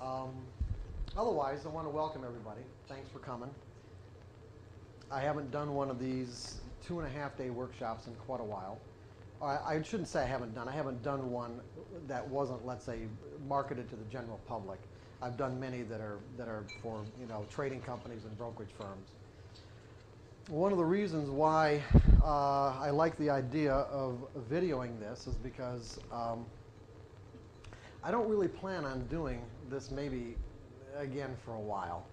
Um, otherwise, I want to welcome everybody. Thanks for coming. I haven't done one of these two and a half day workshops in quite a while. I, I shouldn't say I haven't done. I haven't done one that wasn't, let's say, marketed to the general public. I've done many that are that are for you know trading companies and brokerage firms. One of the reasons why uh, I like the idea of videoing this is because um, I don't really plan on doing this maybe again for a while.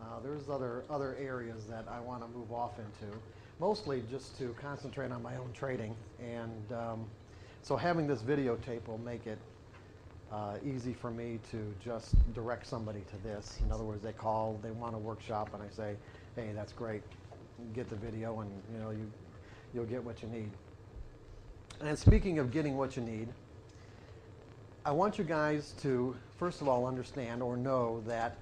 Uh, there's other other areas that I want to move off into, mostly just to concentrate on my own trading. And um, so having this videotape will make it uh, easy for me to just direct somebody to this. In other words, they call, they want a workshop, and I say, hey, that's great. Get the video, and you know you you'll get what you need. And speaking of getting what you need, I want you guys to first of all understand or know that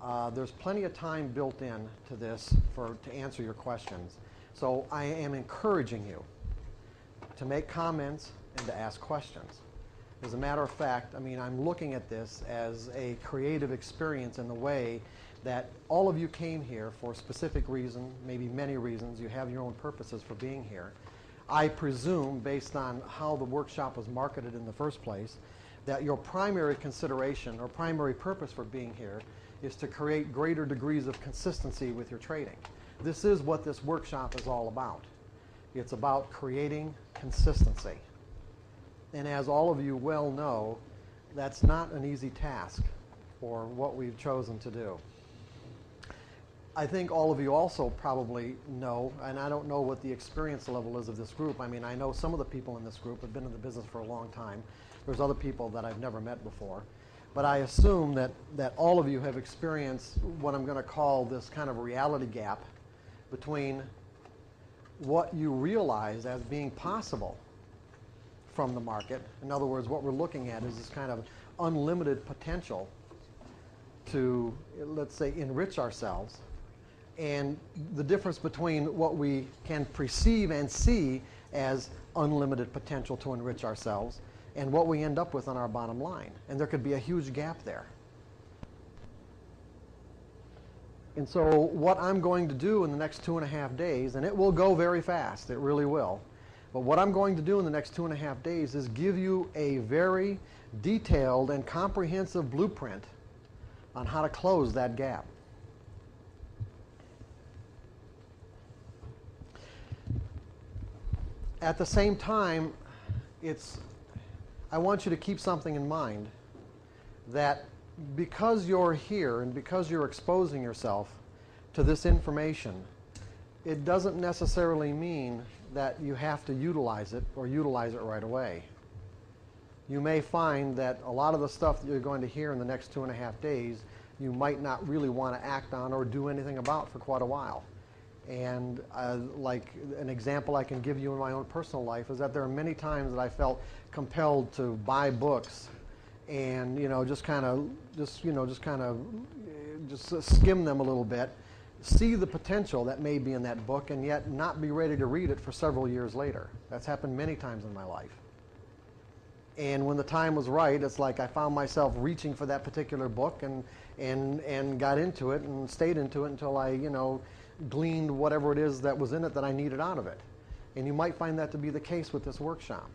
uh, there's plenty of time built in to this for to answer your questions. So I am encouraging you to make comments and to ask questions. As a matter of fact, I mean, I'm looking at this as a creative experience in the way that all of you came here for a specific reason, maybe many reasons. You have your own purposes for being here. I presume, based on how the workshop was marketed in the first place, that your primary consideration or primary purpose for being here is to create greater degrees of consistency with your trading. This is what this workshop is all about. It's about creating consistency. And as all of you well know, that's not an easy task for what we've chosen to do. I think all of you also probably know, and I don't know what the experience level is of this group. I mean, I know some of the people in this group have been in the business for a long time. There's other people that I've never met before. But I assume that, that all of you have experienced what I'm going to call this kind of reality gap between what you realize as being possible from the market. In other words, what we're looking at is this kind of unlimited potential to, let's say, enrich ourselves. And the difference between what we can perceive and see as unlimited potential to enrich ourselves and what we end up with on our bottom line. And there could be a huge gap there. And so, what I'm going to do in the next two and a half days, and it will go very fast, it really will. But what I'm going to do in the next two and a half days is give you a very detailed and comprehensive blueprint on how to close that gap. At the same time, it's I want you to keep something in mind that because you're here and because you're exposing yourself to this information, it doesn't necessarily mean that you have to utilize it or utilize it right away. You may find that a lot of the stuff that you're going to hear in the next two and a half days, you might not really want to act on or do anything about for quite a while. And uh, like an example I can give you in my own personal life is that there are many times that I felt compelled to buy books and you know just kind of just you know just kind of just skim them a little bit see the potential that may be in that book and yet not be ready to read it for several years later. That's happened many times in my life. And when the time was right it's like i found myself reaching for that particular book and and and got into it and stayed into it until i you know gleaned whatever it is that was in it that i needed out of it and you might find that to be the case with this workshop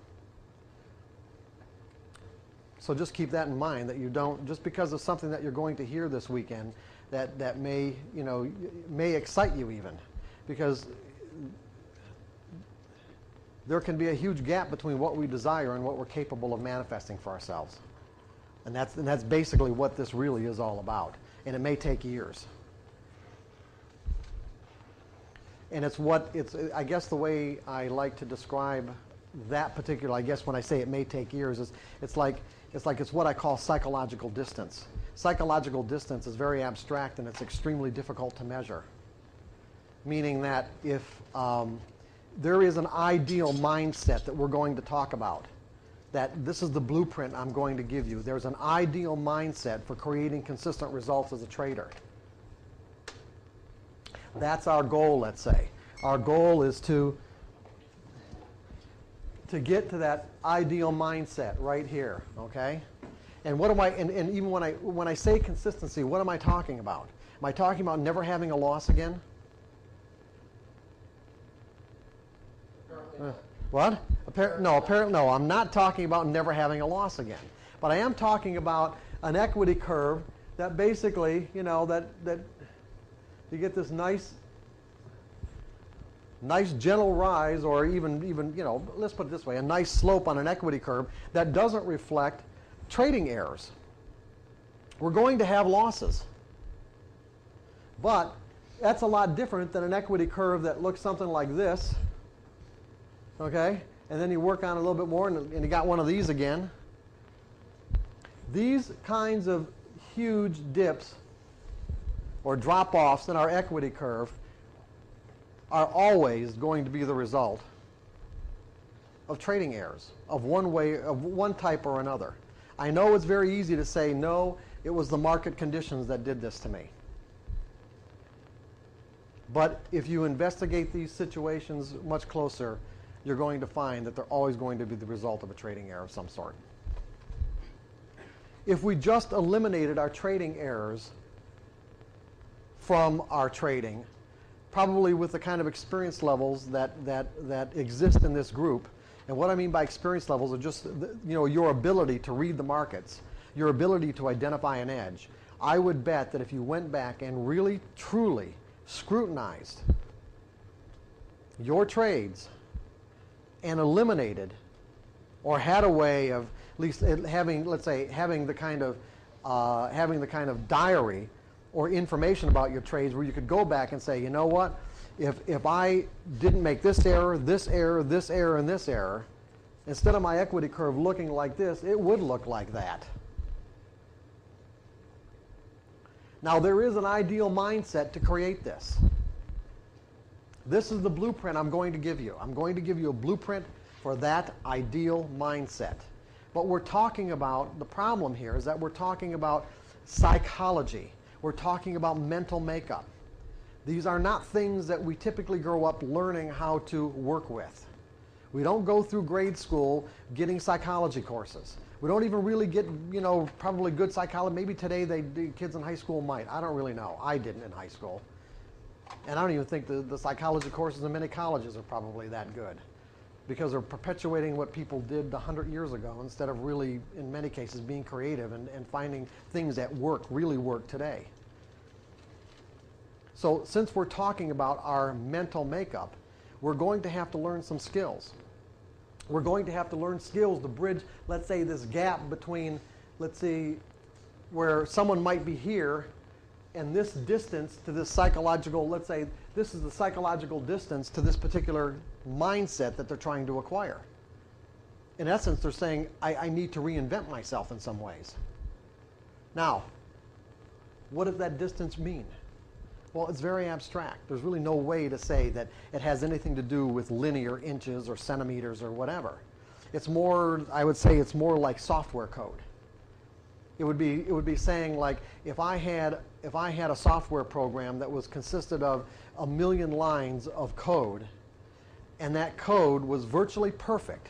so just keep that in mind that you don't, just because of something that you're going to hear this weekend that, that may, you know, may excite you even. Because there can be a huge gap between what we desire and what we're capable of manifesting for ourselves. And that's, and that's basically what this really is all about. And it may take years. And it's what, it's, I guess the way I like to describe that particular, I guess when I say it may take years, is it's like it's like it's what I call psychological distance. Psychological distance is very abstract and it's extremely difficult to measure. Meaning that if um, there is an ideal mindset that we're going to talk about, that this is the blueprint I'm going to give you. There's an ideal mindset for creating consistent results as a trader. That's our goal, let's say. Our goal is to to get to that ideal mindset right here, okay? And what am I, and, and even when I, when I say consistency, what am I talking about? Am I talking about never having a loss again? Uh, what? Appar- no, apparently, no, I'm not talking about never having a loss again. But I am talking about an equity curve that basically, you know, that, that you get this nice, nice gentle rise or even, even, you know, let's put it this way, a nice slope on an equity curve that doesn't reflect trading errors. We're going to have losses. But that's a lot different than an equity curve that looks something like this. Okay? And then you work on it a little bit more and, and you got one of these again. These kinds of huge dips or drop-offs in our equity curve are always going to be the result of trading errors of one way of one type or another. I know it's very easy to say no, it was the market conditions that did this to me. But if you investigate these situations much closer, you're going to find that they're always going to be the result of a trading error of some sort. If we just eliminated our trading errors from our trading, probably with the kind of experience levels that, that, that exist in this group, and what I mean by experience levels are just you know, your ability to read the markets, your ability to identify an edge. I would bet that if you went back and really, truly scrutinized your trades and eliminated or had a way of at least having, let's say, having the kind of uh, having the kind of diary or information about your trades where you could go back and say, you know what, if if I didn't make this error, this error, this error, and this error, instead of my equity curve looking like this, it would look like that. Now there is an ideal mindset to create this. This is the blueprint I'm going to give you. I'm going to give you a blueprint for that ideal mindset. But we're talking about, the problem here is that we're talking about psychology. We're talking about mental makeup. These are not things that we typically grow up learning how to work with. We don't go through grade school getting psychology courses. We don't even really get, you know, probably good psychology. Maybe today they, the kids in high school might. I don't really know. I didn't in high school. And I don't even think the, the psychology courses in many colleges are probably that good because they're perpetuating what people did 100 years ago instead of really, in many cases, being creative and, and finding things that work, really work today. So since we're talking about our mental makeup, we're going to have to learn some skills. We're going to have to learn skills to bridge, let's say, this gap between, let's see, where someone might be here and this distance to this psychological, let's say, this is the psychological distance to this particular mindset that they're trying to acquire. In essence, they're saying, I, I need to reinvent myself in some ways. Now, what does that distance mean? Well, it's very abstract. There's really no way to say that it has anything to do with linear inches or centimeters or whatever. It's more, I would say it's more like software code. It would be, it would be saying like if I had, if I had a software program that was consisted of a million lines of code and that code was virtually perfect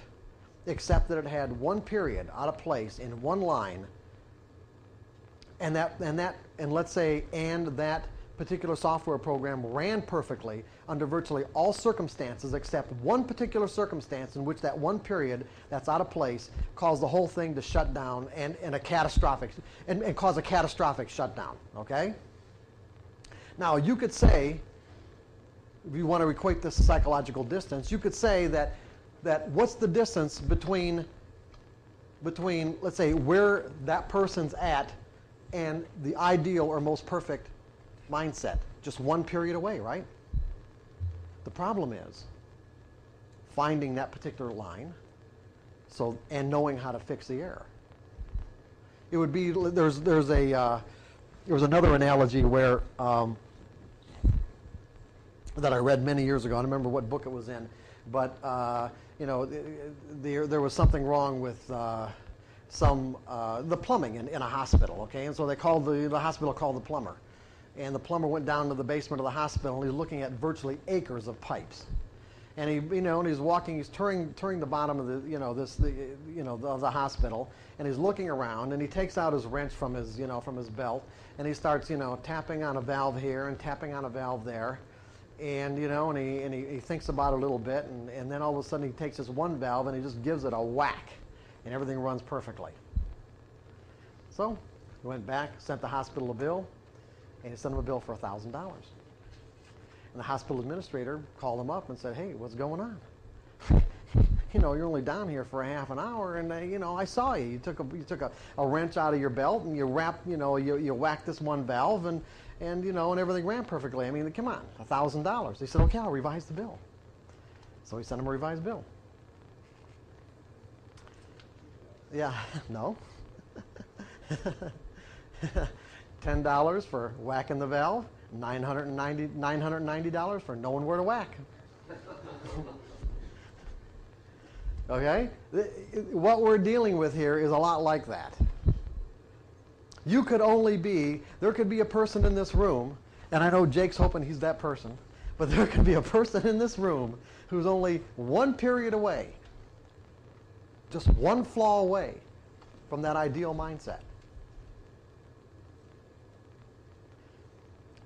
except that it had one period out of place in one line and that, and that, and let's say, and that particular software program ran perfectly under virtually all circumstances except one particular circumstance in which that one period that's out of place caused the whole thing to shut down and, and a catastrophic and, and cause a catastrophic shutdown okay? Now you could say if you want to equate this psychological distance you could say that that what's the distance between between let's say where that person's at and the ideal or most perfect mindset, just one period away, right? The problem is finding that particular line so, and knowing how to fix the error. It would be, there's, there's a, uh, there was another analogy where, um, that I read many years ago. I don't remember what book it was in, but, uh, you know, there, there was something wrong with, uh, some uh, the plumbing in, in a hospital okay and so they called the, the hospital called the plumber and the plumber went down to the basement of the hospital and he was looking at virtually acres of pipes. and he, you know, and he's walking, he's turning, turning the bottom of the, you know, this, the, you know, the, the hospital, and he's looking around, and he takes out his wrench from his, you know, from his belt, and he starts, you know, tapping on a valve here and tapping on a valve there, and you know, and he and he, he thinks about it a little bit, and, and then all of a sudden he takes this one valve and he just gives it a whack, and everything runs perfectly. So he went back, sent the hospital a bill, and he sent him a bill for a thousand dollars. And the hospital administrator called him up and said, "Hey, what's going on? you know, you're only down here for a half an hour, and uh, you know, I saw you. You took a you took a, a wrench out of your belt, and you wrapped, you know, you you whacked this one valve, and and you know, and everything ran perfectly. I mean, come on, a thousand dollars." He said, "Okay, I'll revise the bill." So he sent him a revised bill. Yeah, no. $10 for whacking the valve, $990, $990 for knowing where to whack. okay? What we're dealing with here is a lot like that. You could only be, there could be a person in this room, and I know Jake's hoping he's that person, but there could be a person in this room who's only one period away, just one flaw away from that ideal mindset.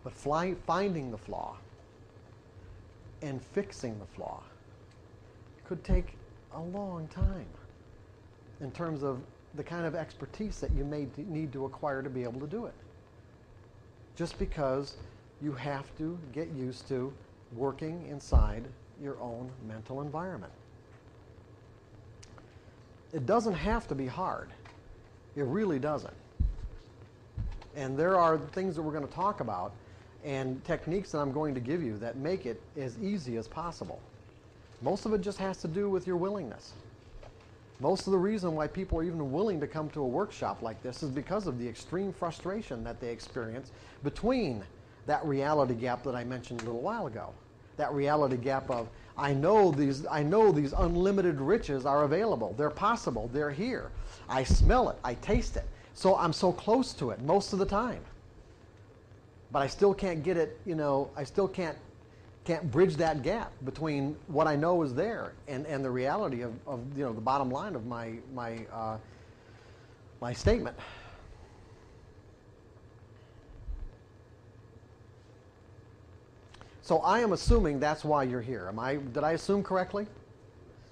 But fly, finding the flaw and fixing the flaw could take a long time in terms of the kind of expertise that you may need to acquire to be able to do it. Just because you have to get used to working inside your own mental environment. It doesn't have to be hard. It really doesn't. And there are things that we're going to talk about and techniques that I'm going to give you that make it as easy as possible. Most of it just has to do with your willingness. Most of the reason why people are even willing to come to a workshop like this is because of the extreme frustration that they experience between that reality gap that I mentioned a little while ago. That reality gap of I know these I know these unlimited riches are available. They're possible. They're here. I smell it. I taste it. So I'm so close to it most of the time but I still can't get it, you know, I still can't can't bridge that gap between what I know is there and, and the reality of, of you know the bottom line of my my uh, my statement. So I am assuming that's why you're here. Am I did I assume correctly?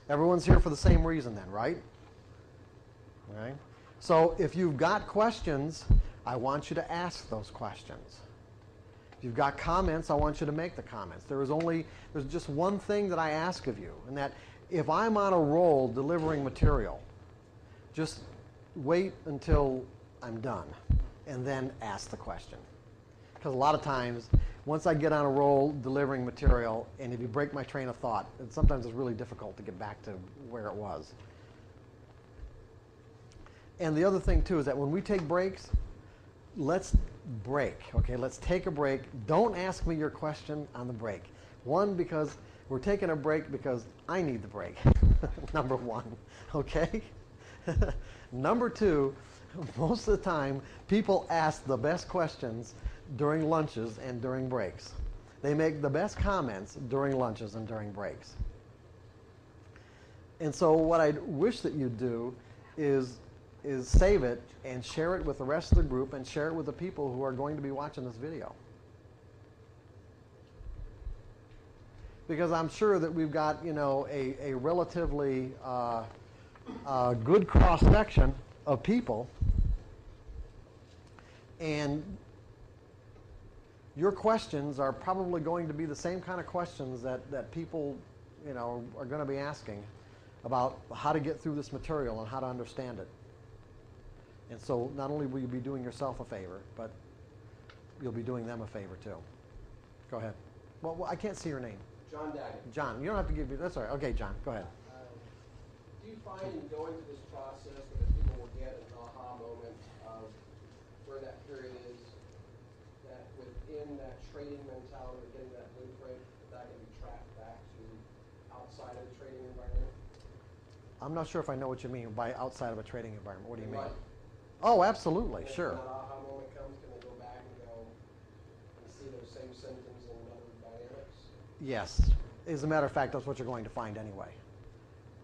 Everyone's here for the same reason then, right? Right. So if you've got questions, I want you to ask those questions. If you've got comments, I want you to make the comments. There is only, there's just one thing that I ask of you, and that if I'm on a roll delivering material, just wait until I'm done and then ask the question. Because a lot of times, once I get on a roll delivering material, and if you break my train of thought, and sometimes it's really difficult to get back to where it was. And the other thing, too, is that when we take breaks, let's break. Okay, let's take a break. Don't ask me your question on the break. One, because we're taking a break because I need the break. Number one. Okay? Number two, most of the time, people ask the best questions during lunches and during breaks. They make the best comments during lunches and during breaks. And so, what I wish that you do is is save it and share it with the rest of the group and share it with the people who are going to be watching this video. Because I'm sure that we've got, you know, a, a relatively uh, uh, good cross section of people. And your questions are probably going to be the same kind of questions that, that people, you know, are going to be asking about how to get through this material and how to understand it. And so not only will you be doing yourself a favor, but you'll be doing them a favor too. Go ahead. Well, well I can't see your name. John Daggett. John, you don't have to give me, that's all right. Okay, John, go ahead. Uh, do you find in going through this process that people will get an aha moment of where that period is, that within that trading mentality, getting that blueprint, that that can be tracked back to outside of the trading environment? I'm not sure if I know what you mean by outside of a trading environment. What do you mean? Oh, absolutely, When sure. that aha moment comes, can they go back and go and see those same symptoms in other dynamics? Yes, As a matter of fact, that's what you're going to find anyway.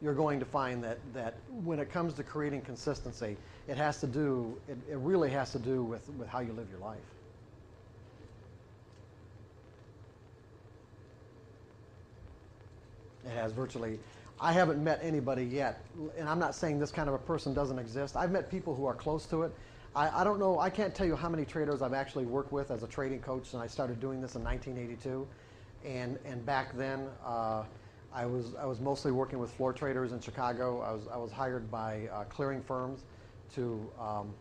You're going to find that, that when it comes to creating consistency, it has to do, it, it really has to do with, with how you live your life. It has virtually, I haven't met anybody yet, and I'm not saying this kind of a person doesn't exist. I've met people who are close to it. I, I don't know, I can't tell you how many traders I've actually worked with as a trading coach, and I started doing this in 1982. And, and back then, uh, I, was, I was mostly working with floor traders in Chicago. I was, I was hired by uh, clearing firms to um,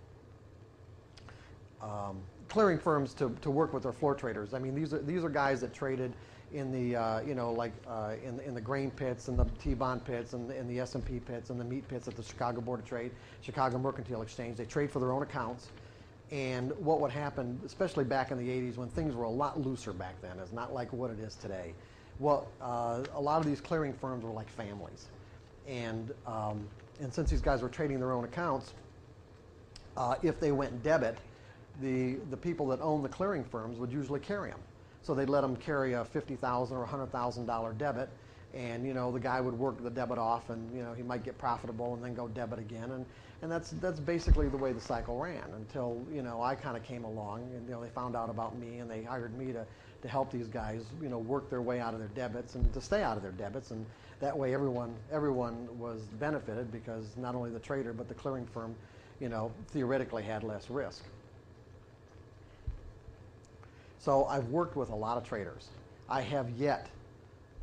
um, clearing firms to, to work with their floor traders. I mean, these are, these are guys that traded in the, uh, you know, like uh, in, in the grain pits and the T-bond pits and, and the S&P pits and the meat pits at the Chicago Board of Trade, Chicago Mercantile Exchange. They trade for their own accounts. And what would happen, especially back in the 80s when things were a lot looser back then, is not like what it is today. Well, uh, a lot of these clearing firms were like families. And, um, and since these guys were trading their own accounts, uh, if they went debit, the, the people that own the clearing firms would usually carry them. So they'd let them carry a 50,000 or $100,000 debit, and you know the guy would work the debit off, and you know he might get profitable and then go debit again, and, and that's that's basically the way the cycle ran until you know I kind of came along, and you know they found out about me, and they hired me to to help these guys you know work their way out of their debits and to stay out of their debits, and that way everyone everyone was benefited because not only the trader but the clearing firm, you know theoretically had less risk. So I've worked with a lot of traders. I have yet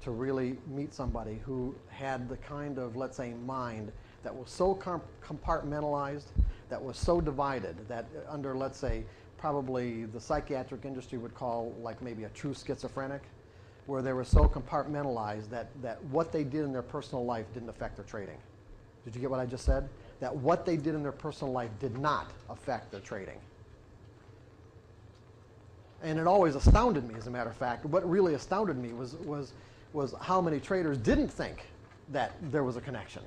to really meet somebody who had the kind of, let's say, mind that was so com- compartmentalized, that was so divided, that under, let's say, probably the psychiatric industry would call like maybe a true schizophrenic, where they were so compartmentalized that, that what they did in their personal life didn't affect their trading. Did you get what I just said? That what they did in their personal life did not affect their trading. And it always astounded me, as a matter of fact. What really astounded me was, was, was how many traders didn't think that there was a connection.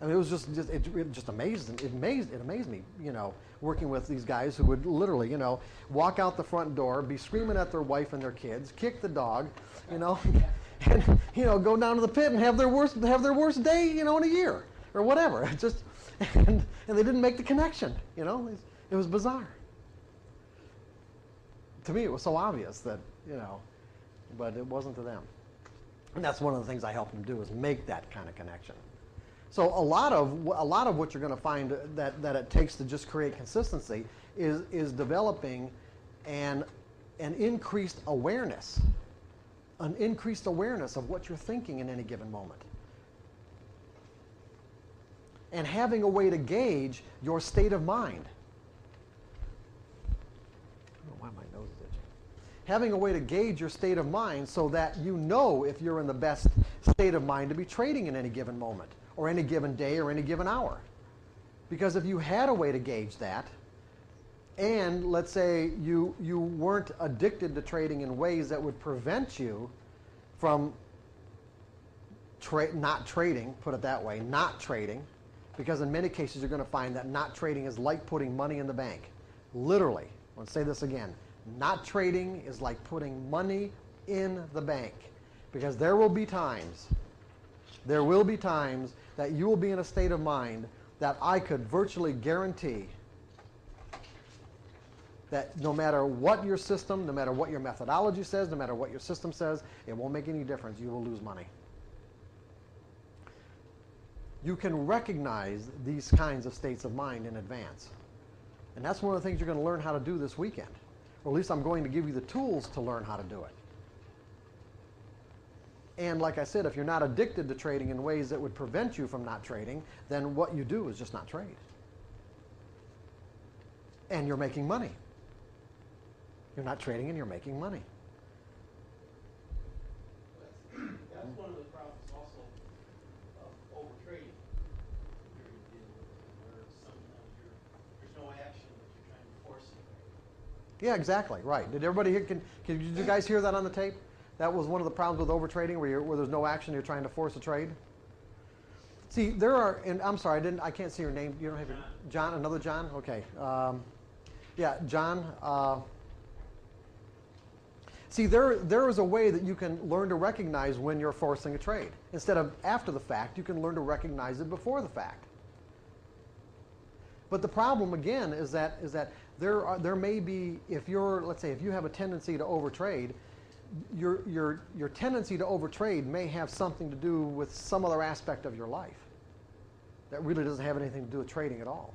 I mean, it was just, just it, it just amazed, it amazed, it amazed me, you know, working with these guys who would literally, you know, walk out the front door, be screaming at their wife and their kids, kick the dog, you know, and you know, go down to the pit and have their worst, have their worst day, you know, in a year or whatever. It just, and, and they didn't make the connection, you know, it was bizarre to me, it was so obvious that, you know, but it wasn't to them. And that's one of the things I help them do is make that kind of connection. So a lot of a lot of what you're going to find that, that it takes to just create consistency is is developing an an increased awareness, an increased awareness of what you're thinking in any given moment, and having a way to gauge your state of mind. Having a way to gauge your state of mind so that you know if you're in the best state of mind to be trading in any given moment or any given day or any given hour. Because if you had a way to gauge that, and let's say you, you weren't addicted to trading in ways that would prevent you from tra- not trading, put it that way, not trading, because in many cases you're going to find that not trading is like putting money in the bank. Literally. Let's say this again. Not trading is like putting money in the bank because there will be times, there will be times that you will be in a state of mind that I could virtually guarantee that no matter what your system, no matter what your methodology says, no matter what your system says, it won't make any difference. You will lose money. You can recognize these kinds of states of mind in advance. And that's one of the things you're going to learn how to do this weekend or at least I'm going to give you the tools to learn how to do it. And like I said, if you're not addicted to trading in ways that would prevent you from not trading, then what you do is just not trade. And you're making money. You're not trading and you're making money. That's, one of the problems also of overtrading. Where you deal with it, where sometimes you're, there's no action, but you're trying to force it. Yeah, exactly. Right. Did everybody hear? Can, can did you guys hear that on the tape? That was one of the problems with overtrading, where, where there's no action, you're trying to force a trade. See, there are, and I'm sorry, I didn't, I can't see your name. You don't have your John. Another John. Okay. Um, yeah, John. Uh, See, there, there is a way that you can learn to recognize when you're forcing a trade. Instead of after the fact, you can learn to recognize it before the fact. But the problem again is that is that there are there may be if you're let's say if you have a tendency to overtrade, your your your tendency to overtrade may have something to do with some other aspect of your life that really doesn't have anything to do with trading at all.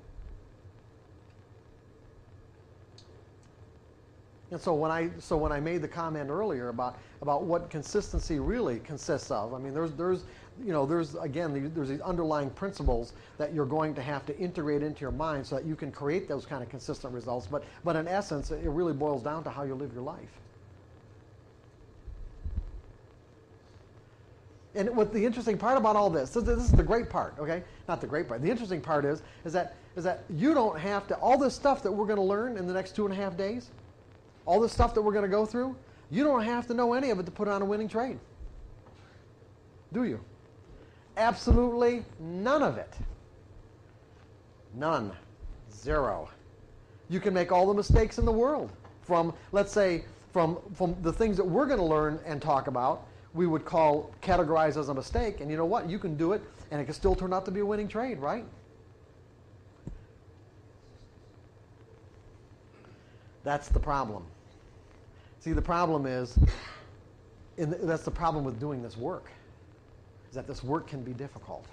And so when I so when I made the comment earlier about about what consistency really consists of, I mean there's there's you know there's again there's these underlying principles that you're going to have to integrate into your mind so that you can create those kind of consistent results. But but in essence, it really boils down to how you live your life. And what the interesting part about all this, this is the great part, okay? Not the great part. The interesting part is, is that is that you don't have to all this stuff that we're going to learn in the next two and a half days, all this stuff that we're going to go through, you don't have to know any of it to put on a winning trade. Do you? Absolutely none of it. None. Zero. You can make all the mistakes in the world. From, let's say, from, from the things that we're going to learn and talk about, we would call, categorize as a mistake. And you know what? You can do it, and it can still turn out to be a winning trade, right? That's the problem. See, the problem is, in the, that's the problem with doing this work, is that this work can be difficult.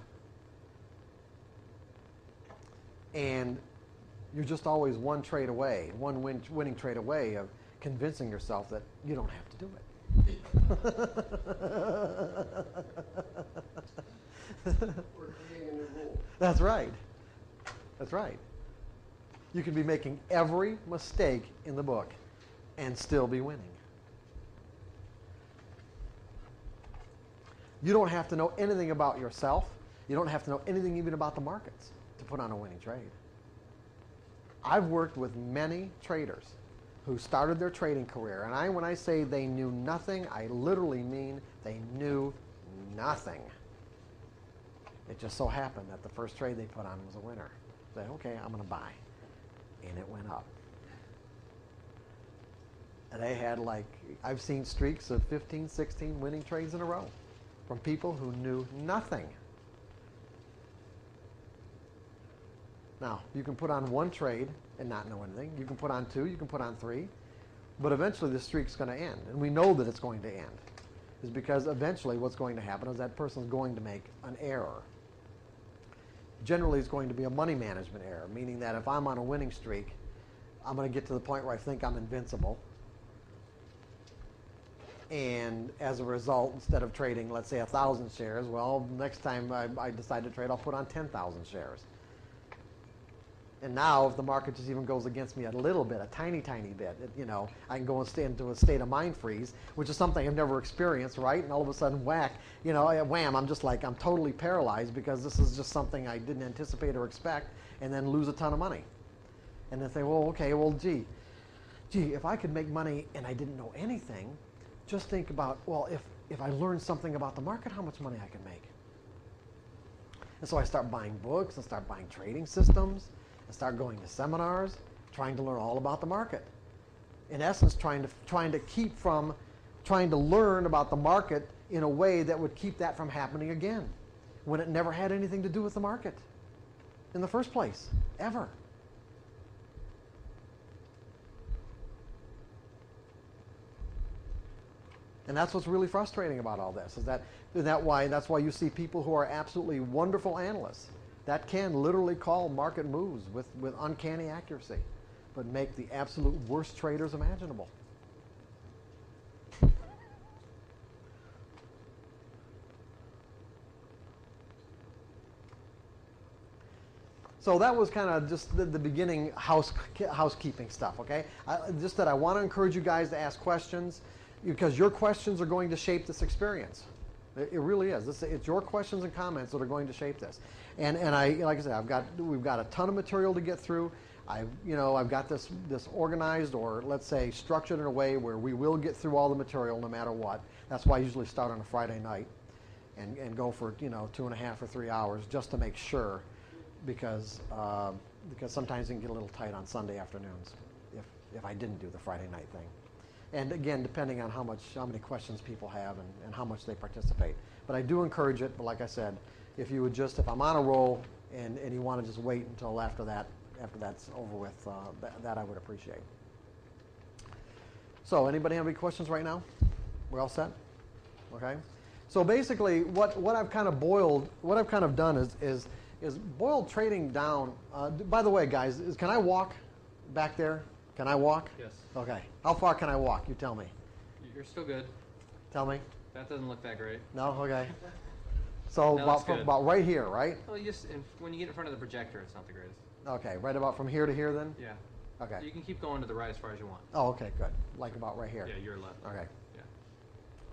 And you're just always one trade away, one win, winning trade away of convincing yourself that you don't have to do it. We're creating a new rule. That's right. That's right. You can be making every mistake in the book and still be winning. You don't have to know anything about yourself. You don't have to know anything even about the markets to put on a winning trade. I've worked with many traders who started their trading career, and I, when I say they knew nothing, I literally mean they knew nothing. It just so happened that the first trade they put on was a winner. Say, okay, I'm going to buy. And it went up. And they had like, I've seen streaks of 15, 16 winning trades in a row from people who knew nothing. Now, you can put on one trade and not know anything. You can put on two, you can put on three. But eventually the streak's going to end. And we know that it's going to end. Is because eventually what's going to happen is that person's going to make an error. Generally, it's going to be a money management error, meaning that if I'm on a winning streak, I'm going to get to the point where I think I'm invincible. And as a result, instead of trading, let's say, 1,000 shares, well, next time I, I decide to trade, I'll put on 10,000 shares. And now, if the market just even goes against me a little bit, a tiny, tiny bit, it, you know, I can go and stay into a state of mind freeze, which is something I've never experienced, right? And all of a sudden, whack, you know, wham, I'm just like, I'm totally paralyzed because this is just something I didn't anticipate or expect, and then lose a ton of money. And then say, well, okay, well, gee, gee, if I could make money and I didn't know anything, just think about, well, if, if I learn something about the market, how much money I can make. And so I start buying books and start buying trading systems and start going to seminars, trying to learn all about the market. In essence, trying to trying to keep from trying to learn about the market in a way that would keep that from happening again when it never had anything to do with the market in the first place, ever. And that's what's really frustrating about all this is that that why that's why you see people who are absolutely wonderful analysts that can literally call market moves with, with uncanny accuracy, but make the absolute worst traders imaginable. So that was kind of just the, the beginning house, housekeeping stuff, okay? I, just that I want to encourage you guys to ask questions because your questions are going to shape this experience. It, it really is. It's, it's your questions and comments that are going to shape this. And, and I, like I said, I've got, we've got a ton of material to get through. I've, you know, I've got this, this organized or let's say structured in a way where we will get through all the material no matter what. That's why I usually start on a Friday night and, and go for, you know, two and a half or three hours just to make sure because, uh, because sometimes it can get a little tight on Sunday afternoons if, if I didn't do the Friday night thing. And again, depending on how much, how many questions people have and, and how much they participate. But I do encourage it, but like I said, if you would just, if I'm on a roll and, and you want to just wait until after that, after that's over with, uh, that, that I would appreciate. So, anybody have any questions right now? We're all set? Okay? So basically, what, what I've kind of boiled, what I've kind of done is, is, is boiled trading down. Uh, by the way, guys, is, can I walk back there? Can I walk? Yes. Okay. How far can I walk? You tell me. You're still good. Tell me. That doesn't look that great. No? Okay. So No, about, that's from, good. about right here, right? Well, you just in, when you get in front of the projector, it's not the greatest. Okay, right about from here to here then? Yeah. Okay. You can keep going to the right as far as you want. Oh, okay, good. Like about right here. Yeah, you're left. Okay. Yeah.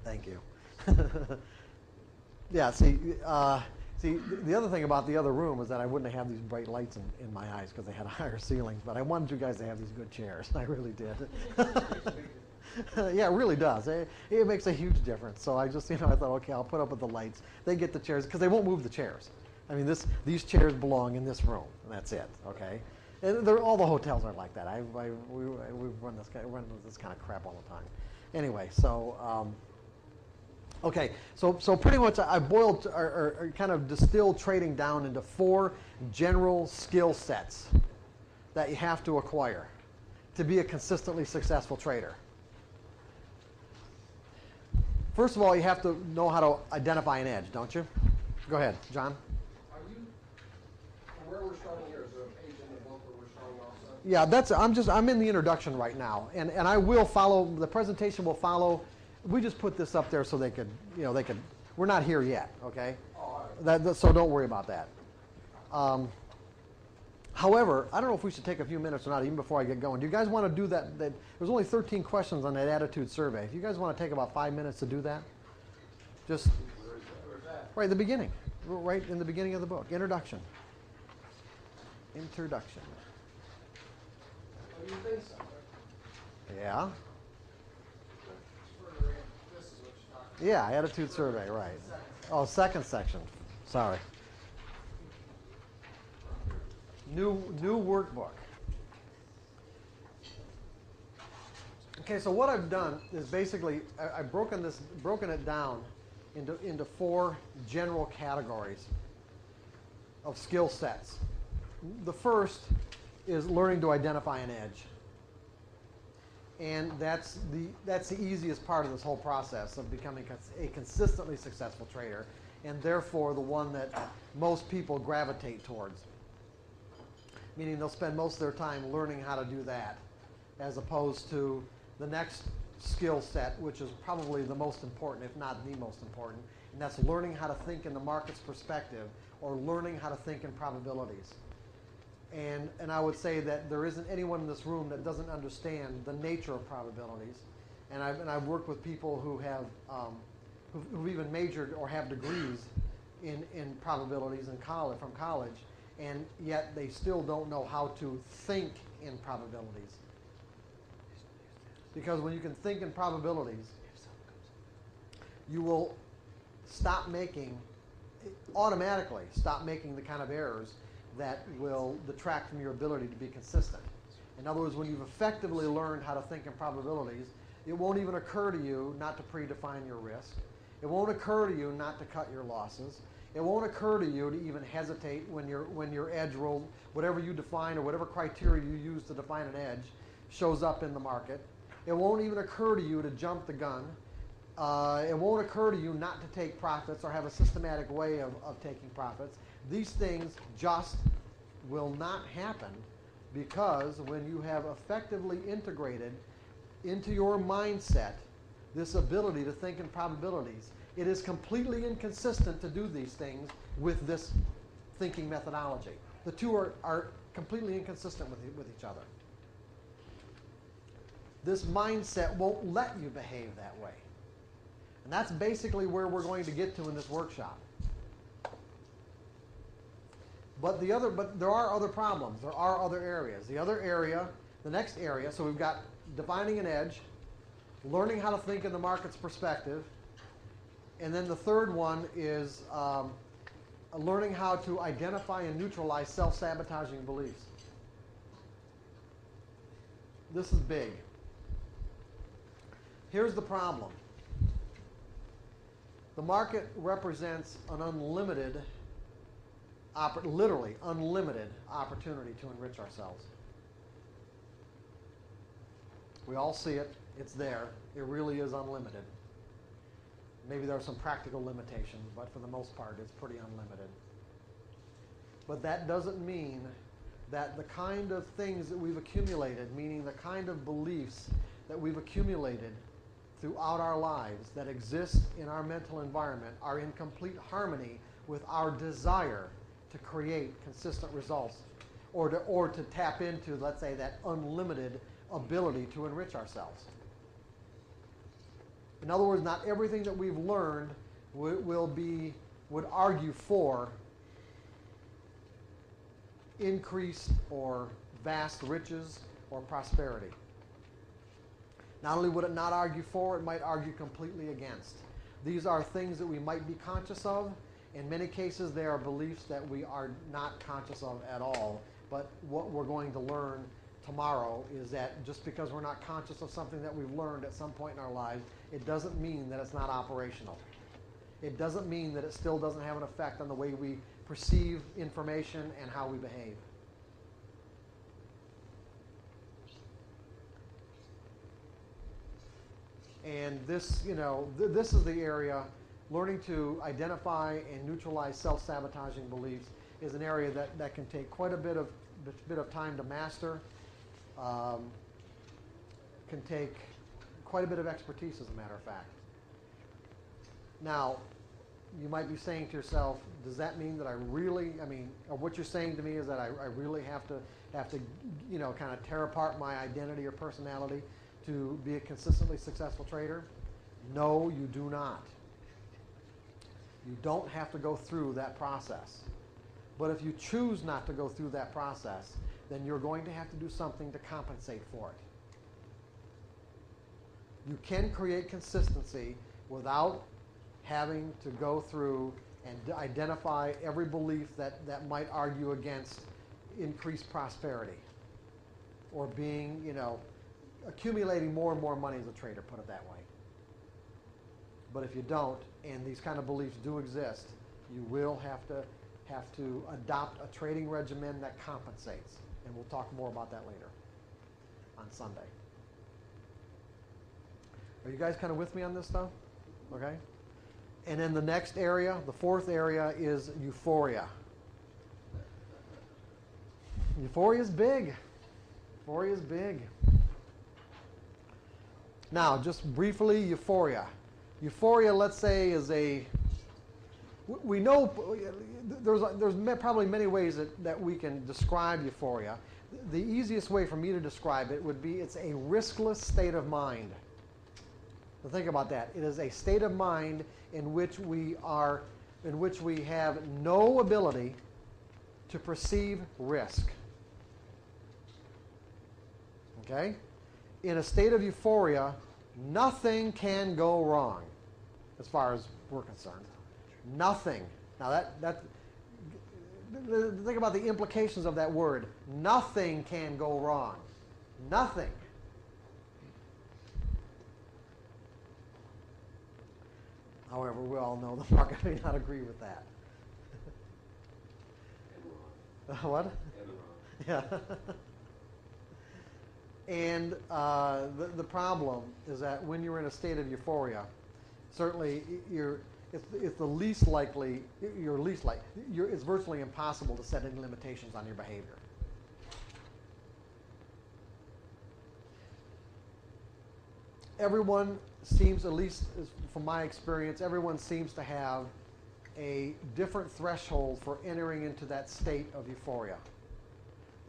Thank you. yeah, see, uh, see, the other thing about the other room is that I wouldn't have these bright lights in, in my eyes because they had higher ceilings, but I wanted you guys to have these good chairs. I really did. yeah, it really does. It, it makes a huge difference. So I just, you know, I thought, okay, I'll put up with the lights. They get the chairs because they won't move the chairs. I mean, this, these chairs belong in this room, and that's it. Okay. And they're, all the hotels are like that. I, I, we, we run this run this kind of crap all the time. Anyway, so um, okay, so so pretty much I boiled or, or, or kind of distilled trading down into four general skill sets that you have to acquire to be a consistently successful trader. First of all, you have to know how to identify an edge, don't you? Go ahead, John. Are you, where we're starting here, is there a page in the book where we're starting also? Yeah, that's I'm just I'm in the introduction right now, and and I will follow the presentation will follow. We just put this up there so they could you know they could. We're not here yet, okay? That, so don't worry about that. Um, however, I don't know if we should take a few minutes or not, even before I get going. Do you guys want to do that? that there's only 13 questions on that attitude survey. If you guys want to take about five minutes to do that, just right at the beginning, right in the beginning of the book, introduction. Introduction. Oh, you think so? Yeah. It's further in. This is what you're talking Yeah, attitude survey, right. Oh, second section. Sorry. New new workbook. Okay, so what I've done is basically I, I've broken this broken it down into into four general categories of skill sets. The first is learning to identify an edge and that's the that's the easiest part of this whole process of becoming a consistently successful trader and therefore the one that most people gravitate towards. Meaning they'll spend most of their time learning how to do that as opposed to the next skill set which is probably the most important if not the most important and that's learning how to think in the market's perspective or learning how to think in probabilities and, and I would say that there isn't anyone in this room that doesn't understand the nature of probabilities. And I've, and I've worked with people who have, um, who've, who've even majored or have degrees in, in probabilities in college, from college, and yet they still don't know how to think in probabilities. Because when you can think in probabilities, you will stop making, automatically stop making the kind of errors that will detract from your ability to be consistent. In other words, when you've effectively learned how to think in probabilities, it won't even occur to you not to predefine your risk. It won't occur to you not to cut your losses. It won't occur to you to even hesitate when your when your edge roll, whatever you define or whatever criteria you use to define an edge, shows up in the market. It won't even occur to you to jump the gun. Uh, it won't occur to you not to take profits or have a systematic way of, of taking profits. These things just will not happen because when you have effectively integrated into your mindset this ability to think in probabilities, it is completely inconsistent to do these things with this thinking methodology. The two are, are completely inconsistent with, with each other. This mindset won't let you behave that way. And that's basically where we're going to get to in this workshop. But the other, but there are other problems. There are other areas. The other area, the next area. So we've got defining an edge, learning how to think in the market's perspective, and then the third one is um, learning how to identify and neutralize self-sabotaging beliefs. This is big. Here's the problem. The market represents an unlimited, literally unlimited opportunity to enrich ourselves. We all see it. It's there. It really is unlimited. Maybe there are some practical limitations, but for the most part, it's pretty unlimited. But that doesn't mean that the kind of things that we've accumulated, meaning the kind of beliefs that we've accumulated throughout our lives that exist in our mental environment, are in complete harmony with our desire to create consistent results or to, or to tap into, let's say, that unlimited ability to enrich ourselves. In other words, not everything that we've learned wi- will be, would argue for increased or vast riches or prosperity. Not only would it not argue for, it might argue completely against. These are things that we might be conscious of. In many cases, they are beliefs that we are not conscious of at all. But what we're going to learn tomorrow is that just because we're not conscious of something that we've learned at some point in our lives, it doesn't mean that it's not operational. It doesn't mean that it still doesn't have an effect on the way we perceive information and how we behave. And this, you know, th- this is the area, learning to identify and neutralize self-sabotaging beliefs is an area that, that can take quite a bit of, bit- of time to master. Um, can take quite a bit of expertise, as a matter of fact. Now, you might be saying to yourself, does that mean that I really, I mean, or what you're saying to me is that I, I really have to, have to, you know, kind of tear apart my identity or personality to be a consistently successful trader? No, you do not. You don't have to go through that process. But if you choose not to go through that process, then you're going to have to do something to compensate for it. You can create consistency without having to go through and identify every belief that, that might argue against increased prosperity or being, you know, accumulating more and more money as a trader, put it that way. But if you don't, and these kind of beliefs do exist, you will have to have to adopt a trading regimen that compensates. And we'll talk more about that later on Sunday. Are you guys kind of with me on this stuff? Okay? And then the next area, the fourth area, is euphoria. Euphoria is big. Euphoria is big. Now, just briefly, euphoria. Euphoria, let's say, is a We know there's, there's probably many ways that, that we can describe euphoria. The easiest way for me to describe it would be it's a riskless state of mind. Think about that. It is a state of mind in which we are, in which we have no ability to perceive risk. Okay? In a state of euphoria, nothing can go wrong, as far as we're concerned. Nothing. Now that that think about the implications of that word. Nothing can go wrong. Nothing. However, we all know the market may not agree with that. what? Yeah. and uh, the, the problem is that when you're in a state of euphoria, certainly you're, it's, it's the least likely, you're least like, you're, it's virtually impossible to set any limitations on your behavior. Everyone seems, at least from my experience, everyone seems to have a different threshold for entering into that state of euphoria.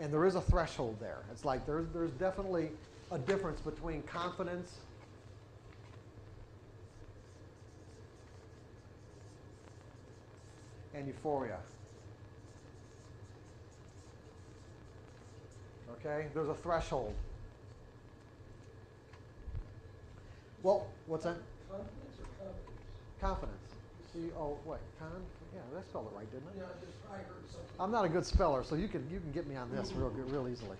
And there is a threshold there. It's like there's, there's definitely a difference between confidence and euphoria. Okay? There's a threshold. Well, what's that? Confidence or confidence? Confidence. C O wait, con? Yeah, I spelled it right, didn't I? Yeah, I just, I heard something. I'm not a good speller, so you can you can get me on this real real easily.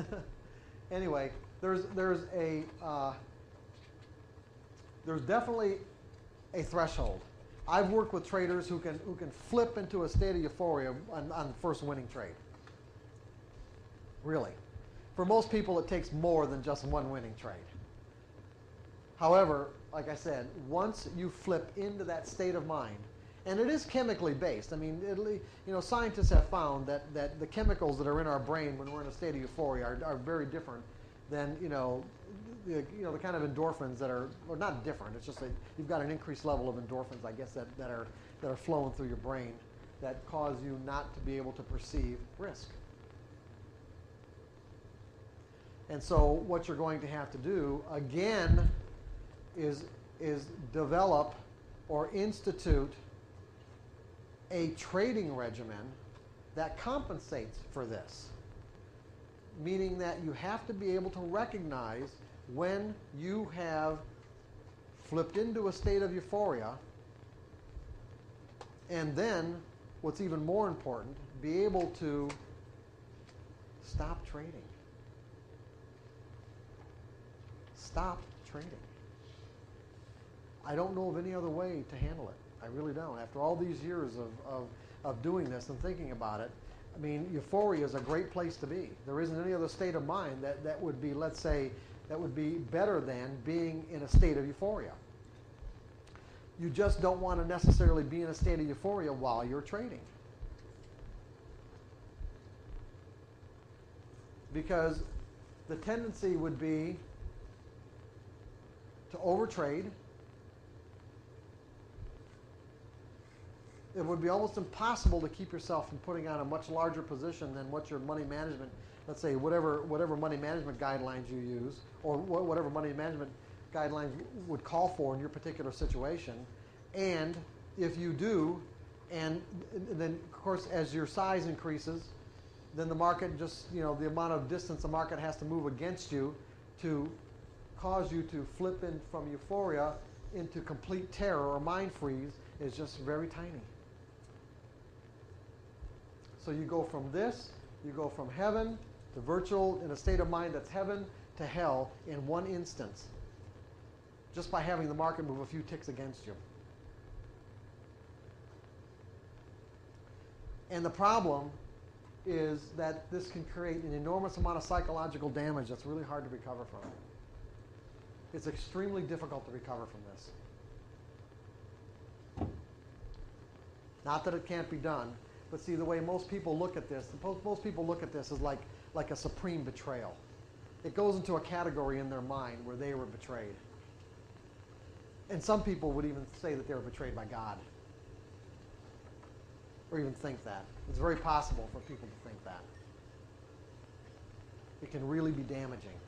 anyway, there's there's a uh, there's definitely a threshold. I've worked with traders who can who can flip into a state of euphoria on, on the first winning trade. Really. For most people, it takes more than just one winning trade. However, like I said, once you flip into that state of mind, and it is chemically based. I mean, you know, scientists have found that, that the chemicals that are in our brain when we're in a state of euphoria are, are very different than, you know, the, you know, the kind of endorphins that are, or not different, it's just that you've got an increased level of endorphins, I guess, that, that, are, that are flowing through your brain that cause you not to be able to perceive risk. And so what you're going to have to do, again, is, is develop or institute a trading regimen that compensates for this. Meaning that you have to be able to recognize when you have flipped into a state of euphoria, and then, what's even more important, be able to stop trading. Stop trading. I don't know of any other way to handle it. I really don't. After all these years of, of, of doing this and thinking about it, I mean, euphoria is a great place to be. There isn't any other state of mind that, that would be, let's say, that would be better than being in a state of euphoria. You just don't want to necessarily be in a state of euphoria while you're trading. Because the tendency would be to overtrade. It would be almost impossible to keep yourself from putting on a much larger position than what your money management, let's say whatever whatever money management guidelines you use, or wh- whatever money management guidelines would call for in your particular situation. And if you do, and then of course as your size increases, then the market just you know the amount of distance the market has to move against you to cause you to flip in from euphoria into complete terror or mind freeze is just very tiny. So you go from this, you go from heaven to virtual in a state of mind that's heaven to hell in one instance, just by having the market move a few ticks against you. And the problem is that this can create an enormous amount of psychological damage that's really hard to recover from. It's extremely difficult to recover from this. Not that it can't be done, but see the way most people look at this, most people look at this as like, like a supreme betrayal. It goes into a category in their mind where they were betrayed. And some people would even say that they were betrayed by God. Or even think that. It's very possible for people to think that. It can really be damaging.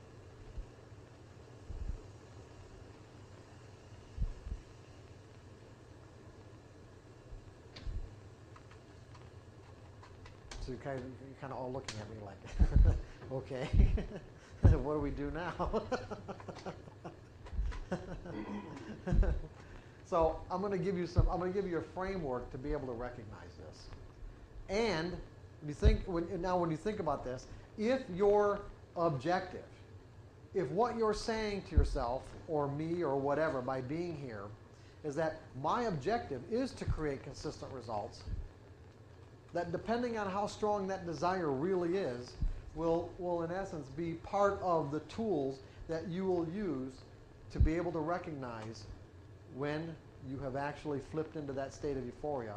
You're kind of, you're kind of all looking at me like, okay, what do we do now? so I'm going to give you some. I'm going to give you a framework to be able to recognize this. And you think when, now when you think about this, if your objective, if what you're saying to yourself or me or whatever by being here is that my objective is to create consistent results, that depending on how strong that desire really is, will, will in essence be part of the tools that you will use to be able to recognize when you have actually flipped into that state of euphoria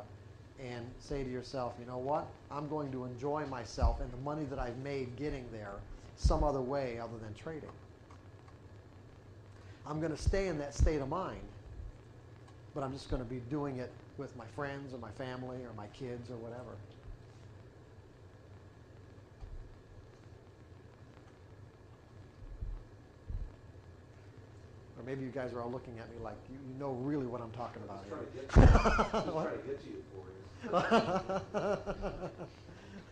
and say to yourself, you know what, I'm going to enjoy myself and the money that I've made getting there some other way other than trading. I'm going to stay in that state of mind, but I'm just going to be doing it with my friends or my family or my kids or whatever. Or maybe you guys are all looking at me like you, you know really what I'm talking about He's trying to here. get you. Trying to get you for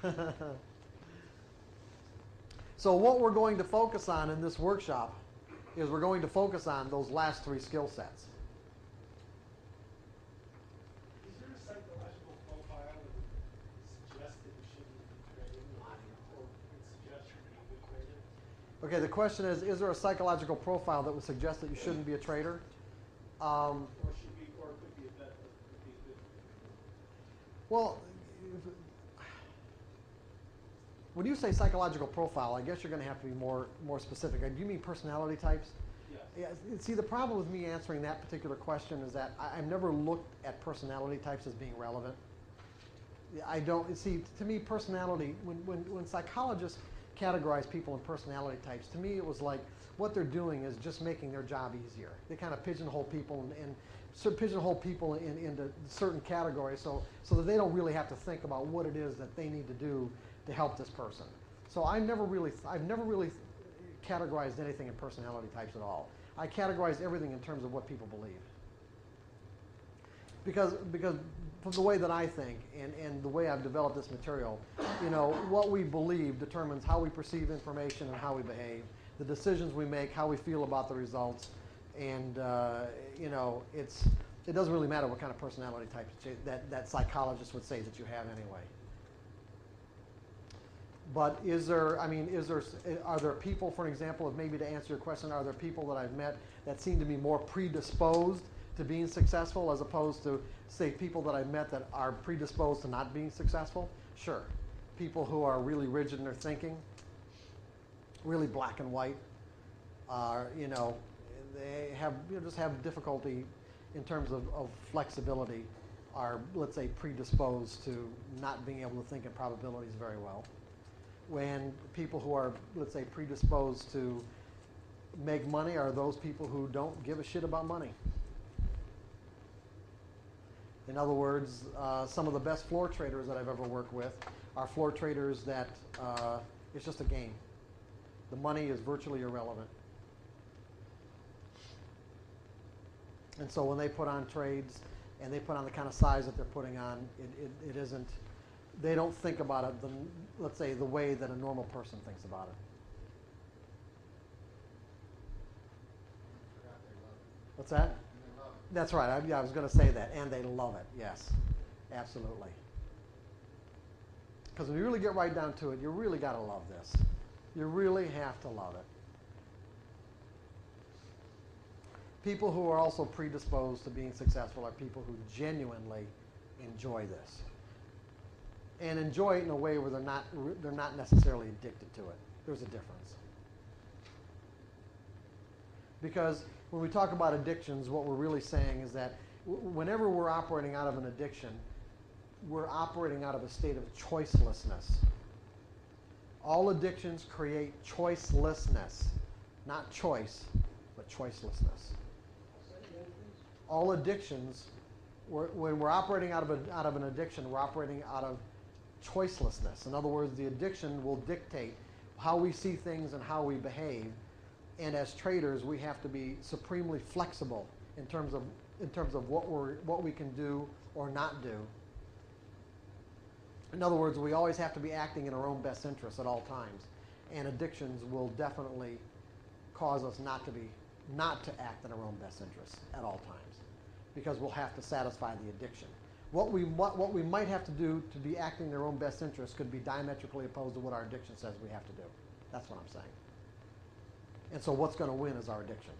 you. so what we're going to focus on in this workshop is we're going to focus on those last three skill sets. Is there a psychological profile that would suggest that you shouldn't be trading or or would suggest you be a good trader? Okay, the question is, is there a psychological profile that would suggest that you shouldn't be a trader? Um, Or should be, or could be a better, could be a well, when you say psychological profile, I guess you're going to have to be more more specific. Uh, Do you mean personality types? Yes. Yeah, see, the problem with me answering that particular question is that I, I've never looked at personality types as being relevant. I don't, see, to me, personality, when, when, when psychologists categorize people in personality types, to me, it was like what they're doing is just making their job easier. They kind of pigeonhole people and, and sort of pigeonhole people in, into certain categories so, so that they don't really have to think about what it is that they need to do to help this person. So I never really, I've never really categorized anything in personality types at all. I categorize everything in terms of what people believe. Because, because from the way that I think and, and the way I've developed this material, you know, what we believe determines how we perceive information and how we behave, the decisions we make, how we feel about the results, and, uh, you know, it's, it doesn't really matter what kind of personality type that that, psychologists would say that you have anyway. But is there, I mean, is there, are there people, for example, maybe to answer your question, are there people that I've met that seem to be more predisposed to being successful as opposed to, say, people that I've met that are predisposed to not being successful? Sure. People who are really rigid in their thinking, really black and white, are, you know, they have, you know, just have difficulty in terms of, of flexibility, are, let's say, predisposed to not being able to think in probabilities very well when people who are, let's say, predisposed to make money are those people who don't give a shit about money. In other words, uh, some of the best floor traders that I've ever worked with are floor traders that uh, it's just a game. The money is virtually irrelevant. And so when they put on trades and they put on the kind of size that they're putting on, it, it, it isn't, they don't think about it, the, let's say, the way that a normal person thinks about it. What's that? That's right. I, yeah, I was going to say that. And they love it. Yes, absolutely. Because when you really get right down to it, you really got to love this. You really have to love it. People who are also predisposed to being successful are people who genuinely enjoy this and enjoy it in a way where they're not they're not necessarily addicted to it. There's a difference. Because when we talk about addictions, what we're really saying is that whenever we're operating out of an addiction, we're operating out of a state of choicelessness. All addictions create choicelessness, not choice, but choicelessness. All addictions, we're, when we're operating out of, a, out of an addiction, we're operating out of choicelessness. In other words, the addiction will dictate how we see things and how we behave. And as traders, we have to be supremely flexible in terms of in terms of what we're what we can do or not do. In other words, we always have to be acting in our own best interest at all times. And addictions will definitely cause us not to be not to act in our own best interest at all times because we'll have to satisfy the addiction. What we, what, what we might have to do to be acting in our own best interest could be diametrically opposed to what our addiction says we have to do. That's what I'm saying. And so what's going to win is our addiction.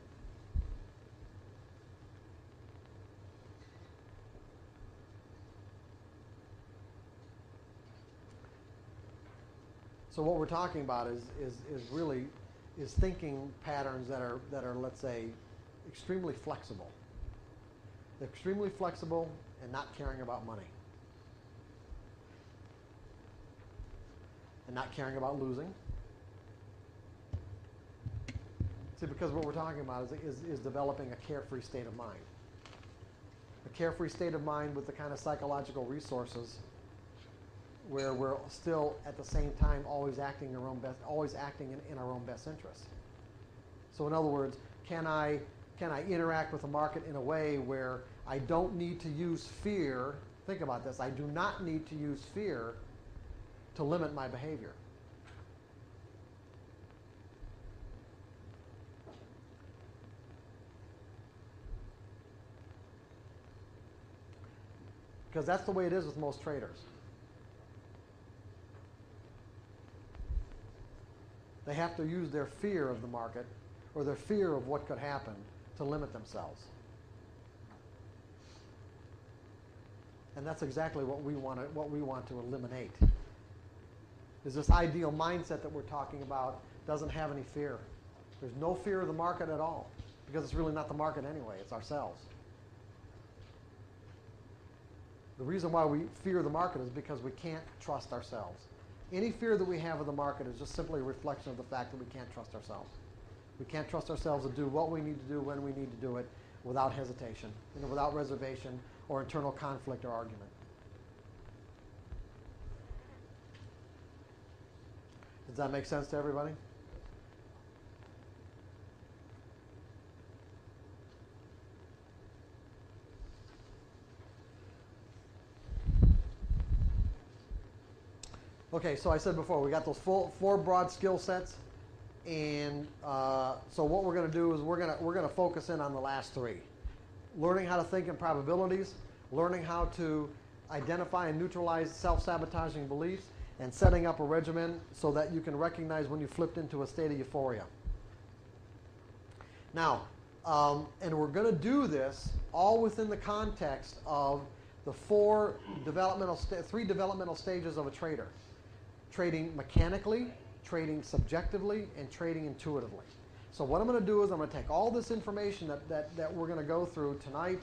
So what we're talking about is, is, is really is thinking patterns that are, that are, let's say, extremely flexible. They're extremely flexible and not caring about money. And not caring about losing. See, because what we're talking about is, is, is developing a carefree state of mind. A carefree state of mind with the kind of psychological resources where we're still at the same time always acting in our own best, always acting in, in our own best interest. So in other words, can I, can I interact with the market in a way where I don't need to use fear? Think about this. I do not need to use fear to limit my behavior. because that's the way it is with most traders. They have to use their fear of the market or their fear of what could happen to limit themselves. And that's exactly what we want to, what we want to eliminate. Is this ideal mindset that we're talking about doesn't have any fear. There's no fear of the market at all because it's really not the market anyway, it's ourselves. The reason why we fear the market is because we can't trust ourselves. Any fear that we have of the market is just simply a reflection of the fact that we can't trust ourselves. We can't trust ourselves to do what we need to do when we need to do it without hesitation, without reservation or internal conflict or argument. Does that make sense to everybody? Okay, so I said before, we got those four broad skill sets. And uh, so what we're going to do is we're going to we're going to focus in on the last three. Learning how to think in probabilities, learning how to identify and neutralize self-sabotaging beliefs, and setting up a regimen so that you can recognize when you flipped into a state of euphoria. Now, um, and we're going to do this all within the context of the four developmental, three developmental stages of a trader: trading mechanically, trading subjectively, and trading intuitively. So what I'm going to do is I'm going to take all this information that, that, that we're going to go through tonight,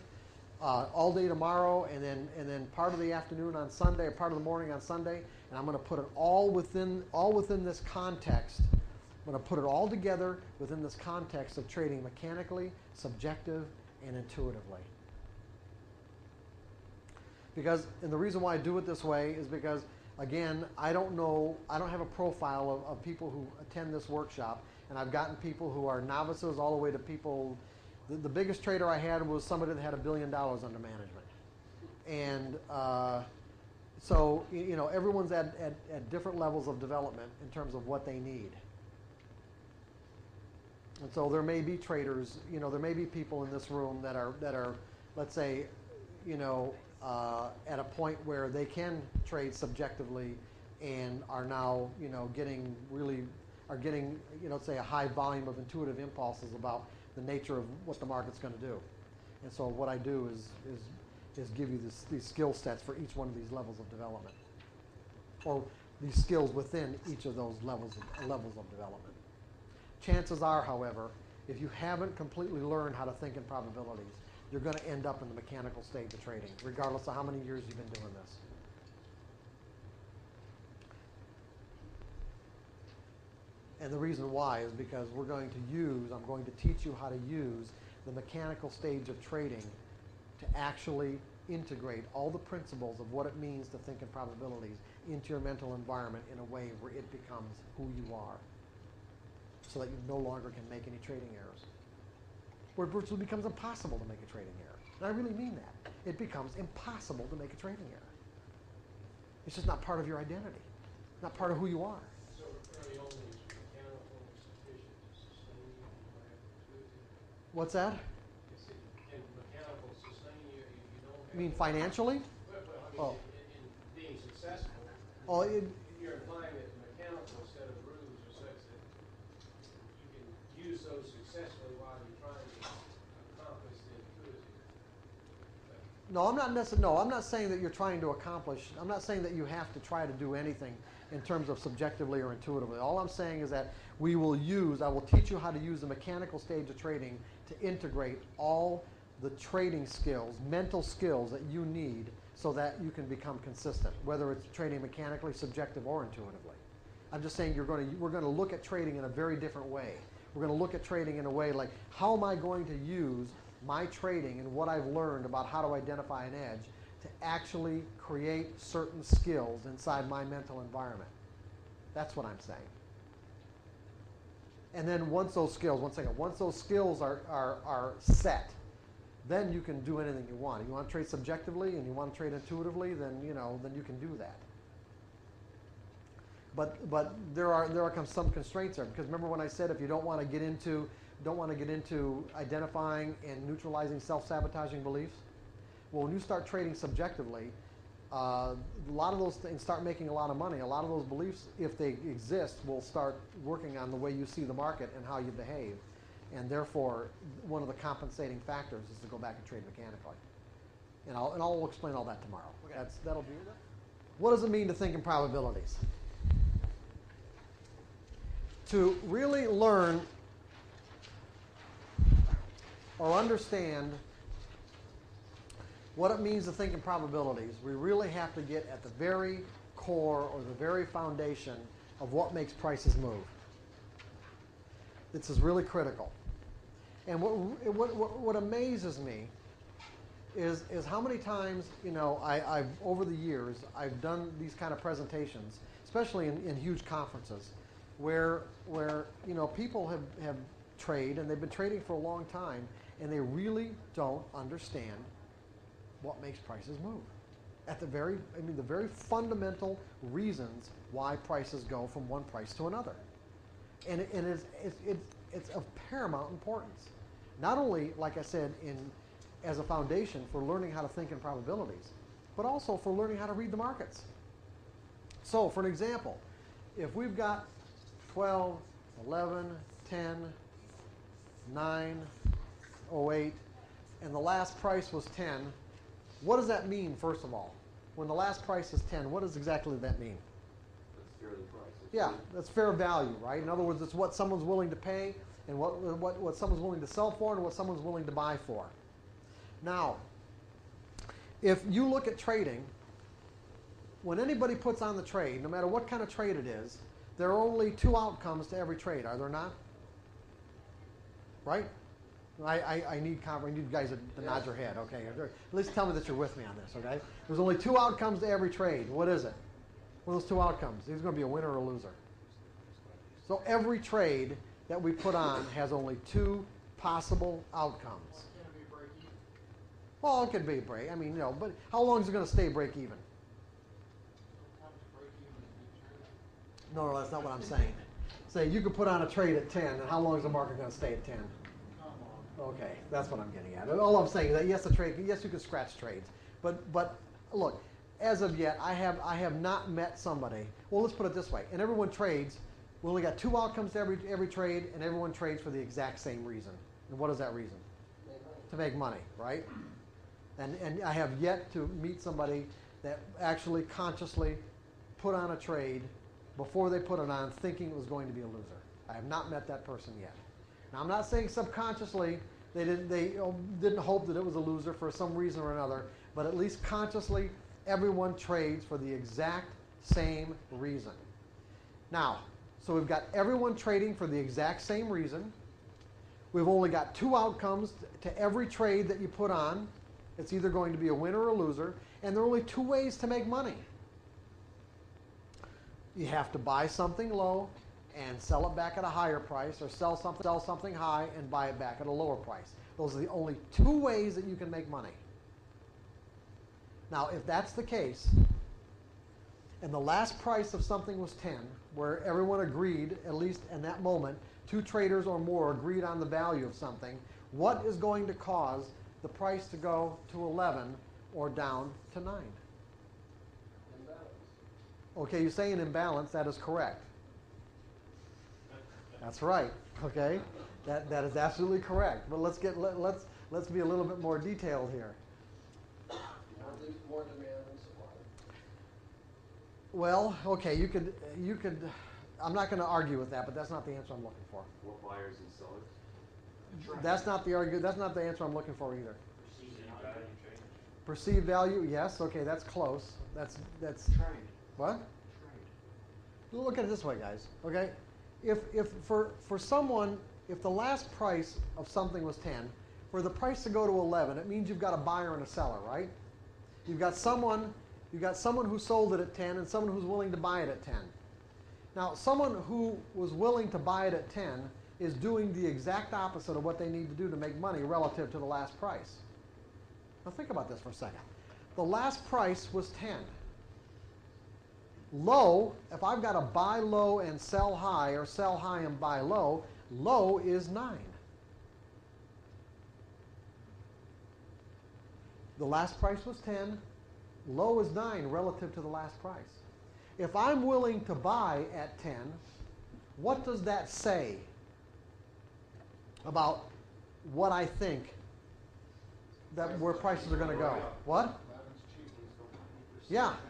uh, all day tomorrow, and then and then part of the afternoon on Sunday, or part of the morning on Sunday, and I'm going to put it all within all within this context. I'm going to put it all together within this context of trading mechanically, subjective, and intuitively. Because, and the reason why I do it this way is because, again, I don't know, I don't have a profile of, of people who attend this workshop, and I've gotten people who are novices all the way to people. The, the biggest trader I had was somebody that had a billion dollars under management, and uh, so you know everyone's at, at, at different levels of development in terms of what they need. And so there may be traders, you know, there may be people in this room that are that are, let's say, you know, uh, at a point where they can trade subjectively and are now, you know, getting really are getting, you know, say a high volume of intuitive impulses about the nature of what the market's going to do. And so what I do is is is give you this, these skill sets for each one of these levels of development, or these skills within each of those levels of, levels of development. Chances are, however, if you haven't completely learned how to think in probabilities, you're going to end up in the mechanical stage of trading, regardless of how many years you've been doing this. And the reason why is because we're going to use, I'm going to teach you how to use the mechanical stage of trading to actually integrate all the principles of what it means to think in probabilities into your mental environment in a way where it becomes who you are so that you no longer can make any trading errors. Where it virtually becomes impossible to make a trading error. And I really mean that. It becomes impossible to make a trading error. It's just not part of your identity, not part of who you are. So early on, is mechanical sufficient to sustain you if you don't have intuitive? What's that? it, can mechanical sustain you if you don't have? You mean financially? Well, well, I Oh. in, in being successful, Oh, it, you're implying that mechanical set of rules are such that you can use those successfully while you're trying to accomplish the intuitive. But No, I'm not necessarily. No, I'm not saying that you're trying to accomplish. I'm not saying that you have to try to do anything in terms of subjectively or intuitively. All I'm saying is that we will use. I will teach you how to use the mechanical stage of trading to integrate all the trading skills, mental skills that you need, so that you can become consistent. Whether it's trading mechanically, subjective, or intuitively. I'm just saying you're going to. We're going to look at trading in a very different way. We're going to look at trading in a way like how am I going to use my trading and what I've learned about how to identify an edge to actually create certain skills inside my mental environment. That's what I'm saying. And then once those skills, one second, once those skills are, are, are set, then you can do anything you want. You want to trade subjectively and you want to trade intuitively, then you know, then you can do that. But but there are there are some constraints there because remember when I said if you don't want to get into don't want to get into identifying and neutralizing self-sabotaging beliefs. Well, when you start trading subjectively, uh, a lot of those things start making a lot of money. A lot of those beliefs, if they exist, will start working on the way you see the market and how you behave. And therefore, one of the compensating factors is to go back and trade mechanically. And I'll, and I'll explain all that tomorrow. That's, that'll be, what does it mean to think in probabilities? To really learn or understand what it means to think in probabilities, we really have to get at the very core or the very foundation of what makes prices move. This is really critical. And what, what, what, what amazes me is, is how many times, you know, I, I've, over the years, I've done these kind of presentations, especially in, in huge conferences, where, where, you know, people have, have trade and they've been trading for a long time and they really don't understand what makes prices move. At the very, I mean, the very fundamental reasons why prices go from one price to another. And, it, and it's, it's, it's, it's of paramount importance. Not only, like I said, in, as a foundation for learning how to think in probabilities, but also for learning how to read the markets. So, for an example, if we've got 12, 11, 10, 9, 08, and the last price was 10, what does that mean, first of all? When the last price is 10, what does exactly that mean? That's fairly priced. Yeah, that's fair value, right? In other words, it's what someone's willing to pay and what, what, what someone's willing to sell for and what someone's willing to buy for. Now, if you look at trading, when anybody puts on the trade, no matter what kind of trade it is, there are only two outcomes to every trade, are there not? Right? I, I, I need I need you guys to, nod your head, okay? At least tell me that you're with me on this, okay? There's only two outcomes to every trade. What is it? Are those two outcomes? There's going to be a winner or a loser. So every trade that we put on has only two possible outcomes. Well, it could be break. I mean, you know, but how long is it going to stay break even? No, no, that's not what I'm saying. Say you could put on a trade at 10, and how long is the market going to stay at 10? Okay, that's what I'm getting at. All I'm saying is that yes, the trade, yes, you can scratch trades, but but look, as of yet, I have I have not met somebody. Well, let's put it this way: and everyone trades. We only got two outcomes to every every trade, and everyone trades for the exact same reason. And what is that reason? To make money, right? And and I have yet to meet somebody that actually consciously put on a trade before they put it on, thinking it was going to be a loser. I have not met that person yet. Now, I'm not saying subconsciously they didn't they didn't hope that it was a loser for some reason or another, but at least consciously, everyone trades for the exact same reason. Now, so we've got everyone trading for the exact same reason. We've only got two outcomes to every trade that you put on. It's either going to be a winner or a loser, and there are only two ways to make money. You have to buy something low and sell it back at a higher price, or sell something, sell something high and buy it back at a lower price. Those are the only two ways that you can make money. Now, if that's the case, and the last price of something was 10, where everyone agreed, at least in that moment, two traders or more agreed on the value of something, what is going to cause the price to go to 11 or down to 9? Imbalance. Okay, you say an imbalance, that is correct. That's right. Okay, that that is absolutely correct. But let's get let, let's let's be a little bit more detailed here. More, demand than supply. Well, okay, you could you could. I'm not going to argue with that, but that's not the answer I'm looking for. More buyers and sellers. That's not the argue. That's not the answer I'm looking for either. Perceived value change. Perceived value, yes. Okay, that's close. That's that's Trade. what? Trade. Look at it this way, guys. Okay, if if for for someone, if the last price of something was ten, for the price to go to eleven, it means you've got a buyer and a seller, right? You've got someone, you've got someone who sold it at ten and someone who's willing to buy it at ten. Now, someone who was willing to buy it at ten is doing the exact opposite of what they need to do to make money relative to the last price. Now, think about this for a second. The last price was ten. Low, if I've got to buy low and sell high, or sell high and buy low, low is 9. The last price was 10, low is 9 relative to the last price. If I'm willing to buy at 10, what does that say about what I think that where prices are going to go. What? Eleven's cheap, let's go fifty percent. Yeah.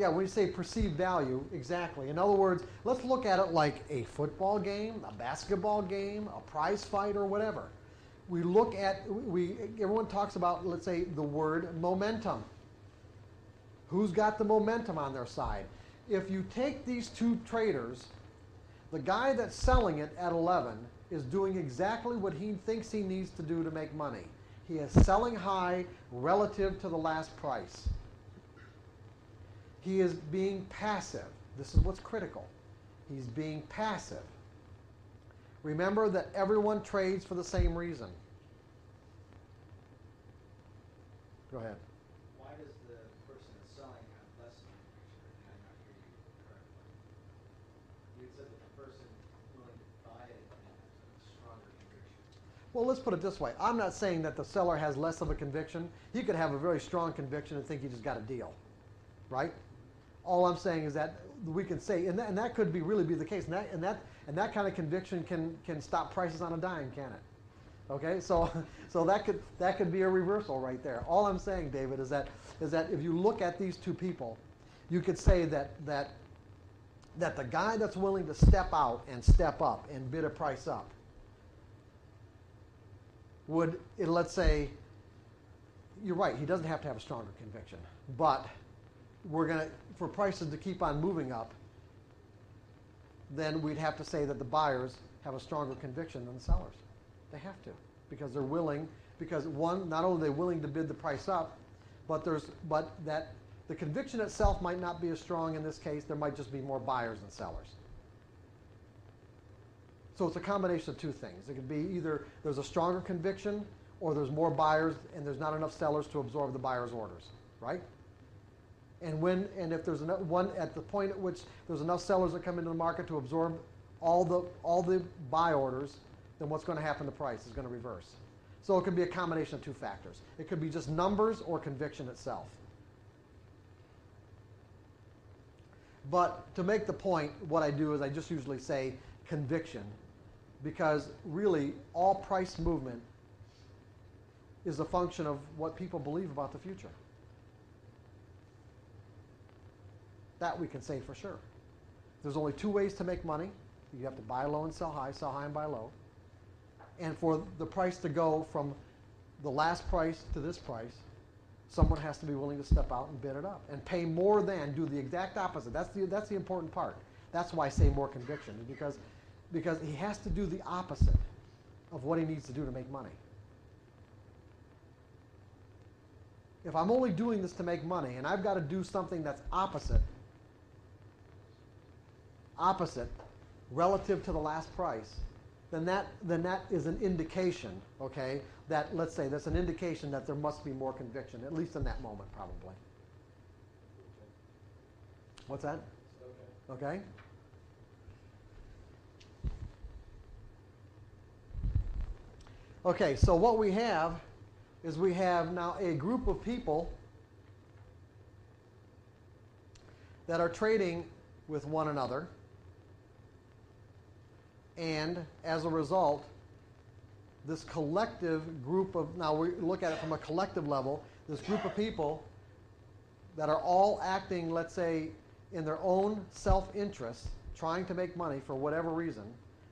Yeah, when you say perceived value, exactly. In other words, let's look at it like a football game, a basketball game, a prize fight, or whatever. We look at we everyone talks about let's say the word momentum. Who's got the momentum on their side? If you take these two traders, the guy that's selling it at 11 is doing exactly what he thinks he needs to do to make money. He is selling high relative to the last price. He is being passive. This is what's critical. He's being passive. Remember that everyone trades for the same reason. Go ahead. Why does the person that's selling have less of a conviction? Did I not hear you correctly? You said that the person willing to buy it has a stronger conviction. Well, let's put it this way. I'm not saying that the seller has less of a conviction. He could have a very strong conviction and think he just got a deal, right? All I'm saying is that we can say, and that, and that could be really be the case, and that, and that and that kind of conviction can can stop prices on a dime, can it? Okay, so so that could that could be a reversal right there. All I'm saying, David, is that is that if you look at these two people, you could say that that that the guy that's willing to step out and step up and bid a price up would let's say you're right he doesn't have to have a stronger conviction but we're going to for prices to keep on moving up then we'd have to say that the buyers have a stronger conviction than the sellers they have to because they're willing because one not only are they willing to bid the price up but there's but that the conviction itself might not be as strong in this case there might just be more buyers than sellers so it's a combination of two things. It could be either there's a stronger conviction or there's more buyers and there's not enough sellers to absorb the buyer's orders, right? And when and if there's enough, one at the point at which there's enough sellers that come into the market to absorb all the all the buy orders, then what's going to happen to price is going to reverse. So it could be a combination of two factors. It could be just numbers or conviction itself. But to make the point, what I do is I just usually say conviction because really all price movement is a function of what people believe about the future. That we can say for sure. There's only two ways to make money. You have to buy low and sell high, sell high and buy low. And for the price to go from the last price to this price, someone has to be willing to step out and bid it up and pay more than, do the exact opposite. That's the, that's the important part. That's why I say more conviction, because because he has to do the opposite of what he needs to do to make money. If I'm only doing this to make money and I've got to do something that's opposite, opposite relative to the last price, then that then that is an indication, okay, that let's say that's an indication that there must be more conviction, at least in that moment probably. What's that? Okay. Okay? Okay, so what we have is we have now a group of people that are trading with one another. And as a result, this collective group of, now we look at it from a collective level, this group of people that are all acting, let's say, in their own self interest, trying to make money for whatever reason,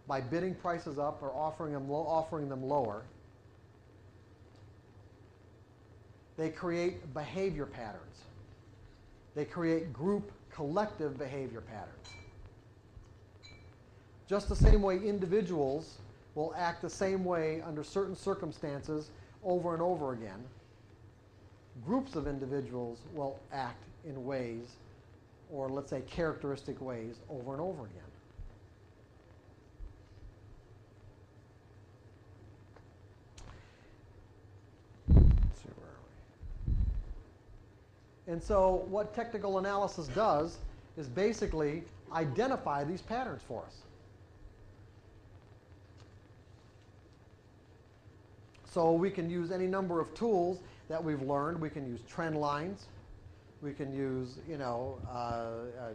by bidding prices up or offering them, offering them lower, they create behavior patterns. They create group collective behavior patterns. Just the same way individuals will act the same way under certain circumstances over and over again, groups of individuals will act in ways, or let's say characteristic ways, over and over again. And so, what technical analysis does is basically identify these patterns for us. So we can use any number of tools that we've learned. We can use trend lines. We can use, you know, uh, uh, uh,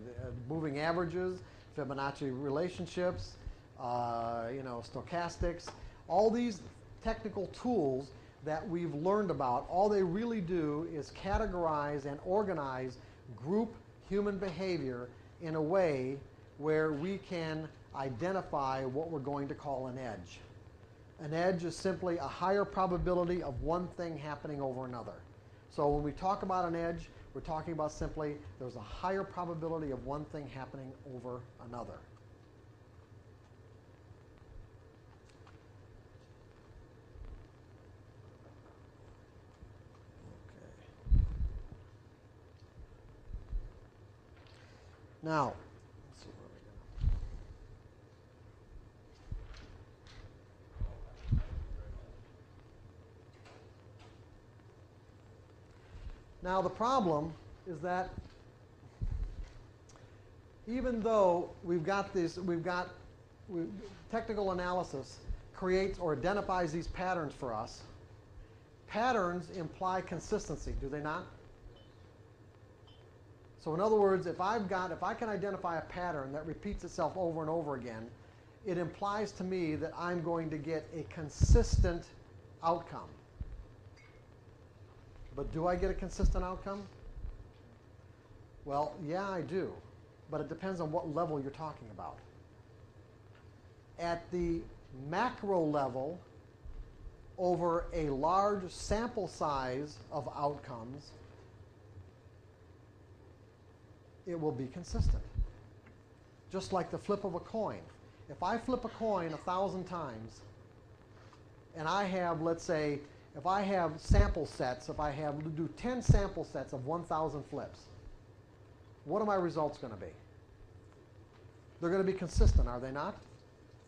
moving averages, Fibonacci relationships, uh, you know, stochastics. All these technical tools that we've learned about, all they really do is categorize and organize group human behavior in a way where we can identify what we're going to call an edge. An edge is simply a higher probability of one thing happening over another. So when we talk about an edge, we're talking about simply there's a higher probability of one thing happening over another. Okay. Now, let's see where we go. Now the problem is that even though we've got this, we've got we, technical analysis creates or identifies these patterns for us. Patterns imply consistency, do they not? So in other words, if I've got, if I can identify a pattern that repeats itself over and over again, it implies to me that I'm going to get a consistent outcome. But do I get a consistent outcome? Well, yeah, I do. But it depends on what level you're talking about. At the macro level, over a large sample size of outcomes, it will be consistent. Just like the flip of a coin. If I flip a coin a thousand times, and I have, let's say, if I have sample sets, if I have do 10 sample sets of 1,000 flips, what are my results going to be? They're going to be consistent, are they not?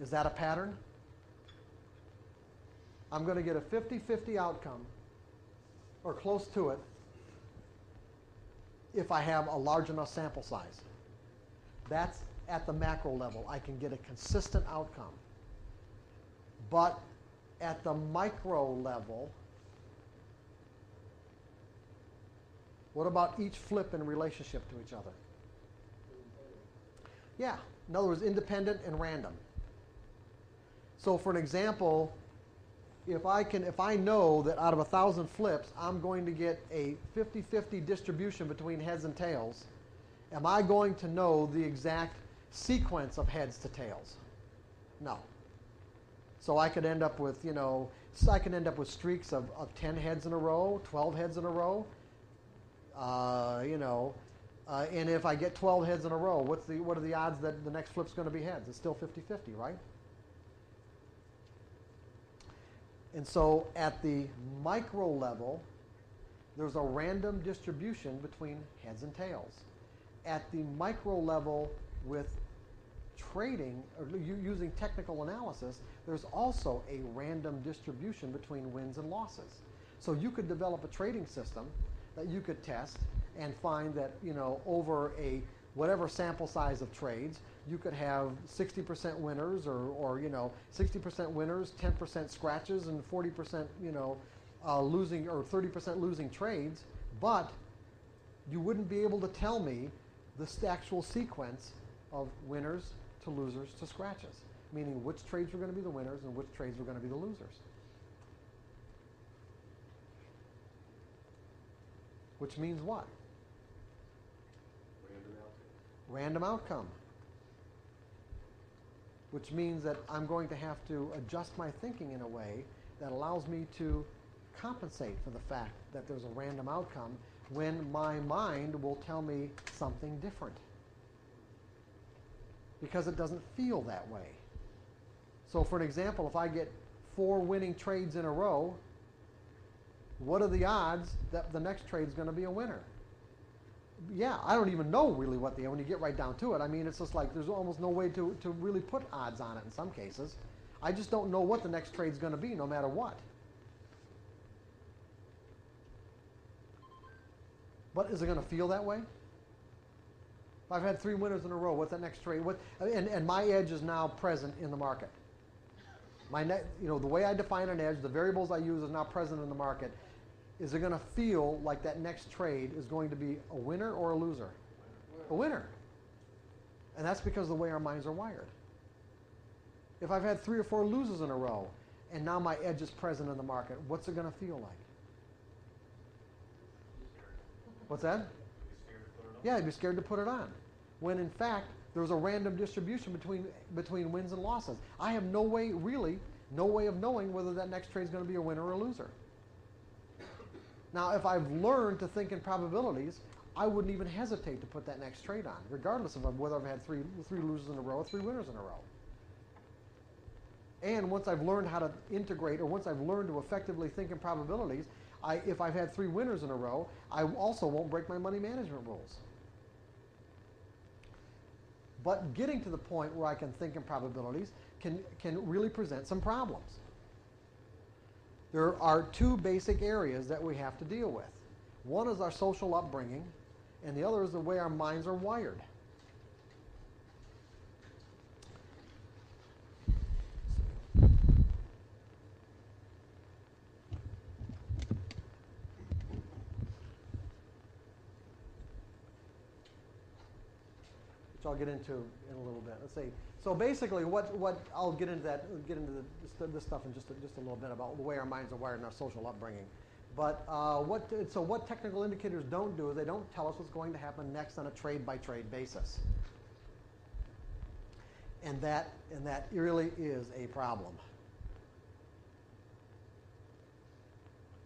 Is that a pattern? I'm going to get a 50-50 outcome, or close to it, if I have a large enough sample size. That's at the macro level. I can get a consistent outcome. But at the micro level, what about each flip in relationship to each other? Yeah, in other words, independent and random. So for an example, if I can if I know that out of a thousand flips I'm going to get a 50-50 distribution between heads and tails, am I going to know the exact sequence of heads to tails? No. So I could end up with, you know, I can end up with streaks of, of 10 heads in a row, 12 heads in a row. Uh, you know, uh, and if I get 12 heads in a row, what's the, what are the odds that the next flip's going to be heads? It's still 50-50, right? And so at the micro level, there's a random distribution between heads and tails. At the micro level with trading, or using technical analysis, there's also a random distribution between wins and losses. So you could develop a trading system that you could test and find that, you know, over a whatever sample size of trades, you could have 60% winners or, or you know, 60% winners, 10% scratches, and 40%, you know, uh, losing or 30% losing trades, but you wouldn't be able to tell me the actual sequence of winners to losers to scratches, meaning which trades were going to be the winners and which trades were going to be the losers. Which means what? Random outcome. Random outcome. Which means that I'm going to have to adjust my thinking in a way that allows me to compensate for the fact that there's a random outcome when my mind will tell me something different. Because it doesn't feel that way. So, for an example, if I get four winning trades in a row, what are the odds that the next trade is going to be a winner? Yeah, I don't even know really what the when you get right down to it. I mean, it's just like there's almost no way to, to really put odds on it in some cases. I just don't know what the next trade is going to be, no matter what. But is it going to feel that way? I've had three winners in a row, what's that next trade? What, and, and my edge is now present in the market. My net, you know, the way I define an edge, the variables I use is now present in the market. Is it going to feel like that next trade is going to be a winner or a loser? A winner. And that's because the way our minds are wired. If I've had three or four losers in a row, and now my edge is present in the market, what's it going to feel like? What's that? Yeah, you'd be scared to put it on. When in fact, there's a random distribution between between wins and losses. I have no way, really, no way of knowing whether that next trade is going to be a winner or a loser. Now, if I've learned to think in probabilities, I wouldn't even hesitate to put that next trade on, regardless of whether I've had three three losers in a row or three winners in a row. And once I've learned how to integrate, or once I've learned to effectively think in probabilities, I, if I've had three winners in a row, I also won't break my money management rules. But getting to the point where I can think in probabilities can, can really present some problems. There are two basic areas that we have to deal with. One is our social upbringing, and the other is the way our minds are wired. I'll get into in a little bit. Let's see. So basically, what, what I'll get into that get into the, this stuff in just a, just a little bit about the way our minds are wired and our social upbringing. But uh, what so what technical indicators don't do is they don't tell us what's going to happen next on a trade by trade basis. And that and that really is a problem.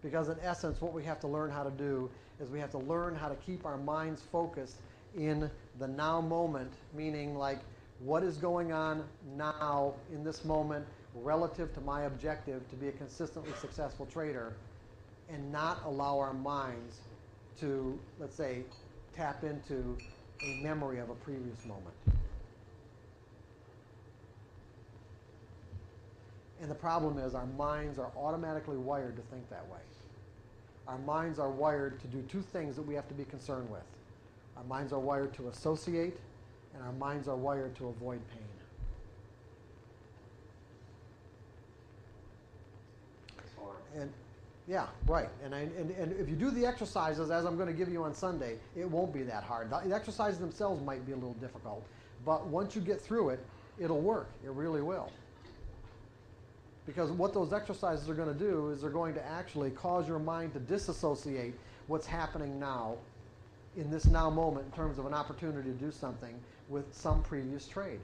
Because in essence, what we have to learn how to do is we have to learn how to keep our minds focused in the now moment, meaning like what is going on now in this moment relative to my objective to be a consistently successful trader and not allow our minds to, let's say, tap into a memory of a previous moment. And the problem is our minds are automatically wired to think that way. Our minds are wired to do two things that we have to be concerned with. Our minds are wired to associate, and our minds are wired to avoid pain. And yeah, right. And, I, and, and if you do the exercises as I'm going to give you on Sunday, it won't be that hard. The exercises themselves might be a little difficult, but once you get through it, it'll work. It really will. Because what those exercises are going to do is they're going to actually cause your mind to disassociate what's happening now in this now moment in terms of an opportunity to do something with some previous trade.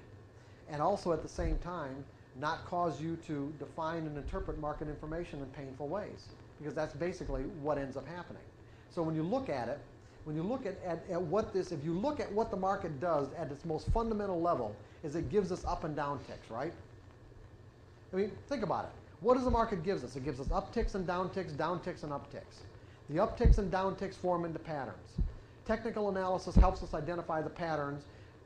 And also at the same time, not cause you to define and interpret market information in painful ways, because that's basically what ends up happening. So when you look at it, when you look at, at, at what this, if you look at what the market does at its most fundamental level, is it gives us up and down ticks, right? I mean, think about it. What does the market gives us? It gives us upticks and downticks, downticks and upticks. The upticks and downticks form into patterns. Technical analysis helps us identify the patterns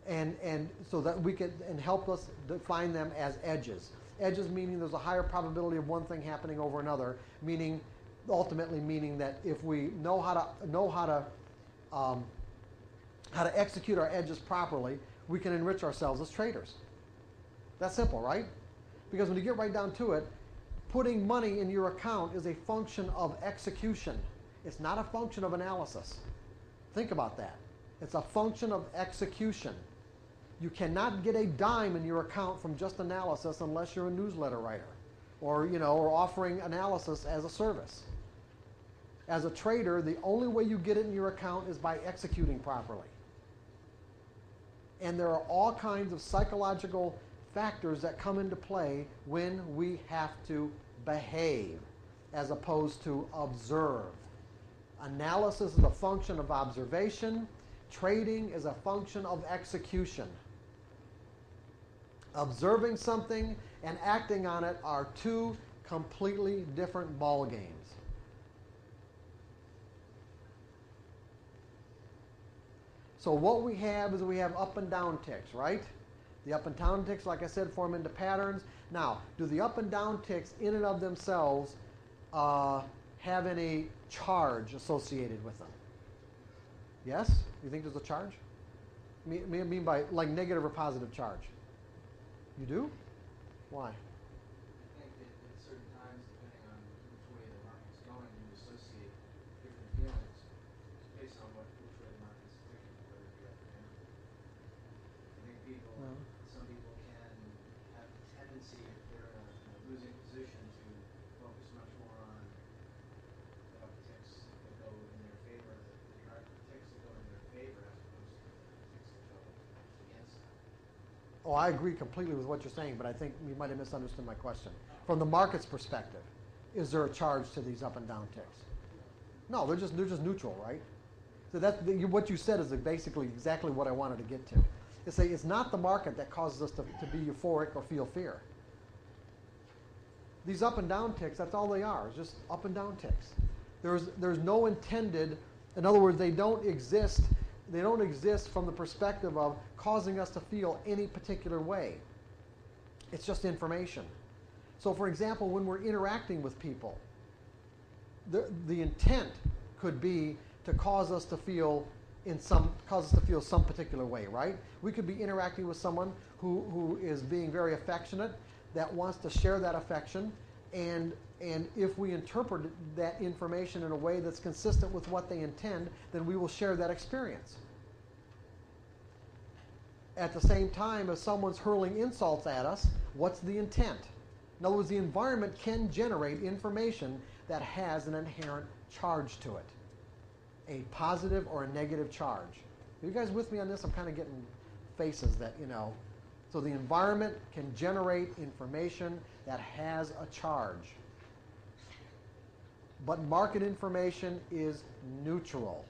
and, and so that we can and help us define them as edges. Edges meaning there's a higher probability of one thing happening over another, meaning ultimately meaning that if we know how to know how to um, how to execute our edges properly, we can enrich ourselves as traders. That's simple, right? Because when you get right down to it, putting money in your account is a function of execution. It's not a function of analysis. Think about that. It's a function of execution. You cannot get a dime in your account from just analysis unless you're a newsletter writer or, you know, or offering analysis as a service. As a trader, the only way you get it in your account is by executing properly. And there are all kinds of psychological factors that come into play when we have to behave as opposed to observe. Analysis is a function of observation. Trading is a function of execution. Observing something and acting on it are two completely different ball games. So what we have is we have up and down ticks, right? The up and down ticks, like I said, form into patterns. Now, do the up and down ticks in and of themselves uh, have any charge associated with them? Yes? You think there's a charge? I mean, mean by like negative or positive charge? You do? Why? I think that at certain times, depending on which way the market's going, you associate different feelings based on what, which way the market's ticking, whether it be up or down. I think people, Well. some people can have a tendency, if they're in a in a losing position, to Oh, I agree completely with what you're saying, but I think you might have misunderstood my question. From the market's perspective, is there a charge to these up and down ticks? No, they're just they're just neutral, right? So that what you said is basically exactly what I wanted to get to. It's say it's not the market that causes us to, to be euphoric or feel fear. These up and down ticks, that's all they are, just up and down ticks. There's there's no intended, in other words, they don't exist, they don't exist from the perspective of causing us to feel any particular way. It's just information. So for example, when we're interacting with people, the, the intent could be to cause us to feel in some cause us to feel some particular way, right? We could be interacting with someone who, who is being very affectionate, that wants to share that affection, and and if we interpret that information in a way that's consistent with what they intend, then we will share that experience. At the same time, if someone's hurling insults at us, what's the intent? In other words, the environment can generate information that has an inherent charge to it a positive or a negative charge. Are you guys with me on this? I'm kind of getting faces that, you know. So the environment can generate information that has a charge. But market information is neutral.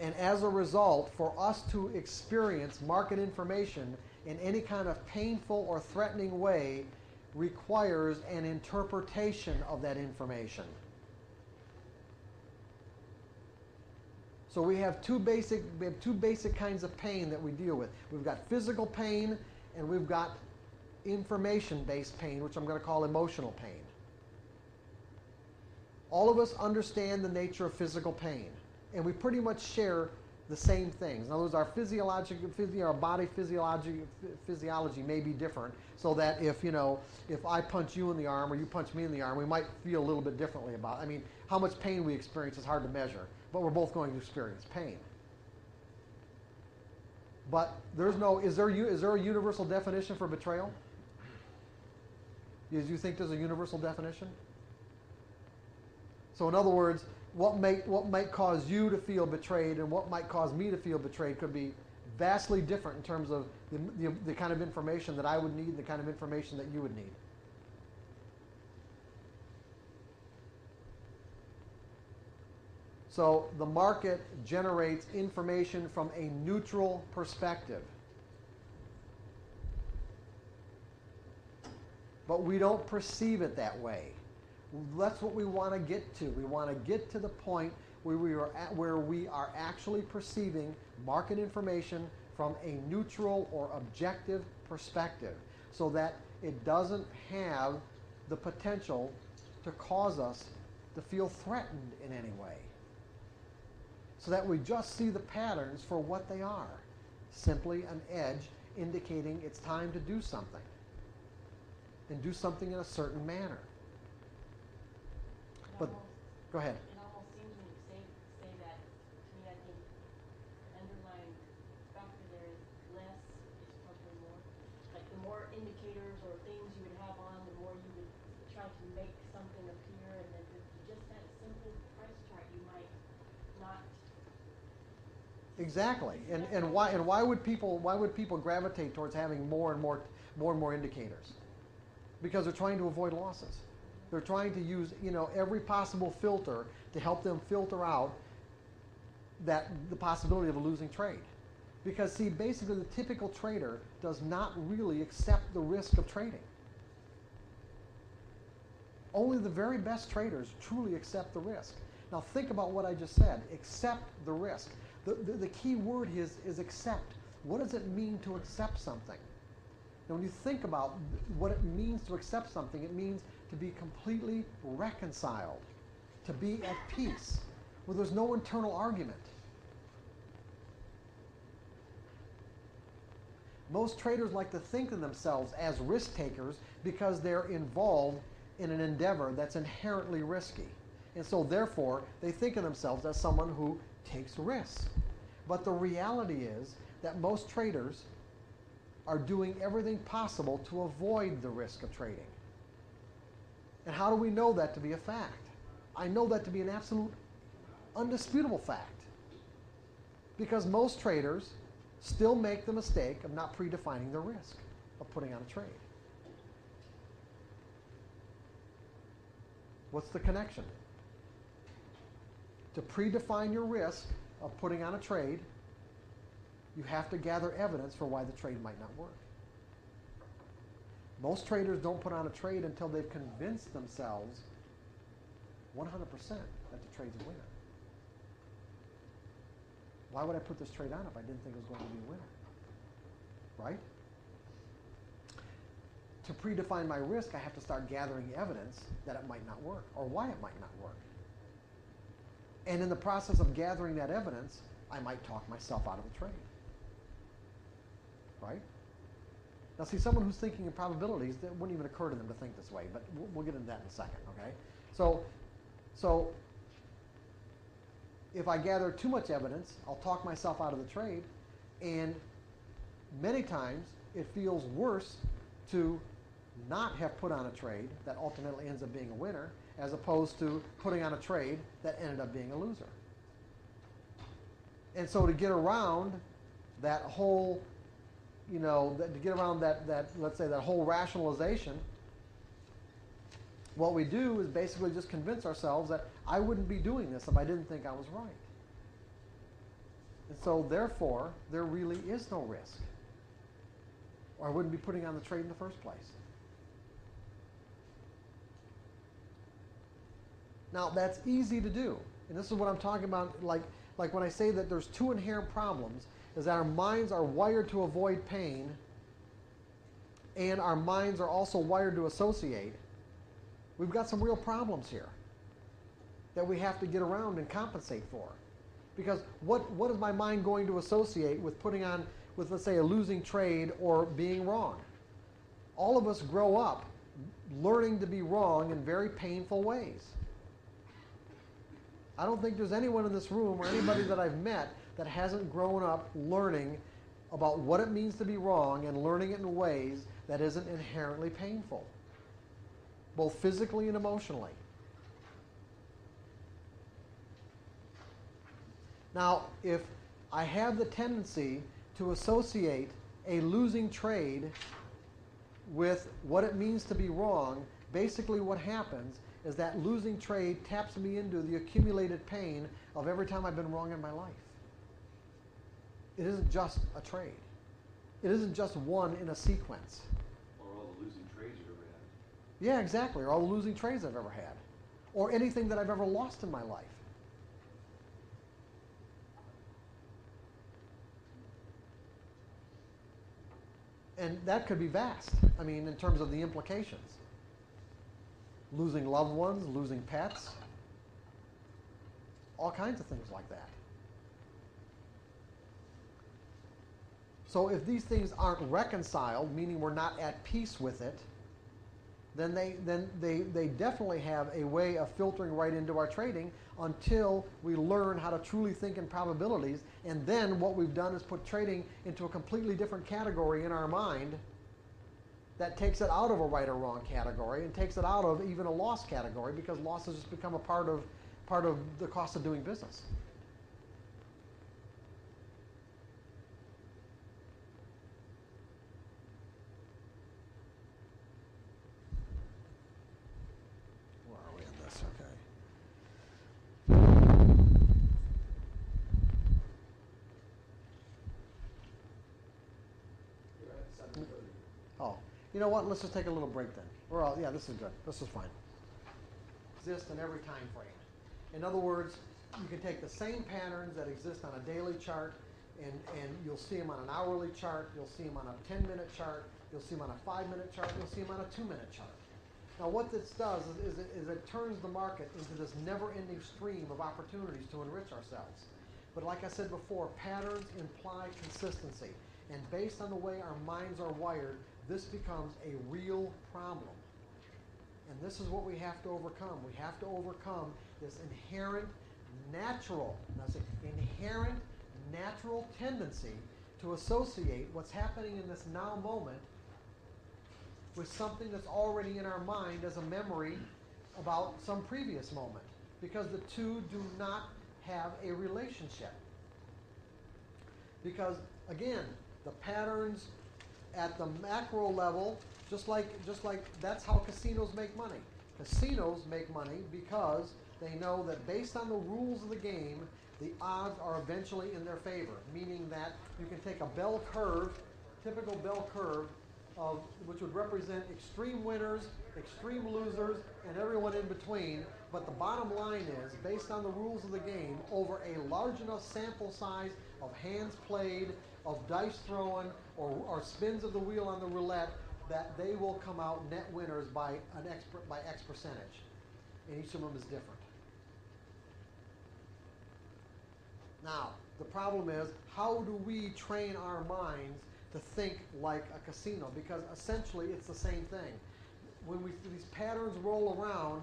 And as a result, for us to experience market information in any kind of painful or threatening way requires an interpretation of that information. So we have two basic we have two basic kinds of pain that we deal with. We've got physical pain and we've got information-based pain, which I'm going to call emotional pain. All of us understand the nature of physical pain, and we pretty much share the same things. In other words, our physiological, physio, our body physiology, physiology may be different, so that if you know, if I punch you in the arm or you punch me in the arm, we might feel a little bit differently about. It. I mean, how much pain we experience is hard to measure, but we're both going to experience pain. But there's no. Is there is there a universal definition for betrayal? Do you think there's a universal definition? So, in other words, what might, what might cause you to feel betrayed and what might cause me to feel betrayed could be vastly different in terms of the, the, the kind of information that I would need the kind of information that you would need. So the market generates information from a neutral perspective. But we don't perceive it that way. That's what we want to get to. We want to get to the point where we are at, where we are actually perceiving market information from a neutral or objective perspective so that it doesn't have the potential to cause us to feel threatened in any way. So that we just see the patterns for what they are. Simply an edge indicating it's time to do something. And do something in a certain manner. It But- almost- Go ahead. It almost seems when you say, say that, to me, I think the underlying factor there is less is probably more. Like the more indicators or things you would have on, the more you would try to make something appear, and then if you just had a simple price chart, you might not. Exactly. And, and why and why would people why would people gravitate towards having more and more more and more indicators? Because they're trying to avoid losses. They're trying to use, you know, every possible filter to help them filter out that the possibility of a losing trade. Because see, basically the typical trader does not really accept the risk of trading. Only the very best traders truly accept the risk. Now think about what I just said. Accept the risk. The, the, the key word is, is accept. What does it mean to accept something? Now when you think about what it means to accept something, it means to be completely reconciled, to be at peace, where there's no internal argument. Most traders like to think of themselves as risk takers because they're involved in an endeavor that's inherently risky. And so, therefore, they think of themselves as someone who takes risks. But the reality is that most traders are doing everything possible to avoid the risk of trading. And how do we know that to be a fact? I know that to be an absolute, undisputable fact. Because most traders still make the mistake of not predefining the risk of putting on a trade. What's the connection? To predefine your risk of putting on a trade, you have to gather evidence for why the trade might not work. Most traders don't put on a trade until they've convinced themselves 100% that the trade's a winner. Why would I put this trade on if I didn't think it was going to be a winner? Right? To predefine my risk, I have to start gathering evidence that it might not work or why it might not work. And in the process of gathering that evidence, I might talk myself out of the trade. Right? Now, see, someone who's thinking in probabilities, that wouldn't even occur to them to think this way, but we'll, we'll get into that in a second, okay? So, so if I gather too much evidence, I'll talk myself out of the trade, and many times it feels worse to not have put on a trade that ultimately ends up being a winner as opposed to putting on a trade that ended up being a loser. And so to get around that whole, you know, that, to get around that, that, let's say, that whole rationalization, what we do is basically just convince ourselves that I wouldn't be doing this if I didn't think I was right. And so, therefore, there really is no risk. Or I wouldn't be putting on the trade in the first place. Now, that's easy to do. And this is what I'm talking about. Like, like when I say that there's two inherent problems, is that our minds are wired to avoid pain, and our minds are also wired to associate. We've got some real problems here that we have to get around and compensate for. Because what, what is my mind going to associate with putting on, with let's say a losing trade or being wrong? All of us grow up learning to be wrong in very painful ways. I don't think there's anyone in this room or anybody that I've met that hasn't grown up learning about what it means to be wrong and learning it in ways that isn't inherently painful, both physically and emotionally. Now, if I have the tendency to associate a losing trade with what it means to be wrong, basically what happens is that losing trade taps me into the accumulated pain of every time I've been wrong in my life. It isn't just a trade. It isn't just one in a sequence. Or all the losing trades you've ever had. Yeah, exactly. Or all the losing trades I've ever had. Or anything that I've ever lost in my life. And that could be vast. I mean, in terms of the implications. Losing loved ones, losing pets, all kinds of things like that. So if these things aren't reconciled, meaning we're not at peace with it, then they then they, they definitely have a way of filtering right into our trading until we learn how to truly think in probabilities. And then what we've done is put trading into a completely different category in our mind that takes it out of a right or wrong category and takes it out of even a loss category because losses just become a part of part of the cost of doing business. Where are we in this? Okay. You're at seven thirty. Oh, you know what? Let's just take a little break then. We're all, uh, yeah, this is good. This is fine. Exist in every time frame. In other words, you can take the same patterns that exist on a daily chart, and, and you'll see them on an hourly chart, you'll see them on a 10 minute chart, you'll see them on a five minute chart, you'll see them on a two minute chart. Now, what this does is, is, it, is it turns the market into this never ending stream of opportunities to enrich ourselves. But like I said before, patterns imply consistency. And based on the way our minds are wired, this becomes a real problem. And this is what we have to overcome. We have to overcome this inherent, natural, now I say inherent, natural tendency to associate what's happening in this now moment with something that's already in our mind as a memory about some previous moment. Because the two do not have a relationship. Because again, the patterns at the macro level, just like just like that's how casinos make money. Casinos make money because they know that based on the rules of the game, the odds are eventually in their favor. Meaning that you can take a bell curve, typical bell curve of which would represent extreme winners, extreme losers, and everyone in between. But the bottom line is, based on the rules of the game, over a large enough sample size of hands played, of dice thrown, or, or spins of the wheel on the roulette, that they will come out net winners by an X, by X percentage. And each of them is different. Now, the problem is, how do we train our minds to think like a casino? Because essentially, it's the same thing. When we these patterns roll around,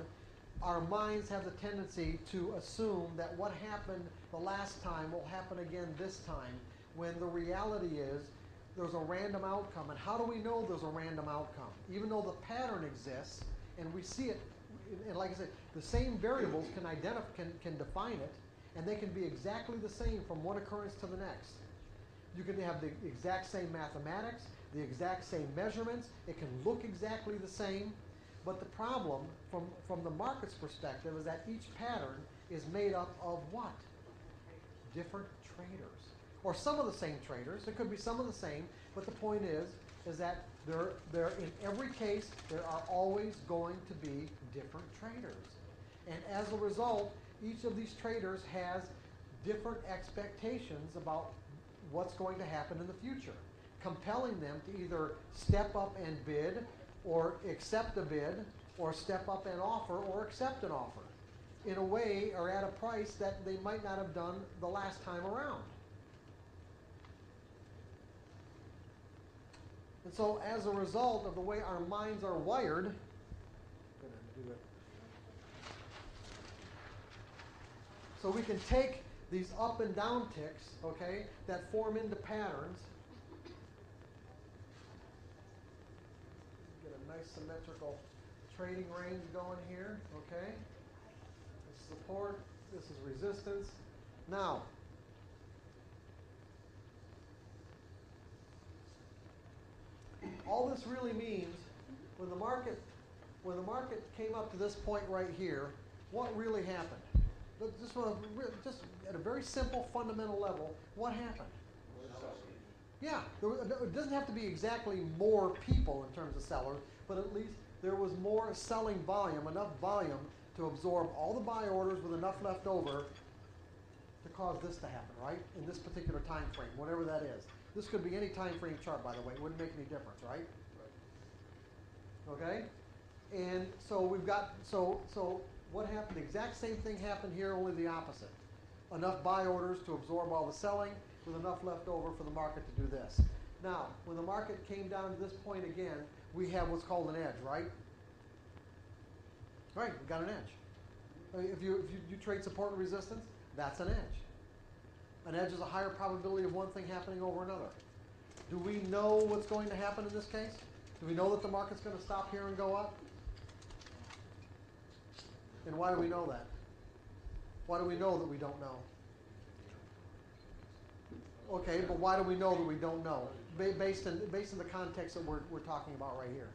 our minds have the tendency to assume that what happened the last time will happen again this time, when the reality is there's a random outcome. And how do we know there's a random outcome? Even though the pattern exists and we see it, and like I said, the same variables can identify can, can define it, and they can be exactly the same from one occurrence to the next. You can have the exact same mathematics, the exact same measurements, it can look exactly the same, but the problem from, from the market's perspective is that each pattern is made up of what? Different traders. Or some of the same traders. It could be some of the same, but the point is, is that there, there, in every case, there are always going to be different traders. And as a result, each of these traders has different expectations about what's going to happen in the future, compelling them to either step up and bid, or accept a bid, or step up and offer, or accept an offer in a way or at a price that they might not have done the last time around. And so, as a result of the way our minds are wired. So we can take these up and down ticks, okay, that form into patterns. Get a nice symmetrical trading range going here, okay? This is support, this is resistance. Now, all this really means when the market when the market came up to this point right here, what really happened? Just, just at a very simple fundamental level, what happened? Yeah, there, wa- it doesn't have to be exactly more people in terms of sellers, but at least there was more selling volume, enough volume to absorb all the buy orders with enough left over to cause this to happen, right? In this particular time frame, whatever that is. This could be any time frame chart, by the way. It wouldn't make any difference, right? Okay? And so we've got, so, so what happened? The exact same thing happened here, only the opposite. Enough buy orders to absorb all the selling, with enough left over for the market to do this. Now, when the market came down to this point again, we have what's called an edge, right? Right, we got an edge. Uh, If you, if you, you trade support and resistance, that's an edge. An edge is a higher probability of one thing happening over another. Do we know what's going to happen in this case? Do we know that the market's going to stop here and go up? And why do we know that? Why do we know that we don't know? Okay, but why do we know that we don't know? Ba- based in based in the context that we're, we're talking about right here.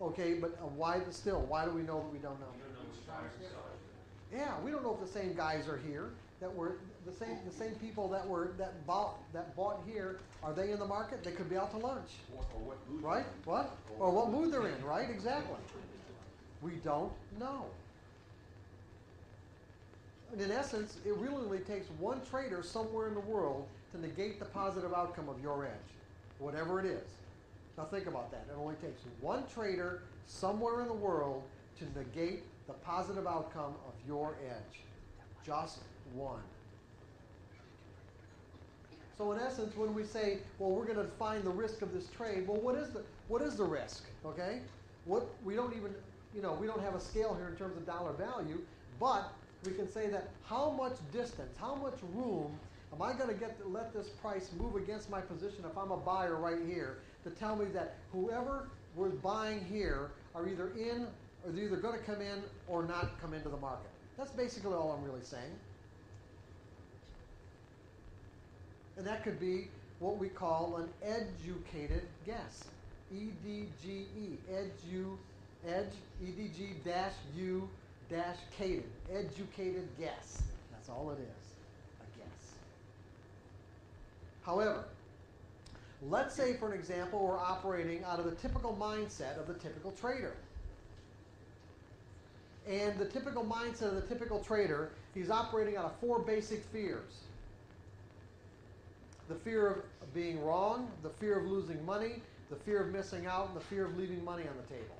Okay, but uh, why still? Why do we know that we don't know? Yeah, we don't know if the same guys are here. That were the same the same people that were that bought that bought here. Are they in the market? They could be out to lunch, Or or what right? What? Or what mood they're in, right? Exactly. We don't know. And in essence, it really only takes one trader somewhere in the world to negate the positive outcome of your edge, whatever it is. Now think about that. It only takes one trader somewhere in the world to negate the positive outcome of your edge. Just one. So in essence, when we say, well, we're going to find the risk of this trade, well, what is the what is the risk? Okay, what we don't even you know we don't have a scale here in terms of dollar value, but we can say that how much distance, how much room am I going to get to let this price move against my position if I'm a buyer right here to tell me that whoever was buying here are either in or they're either going to come in or not come into the market. That's basically all I'm really saying. And that could be what we call an educated guess. E D G E, edu, edge, E D G dash U dash cated, educated guess. That's all it is, a guess. However, let's say, for an example, we're operating out of the typical mindset of the typical trader. And the typical mindset of the typical trader, he's operating out of four basic fears the fear of being wrong, the fear of losing money, the fear of missing out, and the fear of leaving money on the table.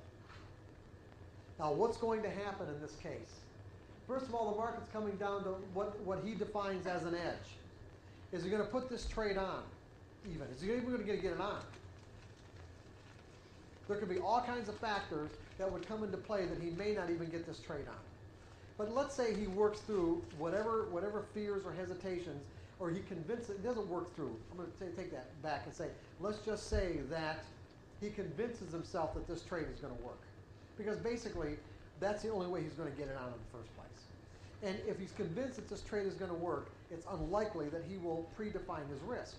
Now, what's going to happen in this case? First of all, the market's coming down to what, what he defines as an edge. Is he going to put this trade on? Even. Is he even going to get it on? There could be all kinds of factors that would come into play that he may not even get this trade on. But let's say he works through whatever whatever fears or hesitations, or he convinces it doesn't work through. I'm going to take that back and say, let's just say that he convinces himself that this trade is going to work, because basically that's the only way he's going to get it out in the first place. And if he's convinced that this trade is going to work, it's unlikely that he will predefine his risk.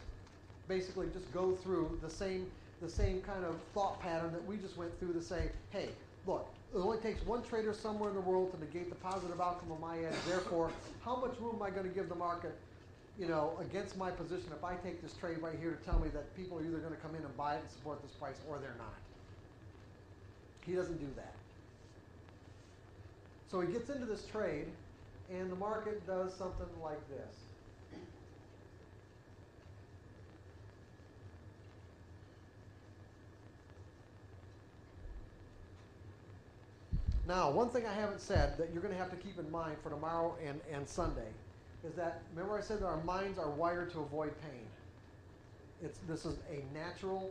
Basically, just go through the same the same kind of thought pattern that we just went through to say, hey, look, it only takes one trader somewhere in the world to negate the positive outcome of my edge. Therefore, how much room am I going to give the market, you know, against my position if I take this trade right here to tell me that people are either going to come in and buy it and support this price or they're not? He doesn't do that. So he gets into this trade, and the market does something like this. Now, one thing I haven't said that you're going to have to keep in mind for tomorrow and, and Sunday is that remember I said that our minds are wired to avoid pain. It's, this is a natural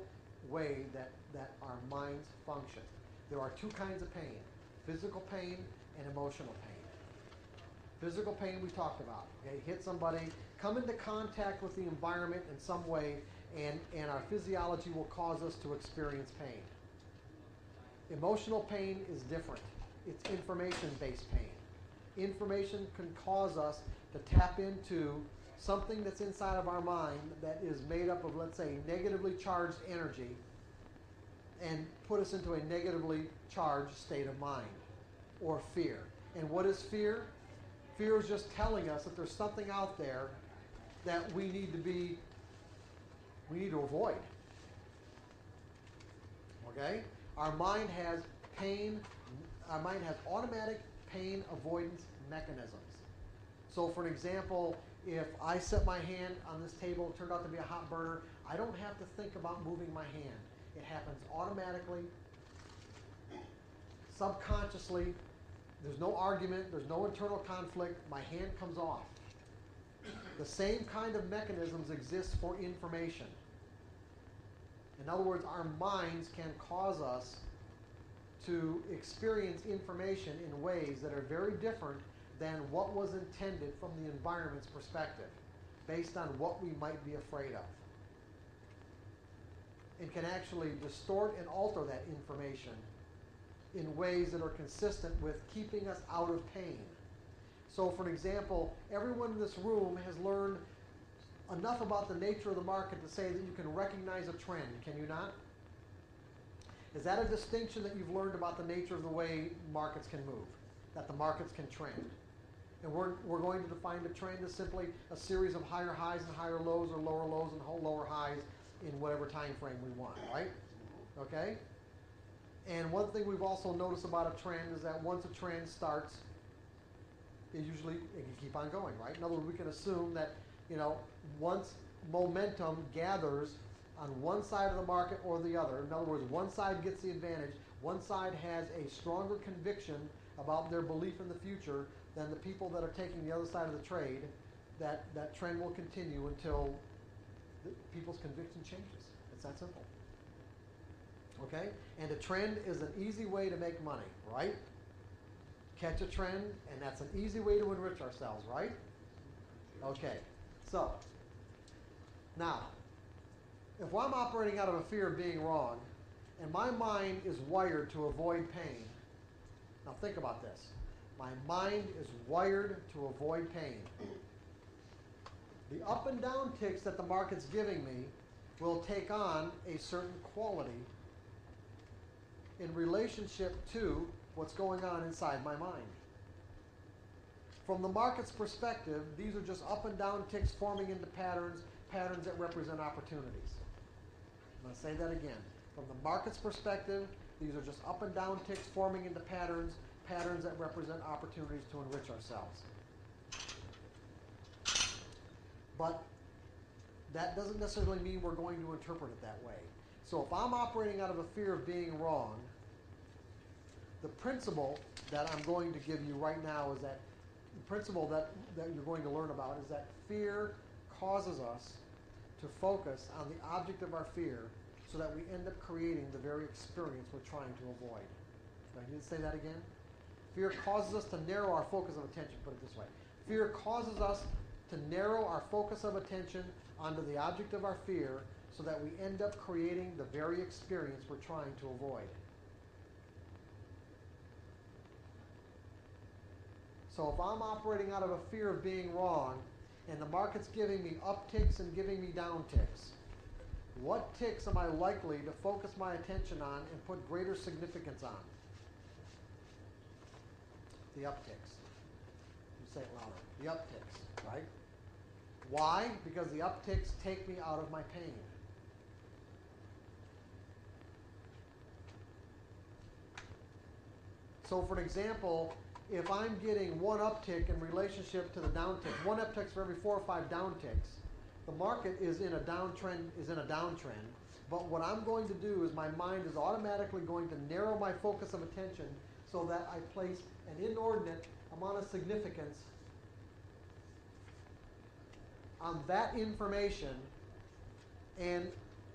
way that, that our minds function. There are two kinds of pain physical pain and emotional pain. Physical pain we talked about. Okay, hit somebody, come into contact with the environment in some way, and, and our physiology will cause us to experience pain. Emotional pain is different. It's information based pain. Information can cause us to tap into something that's inside of our mind that is made up of, let's say, negatively charged energy and put us into a negatively charged state of mind or fear. And what is fear? Fear is just telling us that there's something out there that we need to be, we need to avoid. Okay? Our mind has pain, our mind has automatic pain avoidance mechanisms. So, for an example, if I set my hand on this table, it turned out to be a hot burner, I don't have to think about moving my hand. It happens automatically, subconsciously. There's no argument, there's no internal conflict. My hand comes off. The same kind of mechanisms exist for information. In other words, our minds can cause us to experience information in ways that are very different than what was intended from the environment's perspective, based on what we might be afraid of. It can actually distort and alter that information in ways that are consistent with keeping us out of pain. So, for example, everyone in this room has learned enough about the nature of the market to say that you can recognize a trend, can you not? Is that a distinction that you've learned about the nature of the way markets can move? That the markets can trend? And we're, we're going to define the trend as simply a series of higher highs and higher lows or lower lows and whole lower highs in whatever time frame we want, right? Okay? And one thing we've also noticed about a trend is that once a trend starts, it usually it can keep on going, right? In other words, we can assume that, you know, once momentum gathers on one side of the market or the other, in other words, one side gets the advantage, one side has a stronger conviction about their belief in the future than the people that are taking the other side of the trade, that, that trend will continue until the, people's conviction changes. It's that simple. Okay? And a trend is an easy way to make money, right? Catch a trend, and that's an easy way to enrich ourselves, right? Okay. So, now, if I'm operating out of a fear of being wrong, and my mind is wired to avoid pain, now think about this. My mind is wired to avoid pain. The up and down ticks that the market's giving me will take on a certain quality in relationship to what's going on inside my mind. From the market's perspective, these are just up and down ticks forming into patterns, patterns that represent opportunities. I'm going to say that again. From the market's perspective, these are just up and down ticks forming into patterns, patterns that represent opportunities to enrich ourselves. But that doesn't necessarily mean we're going to interpret it that way. So if I'm operating out of a fear of being wrong, the principle that I'm going to give you right now is that the principle that, that you're going to learn about is that fear causes us to focus on the object of our fear so that we end up creating the very experience we're trying to avoid. Did I need to say that again? Fear causes us to narrow our focus of attention, put it this way. Fear causes us to narrow our focus of attention onto the object of our fear so that we end up creating the very experience we're trying to avoid. So if I'm operating out of a fear of being wrong and the market's giving me upticks and giving me downticks, what ticks am I likely to focus my attention on and put greater significance on? The upticks. You say it louder. The upticks, right? Why? Because the upticks take me out of my pain. So, for an example, if I'm getting one uptick in relationship to the downtick, one uptick for every four or five downticks, the market is in a downtrend. Is in a downtrend. But what I'm going to do is my mind is automatically going to narrow my focus of attention so that I place an inordinate amount of significance on that information and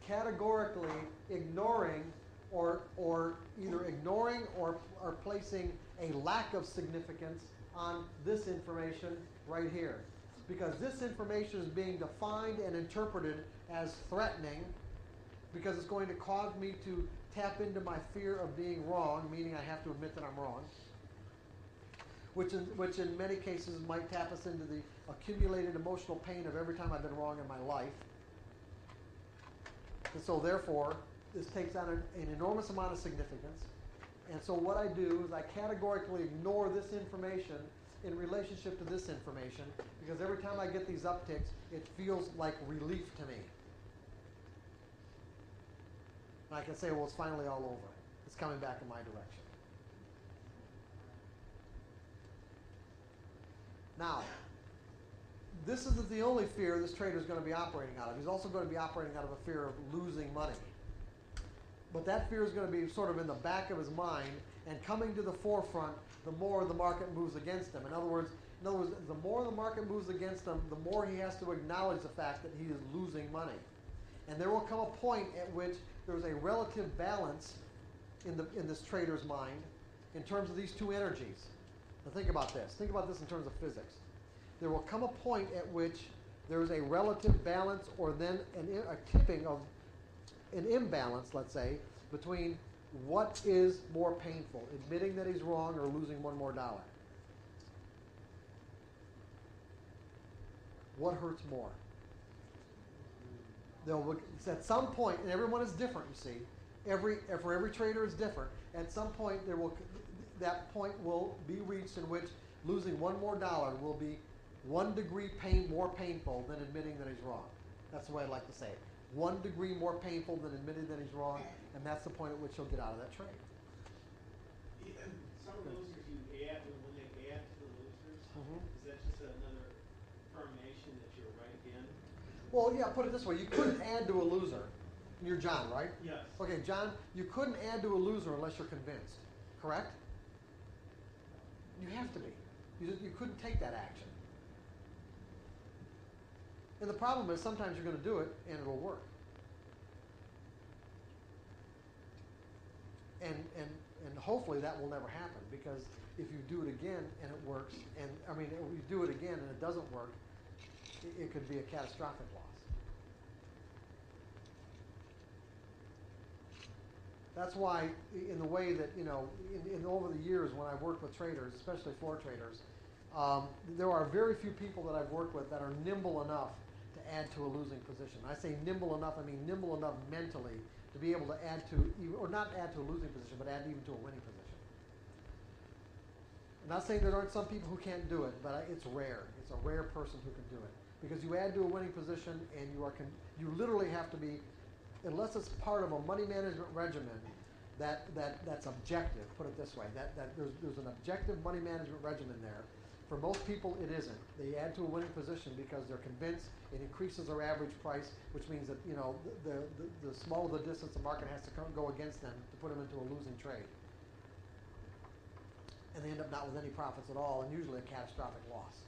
categorically ignoring or, or either ignoring or, or placing a lack of significance on this information right here. Because this information is being defined and interpreted as threatening because it's going to cause me to tap into my fear of being wrong, meaning I have to admit that I'm wrong, which in, which in many cases might tap us into the accumulated emotional pain of every time I've been wrong in my life. And so, therefore, this takes on an, an enormous amount of significance. And so, what I do is I categorically ignore this information in relationship to this information because every time I get these upticks, it feels like relief to me. And I can say, well, it's finally all over. It's coming back in my direction. Now, this isn't the only fear this trader is going to be operating out of. He's also going to be operating out of a fear of losing money. But that fear is going to be sort of in the back of his mind and coming to the forefront the more the market moves against him. In other words, in other words, the more the market moves against him, the more he has to acknowledge the fact that he is losing money. And there will come a point at which there's a relative balance in, the, in this trader's mind in terms of these two energies. Now think about this. Think about this in terms of physics. There will come a point at which there is a relative balance or then an, a tipping of an imbalance, let's say, between what is more painful, admitting that he's wrong or losing one more dollar. What hurts more? They'll, at some point, and everyone is different, you see. Every, for every trader is different. At some point, there will, that point will be reached in which losing one more dollar will be one degree pain more painful than admitting that he's wrong. That's the way I like to say it. One degree more painful than admitting that he's wrong, and that's the point at which he'll get out of that trade. Some losers you add, when they add to the losers, Mhm. is that just another affirmation that you're right again? Well, yeah, put it this way: you couldn't add to a loser. You're John, right? Yes. Okay, John, you couldn't add to a loser unless you're convinced, correct? You have to be. You, just, you couldn't take that action. And the problem is sometimes you're going to do it and it'll work. And, and, and hopefully that will never happen because if you do it again and it works, and I mean, if you do it again and it doesn't work, it, could be a catastrophic loss. That's why, in the way that, you know, in, in over the years when I've worked with traders, especially floor traders, Um, there are very few people that I've worked with that are nimble enough to add to a losing position. I say nimble enough, I mean nimble enough mentally to be able to add to, or not add to a losing position, but add even to a winning position. I'm not saying there aren't some people who can't do it, but it's rare. It's a rare person who can do it. Because you add to a winning position and you are, you literally have to be, unless it's part of a money management regimen that, that, that's objective, put it this way, that, that there's, there's an objective money management regimen there. For most people, it isn't. They add to a winning position because they're convinced it increases their average price, which means that, you know, the, the, the smaller the distance the market has to come, go against them to put them into a losing trade. And they end up not with any profits at all, and usually a catastrophic loss.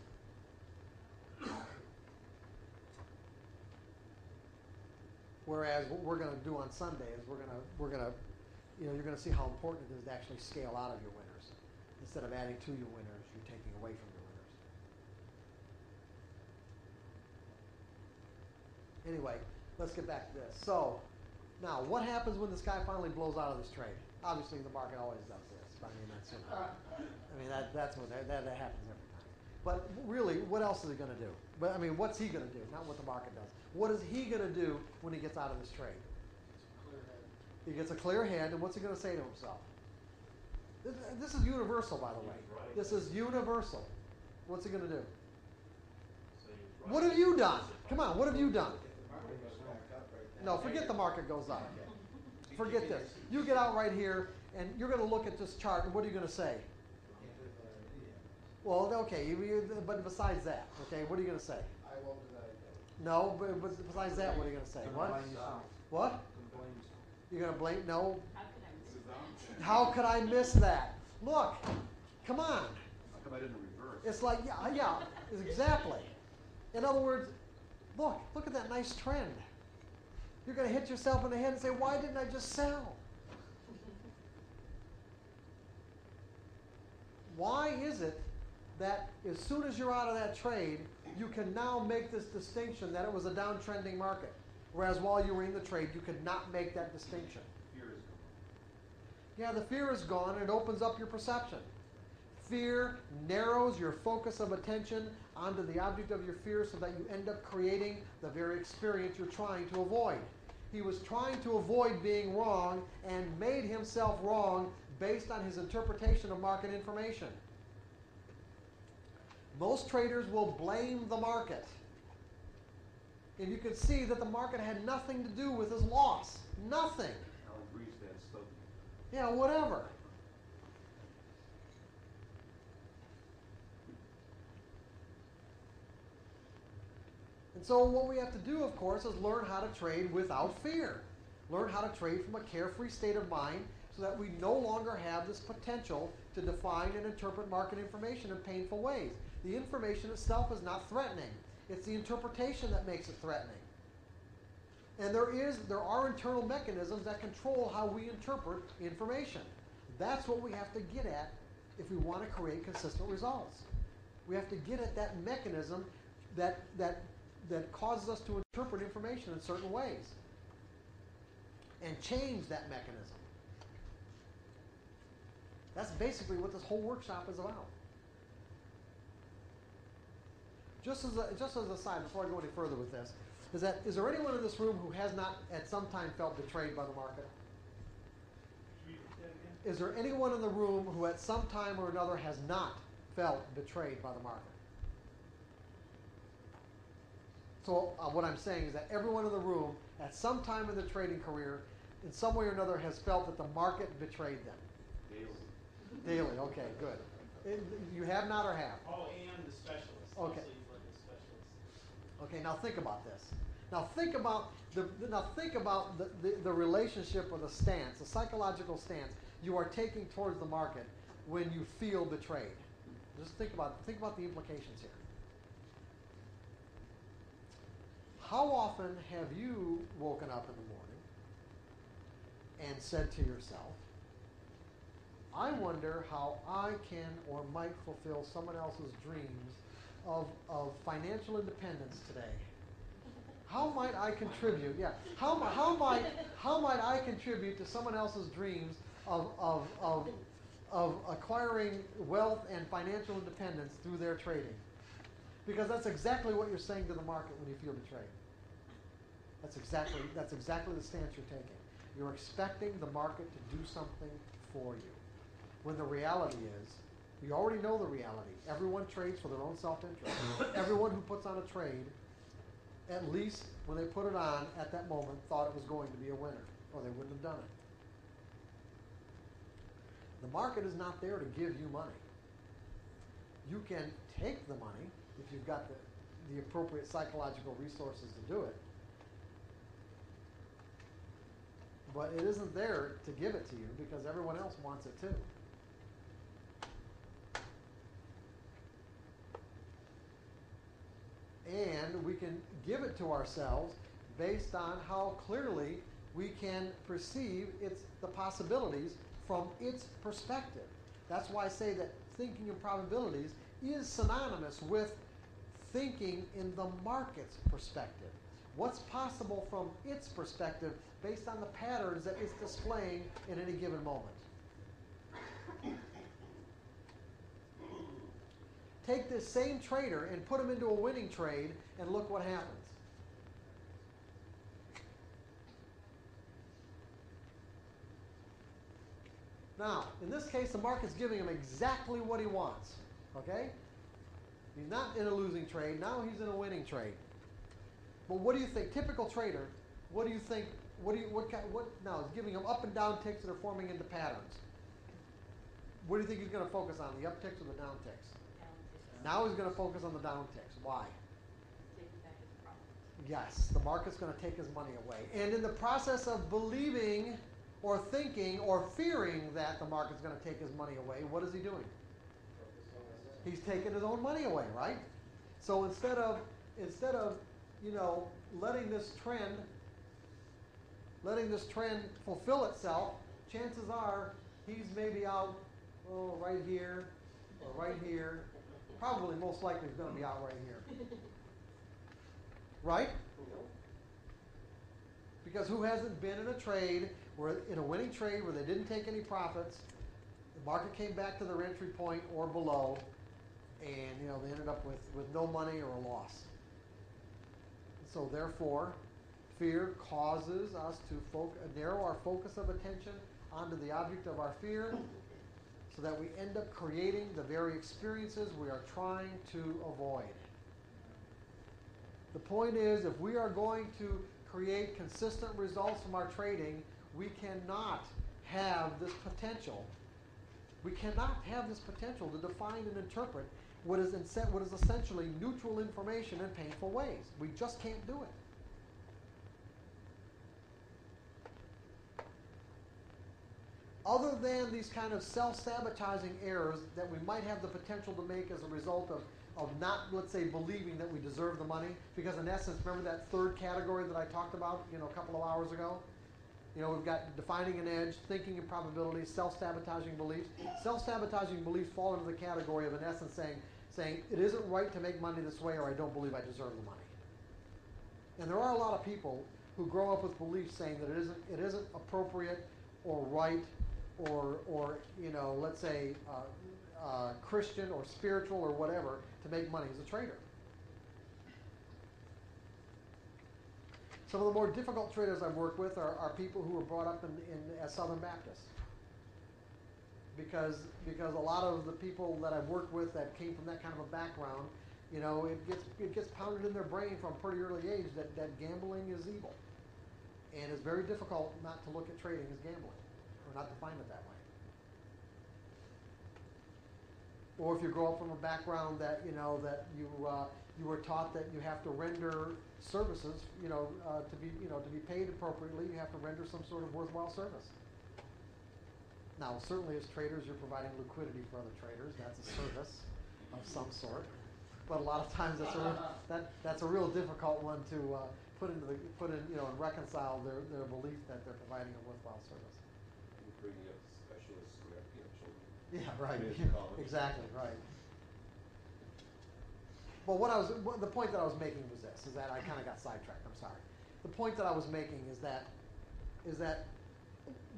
Whereas what we're gonna do on Sunday is we're gonna, we're gonna, you know, you're gonna see how important it is to actually scale out of your winners. Instead of adding to your winners, you're taking away from your winners. Anyway, let's get back to this. So, now, what happens when this guy finally blows out of this trade? Obviously, the market always does this. I mean, that's, I mean, that, that's what, that, that happens every. But really, what else is he gonna do? But, I mean, what's he gonna do? Not what the market does. What is he gonna do when he gets out of this trade? He gets a clear head, and what's he gonna say to himself? This, this is universal, by the way. This is universal. What's he gonna do? What have you done? Come on, what have you done? No, forget the market goes up. Forget this. You get out right here, and you're gonna look at this chart, and what are you gonna say? Well, okay, you, you, but besides that, okay, what are you gonna say? I won't deny that. No, but, but besides that, what are you gonna say? What? What? You're gonna blame? No. How could I miss? How could I miss that? Look, come on. How come I didn't reverse? It's like, yeah, yeah, exactly. In other words, look, look at that nice trend. You're going to hit yourself in the head and say, why didn't I just sell? Why is it that as soon as you're out of that trade, you can now make this distinction that it was a downtrending market? Whereas while you were in the trade, you could not make that distinction. Fear is gone. Yeah, the fear is gone and it opens up your perception. Fear narrows your focus of attention onto the object of your fear so that you end up creating the very experience you're trying to avoid. He was trying to avoid being wrong and made himself wrong based on his interpretation of market information. Most traders will blame the market. And you can see that the market had nothing to do with his loss. Nothing. Yeah, whatever. And so, what we have to do, of course, is learn how to trade without fear. Learn how to trade from a carefree state of mind so that we no longer have this potential to define and interpret market information in painful ways. The information itself is not threatening, it's the interpretation that makes it threatening. And there is there are internal mechanisms that control how we interpret information. That's what we have to get at if we want to create consistent results. We have to get at that mechanism that that that causes us to interpret information in certain ways and change that mechanism. That's basically what this whole workshop is about. Just as a, just as an aside, before I go any further with this, is that is there anyone in this room who has not at some time felt betrayed by the market? Repeat that again? Is there anyone in the room who at some time or another has not felt betrayed by the market? So uh, what I'm saying is that everyone in the room at some time in their trading career, in some way or another, has felt that the market betrayed them. Daily. Daily, okay, good. It- you have not or have? Oh, and the specialist. Okay. Also, you've looked at specialists. Okay, now think about this. Now think about the now think about the, the, the relationship or the stance, the psychological stance you are taking towards the market when you feel betrayed. Just think about think about the implications here. How often have you woken up in the morning and said to yourself, I wonder how I can or might fulfill someone else's dreams of, of financial independence today? How might I contribute? Yeah. How, how might how might I contribute to someone else's dreams of, of, of of acquiring wealth and financial independence through their trading. Because that's exactly what you're saying to the market when you feel betrayed. That's exactly, that's exactly the stance you're taking. You're expecting the market to do something for you. When the reality is, you already know the reality. Everyone trades for their own self-interest. Everyone who puts on a trade, at least when they put it on at that moment, thought it was going to be a winner, or they wouldn't have done it. The market is not there to give you money. You can take the money if you've got the, the appropriate psychological resources to do it. But it isn't there to give it to you because everyone else wants it too. And we can give it to ourselves based on how clearly we can perceive its the possibilities from its perspective. That's why I say that thinking in probabilities is synonymous with thinking in the market's perspective. What's possible from its perspective based on the patterns that it's displaying in any given moment. Take this same trader and put him into a winning trade and look what happens. Now, in this case, the market's giving him exactly what he wants. Okay? He's not in a losing trade. Now he's in a winning trade. But what do you think? Typical trader, what do you think? What do you what kind what now it's giving him up and down ticks that are forming into patterns. What do you think he's going to focus on? The up ticks or the down ticks? Down to Now he's going to focus on the down ticks. Why? Yes, the market's going to take his money away. And in the process of believing or thinking or fearing that the market's going to take his money away, what is he doing? He's taking his own money away, right? So instead of instead of, you know, letting this trend letting this trend fulfill itself, chances are he's maybe out oh right here or right here. Probably most likely is going to be out right here. Right? Because who hasn't been in a trade where in a winning trade where they didn't take any profits, the market came back to their entry point or below, and you know they ended up with, with no money or a loss. So therefore, fear causes us to narrow our focus of attention onto the object of our fear, so that we end up creating the very experiences we are trying to avoid. The point is, if we are going to create consistent results from our trading, we cannot have this potential. We cannot have this potential to define and interpret what is, what is essentially neutral information in painful ways. We just can't do it. Other than these kind of self-sabotaging errors that we might have the potential to make as a result of, of not, let's say, believing that we deserve the money, because in essence, remember that third category that I talked about, you know, a couple of hours ago? You know, we've got defining an edge, thinking in probabilities, self-sabotaging beliefs. Self-sabotaging beliefs fall into the category of, in essence, saying, saying it isn't right to make money this way, or I don't believe I deserve the money. And there are a lot of people who grow up with beliefs saying that it isn't, it isn't appropriate or right or, or you know, let's say uh, uh, Christian or spiritual or whatever to make money as a trader. Some of the more difficult traders I've worked with are, are people who were brought up in, in as Southern Baptists. Because because a lot of the people that I've worked with that came from that kind of a background, you know, it gets it gets pounded in their brain from a pretty early age that, that gambling is evil. And it's very difficult not to look at trading as gambling not define it that way. Or if you grow up from a background that you know that you uh, you were taught that you have to render services, you know, uh, to be you know to be paid appropriately, you have to render some sort of worthwhile service. Now, certainly as traders, you're providing liquidity for other traders. That's a service of some sort. But a lot of times, that's a real, that that's a real difficult one to uh, put into the put in you know and reconcile their, their belief that they're providing a worthwhile service. bringing up specialists who have, you know, children. Yeah, right. Community college. exactly, right. But what I was, what, the point that I was making was this: is that I kind of got sidetracked. I'm sorry. The point that I was making is that, is that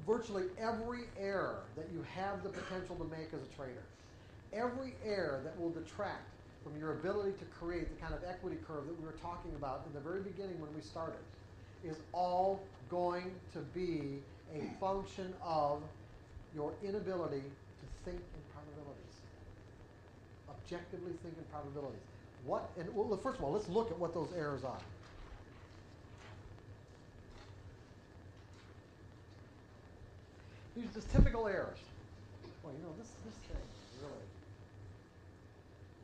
virtually every error that you have the potential to make as a trader, every error that will detract from your ability to create the kind of equity curve that we were talking about in the very beginning when we started, is all going to be a function of your inability think in probabilities. Objectively think in probabilities. What, and well, first of all, let's look at what those errors are. These are just typical errors. Well, you know, this, this thing, really.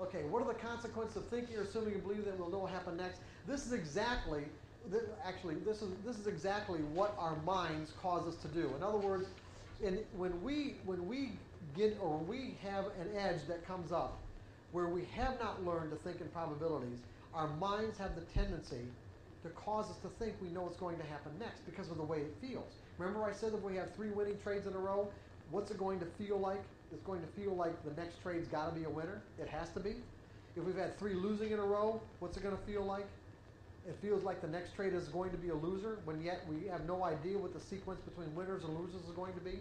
Okay, what are the consequences of thinking or assuming and believing that we'll know what happened next? This is exactly, th- actually, this is, this is exactly what our minds cause us to do. In other words, in, when, we, when we get, or we have an edge that comes up where we have not learned to think in probabilities, our minds have the tendency to cause us to think we know what's going to happen next because of the way it feels. Remember I said that we have three winning trades in a row, what's it going to feel like? It's going to feel like the next trade's got to be a winner. It has to be. If we've had three losing in a row, what's it going to feel like? It feels like the next trade is going to be a loser, when yet we have no idea what the sequence between winners and losers is going to be.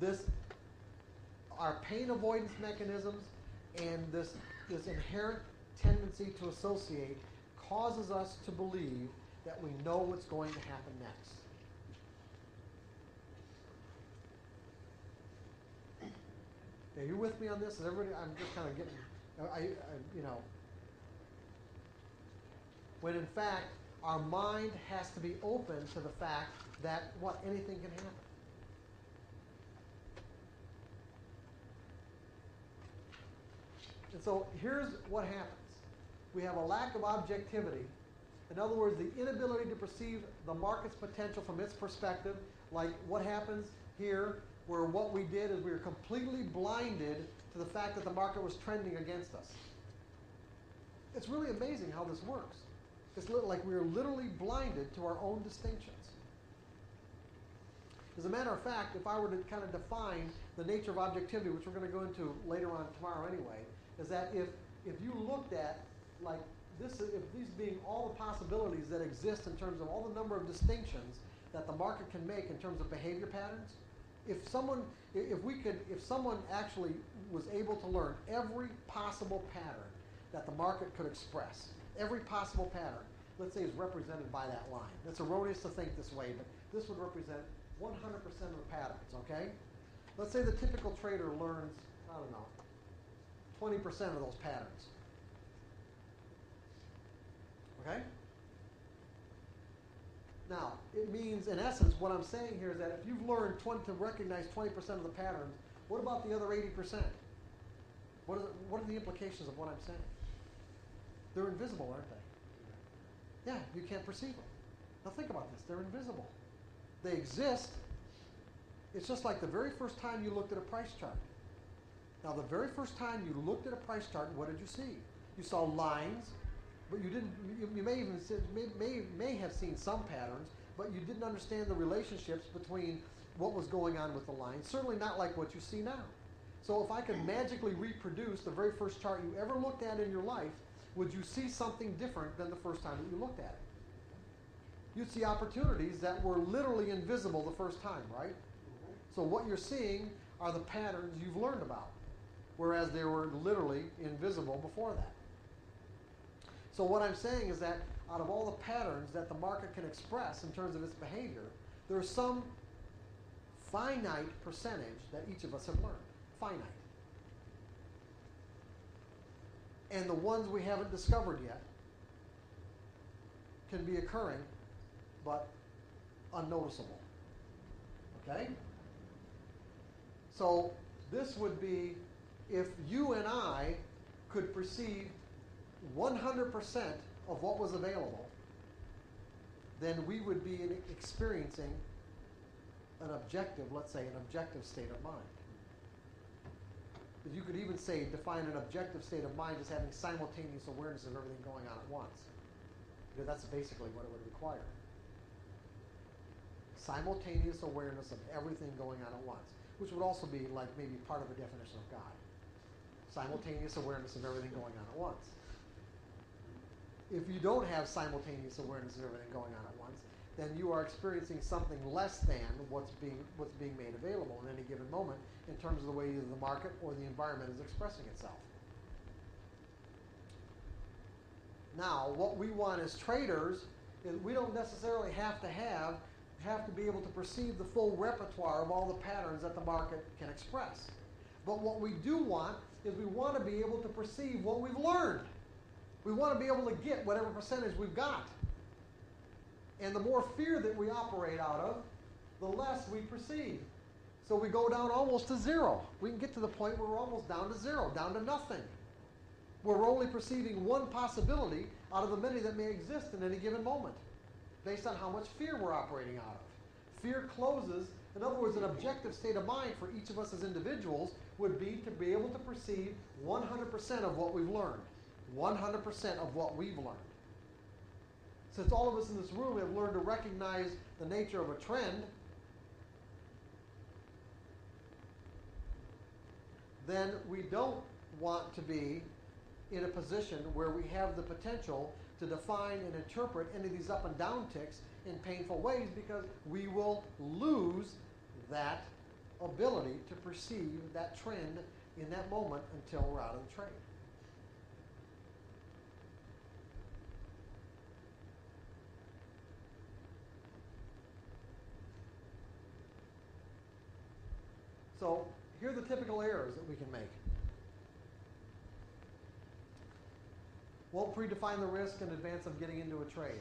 This, our pain avoidance mechanisms and this, this inherent tendency to associate causes us to believe that we know what's going to happen next. Are you with me on this? Is everybody? I'm just kind of getting, I, I, you know, when in fact our mind has to be open to the fact that what anything can happen. And so here's what happens. We have a lack of objectivity. In other words, the inability to perceive the market's potential from its perspective, like what happens here, where what we did is we were completely blinded to the fact that the market was trending against us. It's really amazing how this works. It's li- like we are literally blinded to our own distinctions. As a matter of fact, if I were to kind of define the nature of objectivity, which we're going to go into later on tomorrow anyway, is that if if you looked at like this, if these being all the possibilities that exist in terms of all the number of distinctions that the market can make in terms of behavior patterns, if someone, if we could, if someone actually was able to learn every possible pattern that the market could express, every possible pattern, let's say is represented by that line. It's erroneous to think this way, but this would represent 100% of the patterns, okay? Let's say the typical trader learns, I don't know, 20% of those patterns. Okay? Now, it means, in essence, what I'm saying here is that if you've learned 20, to recognize 20% of the patterns, what about the other 80%? What, are the implications of what I'm saying? They're invisible, aren't they? Yeah, you can't perceive them. Now think about this. They're invisible. They exist. It's just like the very first time you looked at a price chart. Now, the very first time you looked at a price chart, what did you see? You saw lines, but you didn't. You, you may even see, may, may may have seen some patterns, but you didn't understand the relationships between what was going on with the lines. Certainly not like what you see now. So, if I could magically reproduce the very first chart you ever looked at in your life, would you see something different than the first time that you looked at it? You'd see opportunities that were literally invisible the first time, right? So what you're seeing are the patterns you've learned about, whereas they were literally invisible before that. So what I'm saying is that out of all the patterns that the market can express in terms of its behavior, there's some finite percentage that each of us have learned. Finite. And the ones we haven't discovered yet can be occurring, but unnoticeable. Okay? So this would be if you and I could perceive 100% of what was available, then we would be experiencing an objective, let's say, an objective state of mind. You could even say, define an objective state of mind as having simultaneous awareness of everything going on at once. Because that's basically what it would require. Simultaneous awareness of everything going on at once, which would also be like maybe part of a definition of God. Simultaneous awareness of everything going on at once. If you don't have simultaneous awareness of everything going on at once, then you are experiencing something less than what's being, what's being made available in any given moment in terms of the way either the market or the environment is expressing itself. Now, what we want as traders is we don't necessarily have to have have to be able to perceive the full repertoire of all the patterns that the market can express. But what we do want is we want to be able to perceive what we've learned. We want to be able to get whatever percentage we've got. And the more fear that we operate out of, the less we perceive. So we go down almost to zero. We can get to the point where we're almost down to zero, down to nothing. We're only perceiving one possibility out of the many that may exist in any given moment, based on how much fear we're operating out of. Fear closes, in other words, an objective state of mind for each of us as individuals would be to be able to perceive 100% of what we've learned. 100% of what we've learned. Since all of us in this room have learned to recognize the nature of a trend, then we don't want to be in a position where we have the potential to define and interpret any of these up and down ticks in painful ways because we will lose that ability to perceive that trend in that moment until we're out of the trade. So here are the typical errors that we can make. Won't predefine the risk in advance of getting into a trade.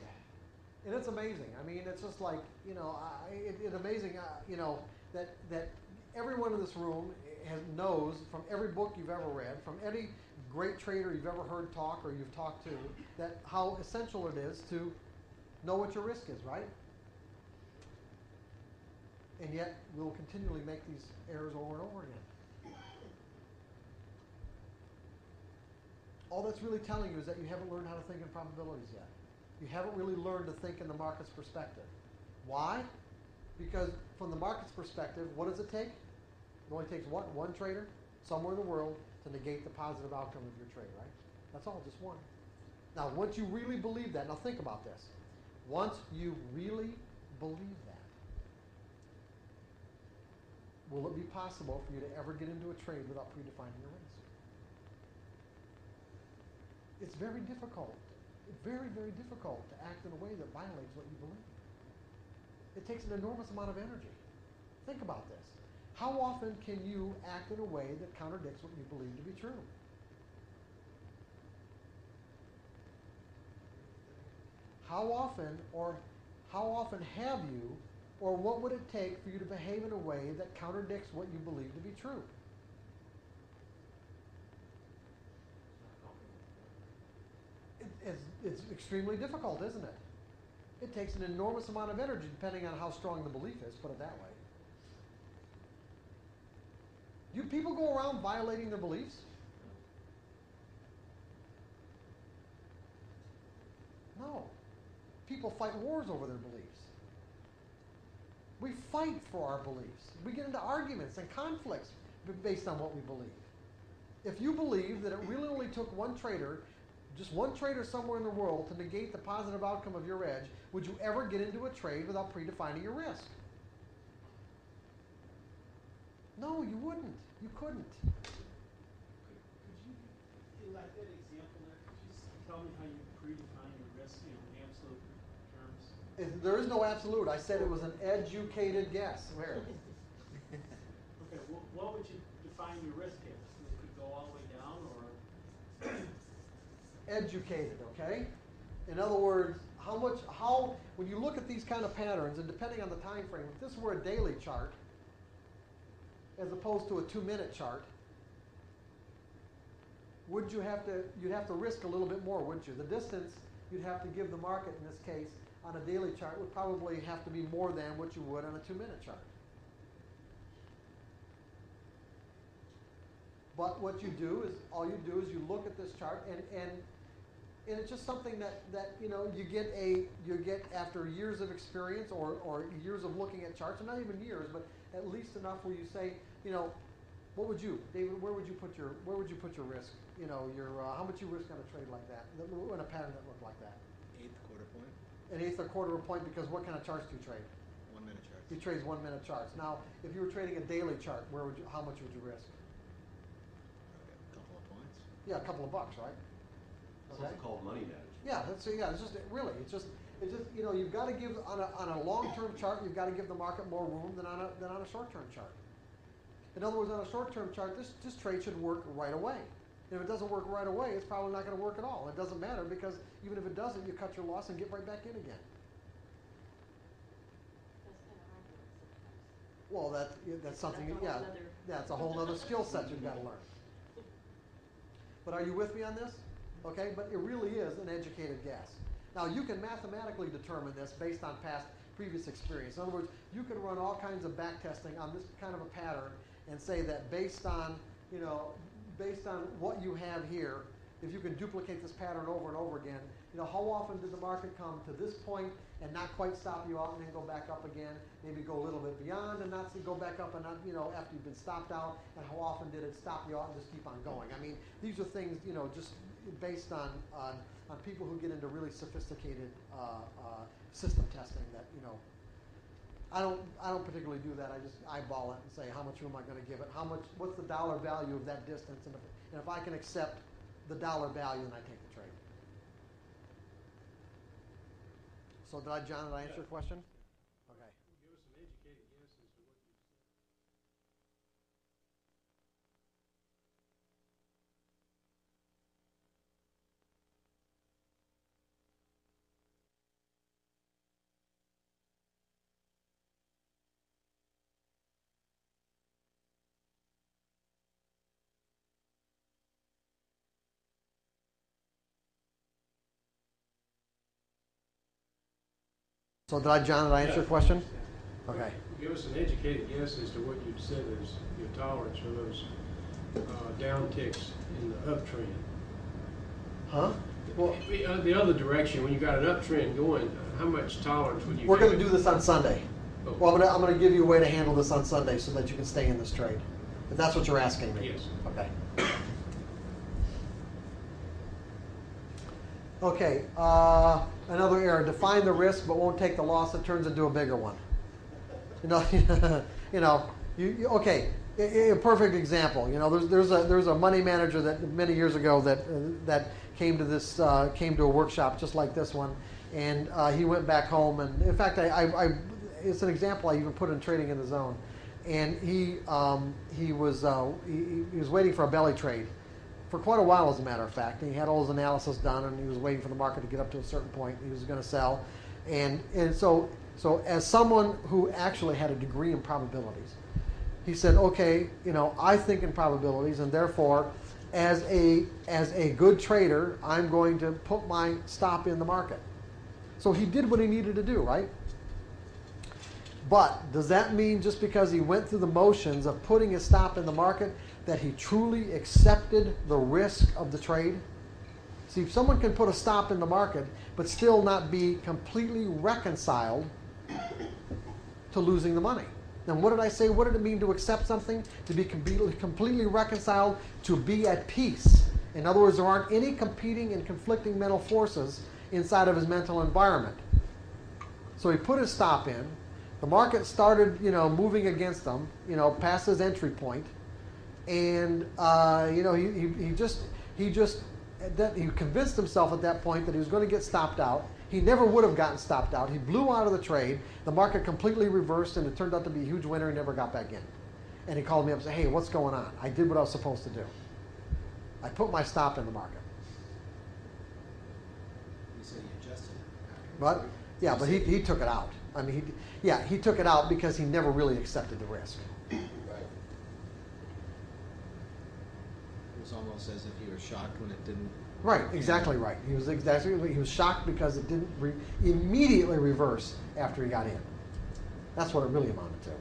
And it's amazing. I mean, it's just like, you know, I, it, it's amazing, uh, you know, that, that everyone in this room has, knows from every book you've ever read, from any great trader you've ever heard talk or you've talked to, that how essential it is to know what your risk is, right? And yet, we'll continually make these errors over and over again. All that's really telling you is that you haven't learned how to think in probabilities yet. You haven't really learned to think in the market's perspective. Why? Because from the market's perspective, what does it take? It only takes what? One trader somewhere in the world to negate the positive outcome of your trade, right? That's all, just one. Now, once you really believe that, now think about this. Once you really believe that, will it be possible for you to ever get into a trade without predefining your risk? It's very difficult, very, very difficult to act in a way that violates what you believe. It takes an enormous amount of energy. Think about this. How often can you act in a way that contradicts what you believe to be true? How often or how often have you or what would it take for you to behave in a way that contradicts what you believe to be true? It, it's, it's extremely difficult, isn't it? It takes an enormous amount of energy depending on how strong the belief is, put it that way. Do people go around violating their beliefs? No. People fight wars over their beliefs. We fight for our beliefs. We get into arguments and conflicts based on what we believe. If you believe that it really only took one trader, just one trader somewhere in the world, to negate the positive outcome of your edge, would you ever get into a trade without predefining your risk? No, you wouldn't. You couldn't. Could, could you, in like that example there, could you tell me how you predefine your risk, in absolute terms? Is- There is no absolute. I said it was an educated guess. Where? Okay, what, what would you define your risk as? It could go all the way down or? educated, okay? In other words, how much, how, when you look at these kind of patterns, and depending on the time frame, if this were a daily chart, as opposed to a two-minute chart, would you have to, you'd have to risk a little bit more, wouldn't you? The distance you'd have to give the market in this case on a daily chart would probably have to be more than what you would on a two-minute chart. But what you do is, all you do is you look at this chart and, and, and it's just something that, that, you know, you get a, you get after years of experience or, or years of looking at charts, and not even years, but at least enough where you say, you know, what would you, David, where would you put your, where would you put your risk? You know, your, uh, how much you risk on a trade like that, in a pattern that looked like that? Eighth quarter point. An eighth or quarter of a point because what kind of charts do you trade? One minute charts. He trades one minute charts. Now, if you were trading a daily chart, where would you, how much would you risk? A couple of points. Yeah, a couple of bucks, right? It's called money management. Yeah, that's, yeah, it's just, really, it's just, it's just, you know, you've gotta give, on a, on a long-term chart, you've gotta give the market more room than on a, than on a short-term chart. In other words, on a short-term chart, this, this trade should work right away. And if it doesn't work right away, it's probably not gonna work at all. It doesn't matter, because even if it doesn't, you cut your loss and get right back in again. That's kind of hard to sometimes. Well, that, that's something, That's yeah, that's a whole other skill set you've gotta learn. But are you with me on this? Okay, but it really is an educated guess. Now, you can mathematically determine this based on past, previous experience. In other words, you can run all kinds of back testing on this kind of a pattern and say that based on, you know, based on what you have here, if you can duplicate this pattern over and over again, you know, how often did the market come to this point and not quite stop you out and then go back up again? Maybe go a little bit beyond and not go back up and you know, after you've been stopped out, and how often did it stop you out and just keep on going? I mean, these are things, you know, just based on, on, on people who get into really sophisticated, uh, uh, system testing that, you know, I don't, I don't particularly do that. I just eyeball it and say, how much room am I going to give it? How much, what's the dollar value of that distance? And if, and if I can accept the dollar value, then I take the trade. So did I, John, did I answer your question? Okay. Give us an educated guess as to what you said. So did I, John, did I answer your question? Okay. Give us an educated guess as to what you'd said is your tolerance for those uh, down ticks in the uptrend. Huh? Well, The uh, the other direction, when you got an uptrend going, how much tolerance would you? we're going to do this on Sunday. Oh. Well, I'm going to, I'm going to give you a way to handle this on Sunday so that you can stay in this trade. If that's what you're asking me. Yes. Okay. Okay, uh, another error. Define the risk but won't take the loss. It turns into a bigger one. You know, you know, you, you okay. A, a perfect example. You know, there's there's a there's a money manager that many years ago that uh, that came to this uh, came to a workshop just like this one, and uh, he went back home. And in fact, I, I, I it's an example I even put in Trading in the Zone, and he um, he was uh, he, he was waiting for a belly trade for quite a while, as a matter of fact. And he had all his analysis done, and he was waiting for the market to get up to a certain point. He was going to sell, and and so so as someone who actually had a degree in probabilities, he said, okay, you know, I think in probabilities, and therefore, as a as a good trader, I'm going to put my stop in the market. So he did what he needed to do, right? But does that mean just because he went through the motions of putting his stop in the market that he truly accepted the risk of the trade? See, if someone can put a stop in the market but still not be completely reconciled to losing the money. Then what did I say? What did it mean to accept something? To be completely, completely reconciled, to be at peace. In other words, there aren't any competing and conflicting mental forces inside of his mental environment. So he put his stop in. The market started, you know, moving against him, you know, past his entry point, and uh, you know, he, he, he just he just that he convinced himself at that point that he was going to get stopped out. He never would have gotten stopped out. He blew out of the trade. The market completely reversed, and it turned out to be a huge winner. He never got back in. And he called me up and said, "Hey, what's going on? I did what I was supposed to do. I put my stop in the market." You said he adjusted it. But yeah, but he, he took it out. I mean, he, yeah, he took it out because he never really accepted the risk. Right. It was almost as if he was shocked when it didn't. Right, exactly right. He was exactly he was shocked because it didn't re- immediately reverse after he got in. That's what it really amounted to.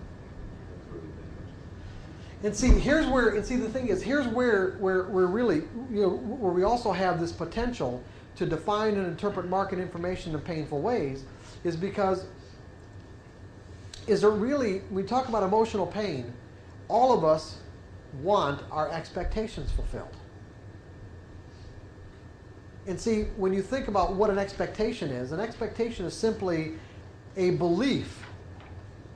And see, here's where and see the thing is here's where where we're really you know where we also have this potential to define and interpret market information in painful ways is because is there really we talk about emotional pain, all of us want our expectations fulfilled. And see, when you think about what an expectation is, an expectation is simply a belief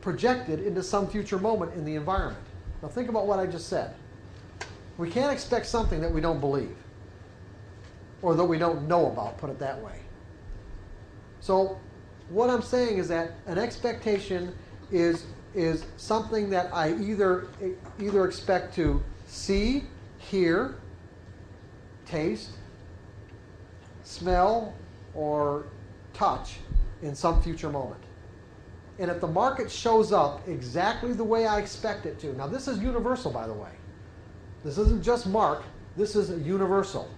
projected into some future moment in the environment. Now, think about what I just said. We can't expect something that we don't believe or that we don't know about, put it that way. So, what I'm saying is that an expectation is, is something that I either, either expect to see, hear, taste, smell, or touch in some future moment. And if the market shows up exactly the way I expect it to, now this is universal, by the way. This isn't just Mark, this is universal.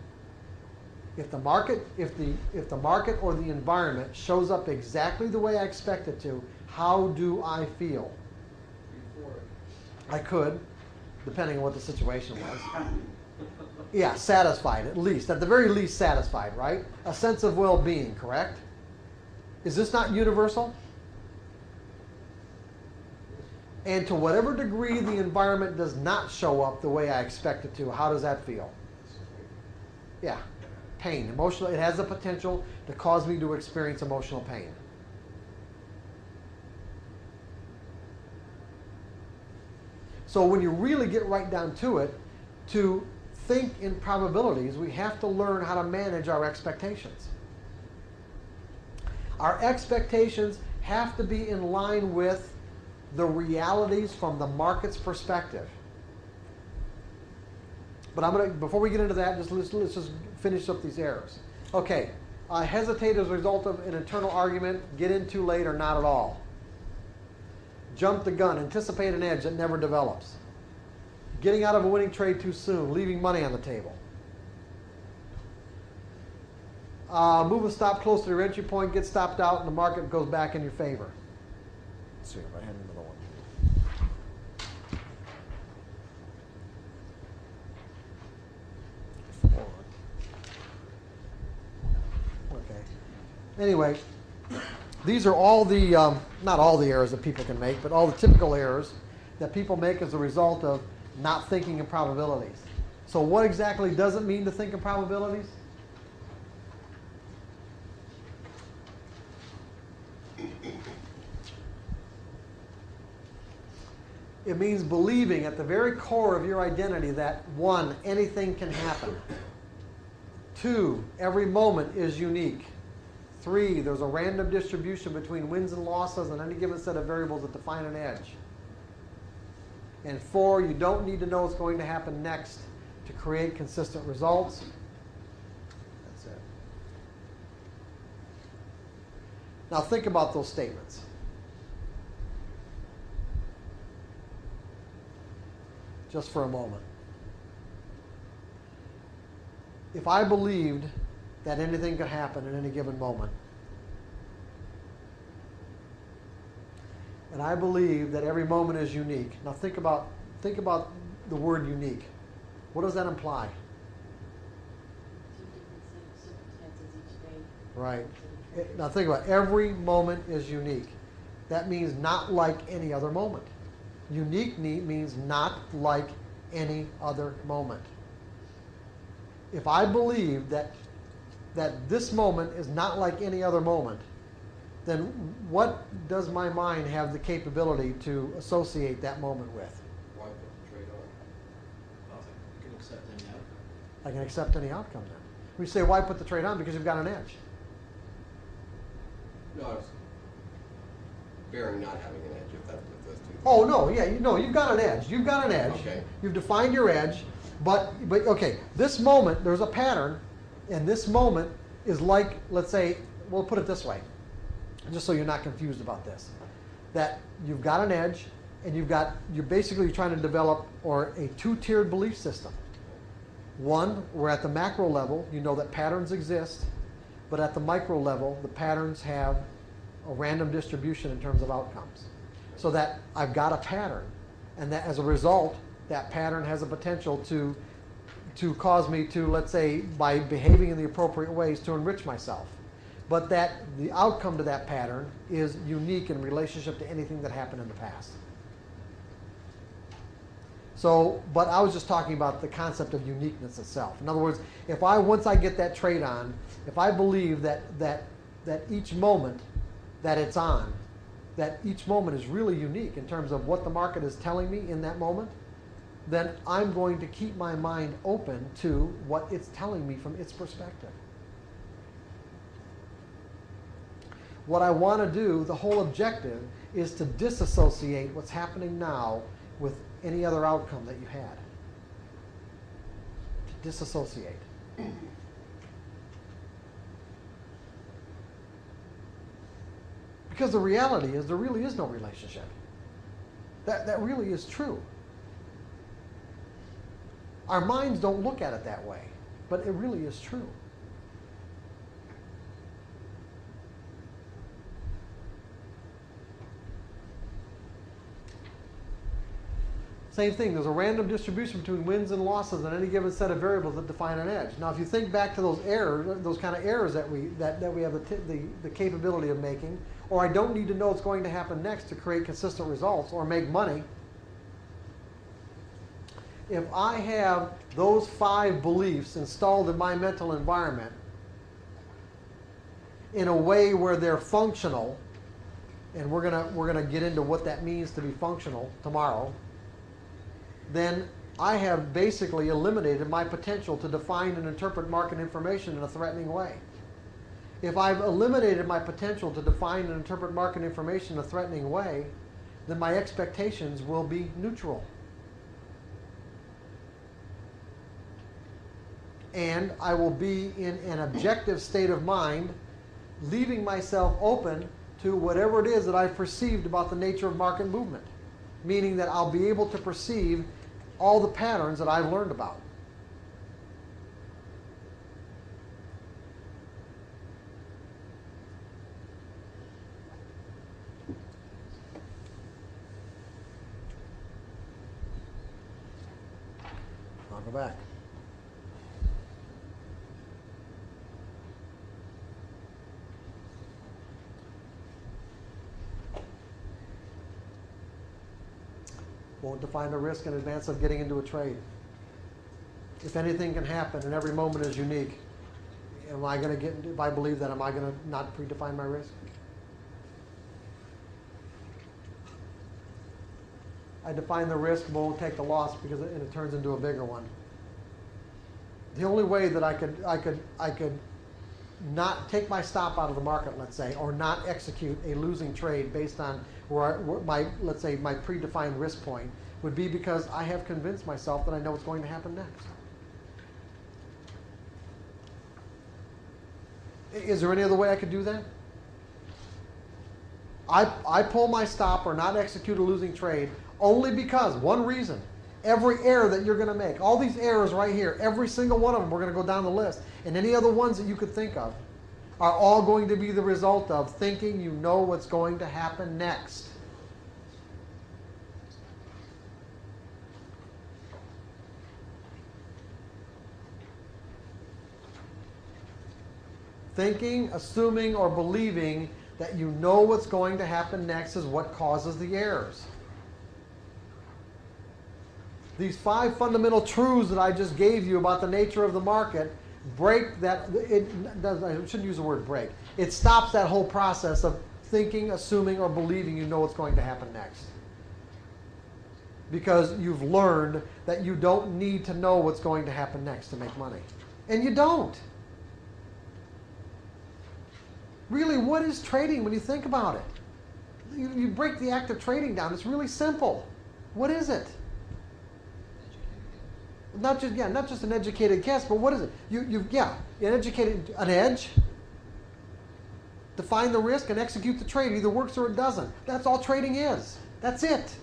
If the market, if the, if the market or the environment shows up exactly the way I expect it to, how do I feel? I could, depending on what the situation was. Yeah, satisfied at least, at the very least satisfied, right? A sense of well-being, correct? Is this not universal? And to whatever degree the environment does not show up the way I expect it to, how does that feel? Yeah, pain. Emotional, it has the potential to cause me to experience emotional pain. So when you really get right down to it, to think in probabilities, we have to learn how to manage our expectations. Our expectations have to be in line with the realities from the market's perspective. But I'm gonna before we get into that, just let's, let's just finish up these errors. Okay, uh, hesitate as a result of an internal argument, get in too late or not at all. Jump the gun, anticipate an edge that never develops. Getting out of a winning trade too soon, leaving money on the table. Uh, move a stop close to your entry point, get stopped out, and the market goes back in your favor. Let's see if I had another one. Four. Okay. Anyway, these are all the, um, not all the errors that people can make, but all the typical errors that people make as a result of not thinking in probabilities. So, what exactly does it mean to think in probabilities? It means believing at the very core of your identity that one, anything can happen. Two, every moment is unique. Three, there's a random distribution between wins and losses on any given set of variables that define an edge. And four, you don't need to know what's going to happen next to create consistent results. That's it. Now think about those statements. Just for a moment. If I believed that anything could happen at any given moment, and I believe that every moment is unique. Now think about think about the word unique. What does that imply? Right. Eh, now think about it. every moment is unique. That means not like any other moment. Unique means not like any other moment. If I believe that that this moment is not like any other moment, then what does my mind have the capability to associate that moment with? Why put the trade on? Nothing. You can accept any outcome. I can accept any outcome then. We say, why put the trade on? Because you've got an edge. No, I was bearing not having an edge if that, if those two. Oh no, yeah, you no, you've got an edge. You've got an edge. Okay. You've defined your edge, but but okay, this moment there's a pattern, and this moment is like let's say we'll put it this way, just so you're not confused about this, that you've got an edge, and you've got you're basically trying to develop or a two-tiered belief system. One, we're at the macro level, you know that patterns exist, but at the micro level, the patterns have a random distribution in terms of outcomes. So that I've got a pattern, and that as a result, that pattern has a potential to, to cause me to, let's say, by behaving in the appropriate ways, to enrich myself. But that the outcome to that pattern is unique in relationship to anything that happened in the past. So, but I was just talking about the concept of uniqueness itself. In other words, if I once I get that trade on, if I believe that that that each moment that it's on, that each moment is really unique in terms of what the market is telling me in that moment, then I'm going to keep my mind open to what it's telling me from its perspective. What I want to do, the whole objective, is to disassociate what's happening now with any other outcome that you had. To disassociate. Because the reality is there really is no relationship. That, that really is true. Our minds don't look at it that way, but it really is true. Same thing, there's a random distribution between wins and losses on any given set of variables that define an edge. Now, if you think back to those errors, those kind of errors that we, that, that we have the, the, the capability of making, or I don't need to know what's going to happen next to create consistent results or make money, if I have those five beliefs installed in my mental environment in a way where they're functional, and we're gonna we're gonna get into what that means to be functional tomorrow, then I have basically eliminated my potential to define and interpret market information in a threatening way. If I've eliminated my potential to define and interpret market information in a threatening way, then my expectations will be neutral. And I will be in an objective state of mind, leaving myself open to whatever it is that I've perceived about the nature of market movement, meaning that I'll be able to perceive all the patterns that I've learned about. I'll go back. Won't define the risk in advance of getting into a trade. If anything can happen and every moment is unique, am I going to get, if I believe that, am I going to not predefine my risk? I define the risk but won't take the loss because it, and it turns into a bigger one. The only way that I could, I could, I could not take my stop out of the market, let's say, or not execute a losing trade based on where, where my, let's say, my predefined risk point would be because I have convinced myself that I know what's going to happen next. Is there any other way I could do that? I, I pull my stop or not execute a losing trade only because, one reason, every error that you're going to make, all these errors right here, every single one of them, we're going to go down the list, and any other ones that you could think of, are all going to be the result of thinking you know what's going to happen next. Thinking, assuming, or believing that you know what's going to happen next is what causes the errors. These five fundamental truths that I just gave you about the nature of the market break that it does I shouldn't use the word break. It stops that whole process of thinking, assuming, or believing you know what's going to happen next. Because you've learned that you don't need to know what's going to happen next to make money. And you don't. Really, what is trading when you think about it? You, you break the act of trading down, it's really simple. What is it? Not just yeah, not just an educated guess, but what is it? You you yeah, an educated an edge. Define the risk and execute the trade. It either works or it doesn't. That's all trading is. That's it.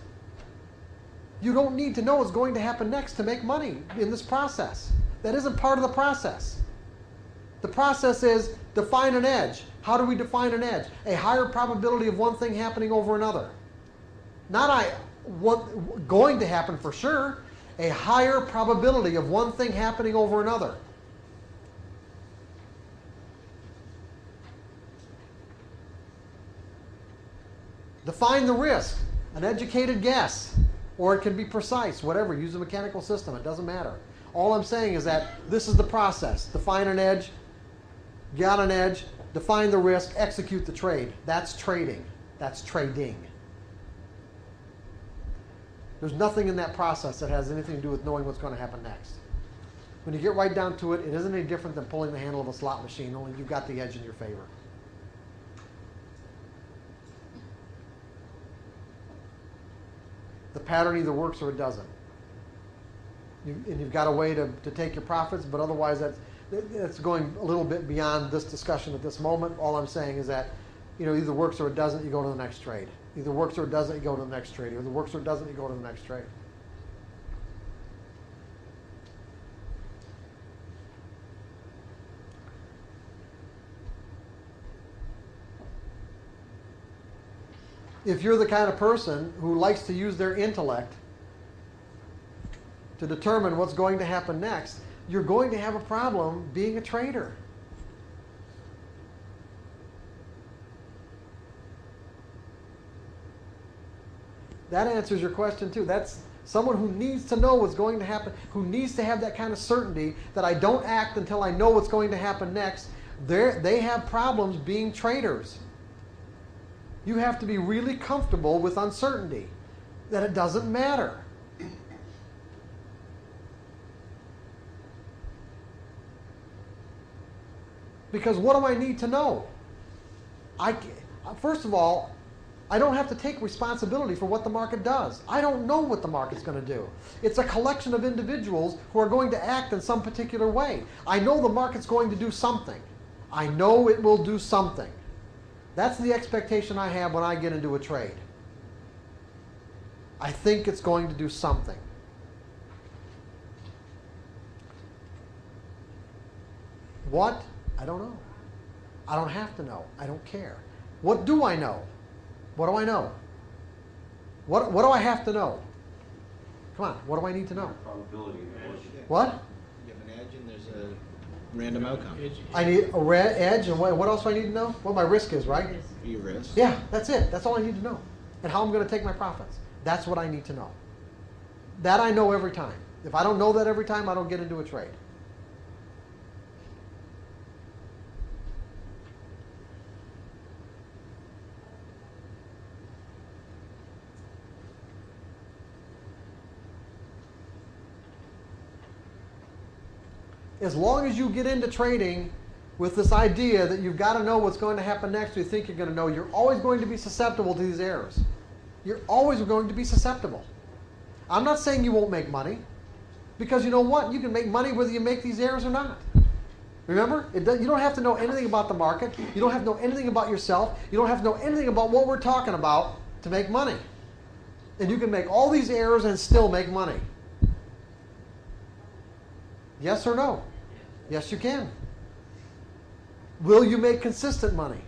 You don't need to know what's going to happen next to make money in this process. That isn't part of the process. The process is define an edge. How do we define an edge? A higher probability of one thing happening over another. Not I what going to happen for sure, a higher probability of one thing happening over another. Define the risk, an educated guess. or it can be precise, whatever. Use a mechanical system, it doesn't matter. All I'm saying is that this is the process. Define an edge, get an edge, define the risk, execute the trade. That's trading. That's trading. There's nothing in that process that has anything to do with knowing what's going to happen next. When you get right down to it, it isn't any different than pulling the handle of a slot machine, only you've got the edge in your favor. The pattern either works or it doesn't. You, and you've got a way to, to take your profits, but otherwise that's, that's going a little bit beyond this discussion at this moment. All I'm saying is that, you know, either works or it doesn't, you go to the next trade. Either works or it doesn't, you go to the next trade. Either the works or it doesn't, you go to the next trade. If you're the kind of person who likes to use their intellect to determine what's going to happen next, you're going to have a problem being a trader. That answers your question too. That's someone who needs to know what's going to happen, who needs to have that kind of certainty that I don't act until I know what's going to happen next. They're, they have problems being traders. You have to be really comfortable with uncertainty, that it doesn't matter. Because what do I need to know? I, first of all, I don't have to take responsibility for what the market does. I don't know what the market's going to do. It's a collection of individuals who are going to act in some particular way. I know the market's going to do something. I know it will do something. That's the expectation I have when I get into a trade. I think it's going to do something. What? I don't know. I don't have to know. I don't care. What do I know? What do I know? What, what do I have to know? Come on, what do I need to know? Probability. What? You have an edge and there's a random outcome. I need a red edge, and what, what else do I need to know? What my risk is, right? You risk. Yeah, that's it. That's all I need to know. And how I'm going to take my profits. That's what I need to know. That I know every time. If I don't know that every time, I don't get into a trade. As long as you get into trading with this idea that you've got to know what's going to happen next, you think you're going to know, you're always going to be susceptible to these errors. You're always going to be susceptible. I'm not saying you won't make money, because you know what? You can make money whether you make these errors or not. Remember, does, you don't have to know anything about the market. You don't have to know anything about yourself. You don't have to know anything about what we're talking about to make money. And you can make all these errors and still make money. Yes or no? Yes, you can. Will you make consistent money?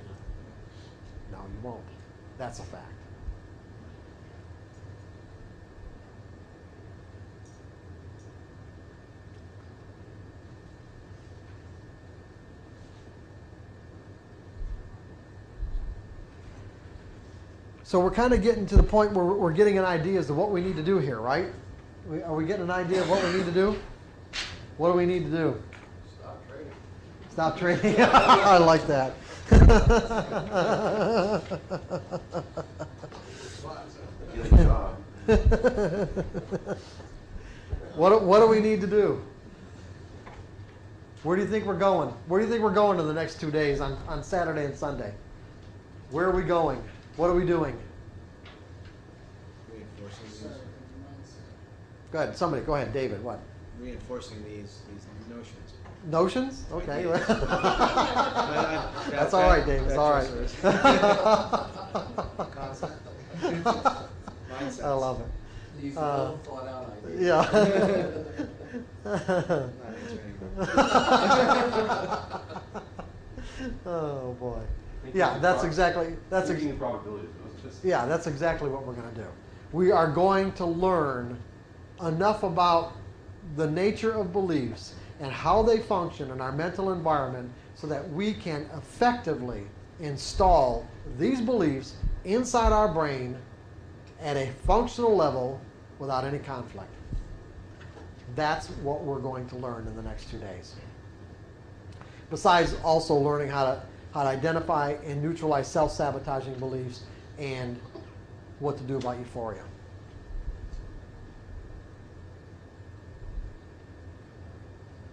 No, you won't. That's a fact. So we're kind of getting to the point where we're getting an idea as to what we need to do here, right? Are we getting an idea of what we need to do? What do we need to do? Stop trading. Stop. I like that. Get a job. what, do- what do we need to do? Where do you think we're going? Where do you think we're going in the next two days on, on Saturday and Sunday? Where are we going? What are we doing? Reinforcing these, Go ahead, somebody, go ahead, David, what? reinforcing these, these notions. Notions? Okay. Ideas. That's all right, David, it's all right. I love it. These Uh, well thought out ideas. Yeah. Not answering anymore. oh boy. Yeah, that's exactly that's ex- Thinking in probabilities. It was just- yeah, that's exactly what we're going to do. We are going to learn enough about the nature of beliefs and how they function in our mental environment so that we can effectively install these beliefs inside our brain at a functional level without any conflict. That's what we're going to learn in the next two days. Besides also learning how to, how to identify and neutralize self-sabotaging beliefs and what to do about euphoria.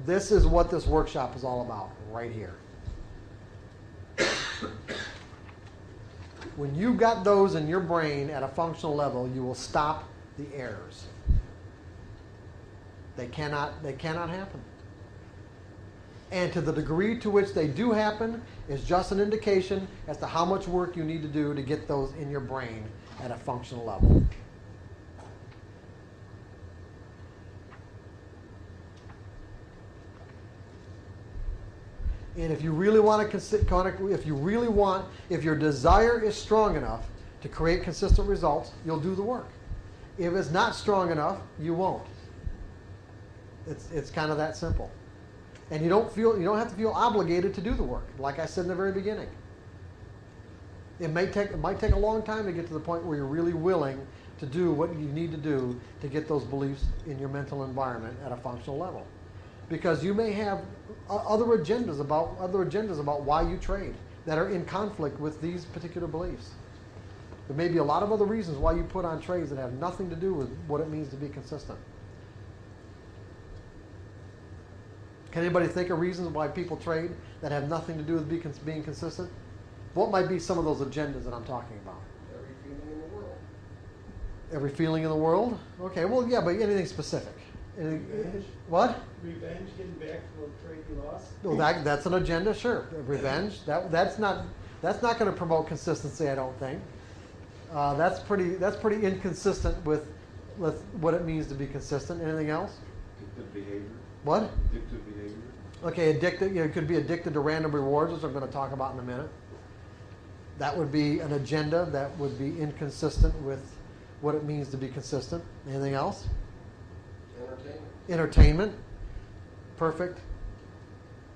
This is what this workshop is all about, right here. When you've got those in your brain at a functional level, you will stop the errors. They cannot, they cannot happen. And to the degree to which they do happen is just an indication as to how much work you need to do to get those in your brain at a functional level. And if you really want to consi- if you really want, if your desire is strong enough to create consistent results, you'll do the work. If it's not strong enough, you won't. It's, it's kind of that simple. And you don't feel you don't have to feel obligated to do the work, like I said in the very beginning. It may take it might take a long time to get to the point where you're really willing to do what you need to do to get those beliefs in your mental environment at a functional level. Because you may have Uh, other agendas about other agendas about why you trade that are in conflict with these particular beliefs. There may be a lot of other reasons why you put on trades that have nothing to do with what it means to be consistent. Can anybody think of reasons why people trade that have nothing to do with being consistent? What might be some of those agendas that I'm talking about? Every feeling in the world. Every feeling in the world? Okay, well, yeah, but anything specific. Any- Revenge. what? Revenge, getting back to a trade you lost. Well, that, that's an agenda, sure. Revenge. That, that's not that's not going to promote consistency, I don't think. Uh, that's pretty that's pretty inconsistent with, with what it means to be consistent. Anything else? Addictive behavior. What? Addictive behavior. Okay, addicted. You know, could be addicted to random rewards, which I'm going to talk about in a minute. That would be an agenda that would be inconsistent with what it means to be consistent. Anything else? Entertainment. Perfect.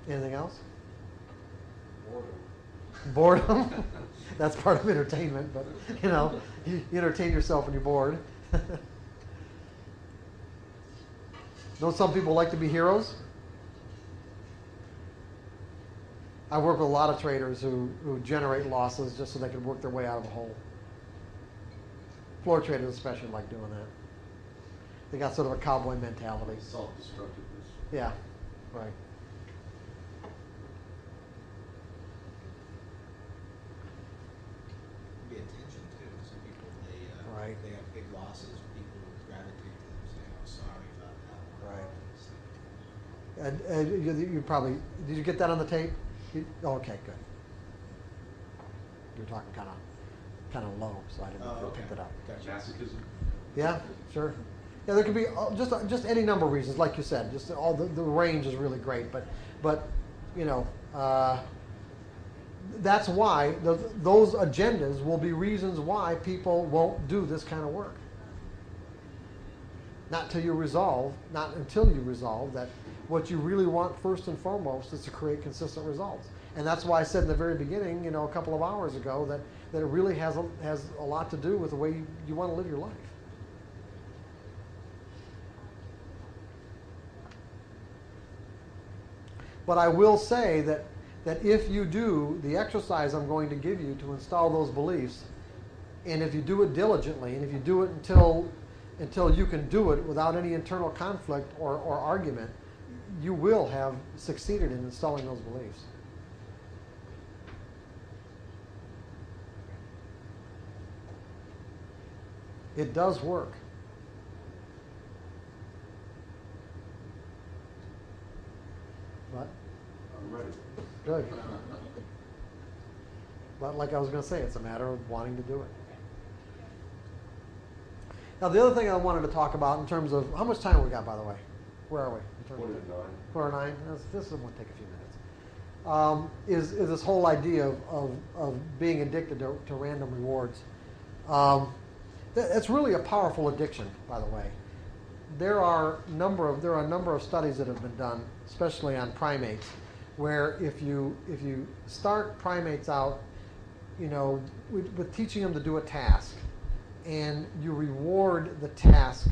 Anything else? Boredom. Boredom. That's part of entertainment, but you know, you, you entertain yourself when you're bored. Don't some people like to be heroes? I work with a lot of traders who, who generate losses just so they can work their way out of a hole. Floor traders especially like doing that. They got sort of a cowboy mentality. Self-destructiveness. Yeah, right. Be attention too. Some people they uh, Right. they have big losses. People gravitate to them, saying, "Oh, sorry about that." one." Right. And, and you, you probably did you get that on the tape? You, oh, okay, good. You're talking kind of kind of low, so I didn't know if Oh, okay. picked it up. Gotcha. Masochism. Yeah, sure. Yeah, there could be uh, just just any number of reasons, like you said. Just all the, the range is really great, but but you know uh, that's why the, those agendas will be reasons why people won't do this kind of work. Not till you resolve, not until you resolve that what you really want first and foremost is to create consistent results. And that's why I said in the very beginning, you know, a couple of hours ago, that, that it really has a, has a lot to do with the way you, you want to live your life. But I will say that, that if you do the exercise I'm going to give you to install those beliefs, and if you do it diligently, and if you do it until, until you can do it without any internal conflict or, or argument, you will have succeeded in installing those beliefs. It does work. What? I'm ready. Good. But like I was going to say, it's a matter of wanting to do it. Now, the other thing I wanted to talk about in terms of how much time we got, by the way. Where are we? in Quarter to nine. Quarter to nine. This, this won't take a few minutes. Um, is is this whole idea of, of, of being addicted to, to random rewards? Um, th- it's really a powerful addiction, by the way. There are number of there are a number of studies that have been done, especially on primates, where if you if you start primates out, you know, with, with teaching them to do a task, and you reward the task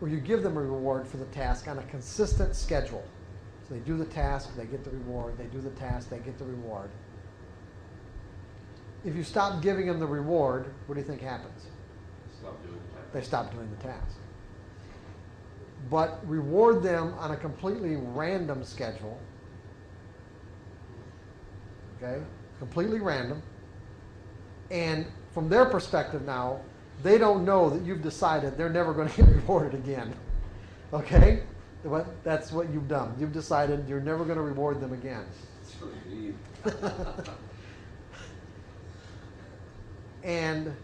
or you give them a reward for the task on a consistent schedule. So they do the task, they get the reward, they do the task, they get the reward. If you stop giving them the reward, what do you think happens? Stop doing the task. They stop doing the task. But reward them on a completely random schedule. Okay? Completely random. And from their perspective now, they don't know that you've decided they're never going to get rewarded again. Okay? But that's what you've done. You've decided you're never going to reward them again. It's really mean. And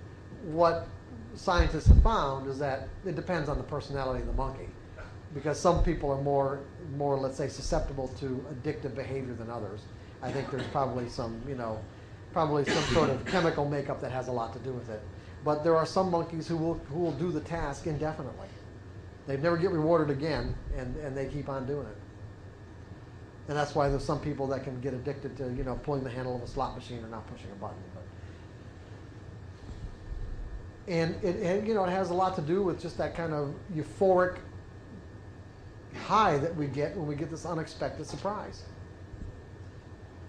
what scientists have found is that it depends on the personality of the monkey. Because some people are more, more, let's say, susceptible to addictive behavior than others. I think there's probably some, you know, probably some sort of chemical makeup that has a lot to do with it. But there are some monkeys who will, who will do the task indefinitely. They never get rewarded again, and, and they keep on doing it. And that's why there's some people that can get addicted to, you know, pulling the handle of a slot machine or not pushing a button. But and it, and you know it has a lot to do with just that kind of euphoric high that we get when we get this unexpected surprise.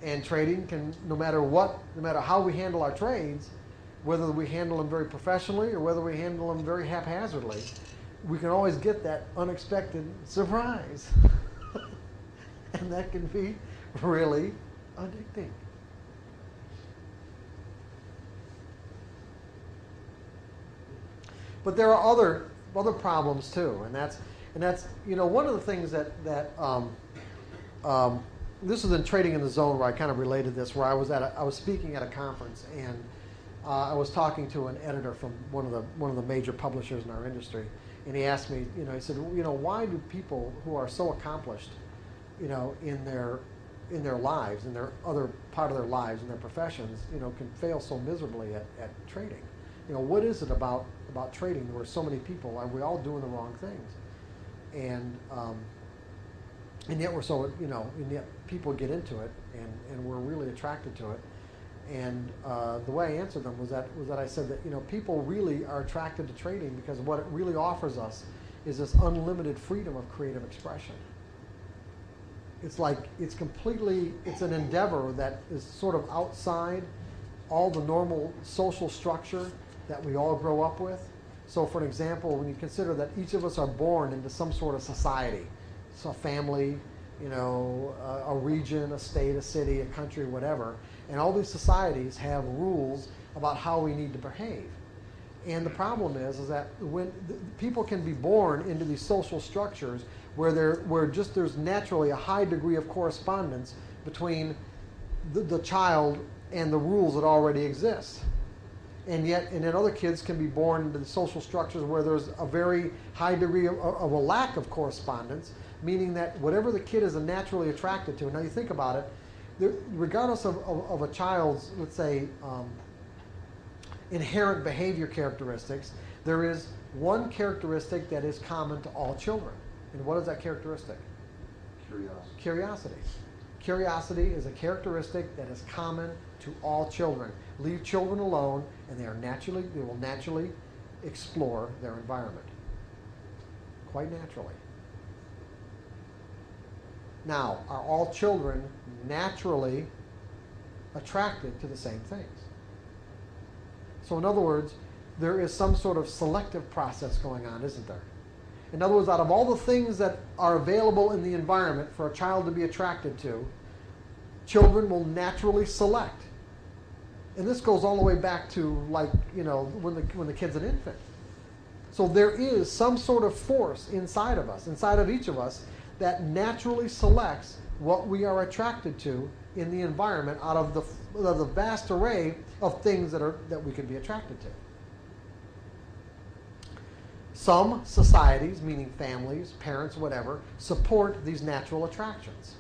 And trading can, no matter what, no matter how we handle our trades, whether we handle them very professionally or whether we handle them very haphazardly, we can always get that unexpected surprise. and that can be really addicting. But there are other other problems too, and that's and that's you know one of the things that that um, um, this is in trading in the zone where I kind of related this where I was at a, I was speaking at a conference and uh, I was talking to an editor from one of the one of the major publishers in our industry, and he asked me you know he said you know why do people who are so accomplished you know in their in their lives in their other part of their lives in their professions you know can fail so miserably at, at trading? You know what is it about about trading? Where so many people are we all doing the wrong things? And um, and yet we're so you know and yet people get into it and, and we're really attracted to it and uh, the way I answered them was that was that I said that you know people really are attracted to trading because what it really offers us is this unlimited freedom of creative expression. It's like it's completely it's an endeavor that is sort of outside all the normal social structure that we all grow up with. So, for an example, when you consider that each of us are born into some sort of society, so family, you know, a, a region, a state, a city, a country, whatever, and all these societies have rules about how we need to behave. And the problem is, is that when people can be born into these social structures where there, where just there's naturally a high degree of correspondence between the, the child and the rules that already exist and yet and then other kids can be born into the social structures where there's a very high degree of, of, a lack of correspondence meaning that whatever the kid is naturally attracted to now you think about it there, regardless of, of, of, a child's let's say um, inherent behavior characteristics there is one characteristic that is common to all children. And what is that characteristic? Curiosity. curiosity. Curiosity is a characteristic that is common to all children. Leave children alone and they are naturally they will naturally explore their environment. Quite naturally now are all children naturally attracted to the same things? So in other words there is some sort of selective process going on isn't there? In other words out of all the things that are available in the environment for a child to be attracted to children will naturally select. And this goes all the way back to like you know when the when the kid's an infant. So there is some sort of force inside of us inside of each of us that naturally selects what we are attracted to in the environment out of the of the vast array of things that are that we can be attracted to. Some societies meaning families parents whatever support these natural attractions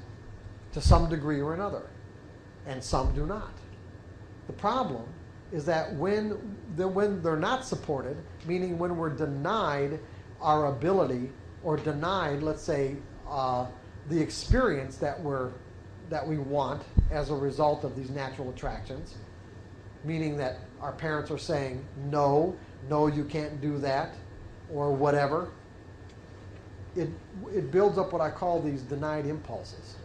to some degree or another and some do not. The problem is that when, the, when they're not supported, meaning when we're denied our ability or denied, let's say, uh, the experience that we're that we want as a result of these natural attractions, meaning that our parents are saying no, no, you can't do that, or whatever. it, it builds up what I call these denied impulses.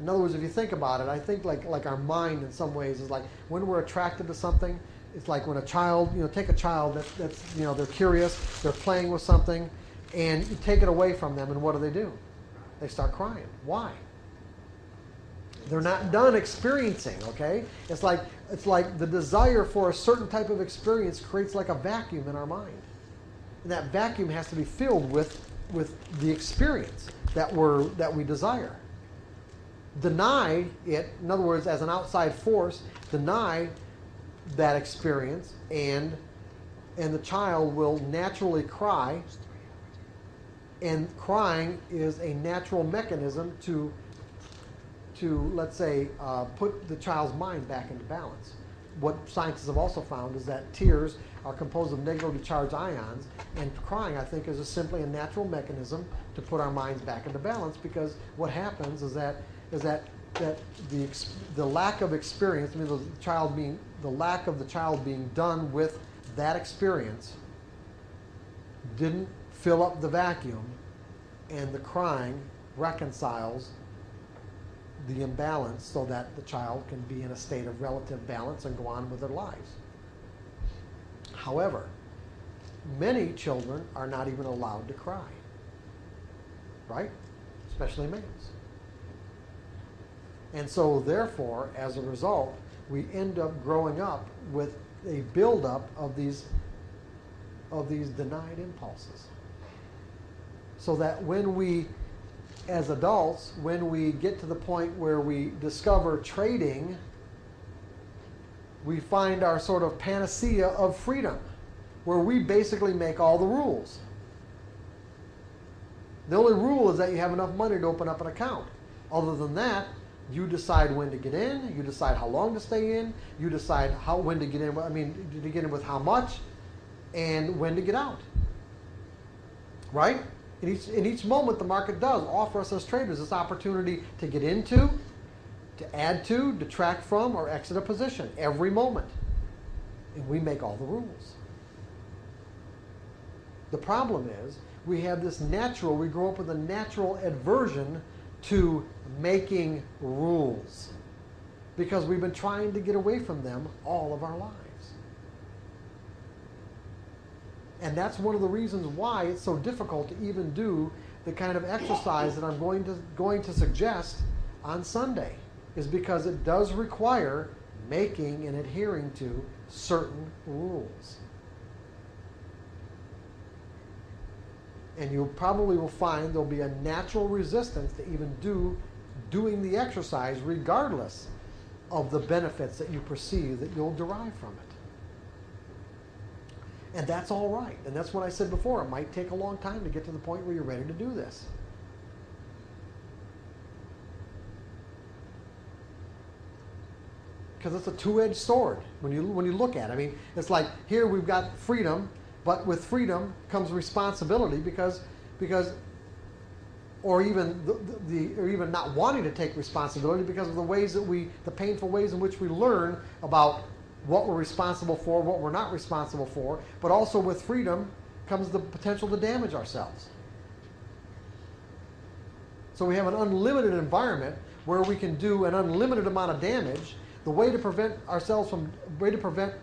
In other words, if you think about it, I think like, like our mind in some ways is like when we're attracted to something, it's like when a child, you know, take a child that, that's, you know, they're curious, they're playing with something, and you take it away from them, and what do they do? They start crying. Why? They're not done experiencing, okay? It's like, it's like the desire for a certain type of experience creates like a vacuum in our mind. And that vacuum has to be filled with, with the experience that, we're, that we desire. Deny it, in other words, as an outside force, deny that experience, and, and the child will naturally cry. And crying is a natural mechanism to to, let's say, uh, put the child's mind back into balance. What scientists have also found is that tears are composed of negatively charged ions, and crying, I think, is a simply a natural mechanism to put our minds back into balance. Because what happens is that is that that the the lack of experience, I mean, the child being the lack of the child being done with that experience, didn't fill up the vacuum, and the crying reconciles the imbalance so that the child can be in a state of relative balance and go on with their lives. However, many children are not even allowed to cry, right? Especially males. And so, therefore, as a result, we end up growing up with a buildup of these of these denied impulses. So that when we as adults, when we get to the point where we discover trading, we find our sort of panacea of freedom, where we basically make all the rules. The only rule is that you have enough money to open up an account. Other than that, you decide when to get in, you decide how long to stay in, you decide how when to get in, I mean, to get in with how much, and when to get out. Right? In each, in each moment, the market does offer us as traders this opportunity to get into, to add to, detract from, or exit a position every moment. And we make all the rules. The problem is, we have this natural, we grow up with a natural aversion to making rules because we've been trying to get away from them all of our lives. And that's one of the reasons why it's so difficult to even do the kind of exercise that I'm going to, going to suggest on Sunday, is because it does require making and adhering to certain rules. And you probably will find there'll be a natural resistance to even do doing the exercise regardless of the benefits that you perceive that you'll derive from it. And that's all right. And that's what I said before. It might take a long time to get to the point where you're ready to do this. Because it's a two-edged sword when you when you look at it. I mean, it's like here we've got freedom, but with freedom comes responsibility because because or even the, the, or even not wanting to take responsibility because of the ways that we the painful ways in which we learn about what we're responsible for, what we're not responsible for, but also with freedom comes the potential to damage ourselves. So we have an unlimited environment where we can do an unlimited amount of damage. The way to prevent ourselves from way to prevent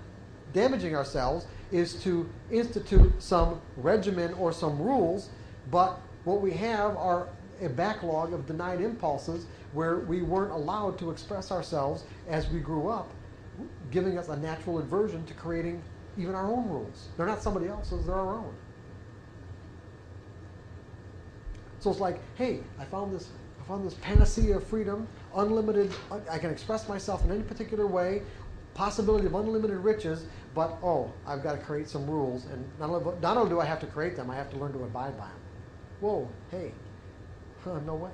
damaging ourselves is to institute some regimen or some rules, but what we have are a backlog of denied impulses where we weren't allowed to express ourselves as we grew up giving us a natural aversion to creating even our own rules. They're not somebody else's, they're our own. So it's like, hey, I found this I found this panacea of freedom, unlimited I can express myself in any particular way, possibility of unlimited riches, but oh, I've got to create some rules and not only, not only do I have to create them, I have to learn to abide by them. Whoa, hey, huh, no way.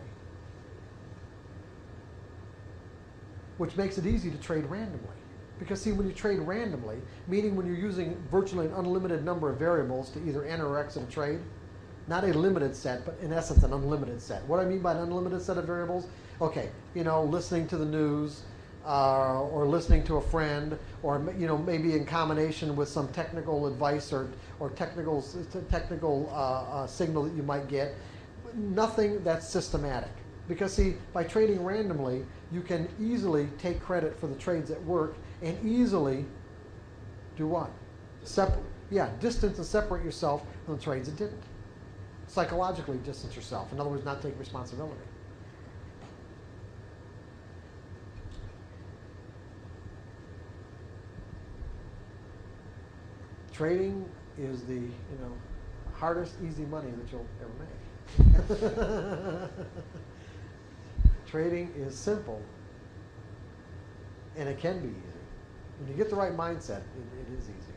Which makes it easy to trade randomly. Because see, when you trade randomly, meaning when you're using virtually an unlimited number of variables to either enter or exit a trade, not a limited set, but in essence an unlimited set. What I mean by an unlimited set of variables? Okay, you know, listening to the news, uh, or listening to a friend, or you know maybe in combination with some technical advice or or technical technical uh, uh, signal that you might get. Nothing that's systematic. Because see, by trading randomly, you can easily take credit for the trades that work and easily do what? Sep- yeah, distance and separate yourself from the trades that didn't. Psychologically distance yourself. In other words, not take responsibility. Trading is the, you know, hardest easy money that you'll ever make. Trading is simple and it can be. When you get the right mindset, it, it is easy.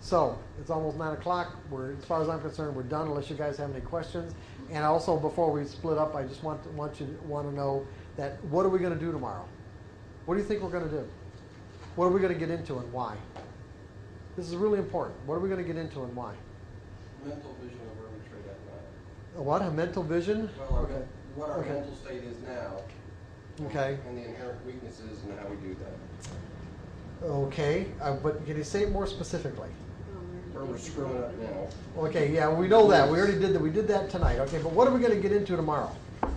So it's almost nine o'clock. We're, as far as I'm concerned, we're done unless you guys have any questions. And also, before we split up, I just want to, want you to want to know that what are we going to do tomorrow? What do you think we're going to do? What are we going to get into and why? This is really important. What are we going to get into and why? Mental of where we trade at night. A what? A mental vision? Well, our Okay. men- what our Okay. mental state is now. Okay. And the inherent weaknesses and how we do that. Okay, uh, but can you say it more specifically? Where we're screwing up now. Okay, yeah, we know that. We already did that. We did that tonight. Okay, but what are we going to get into tomorrow?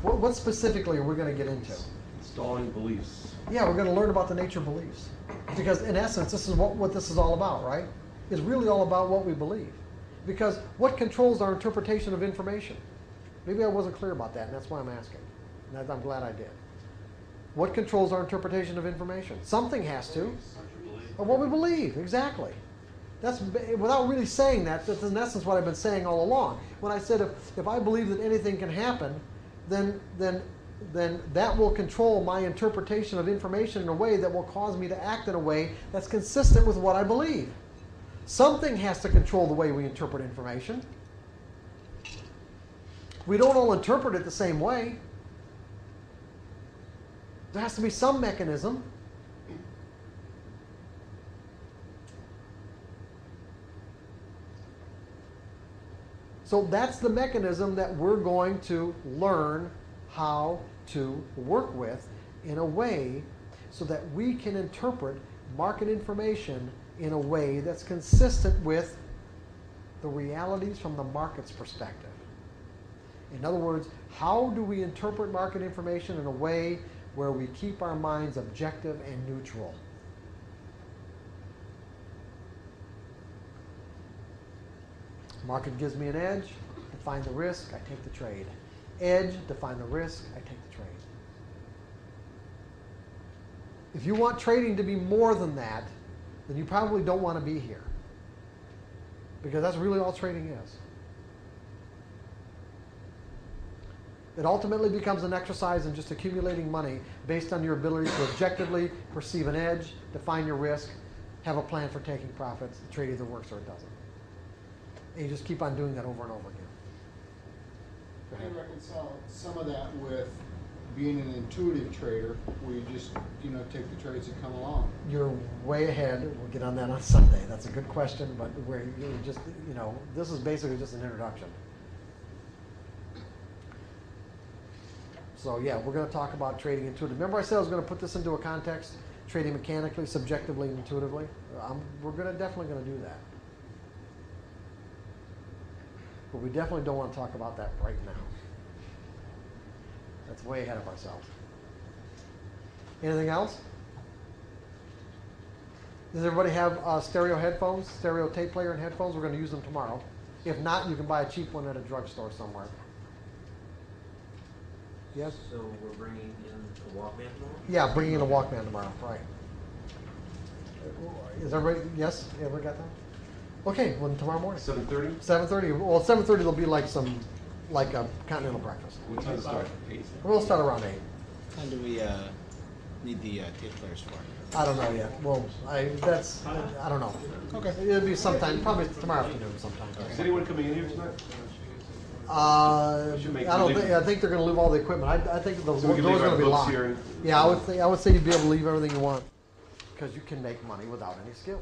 What, what specifically are we going to get into? Installing beliefs. Yeah, we're going to learn about the nature of beliefs. Because in essence, this is what, what this is all about, right? It's really all about what we believe. Because what controls our interpretation of information? Maybe I wasn't clear about that, and that's why I'm asking. And I'm glad I did. What controls our interpretation of information? Something has to. Or what we believe, exactly. That's without really saying that. That's in essence what I've been saying all along. When I said if, if I believe that anything can happen, then then then that will control my interpretation of information in a way that will cause me to act in a way that's consistent with what I believe. Something has to control the way we interpret information. We don't all interpret it the same way. There has to be some mechanism. So that's the mechanism that we're going to learn how to work with in a way so that we can interpret market information in a way that's consistent with the realities from the market's perspective. In other words, how do we interpret market information in a way where we keep our minds objective and neutral? Market gives me an edge, define the risk, I take the trade. Edge, define the risk, I take the trade. If you want trading to be more than that, then you probably don't want to be here. Because that's really all trading is. It ultimately becomes an exercise in just accumulating money based on your ability to objectively perceive an edge, define your risk, have a plan for taking profits. The trade either works or it doesn't. And you just keep on doing that over and over again. Do you reconcile some of that with being an intuitive trader, where you just, you know, take the trades that come along? You're way ahead. We'll get on that on Sunday. That's a good question, but where you just, you know, this is basically just an introduction. So yeah, we're going to talk about trading intuitively. Remember I said I was going to put this into a context, trading mechanically, subjectively, and intuitively? Um, we're going to definitely going to do that. But we definitely don't want to talk about that right now. That's way ahead of ourselves. Anything else? Does everybody have uh, stereo headphones, stereo tape player and headphones? We're going to use them tomorrow. If not, you can buy a cheap one at a drugstore somewhere. Yes? So we're bringing in a Walkman tomorrow? Yeah, bringing in a Walkman tomorrow, right. Is everybody, yes, everybody got that? Okay, well, tomorrow morning. Seven thirty? Seven thirty, well, seven thirty, there'll be like some, like a continental breakfast. What time does it start? Eight? We'll start around eight. When do we uh, need the uh, tape players for? I don't know yet. Well, I, that's, I don't know. Okay. It'll be sometime, probably tomorrow afternoon sometime. Is anyone coming in here tonight? Uh, Should make- I don't leave- think, I think they're gonna leave all the equipment. I, I think the So we door's can leave our gonna be books locked. here and- Yeah, I would think, I would say you'd be able to leave everything you want, because you can make money without any skills.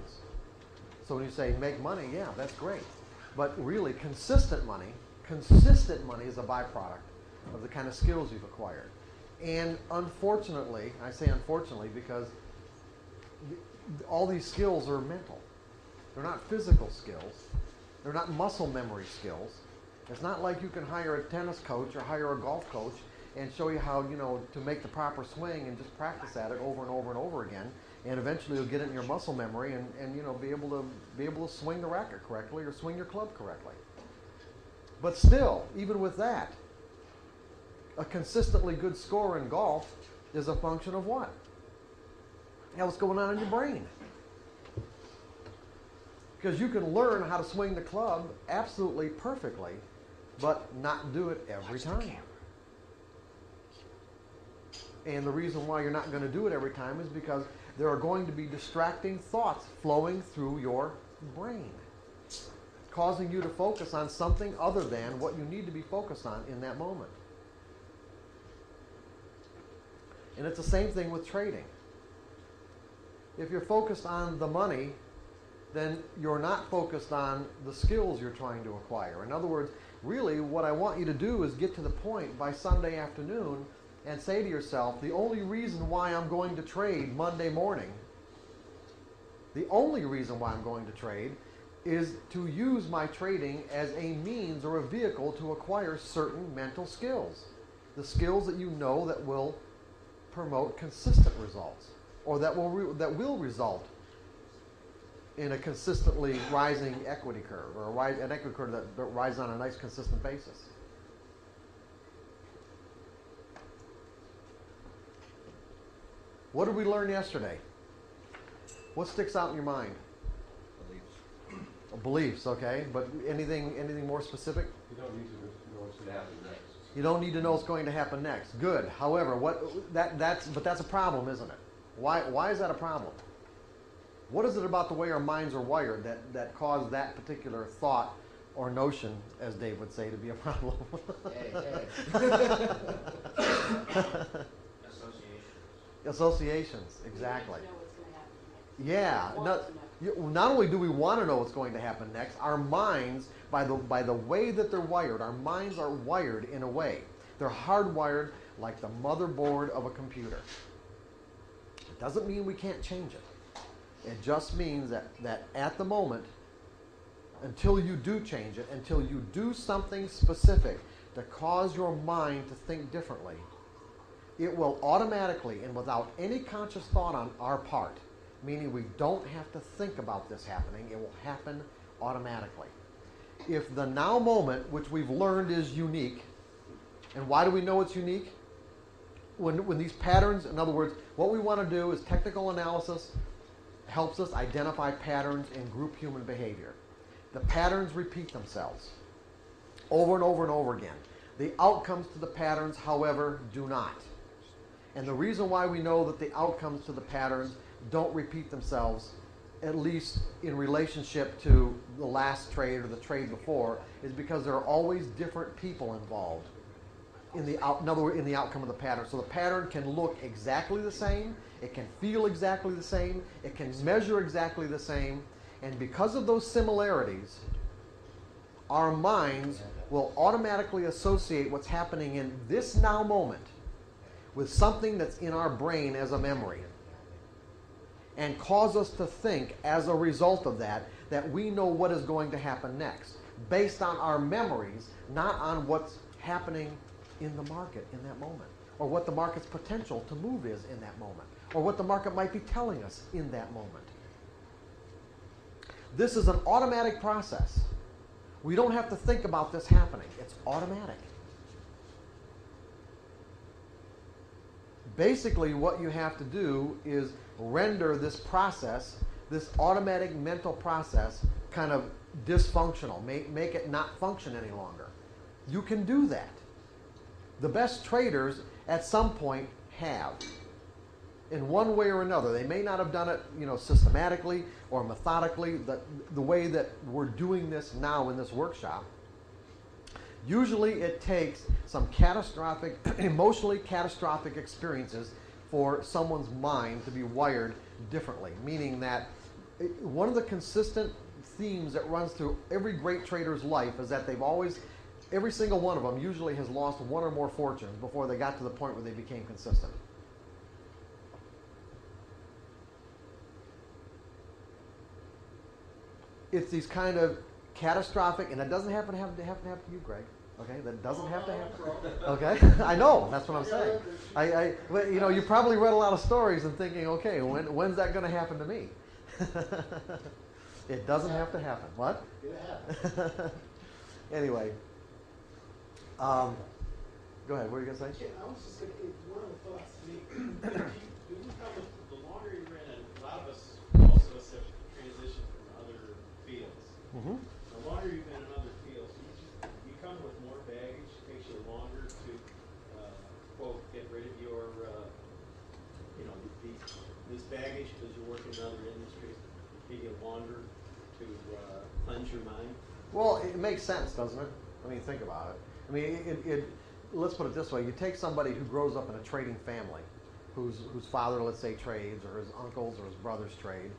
So when you say make money, yeah, that's great. But really, consistent money, consistent money is a byproduct of the kind of skills you've acquired. And unfortunately, I say unfortunately because all these skills are mental. They're not physical skills. They're not muscle memory skills. It's not like you can hire a tennis coach or hire a golf coach and show you how, you know, to make the proper swing and just practice at it over and over and over again. And eventually you'll get it in your muscle memory and, and you know, be able to be able to swing the racket correctly or swing your club correctly. But still, even with that, a consistently good score in golf is a function of what? Yeah, what's going on in your brain? Because you can learn how to swing the club absolutely perfectly, but not do it every time. And the reason why you're not going to do it every time is because there are going to be distracting thoughts flowing through your brain, causing you to focus on something other than what you need to be focused on in that moment. And it's the same thing with trading. If you're focused on the money, then you're not focused on the skills you're trying to acquire. In other words, really what I want you to do is get to the point by Sunday afternoon and say to yourself, the only reason why I'm going to trade Monday morning, the only reason why I'm going to trade is to use my trading as a means or a vehicle to acquire certain mental skills. The skills that you know that will promote consistent results or that will, re- that will result in a consistently rising equity curve or a rise, an equity curve that, that rises on a nice consistent basis. What did we learn yesterday? What sticks out in your mind? Beliefs. Okay, but anything anything more specific? You don't need to know what's gonna happen next. You don't need to know what's going to happen next. Good. However, what that that's but that's a problem, isn't it? Why why is that a problem? What is it about the way our minds are wired that that cause that particular thought or notion, as Dave would say, to be a problem? Hey, Associations. Associations, exactly. We need to know what's gonna happen next. Yeah, Want not, only do we want to know what's going to happen next, our minds, by the, by the way that they're wired, our minds are wired in a way. They're hardwired like the motherboard of a computer. It doesn't mean we can't change it. It just means that, that at the moment, until you do change it, until you do something specific to cause your mind to think differently, it will automatically and without any conscious thought on our part, meaning we don't have to think about this happening, it will happen automatically. If the now moment, which we've learned is unique, and why do we know it's unique? When, when these patterns, in other words, what we want to do is technical analysis helps us identify patterns in group human behavior. The patterns repeat themselves over and over and over again. The outcomes to the patterns, however, do not. And the reason why we know that the outcomes to the patterns don't repeat themselves, at least in relationship to the last trade or the trade before, is because there are always different people involved in the out, in other words, in the outcome of the pattern. So the pattern can look exactly the same, it can feel exactly the same, it can measure exactly the same, and because of those similarities, our minds will automatically associate what's happening in this now moment with something that's in our brain as a memory and cause us to think as a result of that that we know what is going to happen next based on our memories not on what's happening in the market in that moment or what the market's potential to move is in that moment or what the market might be telling us in that moment. This is an automatic process. We don't have to think about this happening. It's automatic. Basically what you have to do is render this process, this automatic mental process, kind of dysfunctional, make, make it not function any longer. You can do that. The best traders at some point have. In one way or another. They may not have done it, you know, systematically or methodically, the, the way that we're doing this now in this workshop. Usually it takes some catastrophic, emotionally catastrophic experiences for someone's mind to be wired differently, meaning that eh, one of the consistent themes that runs through every great trader's life is that they've always, every single one of them usually has lost one or more fortunes before they got to the point where they became consistent. It's these kind of catastrophic, and it doesn't happen to have to happen to happen to you, Greg. Okay, that doesn't have to happen. Okay, I know. That's what I'm saying. I, I, well, you know, you probably read a lot of stories and thinking, okay, when, when's that going to happen to me? it doesn't have to happen. What? Anyway, um, go ahead. What were you going to say? Yeah, I was just gonna, it's one of the thoughts to me, do you the longer you're in, and a lot of us, most of us have transitioned from other fields. Mm-hmm. The longer you've been in other fields, you just, you come with more baggage, it takes you longer to, uh, quote, get rid of your, uh, you know, the, this baggage, because you're working in other industries, take you longer to, uh, cleanse your mind. Well, it makes sense, doesn't it? I mean, think about it. I mean, it, it, let's put it this way. You take somebody who grows up in a trading family, whose, whose father, let's say, trades, or his uncles or his brothers trade,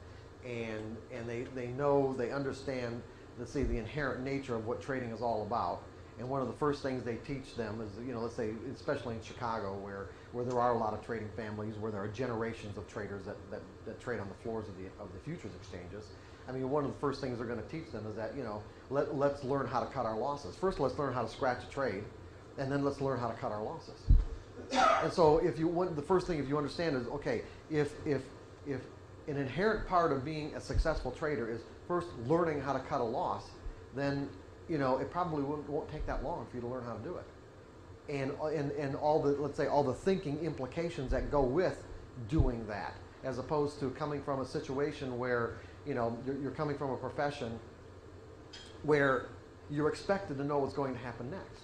and, and they, they know, they understand, let's say, the inherent nature of what trading is all about. And one of the first things they teach them is, you know, let's say, especially in Chicago, where, where there are a lot of trading families, where there are generations of traders that, that, that trade on the floors of the, of the futures exchanges. I mean, one of the first things they're going to teach them is that, you know, let, let's learn how to cut our losses. First, let's learn how to scratch a trade, and then let's learn how to cut our losses. And so, if you want, the first thing if you understand is, okay, if, if, if an inherent part of being a successful trader is first learning how to cut a loss, then, you know, it probably won't, won't take that long for you to learn how to do it. And, and, and all the, let's say, all the thinking implications that go with doing that, as opposed to coming from a situation where, you know, you're, you're coming from a profession where you're expected to know what's going to happen next.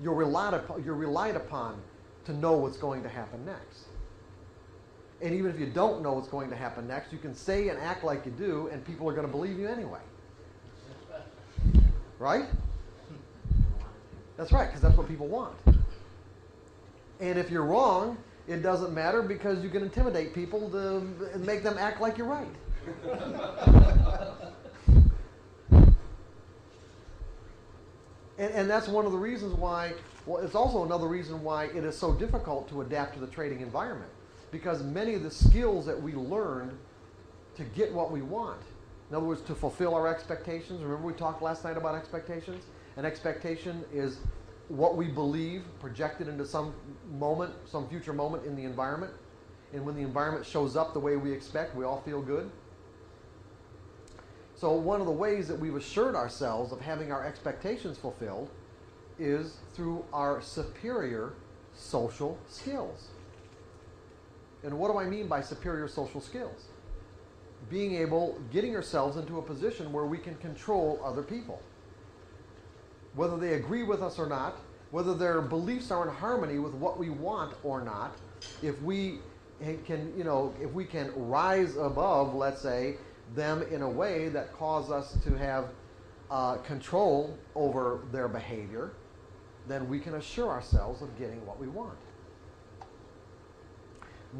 You're relied upon, you're relied upon to know what's going to happen next. And even if you don't know what's going to happen next, you can say and act like you do, and people are going to believe you anyway. Right? That's right, because that's what people want. And if you're wrong, it doesn't matter because you can intimidate people to make them act like you're right. And, and that's one of the reasons why, well, it's also another reason why it is so difficult to adapt to the trading environment. Because many of the skills that we learned to get what we want, in other words, to fulfill our expectations, remember we talked last night about expectations? An expectation is what we believe projected into some moment, some future moment in the environment. And when the environment shows up the way we expect, we all feel good. So, one of the ways that we've assured ourselves of having our expectations fulfilled is through our superior social skills. And what do I mean by superior social skills? Being able, getting ourselves into a position where we can control other people. Whether they agree with us or not, whether their beliefs are in harmony with what we want or not, if we can, you know, if we can rise above, let's say, them in a way that cause us to have uh, control over their behavior, then we can assure ourselves of getting what we want.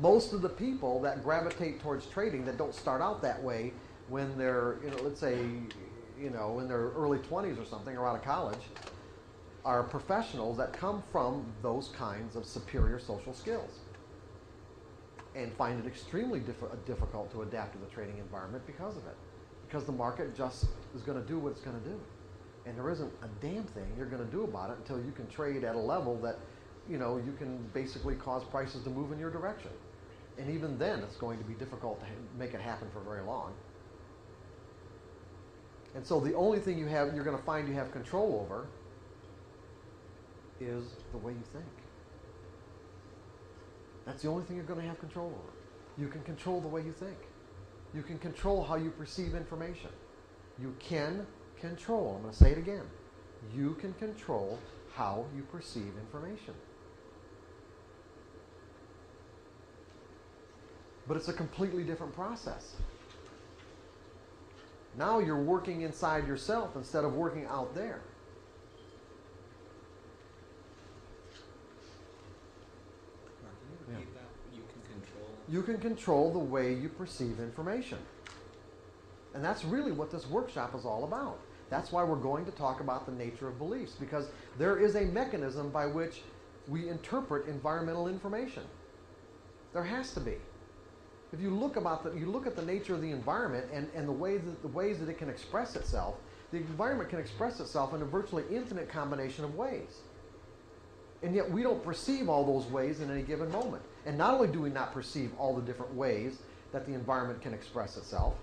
Most of the people that gravitate towards trading that don't start out that way when they're, you know, let's say, you know, in their early 20s or something or out of college, are professionals that come from those kinds of superior social skills and find it extremely diff- difficult to adapt to the trading environment because of it. Because the market just is going to do what it's going to do. And there isn't a damn thing you're going to do about it until you can trade at a level that, you know, you can basically cause prices to move in your direction. And even then, it's going to be difficult to make it happen for very long. And so the only thing you have, you're going to find you have control over is the way you think. That's the only thing you're going to have control over. You can control the way you think. You can control how you perceive information. You can control, I'm going to say it again. You can control how you perceive information. But it's a completely different process. Now you're working inside yourself instead of working out there. Mark, can you repeat that? You can control. The way you perceive information. And that's really what this workshop is all about. That's why we're going to talk about the nature of beliefs, because there is a mechanism by which we interpret environmental information. There has to be. If you look about the, you look at the nature of the environment and, and the way that the ways that it can express itself, the environment can express itself in a virtually infinite combination of ways. And yet we don't perceive all those ways in any given moment. And not only do we not perceive all the different ways that the environment can express itself,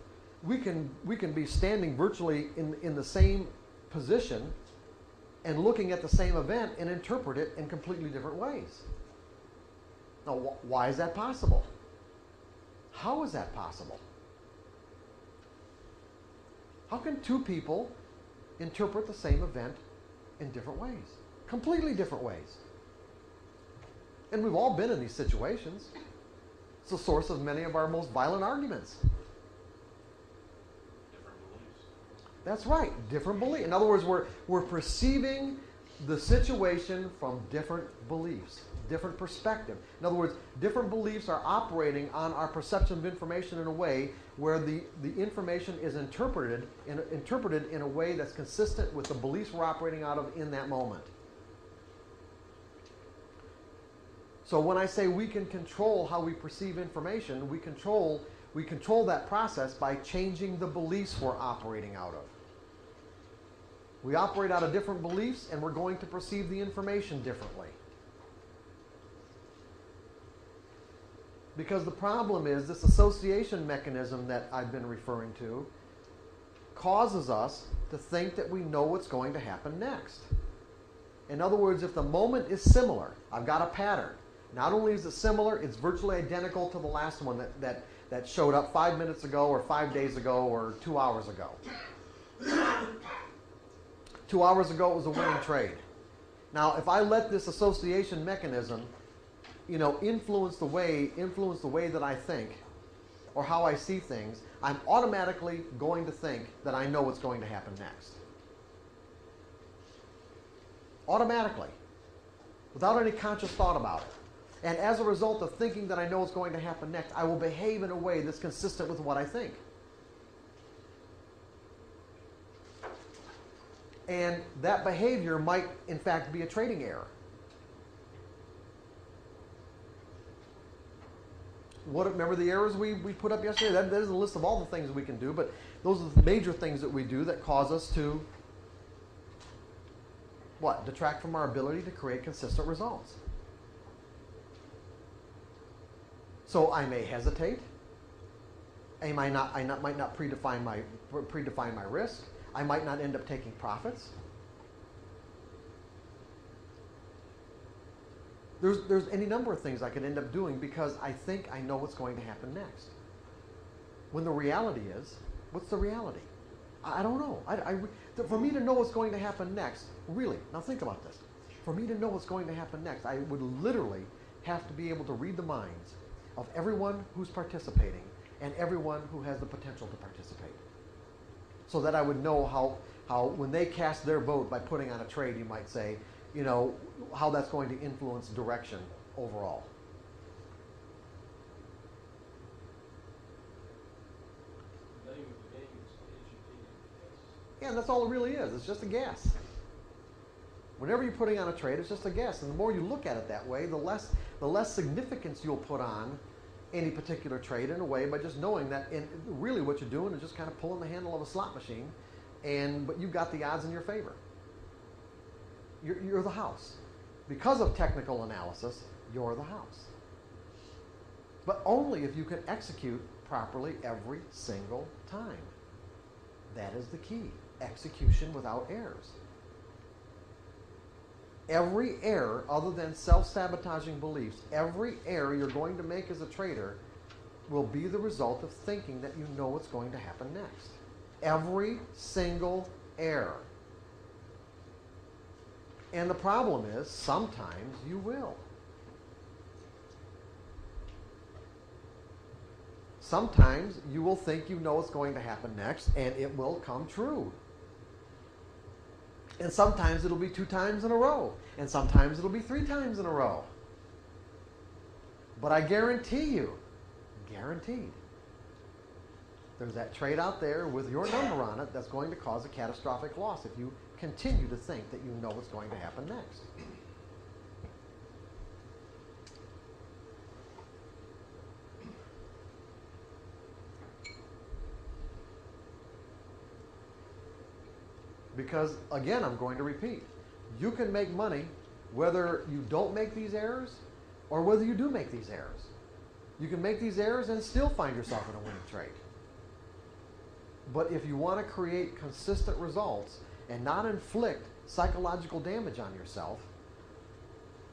we can, we can be standing virtually in, in the same position and looking at the same event and interpret it in completely different ways. Now, wh- why is that possible? How is that possible? How can two people interpret the same event in different ways? Completely different ways. And we've all been in these situations. It's the source of many of our most violent arguments. Different beliefs. That's right, different beliefs. In other words, we're, we're perceiving the situation from different beliefs, different perspective. In other words, different beliefs are operating on our perception of information in a way where the, the information is interpreted in, interpreted in a way that's consistent with the beliefs we're operating out of in that moment. So when I say we can control how we perceive information, we control we control that process by changing the beliefs we're operating out of. We operate out of different beliefs and we're going to perceive the information differently. Because the problem is this association mechanism that I've been referring to causes us to think that we know what's going to happen next. In other words, if the moment is similar, I've got a pattern. Not only is it similar, it's virtually identical to the last one that, that, that showed up five minutes ago, or five days ago, or two hours ago. two hours ago, it was a winning trade. Now, if I let this association mechanism, you know, influence the way influence the way that I think, or how I see things, I'm automatically going to think that I know what's going to happen next. Automatically, without any conscious thought about it. And as a result of thinking that I know what's going to happen next, I will behave in a way that's consistent with what I think. And that behavior might, in fact, be a trading error. What, remember the errors we, we put up yesterday? That, that is a list of all the things we can do, but those are the major things that we do that cause us to what? Detract from our ability to create consistent results. So I may hesitate. I might not, I not, might not predefine my, predefine my risk. I might not end up taking profits. There's, there's any number of things I could end up doing because I think I know what's going to happen next. When the reality is, what's the reality? I, don't know. I, I, for me to know what's going to happen next, really, now think about this. For me to know what's going to happen next, I would literally have to be able to read the minds of everyone who's participating and everyone who has the potential to participate. So that I would know how, how when they cast their vote by putting on a trade, you might say, you know, how that's going to influence direction overall. Yeah, that's all it really is. It's just a guess. Whenever you're putting on a trade, it's just a guess. And the more you look at it that way, the less the less significance you'll put on any particular trade in a way by just knowing that really what you're doing is just kind of pulling the handle of a slot machine and but you've got the odds in your favor. You're, you're the house. Because of technical analysis, you're the house. But only if you can execute properly every single time. That is the key. Execution without errors. Every error, other than self sabotaging beliefs, every error you're going to make as a trader will be the result of thinking that you know what's going to happen next. Every single error. And the problem is, sometimes you will. Sometimes you will think you know what's going to happen next, and it will come true. And sometimes it'll be two times in a row, and sometimes it'll be three times in a row. But I guarantee you, guaranteed, There's that trade out there with your number on it that's going to cause a catastrophic loss if you continue to think that you know what's going to happen next. Because, again, I'm going to repeat, you can make money whether you don't make these errors or whether you do make these errors. You can make these errors and still find yourself in a winning trade. But if you want to create consistent results and not inflict psychological damage on yourself,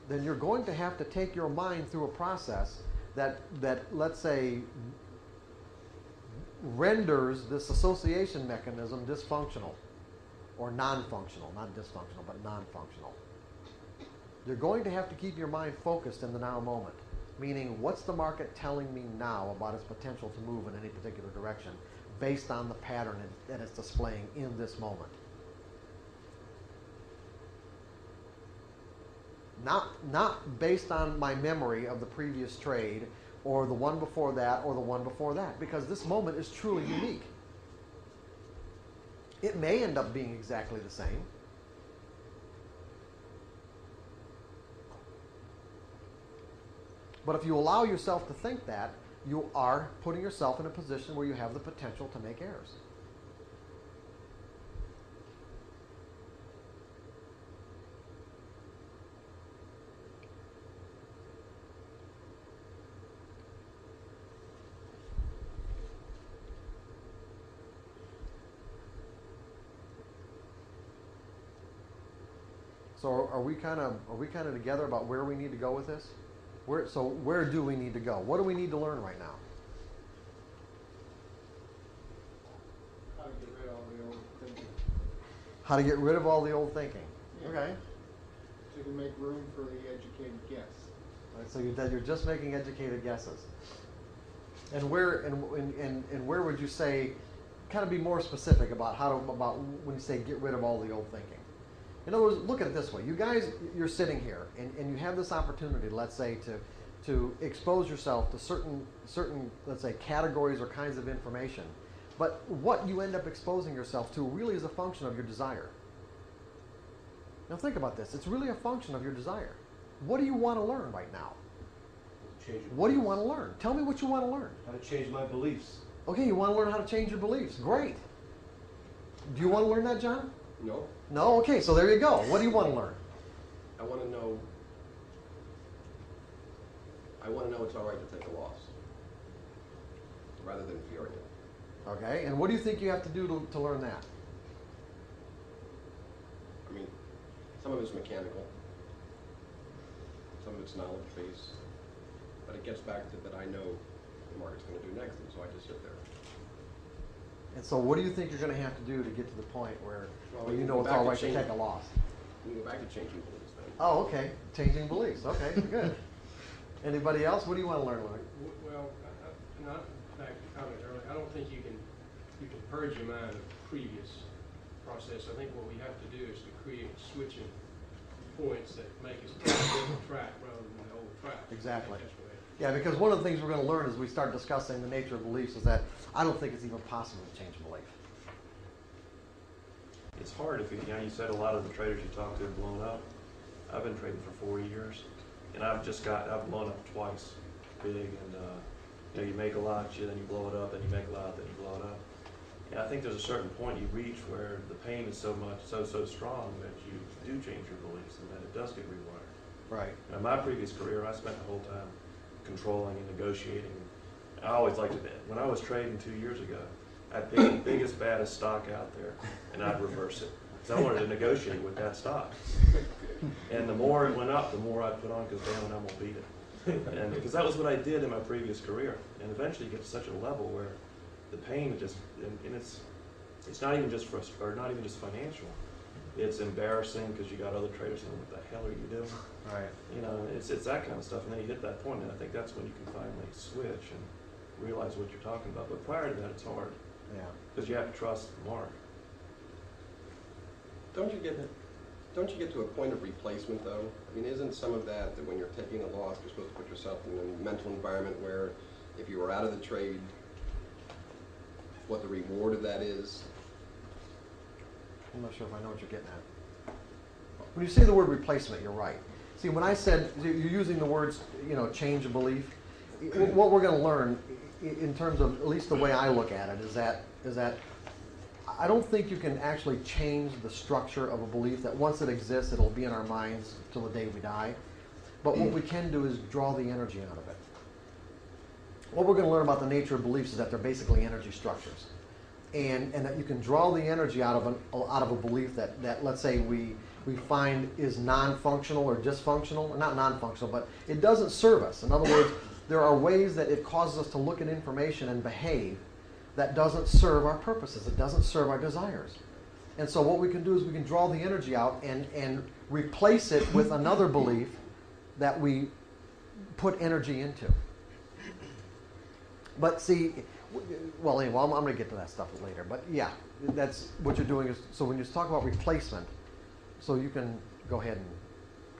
then you're going to have to take your mind through a process that, that let's say, renders this association mechanism dysfunctional or non-functional, not dysfunctional, but non-functional. You're going to have to keep your mind focused in the now moment, meaning what's the market telling me now about its potential to move in any particular direction based on the pattern that it's displaying in this moment. Not, not based on my memory of the previous trade or the one before that or the one before that, because this moment is truly unique. It may end up being exactly the same. But if you allow yourself to think that, you are putting yourself in a position where you have the potential to make errors. So are- are we kind of are we kind of together about where we need to go with this? Where so where do we need to go? What do we need to learn right now? How to get rid of all the old thinking, How to get rid of all the old thinking. Yeah. Okay. so you can make room for the educated guess. Right, so you're, that you're just making educated guesses. And where and, and, and, and where would you say, kind of be more specific about how to about when you say get rid of all the old thinking? In other words, look at it this way: you guys, you're sitting here, and, and you have this opportunity, let's say, to to expose yourself to certain certain let's say categories or kinds of information. But what you end up exposing yourself to really is a function of your desire. Now think about this. It's really a function of your desire. What do you want to learn right now? What do you want to learn? Tell me what you want to learn. How to change my beliefs. Okay, you want to learn how to change your beliefs. Great. Do you want to learn that, John? No, No? Okay, so there you go. What do you want to learn? I want to know, I want to know it's all right to take a loss, rather than fearing it. Okay, and what do you think you have to do to, to learn that? I mean, some of it's mechanical, some of it's knowledge based, but it gets back to that I know the market's going to do next, and so I just sit there. And so what do you think you're going to have to do to get to the point where, Well, where we you can know go it's back all to right to change- take a loss? We can go back to changing beliefs then. Oh, okay. Changing beliefs. Okay, good. Anybody else? What do you want to learn, Lloyd? W- Well, I- I- not back to comment earlier, I don't think you can, you can purge your mind of previous process. I think what we have to do is to create switching points that make us take a different track rather than the old track. I think Exactly. that's what we have to do. Yeah, because one of the things we're going to learn as we start discussing the nature of beliefs is that I don't think it's even possible to change a belief. It's hard if you, you know, you said a lot of the traders you talk to have blown up. I've been trading for four years, and I've just got, I've blown up twice, big, and, uh, you know, you make a lot, you, then you blow it up, then you make a lot, then you blow it up. And I think there's a certain point you reach where the pain is so much, so, so strong that you do change your beliefs, and that it does get rewired. Right. Now, in my previous career, I spent the whole time controlling and negotiating. I always liked it. When I was trading two years ago, I'd pick the biggest, baddest stock out there, and I'd reverse it. Because I wanted to negotiate with that stock. And the more it went up, the more I'd put on, because damn it, I'm gonna beat it. And because that was what I did in my previous career. And eventually you get to such a level where the pain just, and, and it's, it's not even just frust, or not even just financial. It's embarrassing because you got other traders saying, what the hell are you doing? Right. You know, it's, it's that kind of stuff, and then you hit that point, and I think that's when you can finally switch and realize what you're talking about. But prior to that, it's hard, Yeah. because you have to trust Mark. Don't you get, don't you get to a point of replacement though? I mean, isn't some of that, that when you're taking a loss, you're supposed to put yourself in a mental environment where if you were out of the trade, what the reward of that is? I'm not sure if I know what you're getting at. When you say the word replacement, you're right. See, when I said, you're using the words, you know, change of belief, what we're gonna learn, in terms of, at least the way I look at it, is that, is that I don't think you can actually change the structure of a belief, that once it exists, it'll be in our minds till the day we die. But what we can do is draw the energy out of it. What we're gonna learn about the nature of beliefs is that they're basically energy structures and, and that you can draw the energy out of an, out of a belief that, that let's say we, we find is non-functional or dysfunctional, or not non-functional, but it doesn't serve us. In other words, there are ways that it causes us to look at information and behave that doesn't serve our purposes, it doesn't serve our desires. And so what we can do is we can draw the energy out and, and replace it with another belief that we put energy into. But see, well, anyway, I'm, I'm going to get to that stuff later. But yeah, that's what you're doing is so when you talk about replacement, so you can go ahead and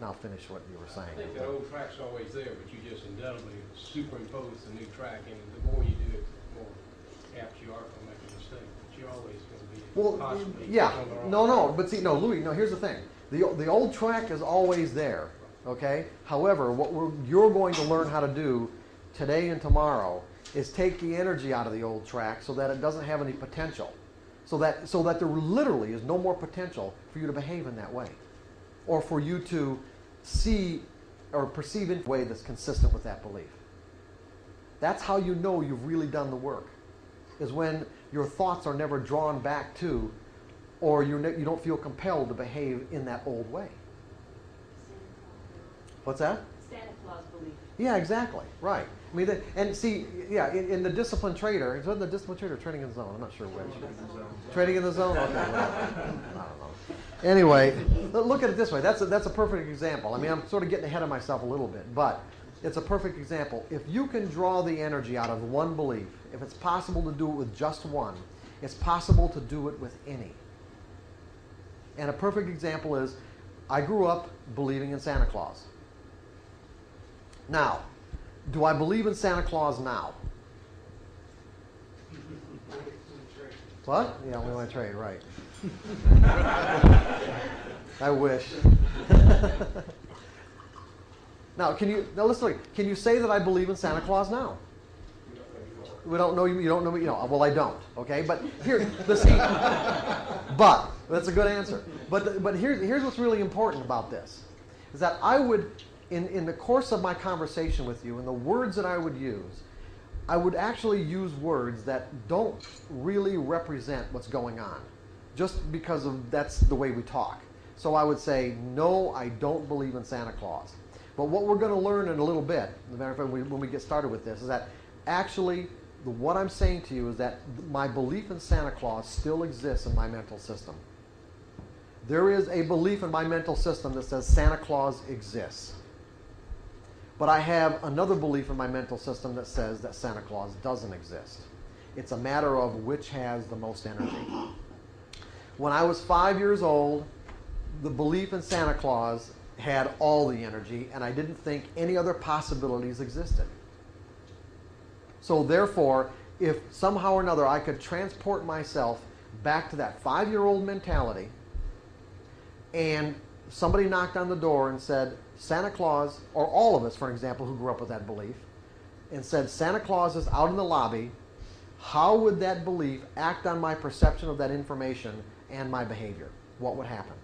now finish what you were saying. I think that old track's always there, but you just indelibly superimpose the new track, and the more you do it, the more apt you are to make a mistake. But you're always gonna be Well, possibly yeah, the no, no, track. but see, no, Louis, no. Here's the thing: the the old track is always there. Okay. However, what we're, you're going to learn how to do today and tomorrow is take the energy out of the old track so that it doesn't have any potential, so that so that there literally is no more potential for you to behave in that way, or for you to see or perceive in a way that's consistent with that belief. That's how you know you've really done the work is when your thoughts are never drawn back to, or you ne- you don't feel compelled to behave in that old way. What's that? Santa Claus belief. Yeah, exactly. Right. I mean, the, and see, yeah, in, in the disciplined trader, is it the disciplined trader trading in the zone? I'm not sure which. Trading in the zone. Okay. well, I don't know. Anyway, look at it this way. That's a, that's a perfect example. I mean, I'm sort of getting ahead of myself a little bit, but it's a perfect example. If you can draw the energy out of one belief, if it's possible to do it with just one, it's possible to do it with any. And a perfect example is I grew up believing in Santa Claus. Now, do I believe in Santa Claus now? What? Yeah, we want to trade, right. I wish. now, can you, now look. Can you say that I believe in Santa Claus now? We don't know you, you don't know me, you know, well, I don't, okay? But here, the see, but, that's a good answer. But, but here's, here's what's really important about this, is that I would, in, in the course of my conversation with you, and the words that I would use, I would actually use words that don't really represent what's going on, just because of that's the way we talk. So I would say, no, I don't believe in Santa Claus. But what we're going to learn in a little bit, as a matter of fact, when we- when we get started with this, is that actually the, what I'm saying to you is that my belief in Santa Claus still exists in my mental system. There is a belief in my mental system that says Santa Claus exists. But I have another belief in my mental system that says that Santa Claus doesn't exist. It's a matter of which has the most energy. When I was five years old, the belief in Santa Claus had all the energy, and I didn't think any other possibilities existed. So, therefore, if somehow or another I could transport myself back to that five year old mentality, and somebody knocked on the door and said, Santa Claus, or all of us, for example, who grew up with that belief, and said, Santa Claus is out in the lobby, how would that belief act on my perception of that information and my behavior? What would happen?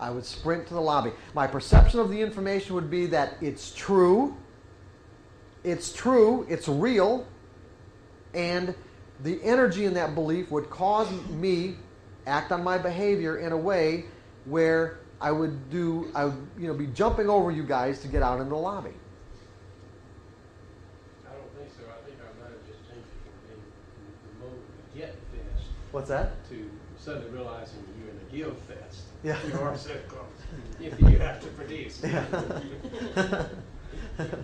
I would sprint to the lobby. My perception of the information would be that it's true, it's true, it's real, and the energy in that belief would cause me act on my behavior in a way where I would do I would you know be jumping over you guys to get out in the lobby. I don't think so. I think I might have just changed it from being in the of the get fest What's that? to suddenly realizing you're in a give fest. Yeah. You are Santa Claus, if you have to produce.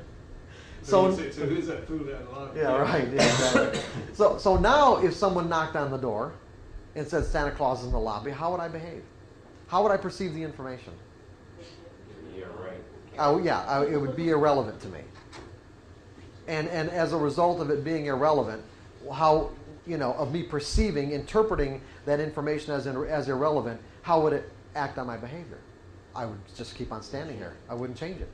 So- So, say, so who's that fool the line? Yeah, right. Yeah, exactly. so so now if someone knocked on the door and said Santa Claus is in the lobby, how would I behave? How would I perceive the information? Yeah, right. Oh yeah, I, it would be irrelevant to me. And and as a result of it being irrelevant, how, you know, of me perceiving, interpreting that information as, in, as irrelevant, how would it act on my behavior? I would just keep on standing here. I wouldn't change it.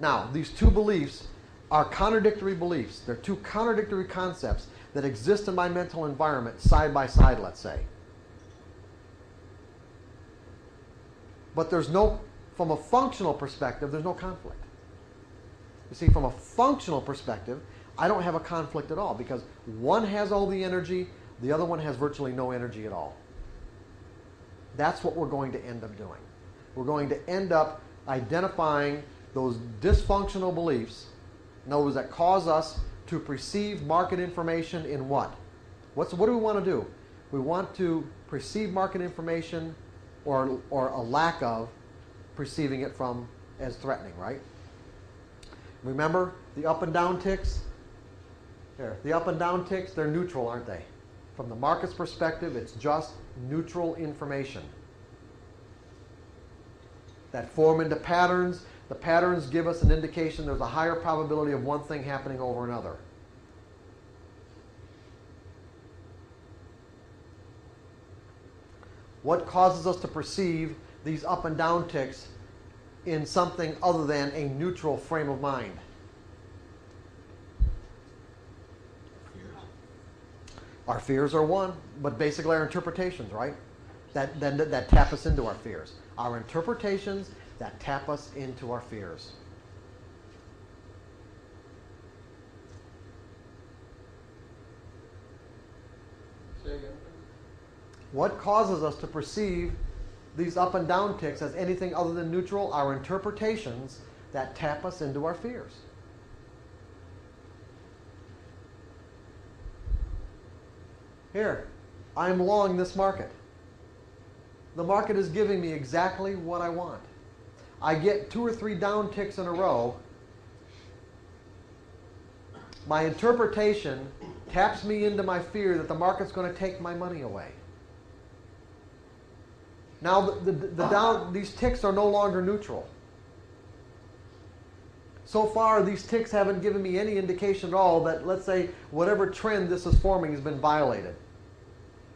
Now, these two beliefs are contradictory beliefs. They're two contradictory concepts that exist in my mental environment side by side, let's say. But there's no, from a functional perspective, there's no conflict. You see, from a functional perspective, I don't have a conflict at all because one has all the energy, the other one has virtually no energy at all. That's what we're going to end up doing. We're going to end up identifying those dysfunctional beliefs, in other words, that cause us to perceive market information in what? What's, what do we want to do? We want to perceive market information or, or a lack of perceiving it from as threatening, right? Remember the up and down ticks? Here, the up and down ticks, they're neutral, aren't they? From the market's perspective, it's just neutral information that form into patterns. The patterns give us an indication there's a higher probability of one thing happening over another. What causes us to perceive these up and down ticks in something other than a neutral frame of mind? Fears. Our fears are one, but basically our interpretations, right? That, then that, that tap us into our fears. Our interpretations that tap us into our fears. Say again. What causes us to perceive these up and down ticks as anything other than neutral? Our interpretations that tap us into our fears. Here, I'm long this market. The market is giving me exactly what I want. I get two or three down ticks in a row. My interpretation taps me into my fear that the market's going to take my money away. Now, the, the, the down, these ticks are no longer neutral. So far, these ticks haven't given me any indication at all that, let's say, whatever trend this is forming has been violated.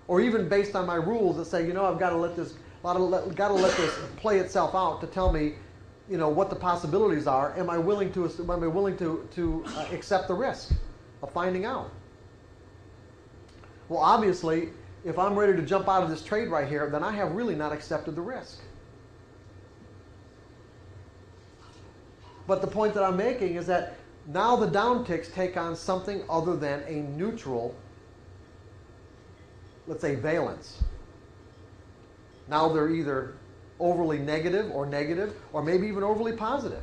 Or even based on my rules that say, you know, I've got to let this, got to let this play itself out to tell me, you know, what the possibilities are. Am I willing to, am I willing to, to uh, accept the risk of finding out? Well, obviously, if I'm ready to jump out of this trade right here, then I have really not accepted the risk. But the point that I'm making is that now the down ticks take on something other than a neutral, let's say, valence. Now they're either overly negative or negative, or maybe even overly positive.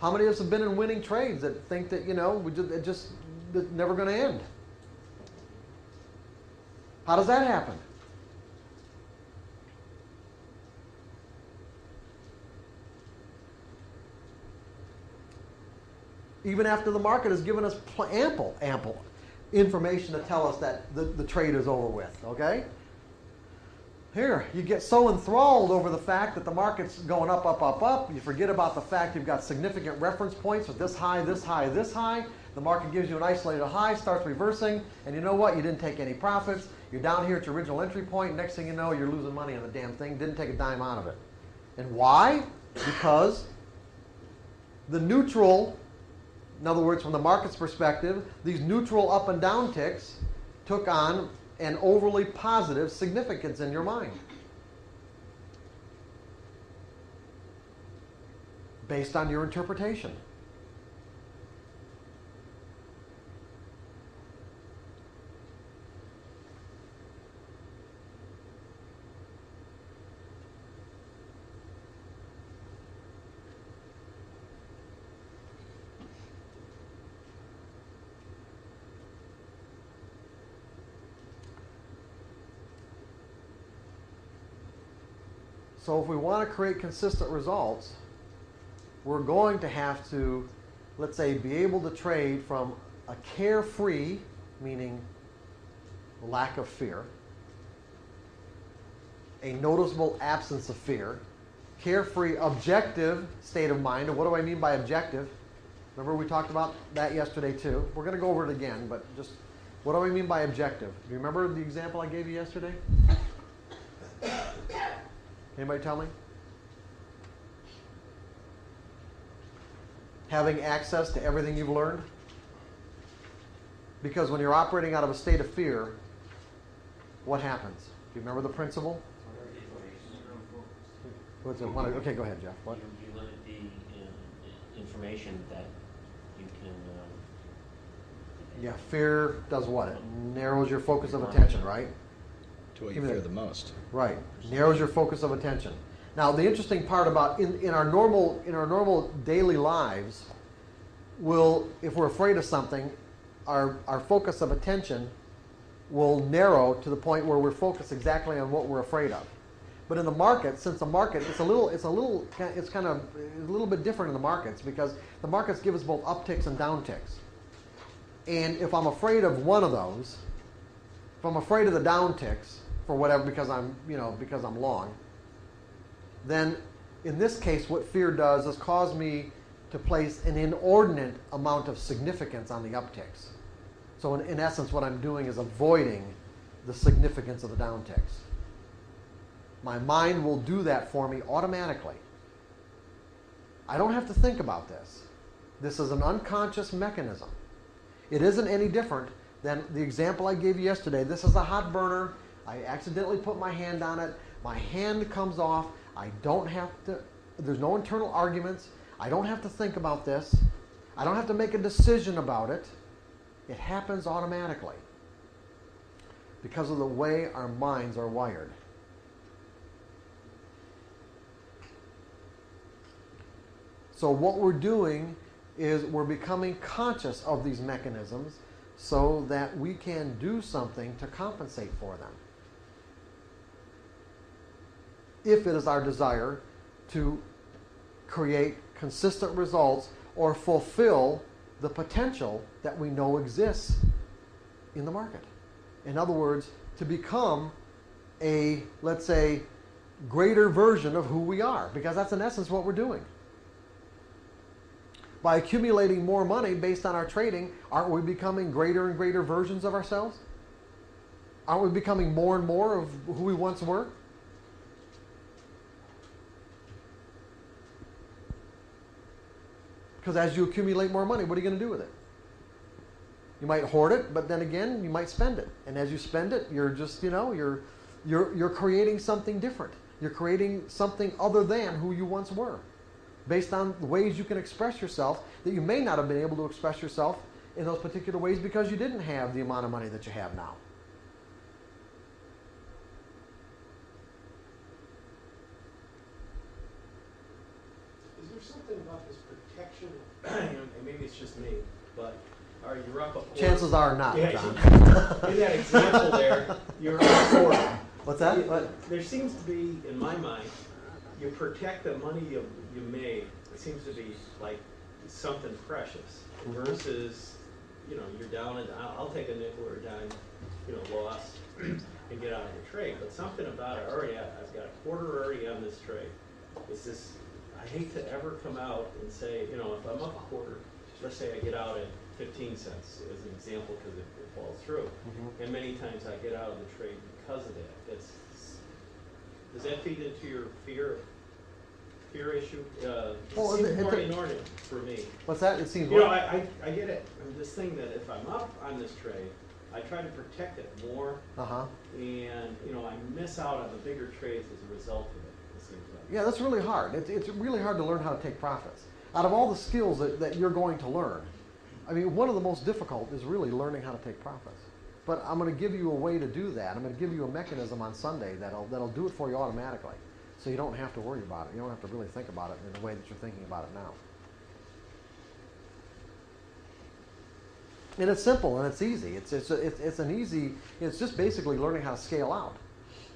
How many of us have been in winning trades that think that, you know, we just, it just it's never going to end? How does that happen? Even after the market has given us pl- ample, ample information to tell us that the, the trade is over with, okay? Here, you get so enthralled over the fact that the market's going up, up, up, up. You forget about the fact you've got significant reference points with this high, this high, this high. The market gives you an isolated high, starts reversing, and you know what? You didn't take any profits. You're down here at your original entry point. Next thing you know, you're losing money on the damn thing. Didn't take a dime out of it. And why? Because the neutral, in other words, from the market's perspective, these neutral up and down ticks took on an overly positive significance in your mind. Based on your interpretation. So if we want to create consistent results, we're going to have to, let's say, be able to trade from a carefree, meaning lack of fear, a noticeable absence of fear, carefree objective state of mind. And what do I mean by objective? Remember we talked about that yesterday too. We're going to go over it again, but just what do I mean by objective? Do you remember the example I gave you yesterday? Anybody tell me? Having access to everything you've learned? Because when you're operating out of a state of fear, what happens? Do you remember the principle? What's it? Okay, go ahead, Jeff. What? You, you limit the uh, information that you can. Um, Yeah, fear does what? It narrows your focus of attention, right? To what you fear the most. Right. Narrows your focus of attention. Now, the interesting part about in, in our normal in our normal daily lives, will if we're afraid of something, our our focus of attention will narrow to the point where we're focused exactly on what we're afraid of. But in the market, since the market, it's a little, it's a little, it's kind of a little bit different in the markets because the markets give us both upticks and downticks. And if I'm afraid of one of those, if I'm afraid of the downticks for whatever because I'm, you know, because I'm long, then in this case, what fear does is cause me to place an inordinate amount of significance on the upticks. So in, in essence, what I'm doing is avoiding the significance of the downticks. My mind will do that for me automatically. I don't have to think about this. This is an unconscious mechanism. It isn't any different than the example I gave you yesterday. This is a hot burner. I accidentally put my hand on it. My hand comes off. I don't have to, there's no internal arguments. I don't have to think about this. I don't have to make a decision about it. It happens automatically because of the way our minds are wired. So, what we're doing is we're becoming conscious of these mechanisms so that we can do something to compensate for them. If it is our desire to create consistent results or fulfill the potential that we know exists in the market. In other words, to become a, let's say, greater version of who we are, because that's in essence what we're doing. By accumulating more money based on our trading, aren't we becoming greater and greater versions of ourselves? Aren't we becoming more and more of who we once were? Because as you accumulate more money, what are you going to do with it? You might hoard it, but then again, you might spend it. And as you spend it, you're just, you know, you're, you're, you're creating something different. You're creating something other than who you once were, based on the ways you can express yourself that you may not have been able to express yourself in those particular ways because you didn't have the amount of money that you have now. Is there something about this protection, you know, and maybe it's just me, but are up a quarter? Chances are not, Yeah, John. In that example there, you're up a quarter. What's that? You- What? There seems to be, in my mind, you protect the money you, you made, it seems to be like something precious Mhm. versus, you know, you're down and, I'll, I'll take a nickel or a dime, you know, loss and get out of the trade, but something about it, already, I've got a quarter already on this trade. It's this, I hate to ever come out and say, you know, if I'm up a quarter, let's say I get out at fifteen cents as an example, because it, it falls through. Mhm. And many times I get out of the trade because of that. That's, does that feed into your fear, fear issue? Uh, Well, it seems it- more it- inordinate for me. What's that? It seems You know, what? I, I, I get it. I'm just saying that if I'm up on this trade, I try to protect it more, Uh huh. and, you know, I miss out on the bigger trades as a result of it, it seems like. Yeah, that's really hard. It's, it's really hard to learn how to take profits. Out of all the skills that, that you're going to learn, I mean, one of the most difficult is really learning how to take profits. But I'm going to give you a way to do that. I'm going to give you a mechanism on Sunday that'll, that'll do it for you automatically. So you don't have to worry about it. You don't have to really think about it in the way that you're thinking about it now. And it's simple and it's easy. It's, it's, it's, it's an easy, it's just basically learning how to scale out.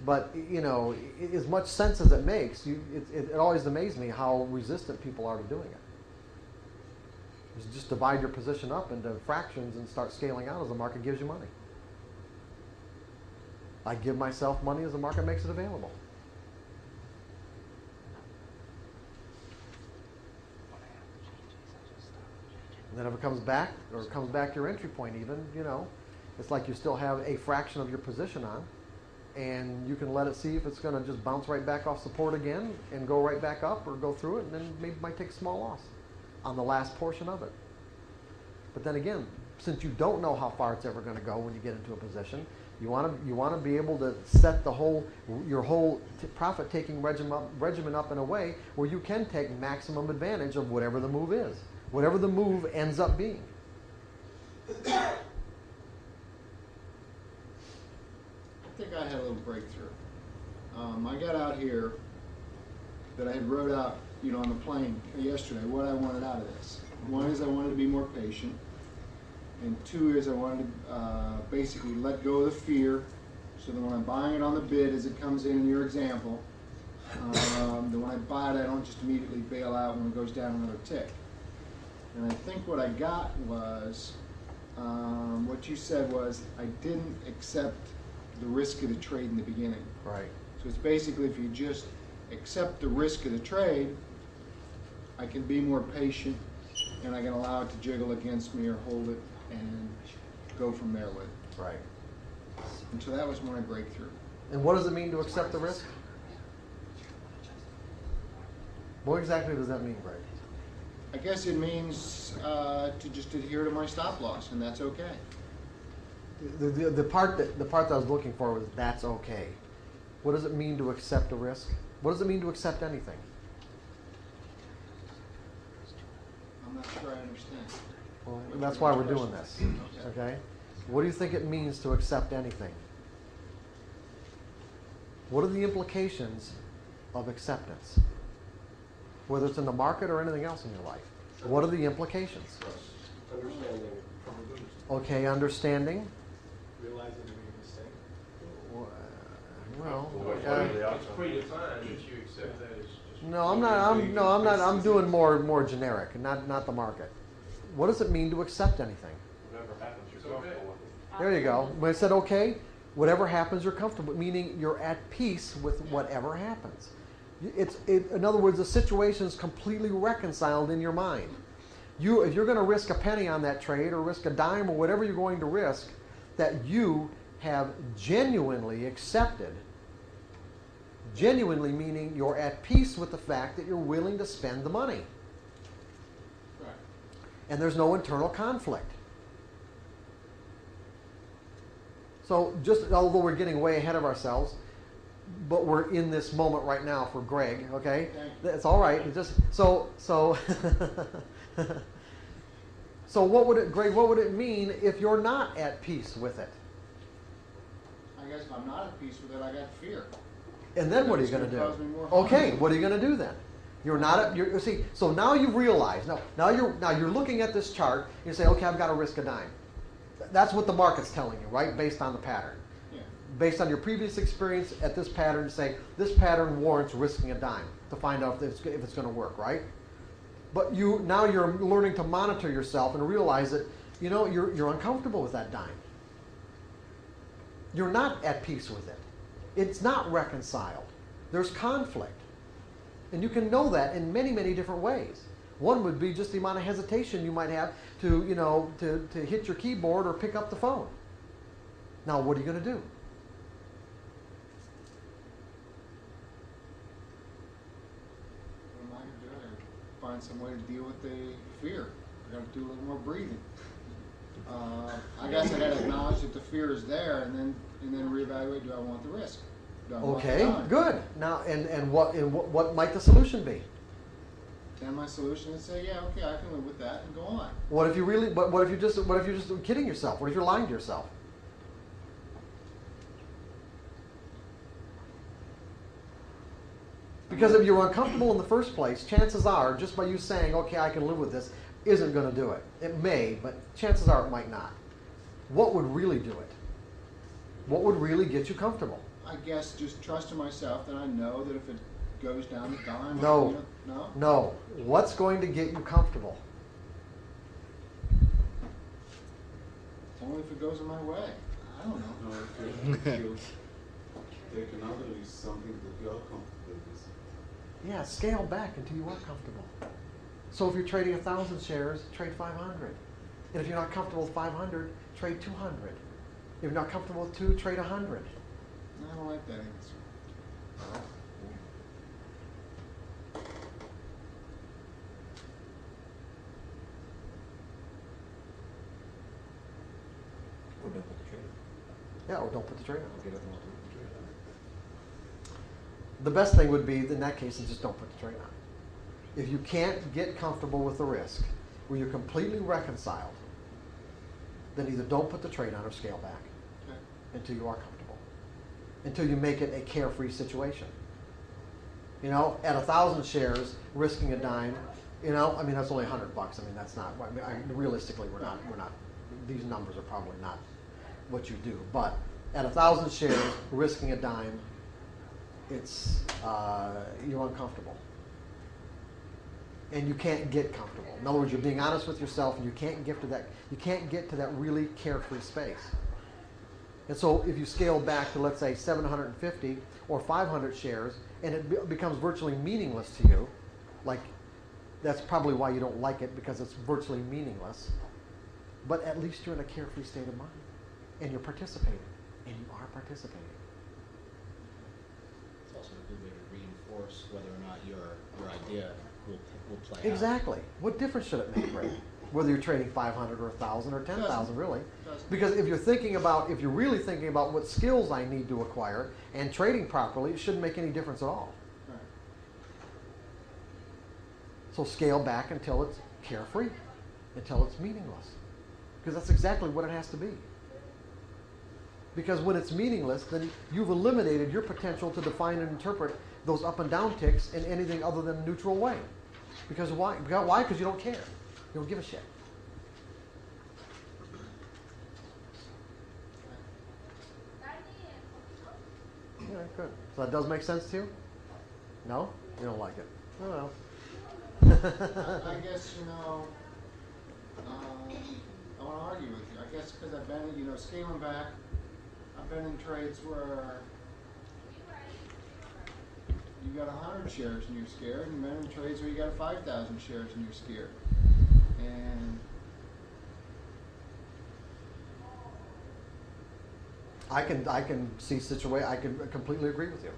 But, you know, as much sense as it makes, you, it, it, it always amazes me how resistant people are to doing it. Is just divide your position up into fractions and start scaling out as the market gives you money. I give myself money as the market makes it available. And Then if it comes back, or it comes back to your entry point even, you know, it's like you still have a fraction of your position on. And you can let it see if it's gonna just bounce right back off support again and go right back up or go through it and then maybe might take a small loss on the last portion of it. But then again, since you don't know how far it's ever gonna go when you get into a position, you wanna, you wanna be able to set the whole, your whole t- profit-taking regimen up, regimen up in a way where you can take maximum advantage of whatever the move is, whatever the move ends up being. I think I had a little breakthrough. Um, I got out here that I had wrote out, you know, on the plane yesterday, what I wanted out of this. One is I wanted to be more patient, and two is I wanted to uh, basically let go of the fear, so that when I'm buying it on the bid as it comes in in your example, um, that when I buy it, I don't just immediately bail out when it goes down another tick. And I think what I got was, um, what you said was, I didn't accept the risk of the trade in the beginning. Right. So it's basically if you just accept the risk of the trade, I can be more patient and I can allow it to jiggle against me or hold it and go from there with it. Right. And so that was my breakthrough. And what does it mean to accept the risk? What exactly does that mean, Greg? I guess it means uh, to just adhere to my stop loss, and that's okay. The, the, the part that the part that I was looking for was that's okay. What does it mean to accept a risk? What does it mean to accept anything? I'm not sure I understand. Well, that's why we're doing this. Okay? What do you think it means to accept anything? What are the implications of acceptance? Whether it's in the market or anything else in your life. What are the implications? Understanding. Okay, understanding. Realizing you made a mistake. Well, Avoid uh, It's outcome. predefined that you accept that as just. No, I'm not. I'm no, I'm not. I'm doing more more generic, not not the market. What does it mean to accept anything? Whatever happens, you're comfortable with it. There you go. When I said okay, whatever happens, you're comfortable. Meaning you're at peace with whatever happens. It's it, in other words, the situation is completely reconciled in your mind. You, if you're going to risk a penny on that trade or risk a dime or whatever you're going to risk, that you have genuinely accepted. Genuinely meaning you're at peace with the fact that you're willing to spend the money, Right. and there's no internal conflict. So just although we're getting way ahead of ourselves, but we're in this moment right now for Greg, okay? Thank It's all right. It's just so so So what would it Greg, what would it mean if you're not at peace with it? I guess if I'm not at peace with it, I got fear. And then what are you going to do? cause me more harm. Okay, what are you going to do then? You're not at, you're, see, so now you realize, now, now you're, now you're looking at this chart, you say, okay, I've got to risk a dime. That's what the market's telling you, right? Based on the pattern. Yeah. Based on your previous experience at this pattern, say, this pattern warrants risking a dime to find out if it's, if it's going to work, right? But you, now you're learning to monitor yourself and realize that, you know, you're, you're uncomfortable with that dime. You're not at peace with it. It's not reconciled. There's conflict. And you can know that in many, many different ways. One would be just the amount of hesitation you might have to, you know, to, to hit your keyboard or pick up the phone. Now, what are you going to do? Find some way to deal with the fear. I gotta do a little more breathing. Uh, I guess I gotta acknowledge that the fear is there and then, and then reevaluate, do I want the risk? Do I want the Okay, time? good. Now, and, and what and what, what might the solution be? Then my solution is say, yeah, okay, I can live with that and go on. What if you really? What, what if you just? What if you're just kidding yourself? What if you're lying to yourself? Because if you're uncomfortable in the first place, chances are, just by you saying, "Okay, I can live with this," isn't going to do it. It may, but chances are it might not. What would really do it? What would really get you comfortable? I guess just trusting myself that I know that if it goes down the dime. No. you know- No? No. What's going to get you comfortable? Only if it goes in my way. I don't know. No, if you, if you take another risk, something that you are comfortable with. Yeah, scale back until you are comfortable. So if you're trading a thousand shares, trade five hundred. And if you're not comfortable with five hundred, trade two hundred. If you're not comfortable with two, trade a hundred. I don't like that answer. Or don't put the trade. Yeah, or don't put the trade on. Okay, nothing else to put the trade on. The best thing would be, in that case, is just don't put the trade on. If you can't get comfortable with the risk, where you're completely reconciled, then either don't put the trade on or scale back Okay. until you are comfortable. Until you make it a carefree situation. You know, at a thousand shares, risking a dime, you know, I mean, that's only a hundred bucks. I mean, that's not, I mean, I, realistically, we're not, we're not, these numbers are probably not what you do. But at a thousand shares, risking a dime, it's, uh, you're uncomfortable. And you can't get comfortable. In other words, you're being honest with yourself and you can't get to that, you can't get to that really carefree space. And so if you scale back to, let's say, 750 or 500 shares, and it be- becomes virtually meaningless to you, like that's probably why you don't like it because it's virtually meaningless. But at least you're in a carefree state of mind, and you're participating, and you are participating. It's also a good way to reinforce whether or not your, your idea will, will play out. Exactly. What difference should it make, Ray? Whether you're trading 500 or 1,000 or 10,000, really. Doesn't. Because if you're thinking about, if you're really thinking about what skills I need to acquire and trading properly, it shouldn't make any difference at all. Right. So scale back until it's carefree, until it's meaningless. Because that's exactly what it has to be. Because when it's meaningless, then you've eliminated your potential to define and interpret those up and down ticks in anything other than a neutral way. Because why? Because why? Because you don't care. Don't give a shit. Yeah, good. So that does make sense to you? No? You don't like it? Oh. I, I guess, you know, um, I want to argue with you. I guess because I've been, you know, scaling back, I've been in trades where you got a hundred shares and you're scared, and been in trades where you got five thousand shares and you're scared. And I can I can see situation. I can completely agree with you.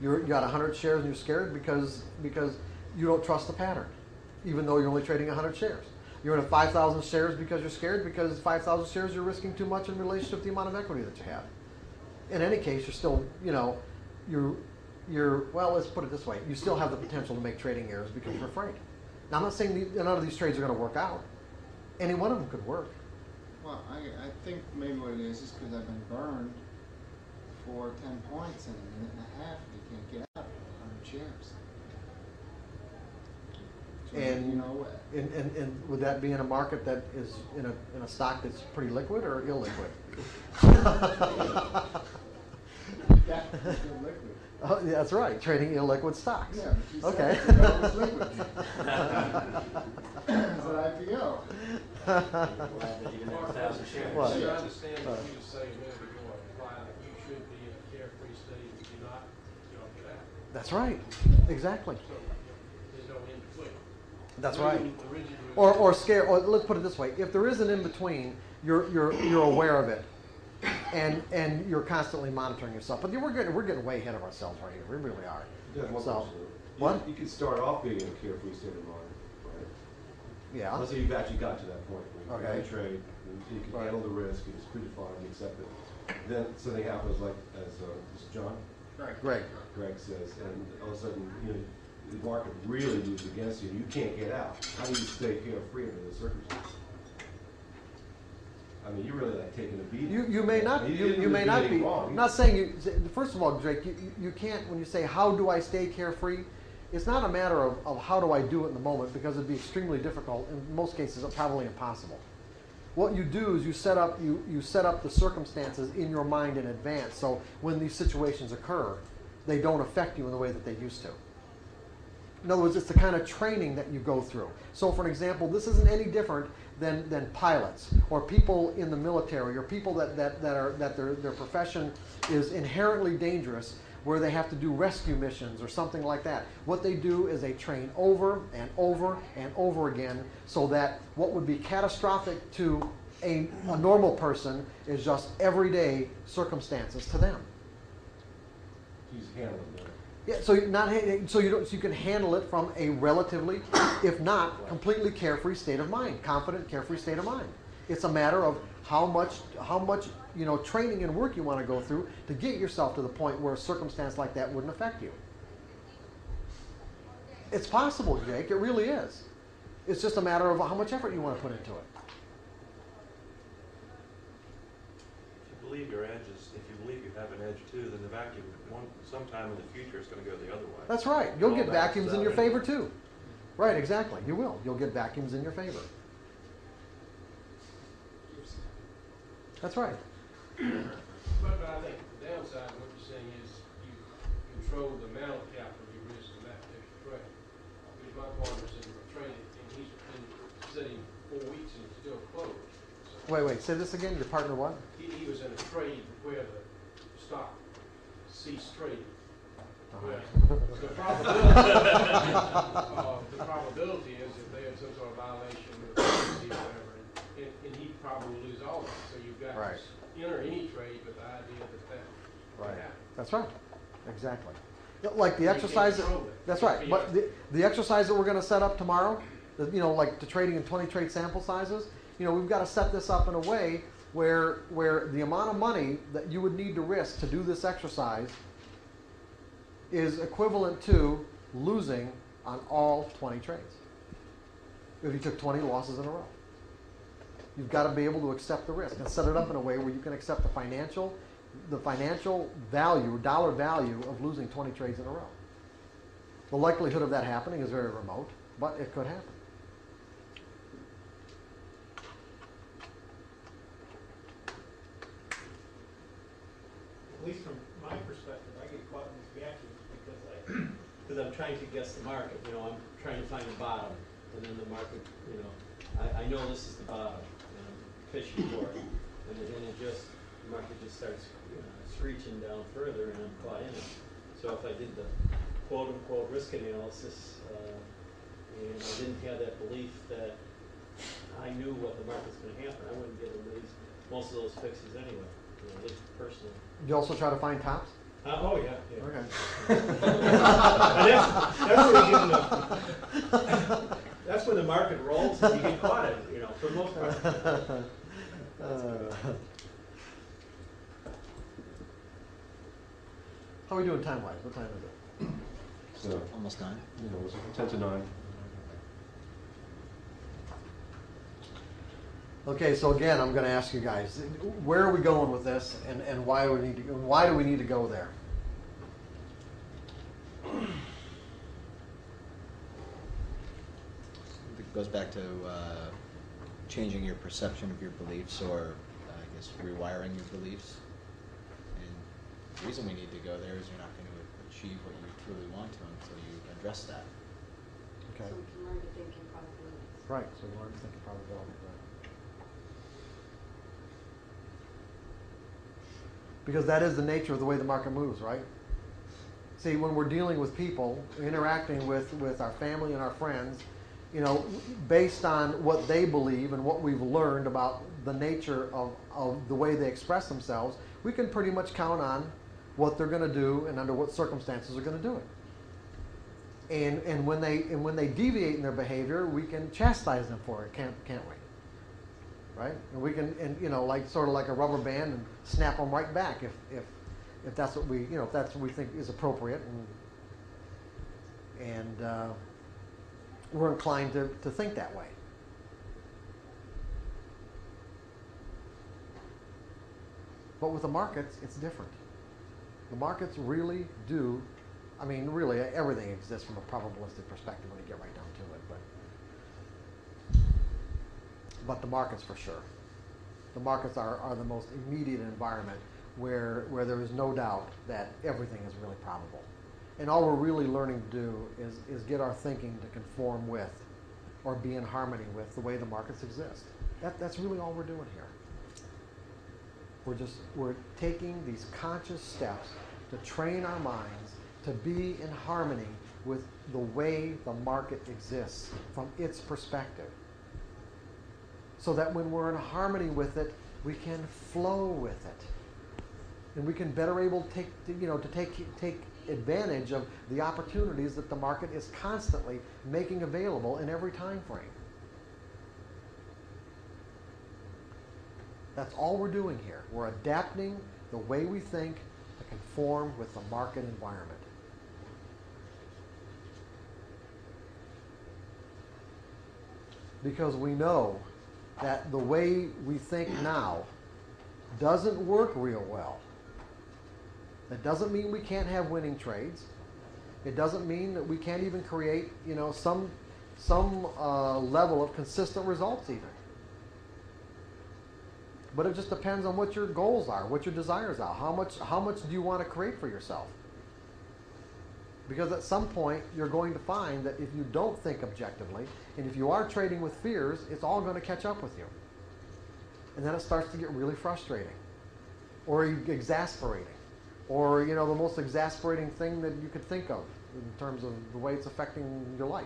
You're, you got 100 shares and you're scared because because you don't trust the pattern, even though you're only trading 100 shares. You're in a 5,000 shares because you're scared because 5,000 shares you're risking too much in relationship to the amount of equity that you have. In any case, you're still you know you're you're well. Let's put it this way: you still have the potential to make trading errors because you're afraid. Now, I'm not saying the, none of these trades are going to work out. Any one of them could work. well, I, I think maybe what it is is because I've been burned for ten points in a minute and a half. and You can't get out of hundred shares. So, And you know, And, and, and would that be in a market that is in a, in a stock that's pretty liquid or illiquid? Yeah, liquid. Oh, yeah, that's right, trading illiquid stocks. Yeah, but you Okay. said it was liquid. It's an IPO. Glad that you didn't have a thousand shares. Well, See. I understand what you just say a minute ago, imply that you should be in a carefree state, if you're not, you don't get out. That's right, exactly. So, there's no in between. That's right. Originally- originally- Or, or scare, or let's put it this way, if there is an in-between, you're, you're, you're aware of it. And, and you're constantly monitoring yourself. But we're getting, we're getting way ahead of ourselves right here, we really are. Yeah, one So, question. You- what? You can start off being in a carefree state of mind, right? Yeah, Let's say you've actually got to that point where you Okay. can trade, you can Right. handle the risk, it's predefined, you accept it. Then something happens like, as, uh, John, Right. Greg. Greg says, and all of a sudden, you know, the market really moves against you, and you can't get out. How do you stay carefree under those circumstances? I mean, you're really like taking a beating. You, you may not, You you, you may not be, wrong. I'm not saying you, first of all, Drake, you, you- you can't, when you say, how do I stay carefree? It's not a matter of, of how do I do it in the moment, because it'd be extremely difficult, in most cases, probably impossible. What you do is you set up, you, you set up the circumstances in your mind in advance, so when these situations occur, they don't affect you in the way that they used to. In other words, it's the kind of training that you go through. So, for an example, this isn't any different than, than pilots or people in the military or people that, that, that are that their, their profession is inherently dangerous, where they have to do rescue missions or something like that. What they do is they train over and over and over again so that what would be catastrophic to a, a normal person is just everyday circumstances to them. He's handling. Yeah, so you're not so you don't so you can handle it from a relatively, if not completely carefree state of mind, confident, carefree state of mind. It's a matter of how much how much you know training and work you want to go through to get yourself to the point where a circumstance like that wouldn't affect you. It's possible, Jake. It really is. It's just a matter of how much effort you want to put into it. If you believe your edge is, if you believe you have an edge too, then the vacuum, sometime in the future, is gonna go the other way. That's right. You'll all get vacuums in your out favor too. Right, exactly. You will. You'll get vacuums in your favor. That's right. But, but I think the downside of what you're saying is you control the amount of capital you risk in that particular trade. Because my partner's in a trade and he's been sitting four weeks and it's still closed. So Wait, wait. Say this again. Your partner what? He, he was in a trade where the stock ceased trading. Well, the probability, uh, the probability is if they had some sort of violation of the policy or whatever, and, and he'd probably lose all of it. So you've got Right. to enter any trade with the idea that that Right. can happen. That's right. Exactly. Yeah, Like the can't exercise. That, control it. that's right. But the, the exercise that we're going to set up tomorrow, the, you know, like the trading in 20 trade sample sizes, you know, we've got to set this up in a way where where the amount of money that you would need to risk to do this exercise is equivalent to losing on all 20 trades. If you took 20 losses in a row. You've got to be able to accept the risk and set it up in a way where you can accept the financial, the financial value, dollar value of losing 20 trades in a row. The likelihood of that happening is very remote, but it could happen. At least from my perspective, I get caught in these vacuums because I, because I'm trying to guess the market, you know, I'm trying to find the bottom. And then the market, you know, I, I know this is the bottom and I'm fishing for it. And then it just, the market just starts you know, screeching down further and I'm caught in it. So if I did the quote unquote risk analysis, uh, and I didn't have that belief that I knew what the market's gonna happen, I wouldn't get these, most of those fixes anyway, you know. You also try to find tops? Uh, oh, yeah, yeah. Okay. That's, that's where you get the, that's when the market rolls and you get caught in, it, you know, for the most part. Uh, how are we doing time wise? What time is it? So, Almost nine. you know, it's ten to nine. Okay, so again, I'm going to ask you guys, where are we going with this, and, and why we need to, why do we need to go there? It goes back to uh, changing your perception of your beliefs or, I guess, rewiring your beliefs. And the reason we need to go there is you're not going to achieve what you truly want to until you address that. Okay. So we can learn to think in probabilities. Right. So we learn to think of probability. Right. Because that is the nature of the way the market moves, right? See, when we're dealing with people, interacting with, with our family and our friends, you know, based on what they believe and what we've learned about the nature of, of the way they express themselves, we can pretty much count on what they're going to do and under what circumstances they're going to do it. And, and when they and when they deviate in their behavior, we can chastise them for it, can't can't we? Right? And we can and you know like sort of like a rubber band and snap them right back if if if that's what we you know if that's what we think is appropriate and and uh, we're inclined to, to think that way. But with the markets, it's different. The markets really do, I mean, really, everything exists from a probabilistic perspective when you get right down to it, but, but the markets for sure. The markets are, are the most immediate environment where, where there is no doubt that everything is really probable. And all we're really learning to do is, is get our thinking to conform with or be in harmony with the way the markets exist. That, that's really all we're doing here. We're just we're taking these conscious steps to train our minds to be in harmony with the way the market exists from its perspective. So that when we're in harmony with it, we can flow with it. And we can better able to take, you know, to take, take advantage of the opportunities that the market is constantly making available in every time frame. That's all we're doing here. We're adapting the way we think to conform with the market environment. Because we know that the way we think now doesn't work real well. That doesn't mean we can't have winning trades. It doesn't mean that we can't even create, you know, some some uh, level of consistent results even. But it just depends on what your goals are, what your desires are. How much how much do you want to create for yourself? Because at some point you're going to find that if you don't think objectively, and if you are trading with fears, it's all going to catch up with you. And then it starts to get really frustrating or exasperating or you know the most exasperating thing that you could think of in terms of the way it's affecting your life.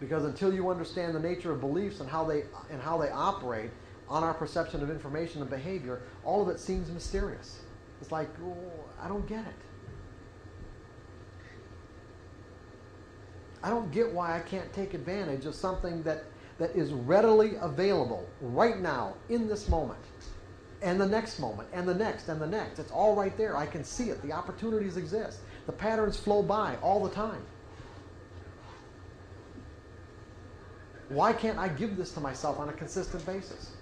Because until you understand the nature of beliefs and how they and how they operate on our perception of information and behavior, all of it seems mysterious. It's like, oh, I don't get it. I don't get why I can't take advantage of something that, that is readily available right now in this moment and the next moment and the next and the next. It's all right there. I can see it. The opportunities exist. The patterns flow by all the time. Why can't I give this to myself on a consistent basis?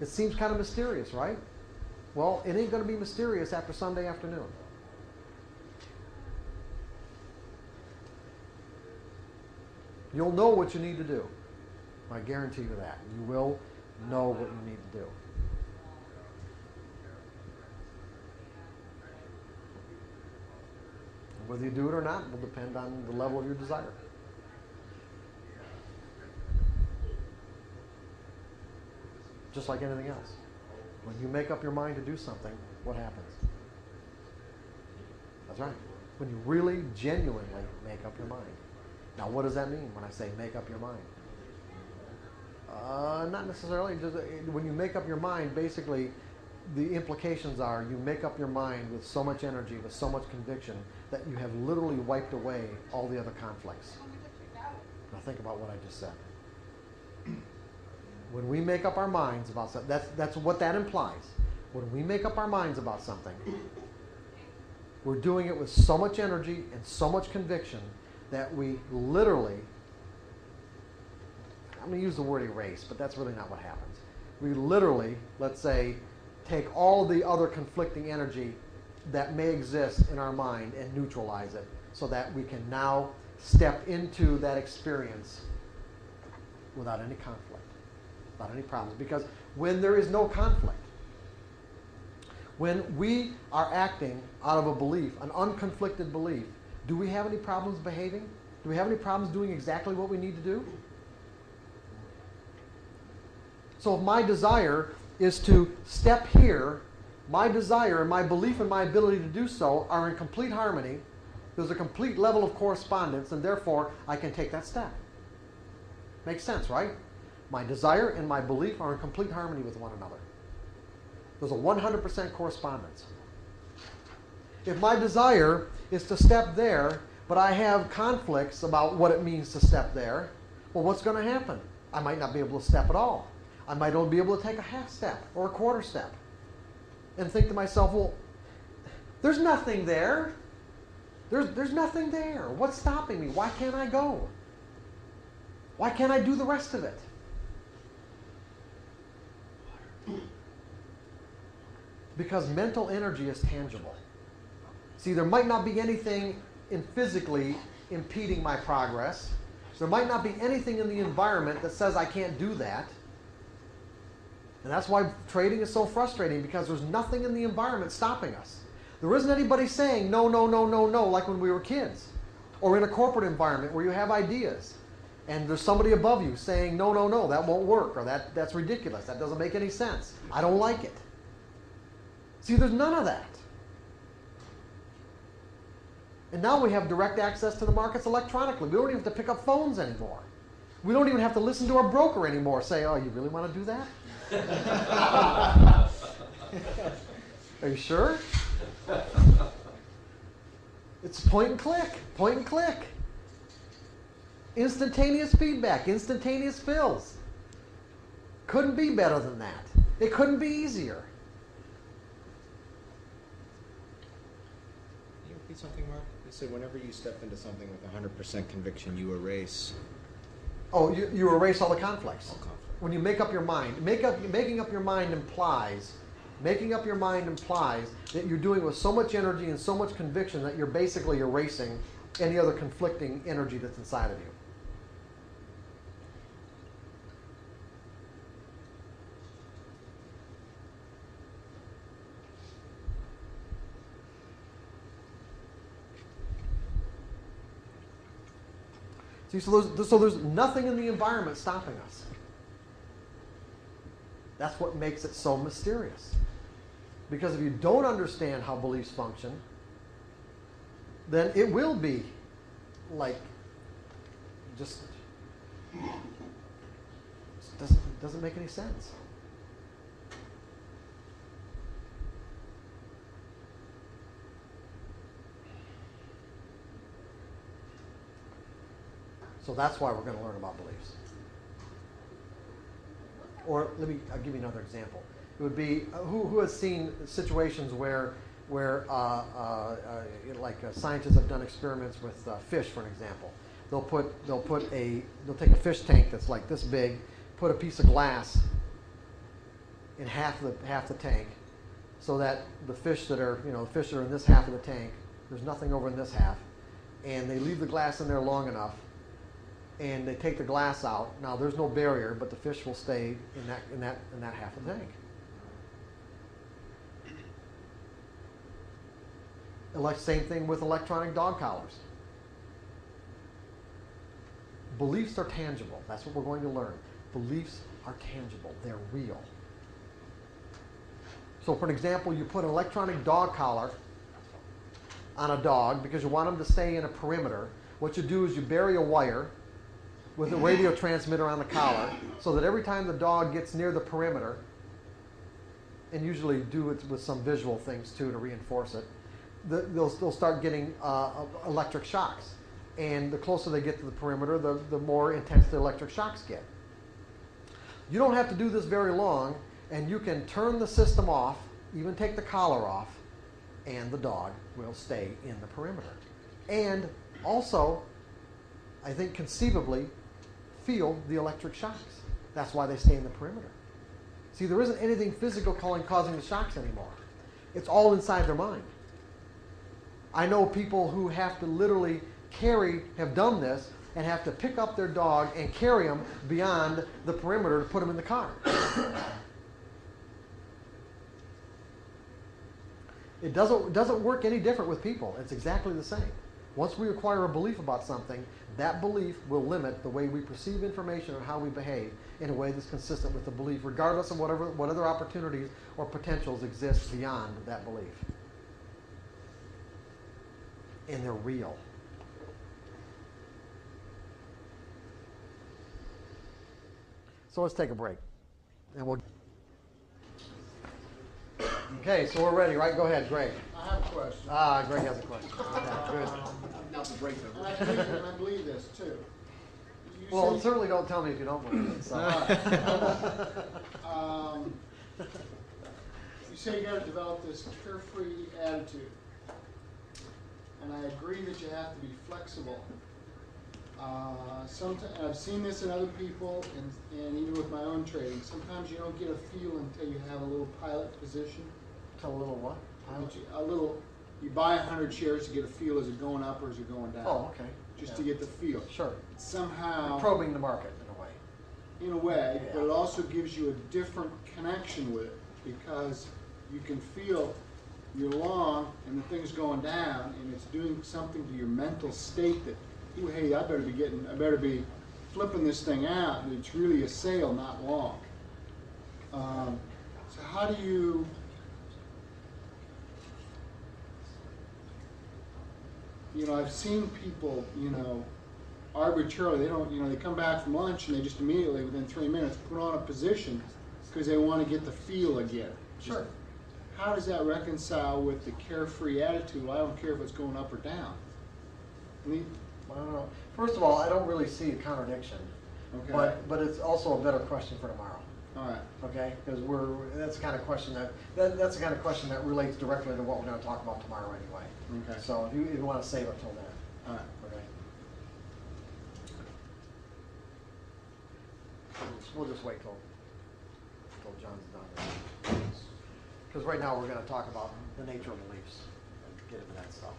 It seems kind of mysterious, right? Well, it ain't going to be mysterious after Sunday afternoon. You'll know what you need to do. I guarantee you that. You will know what you need to do. Whether you do it or not will depend on the level of your desire. Just like anything else. When you make up your mind to do something, what happens? That's right. When you really, genuinely make up your mind. Now, what does that mean when I say make up your mind? Uh, not necessarily. Just, uh, when you make up your mind, basically, the implications are you make up your mind with so much energy, with so much conviction, that you have literally wiped away all the other conflicts. Now, think about what I just said. When we make up our minds about something, that's, that's what that implies. When we make up our minds about something, we're doing it with so much energy and so much conviction that we literally, I'm going to use the word erase, but that's really not what happens. We literally, let's say, take all the other conflicting energy that may exist in our mind and neutralize it so that we can now step into that experience without any conflict, any problems. Because when there is no conflict, when we are acting out of a belief, an unconflicted belief, do we have any problems behaving? Do we have any problems doing exactly what we need to do? So if my desire is to step here, my desire and my belief and my ability to do so are in complete harmony. There's a complete level of correspondence, and therefore I can take that step. Makes sense, right? My desire and my belief are in complete harmony with one another. There's a 100% correspondence. If my desire is to step there, but I have conflicts about what it means to step there, well, what's going to happen? I might not be able to step at all. I might only be able to take a half step or a quarter step and think to myself, well, there's nothing there. There's, there's nothing there. What's stopping me? Why can't I go? Why can't I do the rest of it? Because mental energy is tangible. See, there might not be anything in physically impeding my progress. There might not be anything in the environment that says I can't do that. And that's why trading is so frustrating because there's nothing in the environment stopping us. There isn't anybody saying no, no, no, no, no, like when we were kids or in a corporate environment where you have ideas. and there's somebody above you saying, no, no, no, that won't work, or that, that's ridiculous, that doesn't make any sense, I don't like it. See, there's none of that. And now we have direct access to the markets electronically. We don't even have to pick up phones anymore. We don't even have to listen to our broker anymore. Say, oh, you really want to do that? Are you sure? It's point and click, point and click. Instantaneous feedback, instantaneous fills. Couldn't be better than that. It couldn't be easier. Can you repeat something, Mark? You said whenever you step into something with 100% conviction, you erase Oh, you, you erase all the conflicts. all conflict. When you make up your mind, make up, making up your mind implies, making up your mind implies that you're doing it with so much energy and so much conviction that you're basically erasing any other conflicting energy that's inside of you. See, so there's, so there's nothing in the environment stopping us. That's what makes it so mysterious. Because if you don't understand how beliefs function, then it will be like just doesn't doesn't make any sense. So that's why we're going to learn about beliefs. Or let me I'll give you another example. It would be uh, who, who has seen situations where where uh, uh, uh, like uh, scientists have done experiments with uh, fish, for an example. They'll put they'll put a they'll take a fish tank that's like this big, put a piece of glass in half the half the tank, so that the fish that are you know the fish that are in this half of the tank, there's nothing over in this half, and they leave the glass in there long enough, and they take the glass out. Now there's no barrier, but the fish will stay in that in that in that half of the tank. Like same thing with electronic dog collars. Beliefs are tangible. That's what we're going to learn. Beliefs are tangible. They're real. So, for an example, you put an electronic dog collar on a dog because you want them to stay in a perimeter. What you do is you bury a wire with a radio transmitter on the collar so that every time the dog gets near the perimeter, and usually do it with some visual things too to reinforce it, the, they'll, they'll start getting uh, electric shocks. And the closer they get to the perimeter, the, the more intense the electric shocks get. You don't have to do this very long, and you can turn the system off, even take the collar off, and the dog will stay in the perimeter. And also, I think conceivably, feel the electric shocks. That's why they stay in the perimeter. See, there isn't anything physical calling causing the shocks anymore. It's all inside their mind. I know people who have to literally carry, have done this, and have to pick up their dog and carry them beyond the perimeter to put them in the car. it doesn't, doesn't work any different with people. It's exactly the same. Once we acquire a belief about something, that belief will limit the way we perceive information or how we behave in a way that's consistent with the belief, regardless of whatever, what other opportunities or potentials exist beyond that belief. And they're real. So let's take a break. And we'll. Okay, so we're ready, right? Go ahead, Greg. I have a question. Ah, Greg has a question. Okay, good. Not the break And I believe, and I believe this too. You Well, say- certainly don't tell me if you don't believe it. So. Um, You say you gotta develop this carefree attitude. And I agree that you have to be flexible. Uh, sometimes, I've seen this in other people and, and even with my own trading. Sometimes you don't get a feel until you have a little pilot position. A little what? You- A little, you buy a hundred shares to get a feel, is it going up or is it going down? Oh, okay. Just to get the feel. Sure. Somehow Probing the market in a way. in a way, but it also gives you a different connection with it because you can feel you're long and the thing's going down and it's doing something to your mental state that, hey, I better be getting, I better be flipping this thing out, and it's really a sale, not long. Um, so how do you? You know, I've seen people, you know, arbitrarily, they don't, you know, they come back from lunch and they just immediately, within three minutes, put on a position because they want to get the feel again. Sure. How does that reconcile with the carefree attitude? Well, I don't care if it's going up or down. I mean, I don't know. First of all, I don't really see a contradiction. Okay. But, but it's also a better question for tomorrow, all right. okay? Because we're, that's the kind of question that, that, that's the kind of question that relates directly to what we're gonna talk about tomorrow anyway. Okay. So if you, if you wanna save it till then, All right. okay? We'll just- wait till, till John's done. Because right now, we're gonna talk about the nature of beliefs and get into that stuff.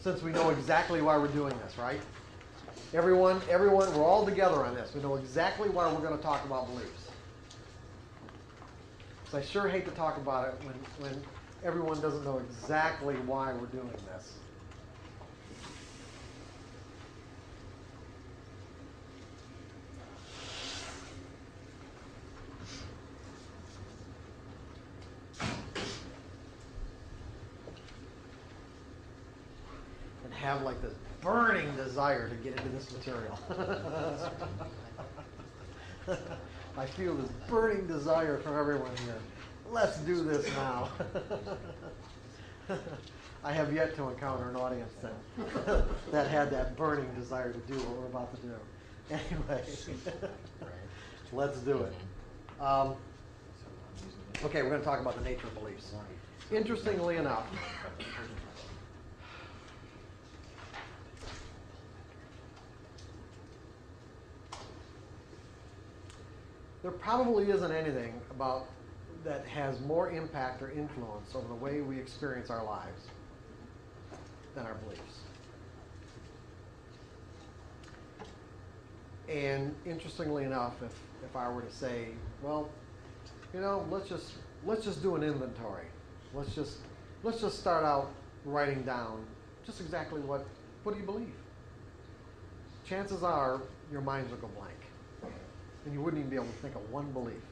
Since we know exactly why we're doing this, right? Everyone, everyone, we're all together on this. We know exactly why we're gonna talk about beliefs. So I sure hate to talk about it when, when everyone doesn't know exactly why we're doing this. and have like this burning desire to get into this material. I feel this burning desire from everyone here. Let's do this now. I have yet to encounter an audience that, that had that burning desire to do what we're about to do. Anyway, let's do it. Um, okay, we're going to talk about the nature of beliefs. Interestingly enough, there probably isn't anything about that has more impact or influence over the way we experience our lives than our beliefs. And interestingly enough, if, if I were to say, well, you know, let's just let's just do an inventory. Let's just let's just start out writing down just exactly what what do you believe? Chances are your minds will go blank and you wouldn't even be able to think of one belief.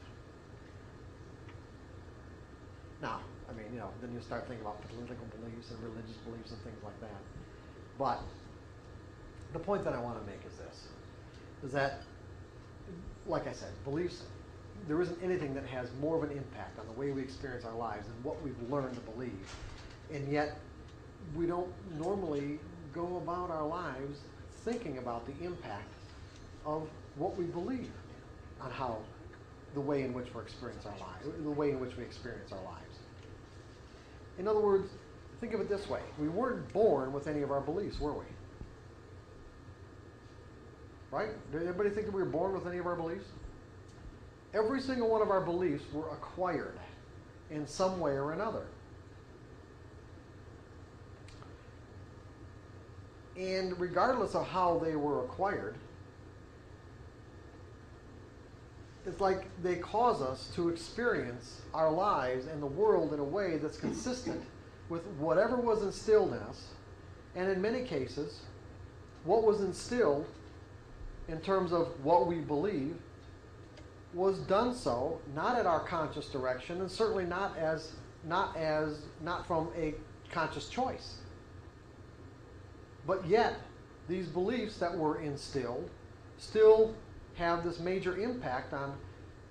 Now, I mean, you know, then you start thinking about political beliefs and religious beliefs and things like that. But the point that I want to make is this, is that, like I said, beliefs, there isn't anything that has more of an impact on the way we experience our lives than what we've learned to believe. And yet, we don't normally go about our lives thinking about the impact of what we believe on how the way in which we experience our lives, the way in which we experience our lives. In other words, think of it this way: we weren't born with any of our beliefs, were we? Right? Did anybody think that we were born with any of our beliefs? Every single one of our beliefs were acquired in some way or another. And regardless of how they were acquired, it's like they cause us to experience our lives and the world in a way that's consistent with whatever was instilled in us. And in many cases, what was instilled in terms of what we believe was done so not at our conscious direction and certainly not as not as not from a conscious choice. But yet, these beliefs that were instilled still have this major impact on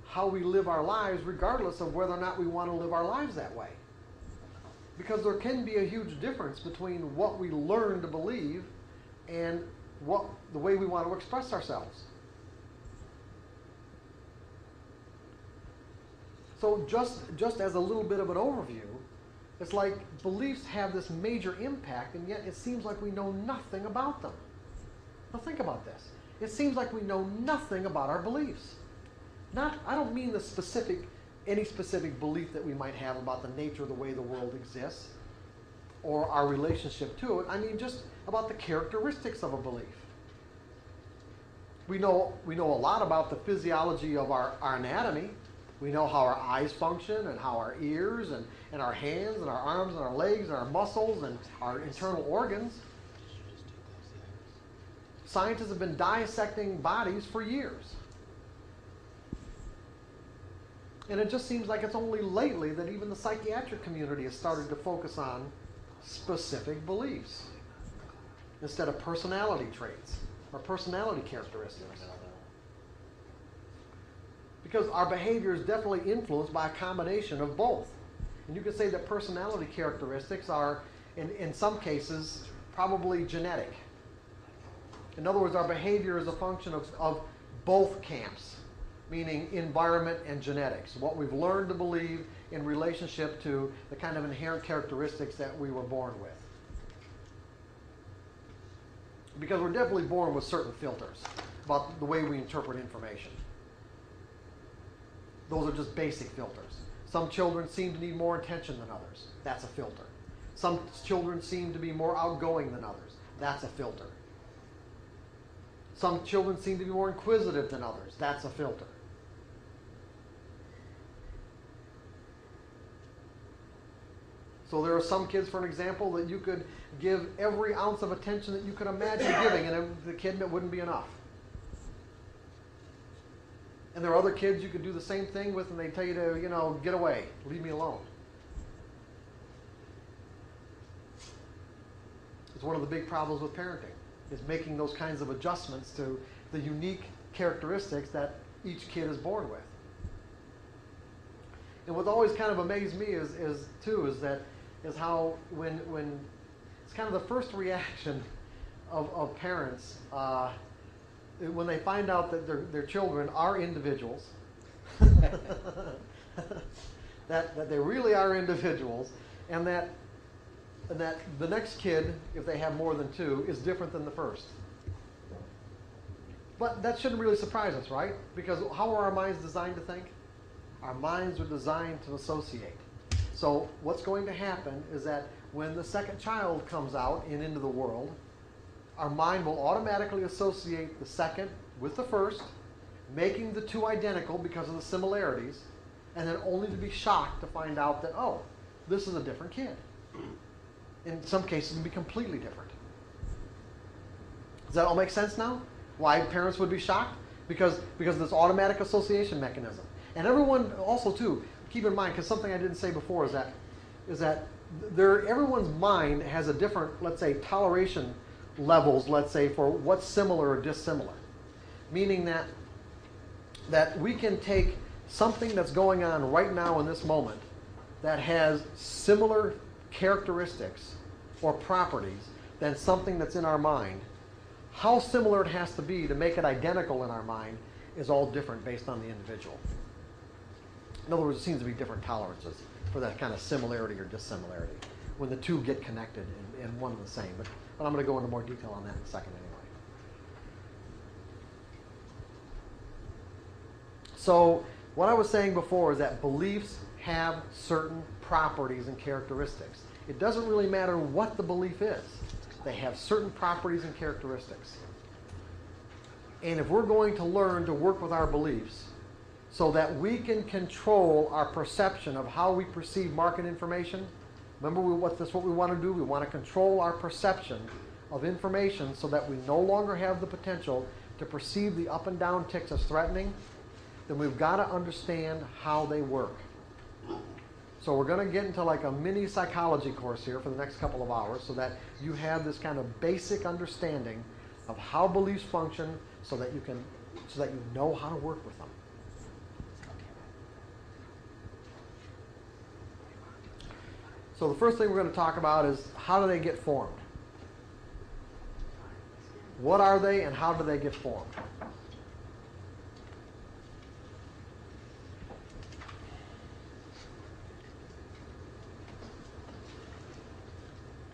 how we live our lives, regardless of whether or not we want to live our lives that way. Because there can be a huge difference between what we learn to believe and what the way we want to express ourselves. So just just as a little bit of an overview, it's like beliefs have this major impact, and yet it seems like we know nothing about them. Now think about this. It seems like we know nothing about our beliefs. Not, I don't mean the specific, any specific belief that we might have about the nature of the way the world exists or our relationship to it. I mean just about the characteristics of a belief. We know, we know a lot about the physiology of our, our anatomy. We know how our eyes function and how our ears and, and our hands and our arms and our legs and our muscles and our internal organs. Scientists have been dissecting bodies for years. And it just seems like it's only lately that even the psychiatric community has started to focus on specific beliefs instead of personality traits or personality characteristics. Because our behavior is definitely influenced by a combination of both. And you could say that personality characteristics are, in, in some cases, probably genetic. In other words, our behavior is a function of, of both camps, meaning environment and genetics. What we've learned to believe in relationship to the kind of inherent characteristics that we were born with. Because we're definitely born with certain filters about the way we interpret information. Those are just basic filters. Some children seem to need more attention than others. That's a filter. Some children seem to be more outgoing than others. That's a filter. Some children seem to be more inquisitive than others. That's a filter. So there are some kids, for an example, that you could give every ounce of attention that you could imagine giving, and the kid it wouldn't be enough. And there are other kids you could do the same thing with, and they tell you to, you know, get away, leave me alone. It's one of the big problems with parenting, is making those kinds of adjustments to the unique characteristics that each kid is born with. And what always kind of amazed me is, is too, is that is how when when it's kind of the first reaction of, of parents uh, when they find out that their, their children are individuals, that, that they really are individuals, and that, and that the next kid, if they have more than two, is different than the first. But that shouldn't really surprise us, right? Because how are our minds designed to think? Our minds are designed to associate. So what's going to happen is that when the second child comes out and into the world, our mind will automatically associate the second with the first, making the two identical because of the similarities, and then only to be shocked to find out that, oh, this is a different kid. In some cases, can be completely different. Does that all make sense now? Why parents would be shocked? Because, because of this automatic association mechanism. And everyone also, too, keep in mind, because something I didn't say before is that, is that there, everyone's mind has a different, let's say, toleration levels, let's say, for what's similar or dissimilar. Meaning that, that we can take something that's going on right now in this moment that has similar characteristics or properties than something that's in our mind. How similar it has to be to make it identical in our mind is all different based on the individual. In other words, it seems to be different tolerances for that kind of similarity or dissimilarity when the two get connected in, in one and the same. But, but I'm going to go into more detail on that in a second anyway. So, what I was saying before is that beliefs have certain properties and characteristics. It doesn't really matter what the belief is, they have certain properties and characteristics. And if we're going to learn to work with our beliefs so that we can control our perception of how we perceive market information, remember we, what this what we want to do? We want to control our perception of information so that we no longer have the potential to perceive the up and down ticks as threatening then we've got to understand how they work. So we're going to get into like a mini psychology course here for the next couple of hours so that you have this kind of basic understanding of how beliefs function so that you can so that you know how to work with them. So the first thing we're going to talk about is how do they get formed? What are they and how do they get formed?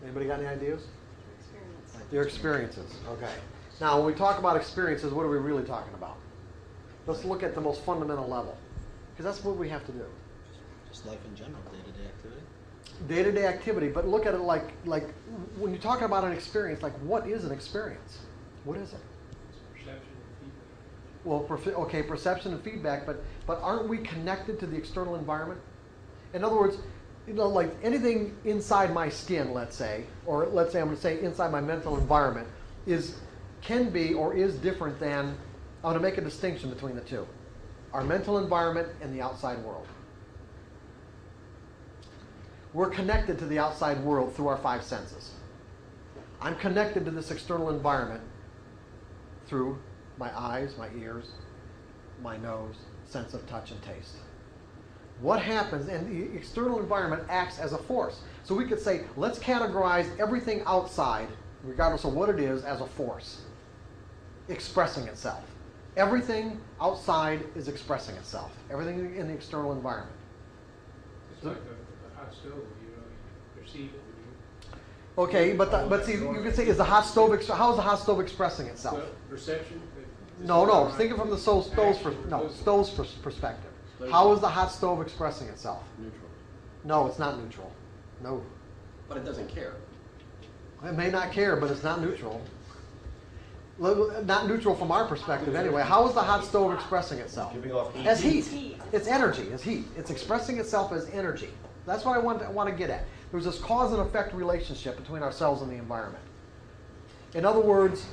Anybody got any ideas? Experience. Your experiences. Okay. Now, when we talk about experiences, what are we really talking about? Let's look at the most fundamental level, because that's what we have to do. Just life in general, day-to-day activity. Day-to-day activity, but look at it like like when you're talking about an experience, like what is an experience? What is it? Perception and feedback. Well, okay, perception and feedback, but but aren't we connected to the external environment? In other words, you know, like anything inside my skin, let's say, or let's say I'm going to say inside my mental environment, is can be or is different than, I want to make a distinction between the two our mental environment and the outside world. We're connected to the outside world through our five senses. I'm connected to this external environment through my eyes, my ears, my nose, sense of touch and taste. What happens, and the external environment acts as a force. So we could say, let's categorize everything outside, regardless of what it is, as a force, expressing itself. Everything outside is expressing itself. Everything in the external environment. It's like a, a hot stove, you know, perceive it. Okay, but the, but see, you could say, is the hot stove? Ex- how is the hot stove expressing itself? Perception? No, no. Think it from the stove, stove's no stove's pers- perspective. How is the hot stove expressing itself? Neutral. No, it's not neutral. No, But it doesn't care. it may not care, but it's not neutral. Not neutral from our perspective, anyway. How is the hot stove expressing itself? Giving off heat. As heat. Heat. It's energy. It's heat. It's expressing itself as energy. That's what I want to, want to get at. There's this cause and effect relationship between ourselves and the environment. In other words,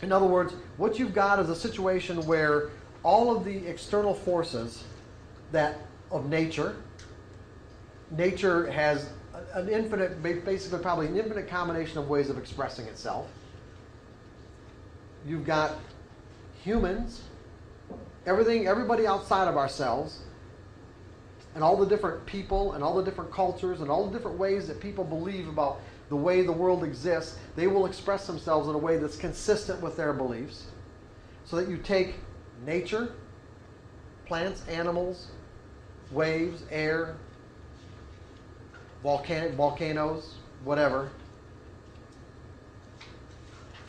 in other words, what you've got is a situation where all of the external forces that of nature, nature has an infinite, basically probably an infinite combination of ways of expressing itself. You've got humans, everything, everybody outside of ourselves, and all the different people and all the different cultures and all the different ways that people believe about the way the world exists, they will express themselves in a way that's consistent with their beliefs. So that you take nature, plants, animals, waves, air, volcanic volcanoes, whatever,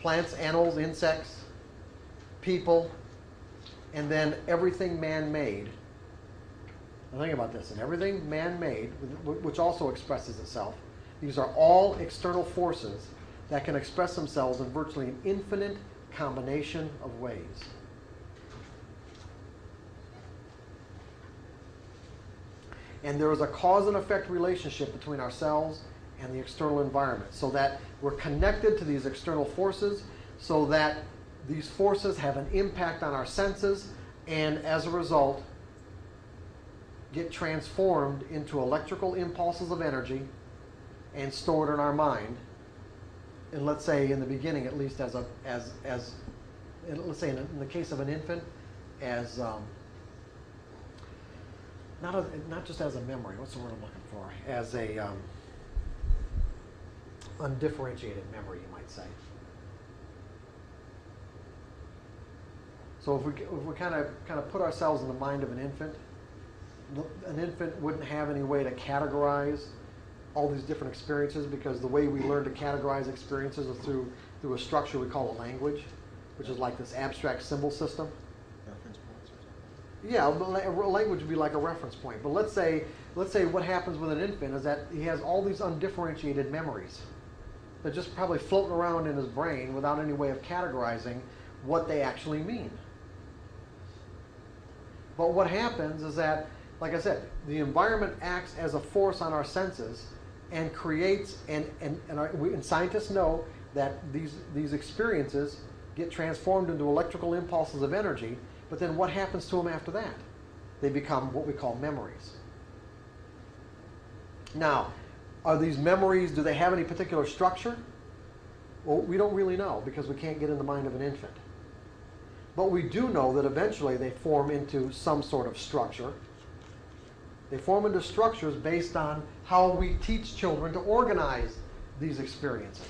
plants, animals, insects, people, and then everything man-made. Now think about this, and everything man-made, which also expresses itself, these are all external forces that can express themselves in virtually an infinite combination of ways. And there is a cause and effect relationship between ourselves and the external environment, so that we're connected to these external forces, so that these forces have an impact on our senses, and as a result, get transformed into electrical impulses of energy and stored in our mind. And let's say in the beginning, at least as a as as let's say in, the case of an infant, as um, not a, not just as a memory. What's the word I'm looking for? As a um, undifferentiated memory, you might say. So if we if we kind of kind of put ourselves in the mind of an infant, an infant wouldn't have any way to categorize all these different experiences because the way we learn to categorize experiences is through through a structure we call a language, which is like this abstract symbol system. Reference points or something. Yeah, language would be like a reference point. But let's say, let's say what happens with an infant is that he has all these undifferentiated memories that just probably floating around in his brain without any way of categorizing what they actually mean. But what happens is that, like I said, the environment acts as a force on our senses and creates, and, and, and, our, we, and scientists know that these, these experiences get transformed into electrical impulses of energy, but then what happens to them after that? They become what we call memories. Now, are these memories, do they have any particular structure? Well, we don't really know because we can't get in the mind of an infant. But we do know that eventually they form into some sort of structure. They form into structures based on how we teach children to organize these experiences.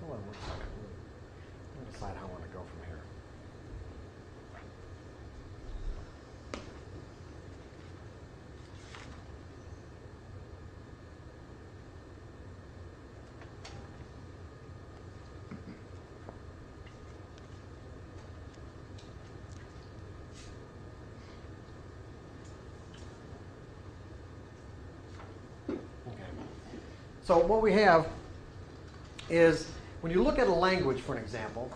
Hold on one second. So what we have is when you look at a language, for an example,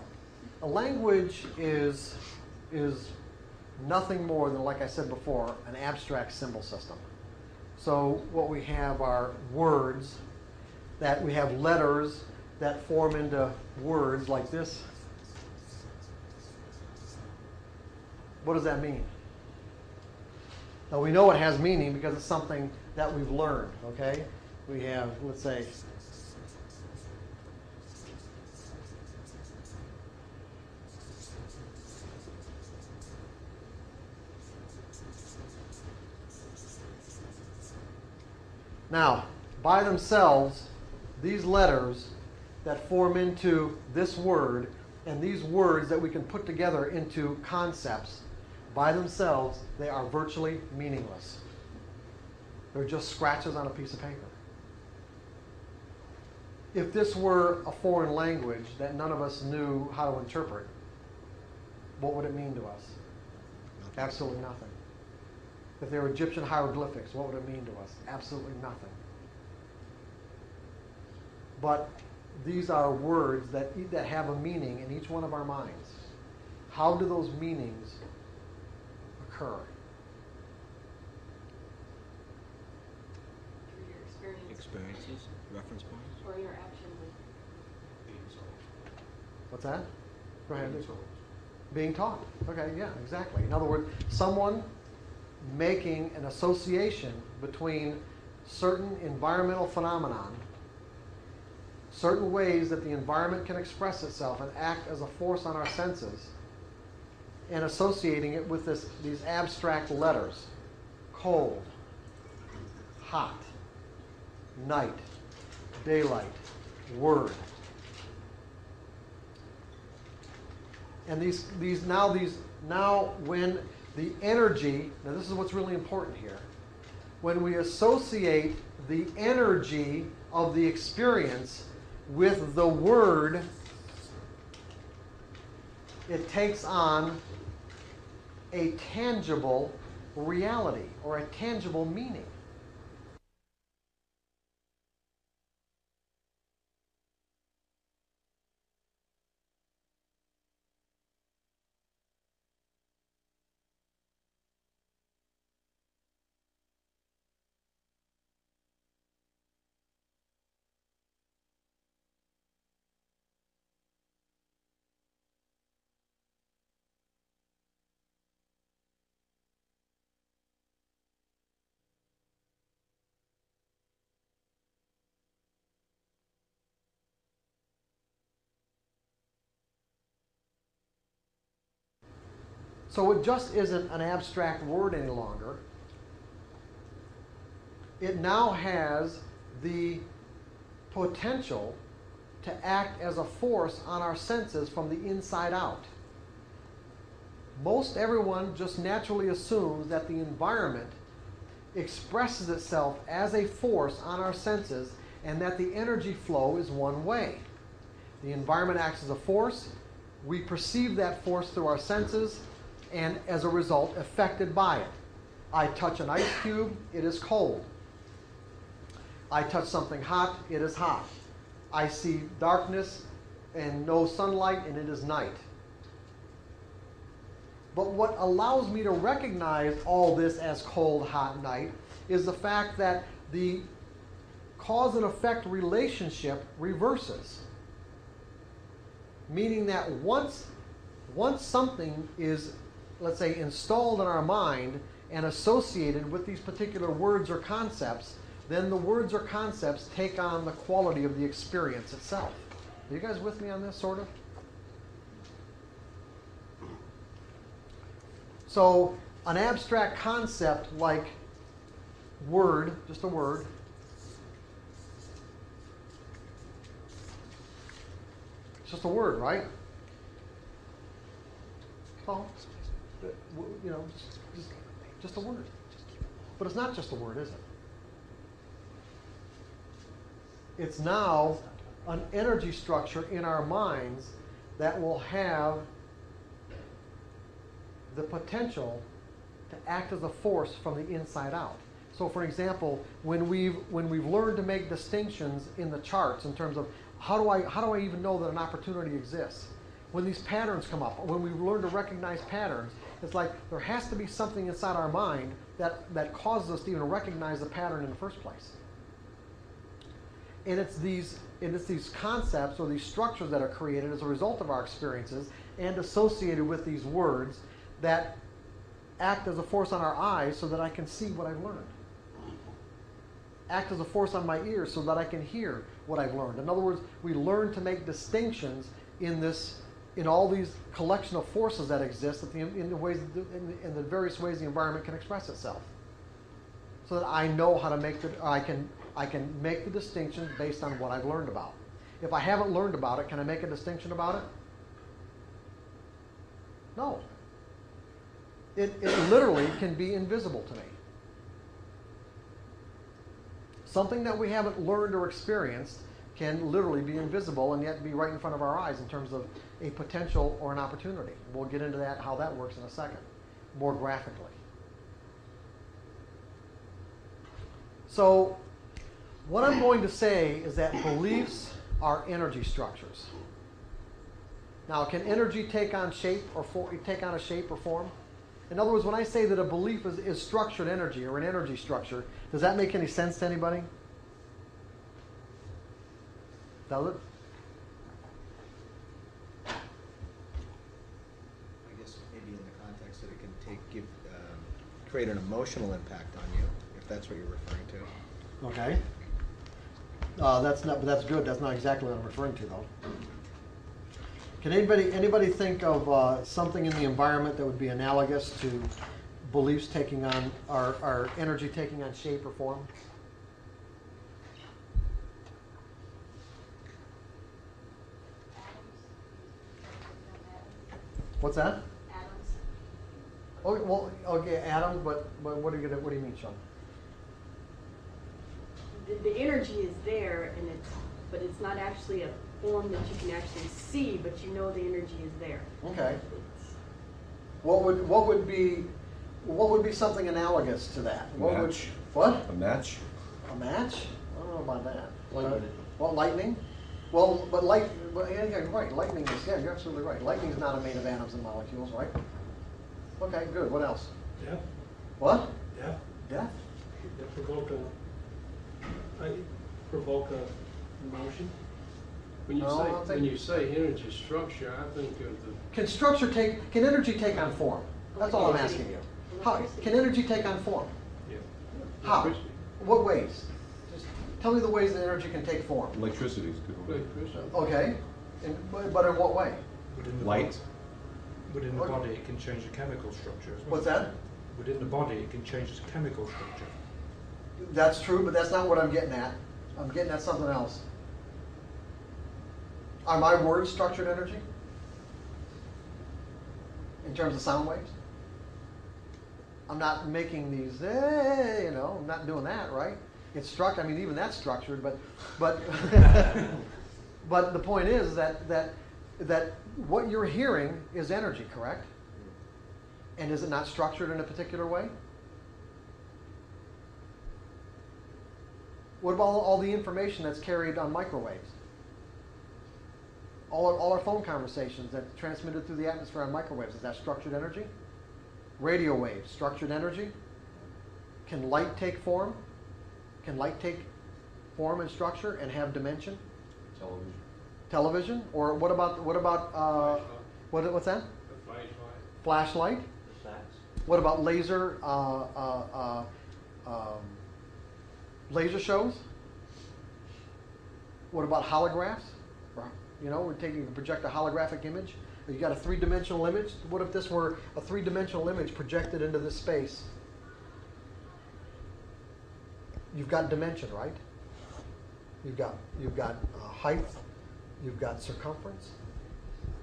a language is is nothing more than, like I said before, an abstract symbol system. So what we have are words that we have letters that form into words like this. What does that mean? Now we know it has meaning because it's something that we've learned, okay? We have, let's say, Now, by themselves, these letters that form into this word and these words that we can put together into concepts, by themselves, they are virtually meaningless. They're just scratches on a piece of paper. If this were a foreign language that none of us knew how to interpret, what would it mean to us? Absolutely nothing. If they were Egyptian hieroglyphics, what would it mean to us? Absolutely nothing. But these are words that, that have a meaning in each one of our minds. How do those meanings occur? Through your experience Experiences, reference points. or interaction with What's that? Go ahead. Being taught. Okay, yeah, exactly. In other words, someone making an association between certain environmental phenomenon, certain ways that the environment can express itself and act as a force on our senses, and associating it with this, these abstract letters cold, hot, night, daylight, word. And these, these now these now when the energy now this is what's really important here. When we associate the energy of the experience with the word, it takes on a tangible reality or a tangible meaning. So it just isn't an abstract word any longer. It now has the potential to act as a force on our senses from the inside out. Most everyone just naturally assumes that the environment expresses itself as a force on our senses and that the energy flow is one way. The environment acts as a force, we perceive that force through our senses, and as a result, affected by it. I touch an ice cube, it is cold. I touch something hot, it is hot. I see darkness and no sunlight, and it is night. But what allows me to recognize all this as cold, hot night is the fact that the cause and effect relationship reverses. Meaning that once, once something is, let's say, installed in our mind and associated with these particular words or concepts, then the words or concepts take on the quality of the experience itself. Are you guys with me on this, sort of? So, an abstract concept like word, just a word, it's just a word, right? So, you know, just, just, a word. But it's not just a word, is it? It's now an energy structure in our minds that will have the potential to act as a force from the inside out. So for example, when we've, when we've learned to make distinctions in the charts in terms of how do I, how do I even know that an opportunity exists? When these patterns come up, when we learn to recognize patterns, it's like there has to be something inside our mind that, that causes us to even recognize the pattern in the first place. And it's these and it's these concepts or these structures that are created as a result of our experiences and associated with these words that act as a force on our eyes so that I can see what I've learned. Act as a force on my ears so that I can hear what I've learned. In other words, we learn to make distinctions in this in all these collection of forces that exist that the, in the ways in in the various ways the environment can express itself. So that I know how to make the I can I can make the distinctions based on what I've learned about. If I haven't learned about it, can I make a distinction about it? No. It, it literally can be invisible to me. Something that we haven't learned or experienced can literally be invisible and yet be right in front of our eyes in terms of a potential or an opportunity. We'll get into that, how that works in a second, more graphically. So, what I'm going to say is that beliefs are energy structures. Now, can energy take on shape or for, take on a shape or form? In other words, when I say that a belief is, is structured energy or an energy structure, does that make any sense to anybody? Does it? I guess maybe in the context that it can take, give, um, create an emotional impact on you, if that's what you're referring to. Okay. Uh, that's not, but that's good. That's not exactly what I'm referring to, though. Can anybody anybody think of uh, something in the environment that would be analogous to beliefs taking on, our, our energy taking on shape or form? What's that? Atoms. Oh, well, okay, Adam, but, but what are you gonna, what do you mean, Sean? the, the energy is there and it's, but it's not actually a form that you can actually see, but you know the energy is there. Okay. What would, what would be, what would be something analogous to that? What would- Match. What? A match? A match? I don't know about that. Lightning. Uh, well, lightning? Well, but light, well, yeah, yeah, you're right, lightning is, yeah, you're absolutely right. Lightning is not made of atoms and molecules, right? Okay, good, what else? Yeah, What? yeah. Death? They provoke a, I provoke a emotion. When you No, say, when you say energy structure, I think of the, Can structure take, can energy take on form? That's all I'm asking you. How, can energy take on form? yeah. How? What ways? Just tell me the ways that energy can take form. Electricity is good. Electricity. Okay, and, but but in what way? Within Light. Within the body, it can change the chemical structure as well. What's that? Within the body, it can change its chemical structure. That's true, but that's not what I'm getting at. I'm getting at something else. Are my words structured energy? In terms of sound waves? I'm not making these, eh, you know, I'm not doing that, right? It's struck, I mean, even that's structured, but, but, but the point is that, that, that what you're hearing is energy, correct? And is it not structured in a particular way? What about all, the information that's carried on microwaves? All our, all our phone conversations that transmitted through the atmosphere on microwaves, is that structured energy? Radio waves, structured energy? Can light take form? Can light take form and structure and have dimension? Television. Television? Or what about, what about, uh, what, what's that? A flashlight. Flashlight? The. What about laser, uh, uh, uh, um, laser shows? What about holographs? You know, we're taking, you can project a holographic image. You got a three-dimensional image. What if this were a three-dimensional image projected into this space? You've got dimension, right? You've got you've got uh, height. You've got circumference.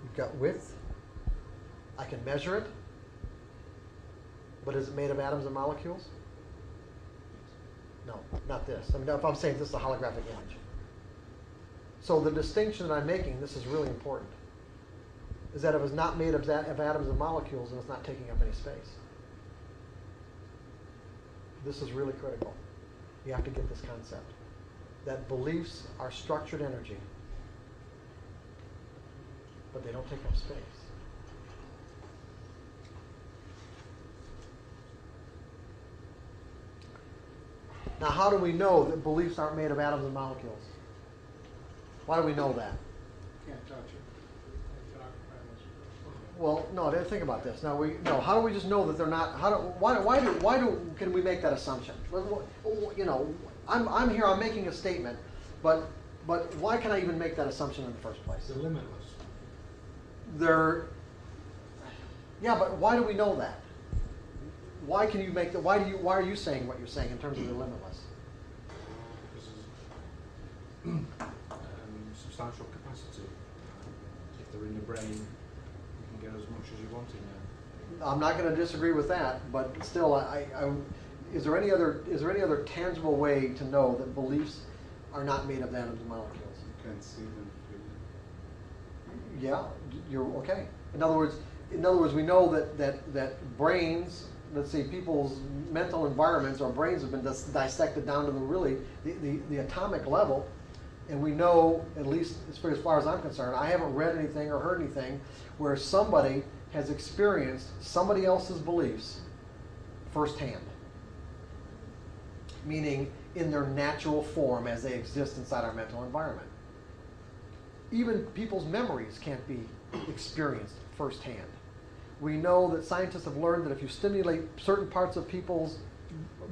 You've got width. I can measure it. But is it made of atoms and molecules? No, not this. I mean, if I'm saying this is a holographic image. So the distinction that I'm making, this is really important, is that it was not made of, of atoms and molecules and it's not taking up any space. this is really critical. You have to get this concept that beliefs are structured energy, but they don't take up space. Now, how do we know that beliefs aren't made of atoms and molecules? Why do we know that? Can't touch it. Well, no, think about this. Now we no. How do we just know that they're not? How do why why do why do can we make that assumption? Well, well, You know, I'm I'm here. I'm making a statement, but but why can I even make that assumption in the first place? They're limitless. They're yeah, but why do we know that? Why can you make that? Why do you why are you saying what you're saying in terms of the limitless? This um, substantial capacity. If they're in the brain, you can get as much as you want in there. I'm not going to disagree with that, but still, I, I, is there any other is there any other tangible way to know that beliefs are not made of atoms and molecules? You can't see them. Yeah, you're okay. In other words, in other words, we know that that that brains, let's say people's mental environments or brains have been dis- dissected down to the really the, the, the atomic level, and we know at least as far, as far as I'm concerned, I haven't read anything or heard anything where somebody has experienced somebody else's beliefs firsthand, meaning in their natural form as they exist inside our mental environment. Even people's memories can't be experienced firsthand. We know that scientists have learned that if you stimulate certain parts of people's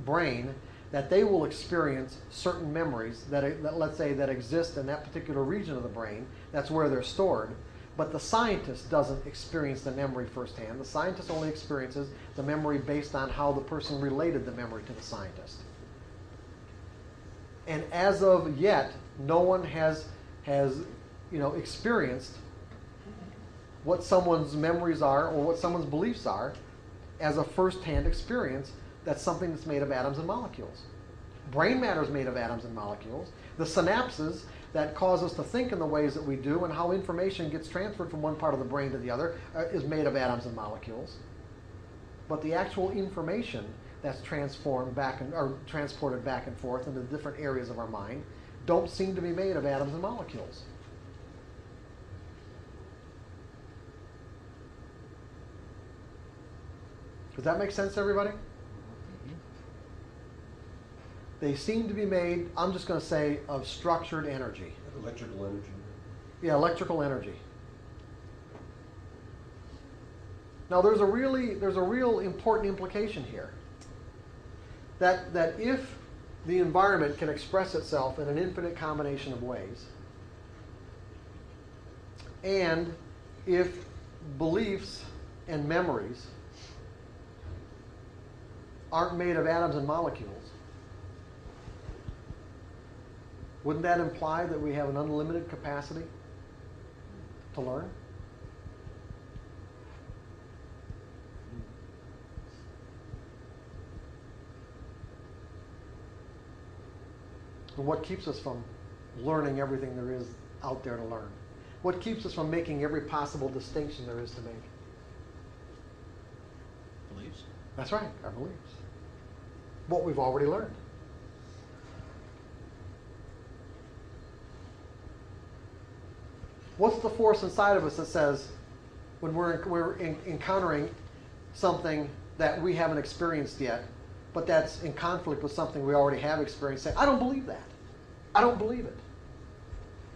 brain, that they will experience certain memories that, that let's say that exist in that particular region of the brain. That's where they're stored. But the scientist doesn't experience the memory firsthand. The scientist only experiences the memory based on how the person related the memory to the scientist. And as of yet, no one has has you know experienced what someone's memories are or what someone's beliefs are as a first-hand experience that's something that's made of atoms and molecules. Brain matter is made of atoms and molecules. The synapses that cause us to think in the ways that we do and how information gets transferred from one part of the brain to the other uh, is made of atoms and molecules. But the actual information that's transformed back and, or transported back and forth into the different areas of our mind don't seem to be made of atoms and molecules. Does that make sense to everybody? Mm-hmm. They seem to be made, I'm just going to say, of structured energy. Electrical energy. Yeah, electrical energy. Now there's a really there's a real important implication here. That that if the environment can express itself in an infinite combination of ways, and if beliefs and memories aren't made of atoms and molecules, wouldn't that imply that we have an unlimited capacity to learn? And what keeps us from learning everything there is out there to learn? What keeps us from making every possible distinction there is to make? Beliefs? That's right, our beliefs. What we've already learned. What's the force inside of us that says, when we're, we're in, encountering something that we haven't experienced yet, but that's in conflict with something we already have experienced, say, I don't believe that. I don't believe it.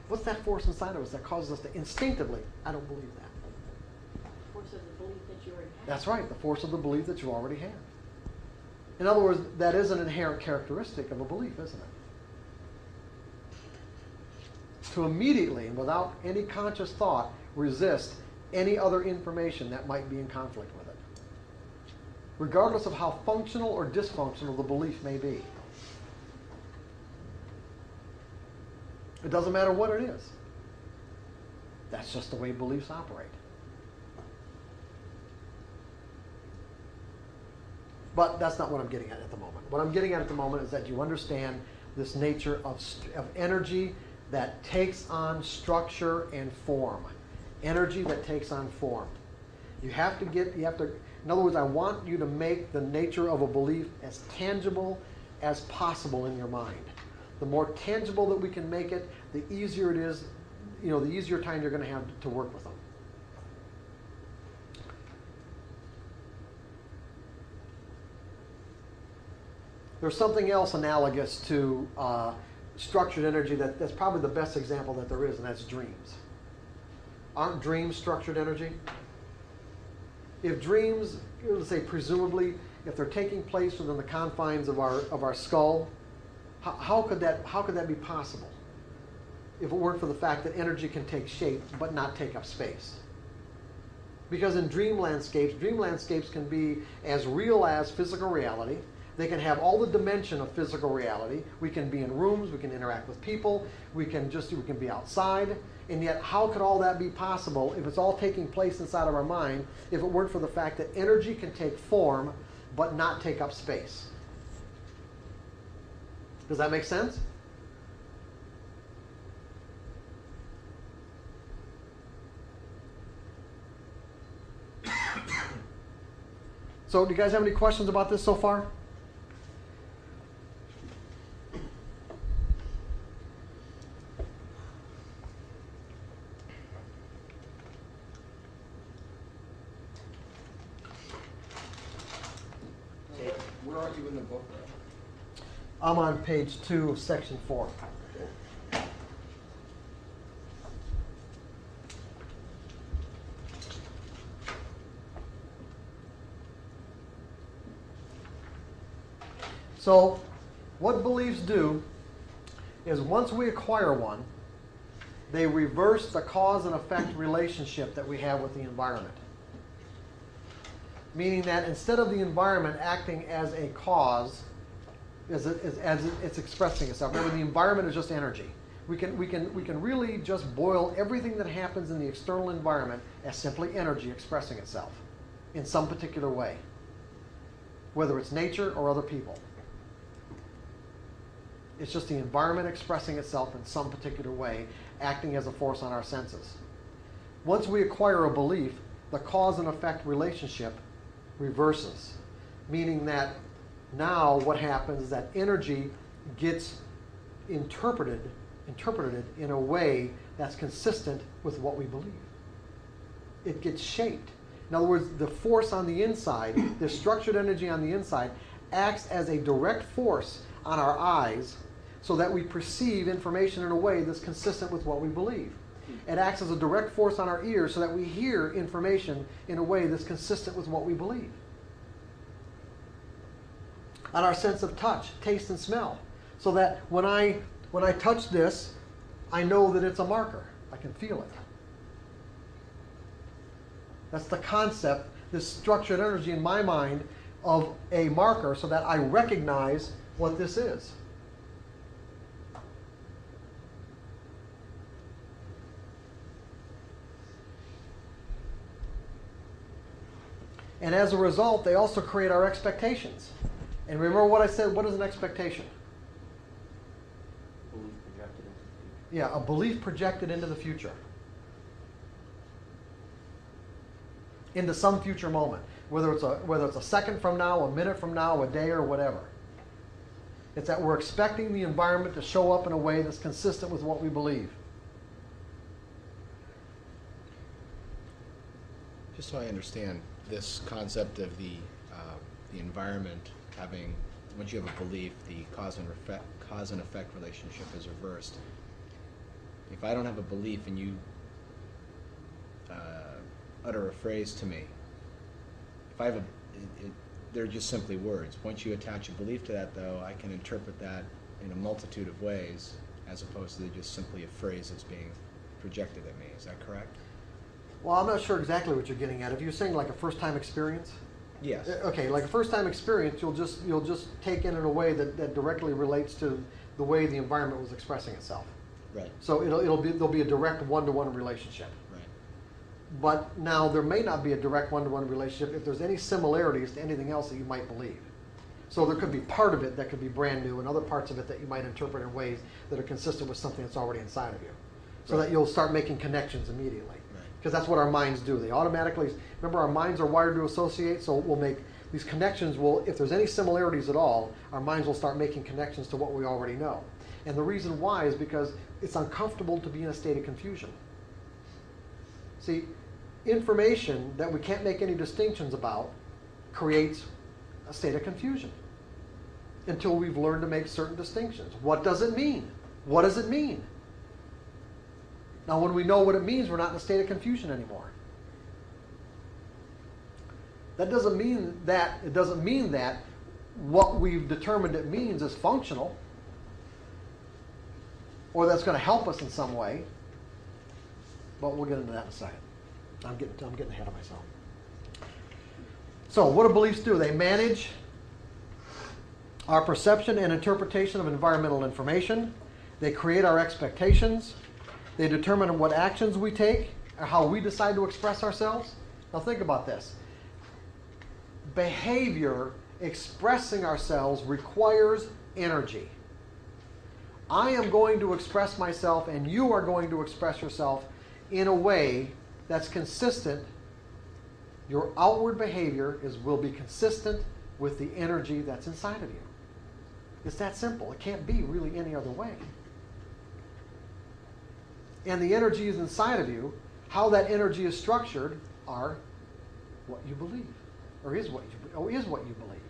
What's that force inside of us that causes us to instinctively, I don't believe that? Force of the belief that you already have. That's right, the force of the belief that you already have. In other words, that is an inherent characteristic of a belief, isn't it? To immediately and without any conscious thought resist any other information that might be in conflict with it, regardless of how functional or dysfunctional the belief may be. It doesn't matter what it is. That's just the way beliefs operate. But that's not what I'm getting at at the moment. What I'm getting at at the moment is that you understand this nature of, of energy that takes on structure and form. Energy that takes on form. You have to get, you have to, in other words, I want you to make the nature of a belief as tangible as possible in your mind. The more tangible that we can make it, the easier it is, you know, the easier time you're going to have to work with them. There's something else analogous to uh, structured energy that, that's probably the best example that there is, and that's dreams. Aren't dreams structured energy? If dreams, let's say presumably, if they're taking place within the confines of our, of our skull, how, how, could that, how could that be possible? If it weren't for the fact that energy can take shape but not take up space. Because in dream landscapes, dream landscapes can be as real as physical reality. They can have all the dimension of physical reality. We can be in rooms, we can interact with people, we can just we can be outside. And yet, how could all that be possible if it's all taking place inside of our mind if it weren't for the fact that energy can take form but not take up space? Does that make sense? So, do you guys have any questions about this so far? Where are you in the book? I'm on page two of section four. So, what beliefs do is once we acquire one, they reverse the cause and effect relationship that we have with the environment. Meaning that instead of the environment acting as a cause, as, it, as, it's expressing itself, remember the environment is just energy. We can, we, can, we can really just boil everything that happens in the external environment as simply energy expressing itself in some particular way, whether it's nature or other people. It's just the environment expressing itself in some particular way, acting as a force on our senses. Once we acquire a belief, the cause and effect relationship reverses, meaning that now what happens is that energy gets interpreted interpreted in a way that's consistent with what we believe. It gets shaped. In other words, the force on the inside, the structured energy on the inside, acts as a direct force on our eyes so that we perceive information in a way that's consistent with what we believe. It acts as a direct force on our ears so that we hear information in a way that's consistent with what we believe. On our sense of touch, taste, and smell. So that when I when I touch this, I know that it's a marker. I can feel it. That's the concept, this structured energy in my mind of a marker so that I recognize what this is. And as a result, they also create our expectations. And remember what I said what is an expectation? Belief projected into the future. Yeah, a belief projected into the future. Into some future moment. Whether it's a whether it's a second from now, a minute from now, a day or whatever. It's that we're expecting the environment to show up in a way that's consistent with what we believe. Just so I understand, this concept of the, uh, the environment having, once you have a belief, the cause and effect, cause and effect relationship is reversed. If I don't have a belief and you uh, utter a phrase to me, if I have a, it, it, they're just simply words. Once you attach a belief to that, though, I can interpret that in a multitude of ways, as opposed to just simply a phrase that's being projected at me. Is that correct? Well, I'm not sure exactly what you're getting at. If you're saying like a first time experience, Yes. Uh, Okay, like a first time experience, you'll just you'll just take in in a way that, that directly relates to the way the environment was expressing itself. Right. So it'll it'll be there'll be a direct one to one relationship. Right. But now there may not be a direct one to one relationship if there's any similarities to anything else that you might believe. So there could be part of it that could be brand new and other parts of it that you might interpret in ways that are consistent with something that's already inside of you. So Right. that you'll start making connections immediately. Because that's what our minds do. They automatically, remember, our minds are wired to associate, so we'll make these connections. Will, if there's any similarities at all, our minds will start making connections to what we already know. And the reason why is because it's uncomfortable to be in a state of confusion. See, information that we can't make any distinctions about creates a state of confusion until we've learned to make certain distinctions. What does it mean? What does it mean? Now, when we know what it means, we're not in a state of confusion anymore. That doesn't mean that it doesn't mean that what we've determined it means is functional or that's going to help us in some way. But we'll get into that in a second. I'm getting I'm getting ahead of myself. So, what do beliefs do? They manage our perception and interpretation of environmental information. They create our expectations. They determine what actions we take or how we decide to express ourselves. Now, think about this behavior expressing ourselves requires energy. I am going to express myself, and you are going to express yourself in a way that's consistent. Your outward behavior is, will be consistent with the energy that's inside of you. It's that simple. It can't be really any other way. And the energy is inside of you. How that energy is structured are what you believe, or is what you, or is what you believe.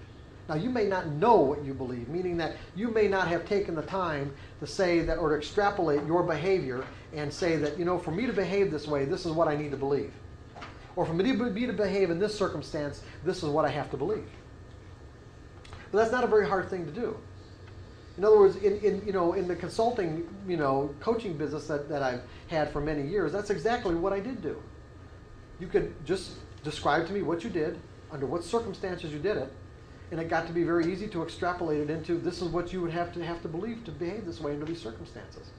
Now, you may not know what you believe, meaning that you may not have taken the time to say that or to extrapolate your behavior and say that, you know, for me to behave this way, this is what I need to believe. Or for me to behave in this circumstance, this is what I have to believe. But that's not a very hard thing to do. In other words, in, in, you know, in the consulting, you know, coaching business that, that I've had for many years, that's exactly what I did do. You could just describe to me what you did, under what circumstances you did it, and it got to be very easy to extrapolate it into this is what you would have to have to believe to behave this way under these circumstances.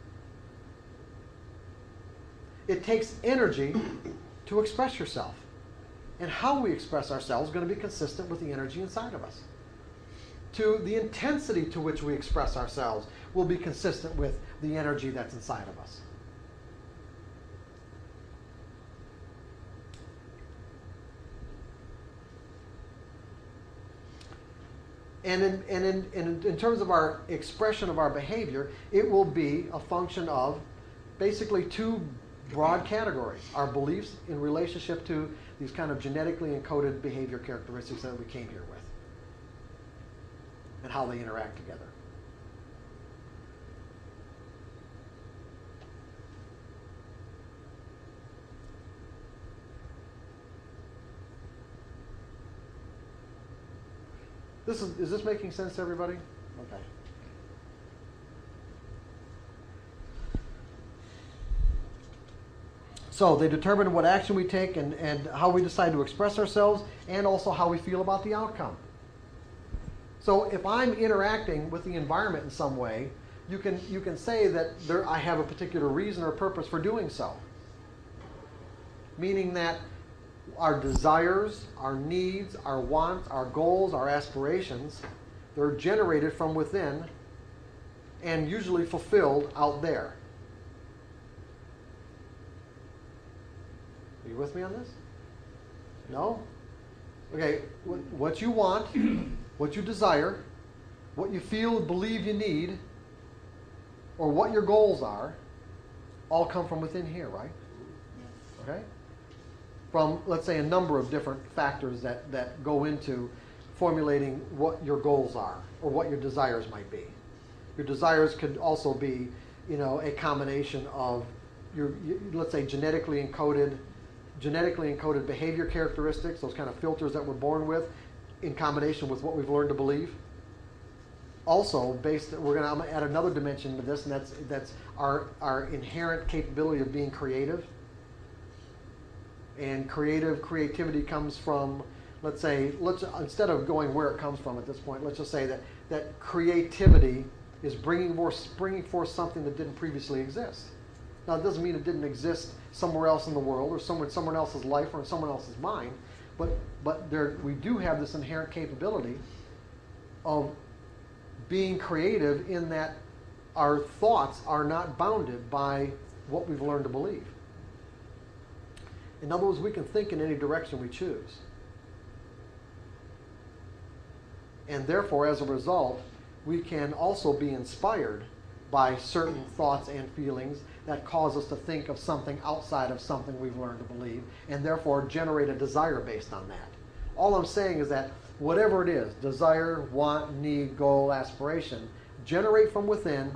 It takes energy to express yourself. And how we express ourselves is going to be consistent with the energy inside of us. To the intensity to which we express ourselves will be consistent with the energy that's inside of us. And in, and in, in, in terms of our expression of our behavior, it will be a function of basically two broad categories our beliefs in relationship to these kind of genetically encoded behavior characteristics that we came here with and how they interact together. This is, is this making sense to everybody? Okay. So they determine what action we take and, and how we decide to express ourselves and also how we feel about the outcome. So if I'm interacting with the environment in some way, you can, you can say that there, I have a particular reason or purpose for doing so. Meaning that our desires, our needs, our wants, our goals, our aspirations, they're generated from within and usually fulfilled out there. Are you with me on this? No? Okay, what you want, what you desire, what you feel, believe you need, or what your goals are, all come from within here, right? Okay? From, let's say, a number of different factors that, that go into formulating what your goals are or what your desires might be. Your desires could also be, you know, a combination of your, let's say, genetically encoded genetically encoded behavior characteristics, those kind of filters that we're born with, in combination with what we've learned to believe. Also, based, we're going to add another dimension to this, and that's that's our our inherent capability of being creative. And creative creativity comes from, let's say, let's instead of going where it comes from at this point, let's just say that that creativity is bringing forth bringing forth something that didn't previously exist. Now, it doesn't mean it didn't exist somewhere else in the world or somewhere someone else's life or in someone else's mind, but but there we do have this inherent capability of being creative in that our thoughts are not bounded by what we've learned to believe. In other words, we can think in any direction we choose. And therefore, as a result, we can also be inspired by certain thoughts and feelings that cause us to think of something outside of something we've learned to believe, and therefore generate a desire based on that. All I'm saying is that whatever it is desire, want, need, goal, aspiration generate from within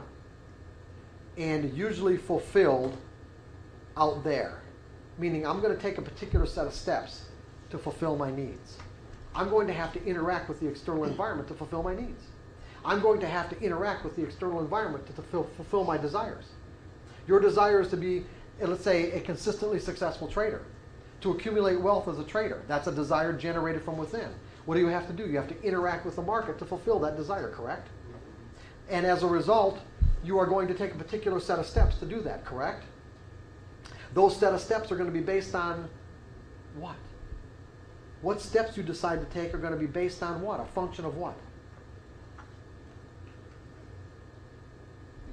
and usually fulfilled out there. Meaning, I'm going to take a particular set of steps to fulfill my needs. I'm going to have to interact with the external environment to fulfill my needs. I'm going to have to interact with the external environment to fulfill, fulfill my desires. Your desire is to be, let's say, a consistently successful trader, to accumulate wealth as a trader. That's a desire generated from within. What do you have to do? You have to interact with the market to fulfill that desire, correct? And as a result, you are going to take a particular set of steps to do that, correct? Those set of steps are going to be based on what? What steps you decide to take are going to be based on what? A function of what?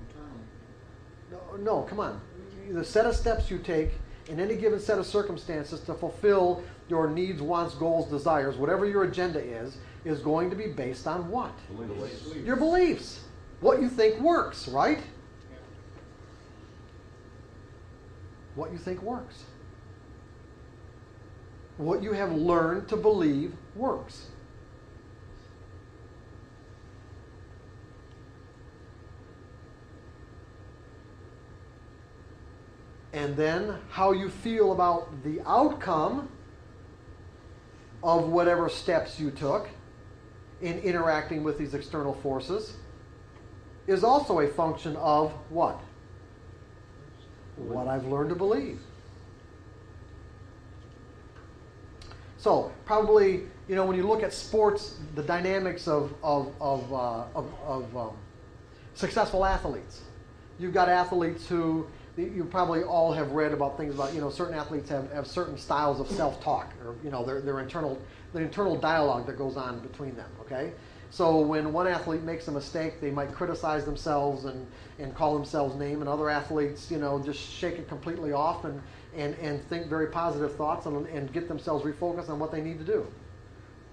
Internally. No, come on. The set of steps you take in any given set of circumstances to fulfill your needs, wants, goals, desires, whatever your agenda is, is going to be based on what? Beliefs. Your beliefs. What you think works, right? What you think works. What you have learned to believe works. And then how you feel about the outcome of whatever steps you took in interacting with these external forces is also a function of what? What I've learned to believe. So, probably, you know, when you look at sports, the dynamics of, of, of, uh, of, of um, successful athletes, you've got athletes who you probably all have read about things about you know certain athletes have, have certain styles of self-talk or you know their, their internal the internal dialogue that goes on between them okay? So when one athlete makes a mistake they might criticize themselves and, and call themselves name and other athletes you know just shake it completely off and, and, and think very positive thoughts and, and get themselves refocused on what they need to do.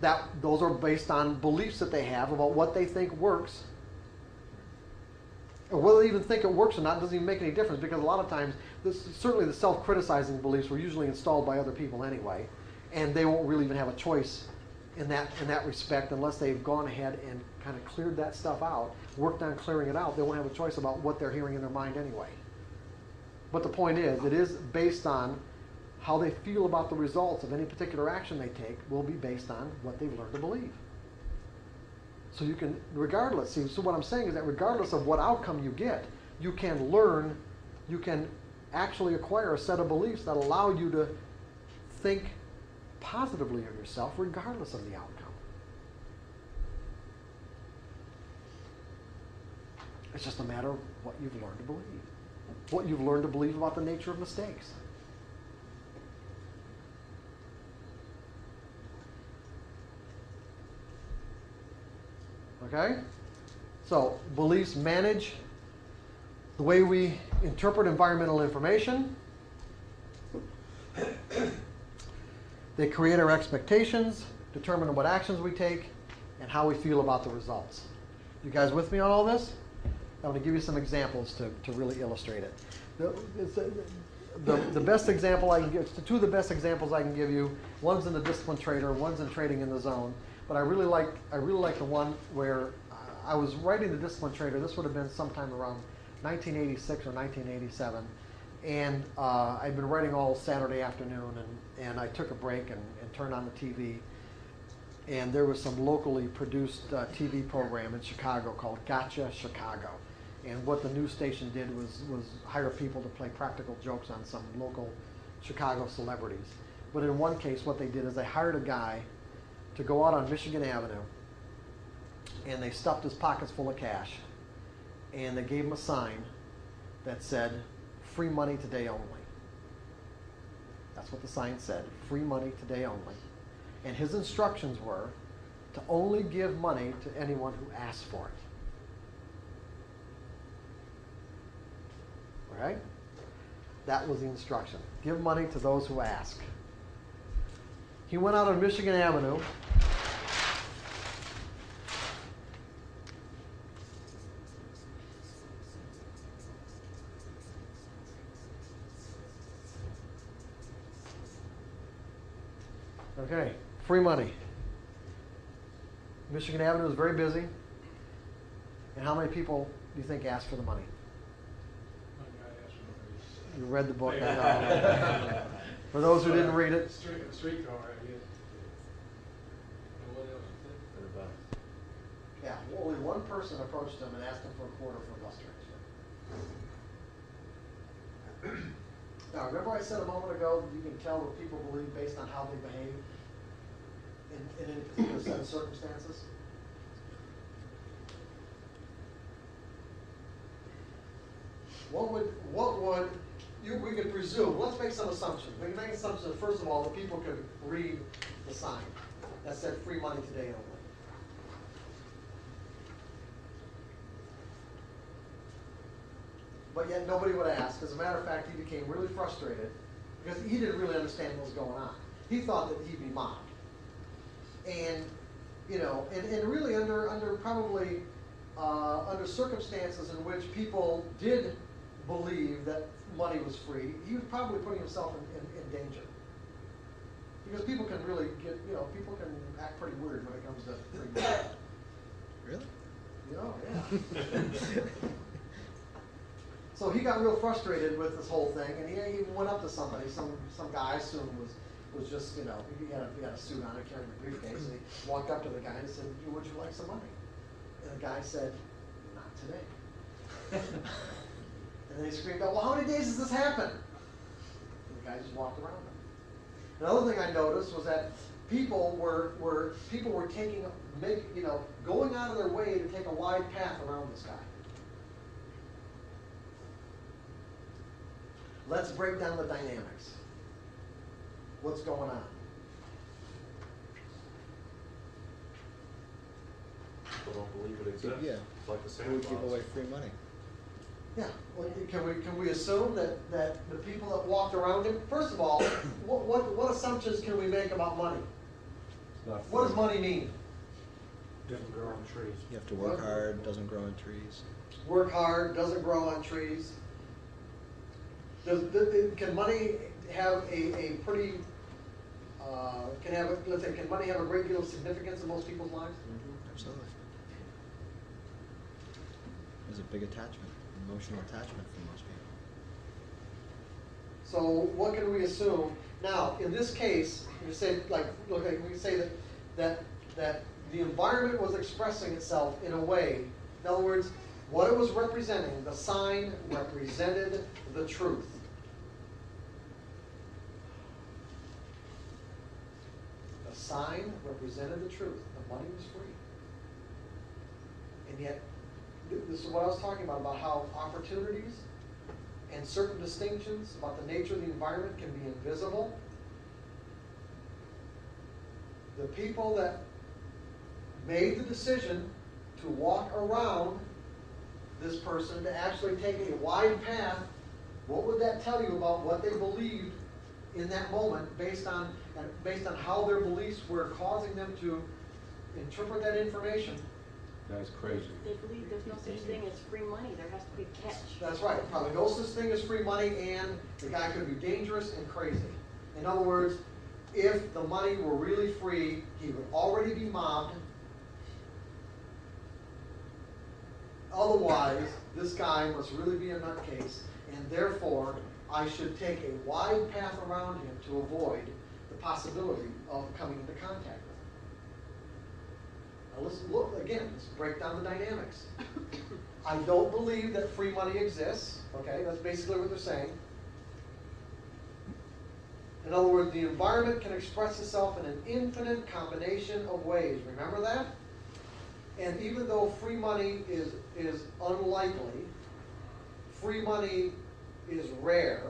That those are based on beliefs that they have about what they think works or whether they even think it works or not doesn't even make any difference because a lot of times, this, certainly the self-criticizing beliefs were usually installed by other people anyway, and they won't really even have a choice in that in that respect unless they've gone ahead and kind of cleared that stuff out, worked on clearing it out. They won't have a choice about what they're hearing in their mind anyway. But the point is, it is based on how they feel about the results of any particular action they take will be based on what they've learned to believe. So you can, regardless, see, so what I'm saying is that regardless of what outcome you get, you can learn, you can actually acquire a set of beliefs that allow you to think positively of yourself regardless of the outcome. It's just a matter of what you've learned to believe, what you've learned to believe about the nature of mistakes. Okay? So, beliefs manage the way we interpret environmental information. They create our expectations, determine what actions we take, and how we feel about the results. You guys with me on all this? I'm going to give you some examples to, to really illustrate it. The, uh, the, the best example I can give, two of the best examples I can give you, one's in the disciplined trader, one's in trading in the zone. But I really like I really like the one where uh, I was writing the Disciplined Trader. This would have been sometime around 1986 or 1987, and uh, I'd been writing all Saturday afternoon, and, and I took a break and, and turned on the TV, and there was some locally produced uh, TV program in Chicago called Gotcha Chicago, and what the news station did was was hire people to play practical jokes on some local Chicago celebrities. But in one case, what they did is they hired a guy to go out on Michigan Avenue, and they stuffed his pockets full of cash, and they gave him a sign that said, "Free money today only." That's what the sign said, "Free money today only," and his instructions were to only give money to anyone who asked for it. Right? That was the instruction. Give money to those who ask. He went out on Michigan Avenue. Okay, free money. Michigan Avenue is very busy. And how many people do you think asked for the money? You read the book, I know. For those who didn't read it, Street, streetcar, I guess. And what else? For the bus. Yeah, only one person approached him and asked him for a quarter for a bus transfer. Now, remember I said a moment ago, that you can tell what people believe based on how they behave in, in a particular set of circumstances? What would, what would, you, we could presume, let's make some assumptions. We can make assumptions, first of all, that people could read the sign that said free money today only. But yet nobody would ask. As a matter of fact, he became really frustrated because he didn't really understand what was going on. He thought that he'd be mobbed. And, you know, and, and really under, under probably, uh, under circumstances in which people did believe that money was free, he was probably putting himself in, in, in danger. Because people can really get, you know, people can act pretty weird when it comes to free money. Really? You know, yeah. So he got real frustrated with this whole thing, and he even went up to somebody, some, some guy assume was, was just, you know, he had a, he had a suit on, carrying a briefcase, and he walked up to the guy and said, would you like some money? And the guy said, not today. and then he screamed out, well, how many days has this happened? And the guy just walked around him. Another thing I noticed was that people were, were, people were taking, make, you know, going out of their way to take a wide path around this guy. Let's break down the dynamics. What's going on? People don't believe it exists. Yeah. It's like the Who would Santa give away free money? Yeah, well, can we, can we assume that, that the people that walked around him, first of all, what, what, what assumptions can we make about money? What does money mean? Doesn't grow on trees. You have to work hard, doesn't grow on trees. Work hard, doesn't grow on trees. Does, th- can money have a, a pretty, uh, can have, a- let's say, can money have a great deal of significance in most people's lives? Absolutely. There's a big attachment, emotional attachment for most people. So what can we assume? Now, in this case, you say, like, okay, we say that, that, that the environment was expressing itself in a way, in other words, what it was representing, the sign represented the truth. The sign represented the truth. The money was free. And yet, this is what I was talking about, about how opportunities and certain distinctions about the nature of the environment can be invisible. The people that made the decision to walk around this person to actually take a wide path, what would that tell you about what they believed in that moment based on, and based on how their beliefs were causing them to interpret that information? That's crazy. They believe there's no such thing as free money, there has to be a catch. That's right, probably no such thing as free money, and the guy could be dangerous and crazy. In other words, if the money were really free, he would already be mobbed. Otherwise, this guy must really be a nutcase, and therefore, I should take a wide path around him to avoid the possibility of coming into contact with him. Now let's look, again, let's break down the dynamics. I don't believe that free money exists, okay, that's basically what they're saying. In other words, the environment can express itself in an infinite combination of ways, remember that? And even though free money is, is unlikely, free money is rare,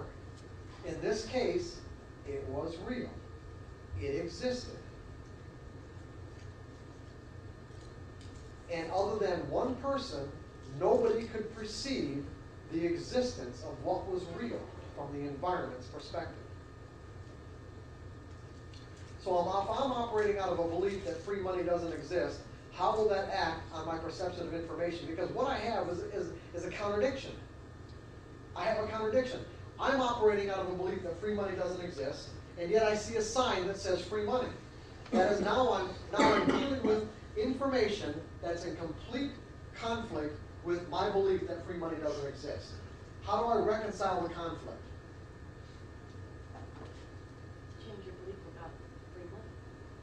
in this case, it was real. It existed. And other than one person, nobody could perceive the existence of what was real from the environment's perspective. So if I'm operating out of a belief that free money doesn't exist, how will that act on my perception of information? Because what I have is, is, is a contradiction. I have a contradiction. I'm operating out of a belief that free money doesn't exist, and yet I see a sign that says free money. That is now I'm, now I'm dealing with information that's in complete conflict with my belief that free money doesn't exist. How do I reconcile the conflict? Change your belief about free money.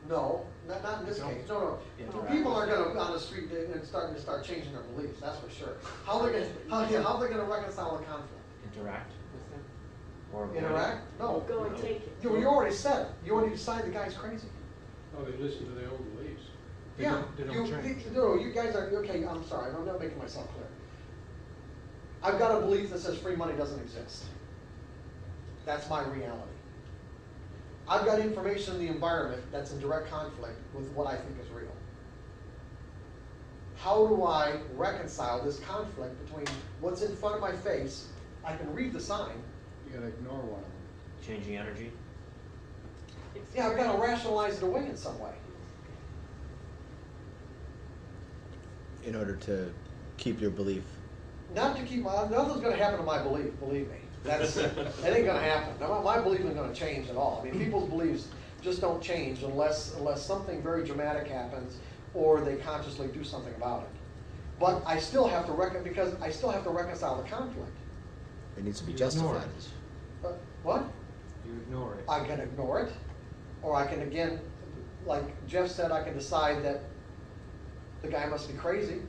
No, not, not in this Don't. case, no, no. Interact People with are gonna, on the street, and starting to start changing their beliefs, that's for sure. How they gonna, how, yeah, how are they gonna reconcile the conflict? Interact with them? Or? Interact? No. Go and take it. You, you already said it, you already decided the guy's crazy. Oh, they listen to their own beliefs. They Yeah, don't- they don't you, change. no, you guys are, okay, I'm sorry, I'm not making myself clear. I've got a belief that says free money doesn't exist. That's my reality. I've got information in the environment that's in direct conflict with what I think is real. How do I reconcile this conflict between what's in front of my face, I can read the sign, You gotta ignore one of them. Changing energy? yeah, I've gotta rationalize it away in some way. In order to keep your belief. Not to keep my, nothing's gonna happen to my belief, believe me. That's, that ain't gonna happen. No, My belief isn't gonna change at all. I mean, people's beliefs just don't change unless, unless something very dramatic happens or they consciously do something about it. But I still have to recon, because I still have to reconcile the conflict. It needs to be You ignore justified. It. But, what? You ignore it. I can ignore it, or I can again, like Jeff said, I can decide that the guy must be crazy.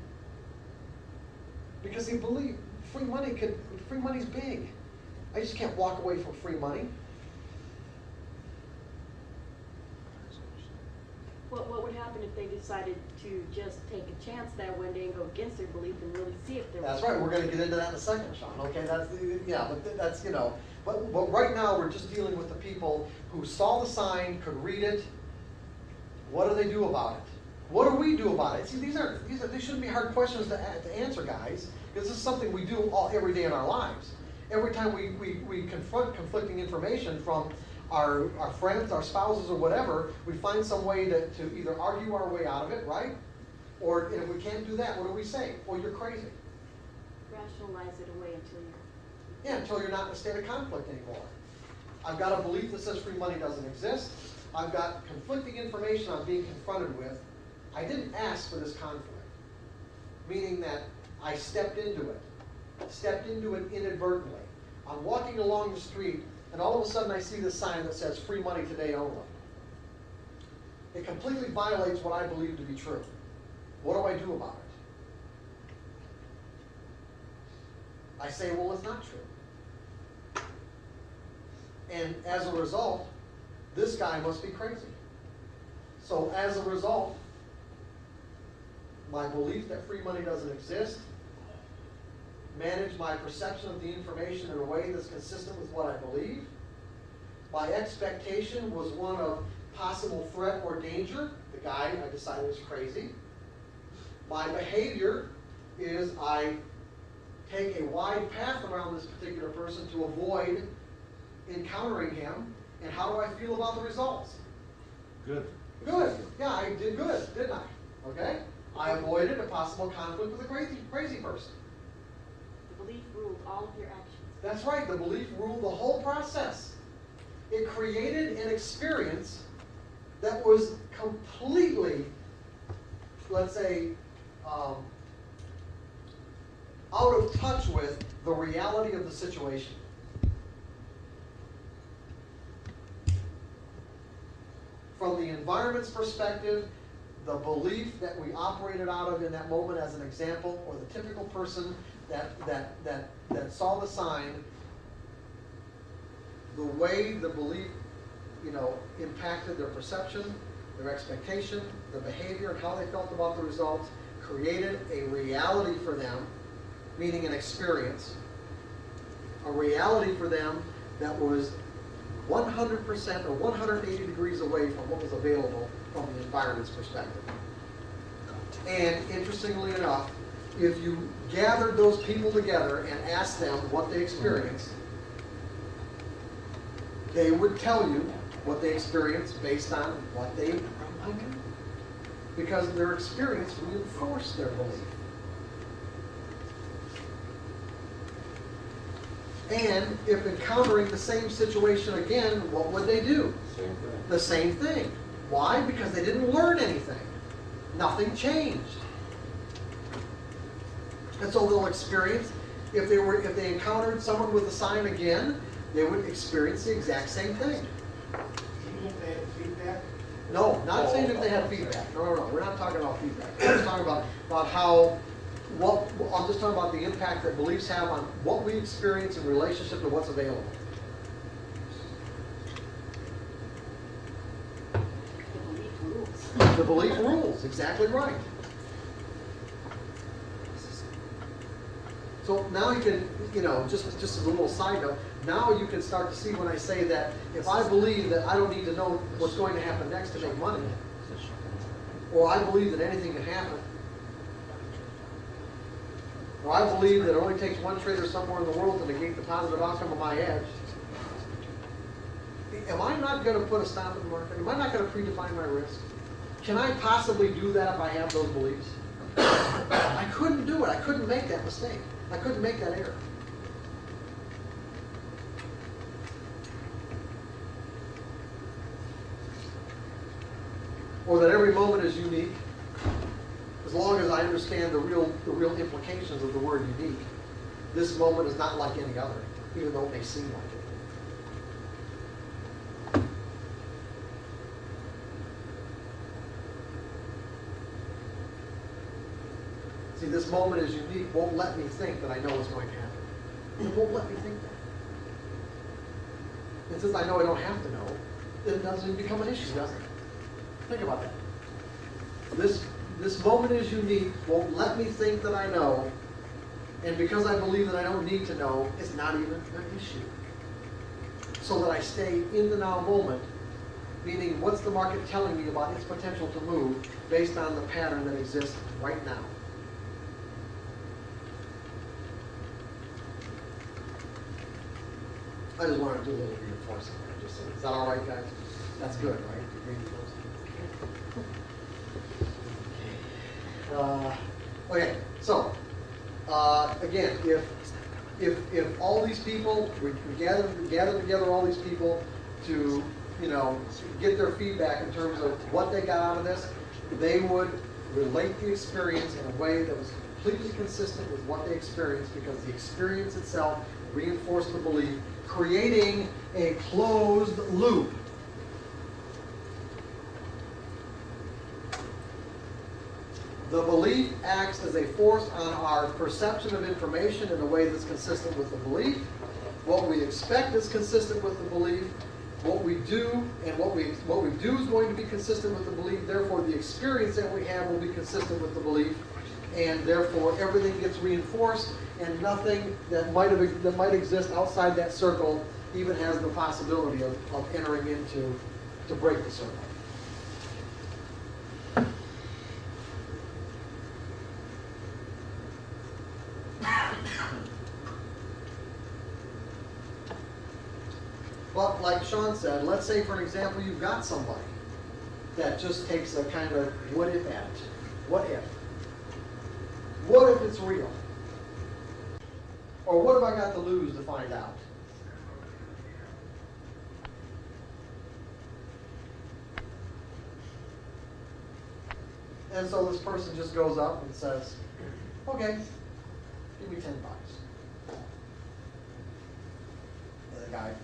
Because he believe, free money could, free money's big. I just can't walk away from free money. What, what would happen if they decided to just take a chance that one day and go against their belief and really see if there was? That's right, we're gonna get into that in a second, Sean, okay, that's, the- yeah, but that's, you know, but, but right now, we're just dealing with the people who saw the sign, could read it. What do they do about it? What do we do about it? See, these aren't, these are, these shouldn't be hard questions to, to answer, guys, because this is something we do all, every day in our lives. Every time we, we, we confront conflicting information from our, our friends, our spouses, or whatever, we find some way to, to either argue our way out of it, right? Or if we can't do that, what do we say? Well, you're crazy. Rationalize it away until you, Yeah, until you're not in a state of conflict anymore. I've got a belief that says free money doesn't exist. I've got conflicting information I'm being confronted with. I didn't ask for this conflict, meaning that I stepped into it, stepped into it inadvertently. I'm walking along the street, and all of a sudden I see this sign that says free money today only. It completely violates what I believe to be true. What do I do about it? I say, well, it's not true. And as a result, this guy must be crazy. So as a result, my belief that free money doesn't exist, manage my perception of the information in a way that's consistent with what I believe. My expectation was one of possible threat or danger. The guy I decided was crazy. My behavior is I take a wide path around this particular person to avoid encountering him. And how do I feel about the results? Good. Good. Yeah, I did good, didn't I? Okay? I avoided a possible conflict with a crazy, crazy person. the belief ruled all of your actions. That's right, the belief ruled the whole process. It created an experience that was completely, let's say, um, out of touch with the reality of the situation. From the environment's perspective, the belief that we operated out of in that moment as an example, or the typical person that, that, that, that saw the sign, the way the belief, you know, impacted their perception, their expectation, their behavior, and how they felt about the results, created a reality for them, meaning an experience, a reality for them that was 100% or 180 degrees away from what was available from the environment's perspective. And interestingly enough, if you gathered those people together and asked them what they experienced, they would tell you what they experienced based on what they. Because their experience reinforced their belief. And if encountering the same situation again, what would they do? Same. The same thing. Why? Because they didn't learn anything. Nothing changed. And so they'll experience, if they were, if they encountered someone with a sign again, they would experience the exact same thing. Even if they had feedback? No, not saying oh, if they had feedback. No, no, no. We're not talking about feedback. We're talking about, about how, what, I'm just talking about the impact that beliefs have on what we experience in relationship to what's available. The belief rules. Exactly right. So now you can, you know, just, just as a little side note, now you can start to see when I say that if I believe that I don't need to know what's going to happen next to make money, or I believe that anything can happen, or I believe that it only takes one trader somewhere in the world to negate the positive outcome of my edge, am I not gonna put a stop in the market? Am I not gonna predefine my risk? Can I possibly do that if I have those beliefs? I couldn't do it. I couldn't make that mistake. I couldn't make that error. Or that every moment is unique, as long as I understand the real, the real implications of the word unique. This moment is not like any other, even though it may seem like it. See, this moment is unique, won't let me think that I know what's going to happen. It won't let me think that. And since I know I don't have to know, it doesn't become an issue, does it? Think about that. This, this moment is unique, won't let me think that I know, and because I believe that I don't need to know, it's not even an issue. So that I stay in the now moment, meaning what's the market telling me about its potential to move based on the pattern that exists right now. I just wanted to do a little reinforcing just so, is that all right, guys? That's good, right? Uh, Okay, so, uh, again, if, if, if all these people, we we gather, we gather together all these people to, you know, get their feedback in terms of what they got out of this, they would relate the experience in a way that was completely consistent with what they experienced because the experience itself reinforced the belief, creating a closed loop. The belief acts as a force on our perception of information in a way that's consistent with the belief. What we expect is consistent with the belief. What we do and what we what we do is going to be consistent with the belief. Therefore, the experience that we have will be consistent with the belief, and therefore everything gets reinforced, and nothing that might have that might exist outside that circle even has the possibility of, of entering into to break the circle. But like Sean said, let's say for an example you've got somebody that just takes a kind of what if attitude. What if? What if it's real? Or what have I got to lose to find out? And so this person just goes up and says, okay, give me ten bucks. And the guy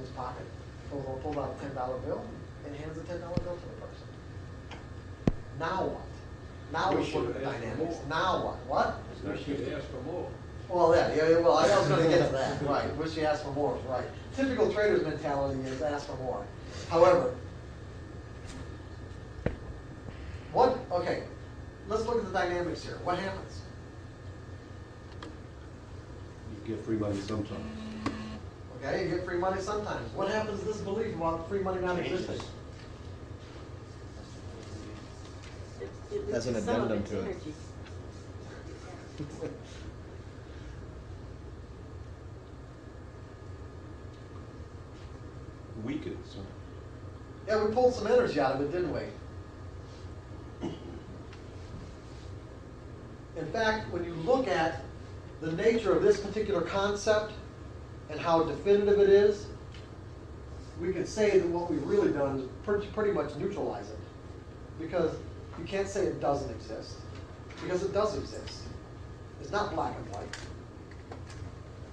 reaches his pocket, pulls out, pulls out a ten dollar bill, and hands the ten dollar bill to the person. Now what? Now We we look at the should ask for dynamics. more. Now what? What? We should ask for more. Well, yeah, yeah, yeah, well, I was gonna get to that, right, wish you asked for more, right. Typical trader's mentality is ask for more. However, what, okay, let's look at the dynamics here, what happens? You get free money sometimes. Okay, you get free money sometimes, what happens to this belief about free money not existing? It- it As an loses some of addendum to it. energy. Weakens. Yeah, we pulled some energy out of it, didn't we? In fact, when you look at the nature of this particular concept and how definitive it is, we could say that what we've really done is pretty, pretty much neutralize it. Because you can't say it doesn't exist, because it does exist. It's not black and white.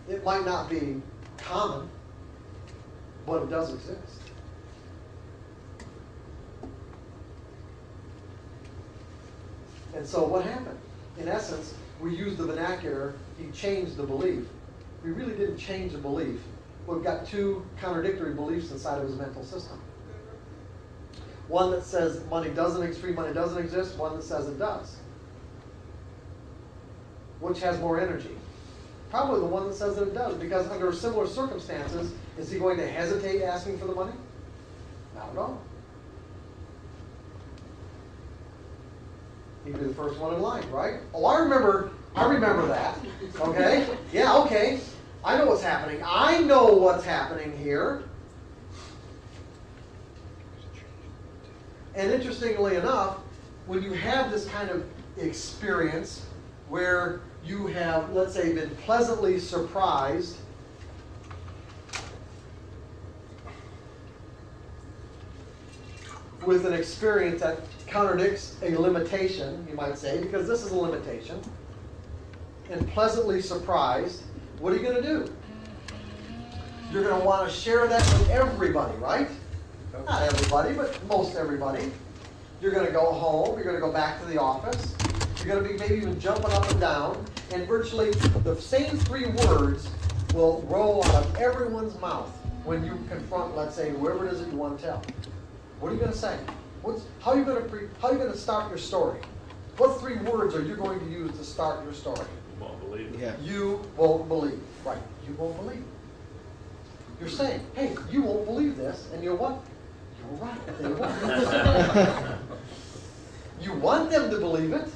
It might not be common, but it does exist. And so what happened? In essence, we used the vernacular, he changed the belief. We really didn't change the belief. We've got two contradictory beliefs inside of his mental system. One that says money doesn't, free money doesn't exist, one that says it does. Which has more energy? Probably the one that says that it does, because under similar circumstances, is he going to hesitate asking for the money? Not at all. He'd be the first one in line, right? Oh, I remember, I remember that, okay? Yeah, okay. I know what's happening. I know what's happening here. And interestingly enough, when you have this kind of experience where you have, let's say, been pleasantly surprised with an experience that contradicts a limitation, you might say, because this is a limitation, and pleasantly surprised, what are you going to do? You're going to want to share that with everybody, right? Not everybody, but most everybody. You're going to go home, you're going to go back to the office, you're going to be maybe even jumping up and down, and virtually the same three words will roll out of everyone's mouth when you confront, let's say, whoever it is that you want to tell. What are you going to say? What's, how are you going to pre, how are you going to start your story? What three words are you going to use to start your story? You won't believe it. Yeah. You won't believe. Right. You won't believe. You're saying, hey, you won't believe this, and you're what? You're right. They won't. you want them to believe it.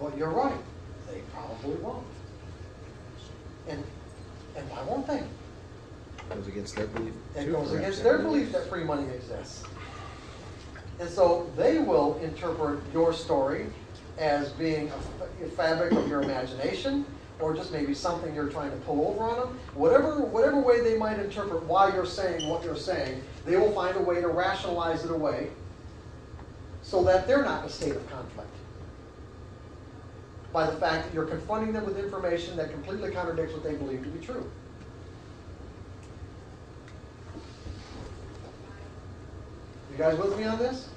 But you're right. They probably won't. And and why won't they? Goes against their belief. It goes against their belief that free money exists. And so they will interpret your story as being a, a fabric of your imagination, or just maybe something you're trying to pull over on them. Whatever, whatever way they might interpret why you're saying what you're saying, they will find a way to rationalize it away so that they're not in a state of conflict. By the fact that you're confronting them with information that completely contradicts what they believe to be true. You guys with me on this?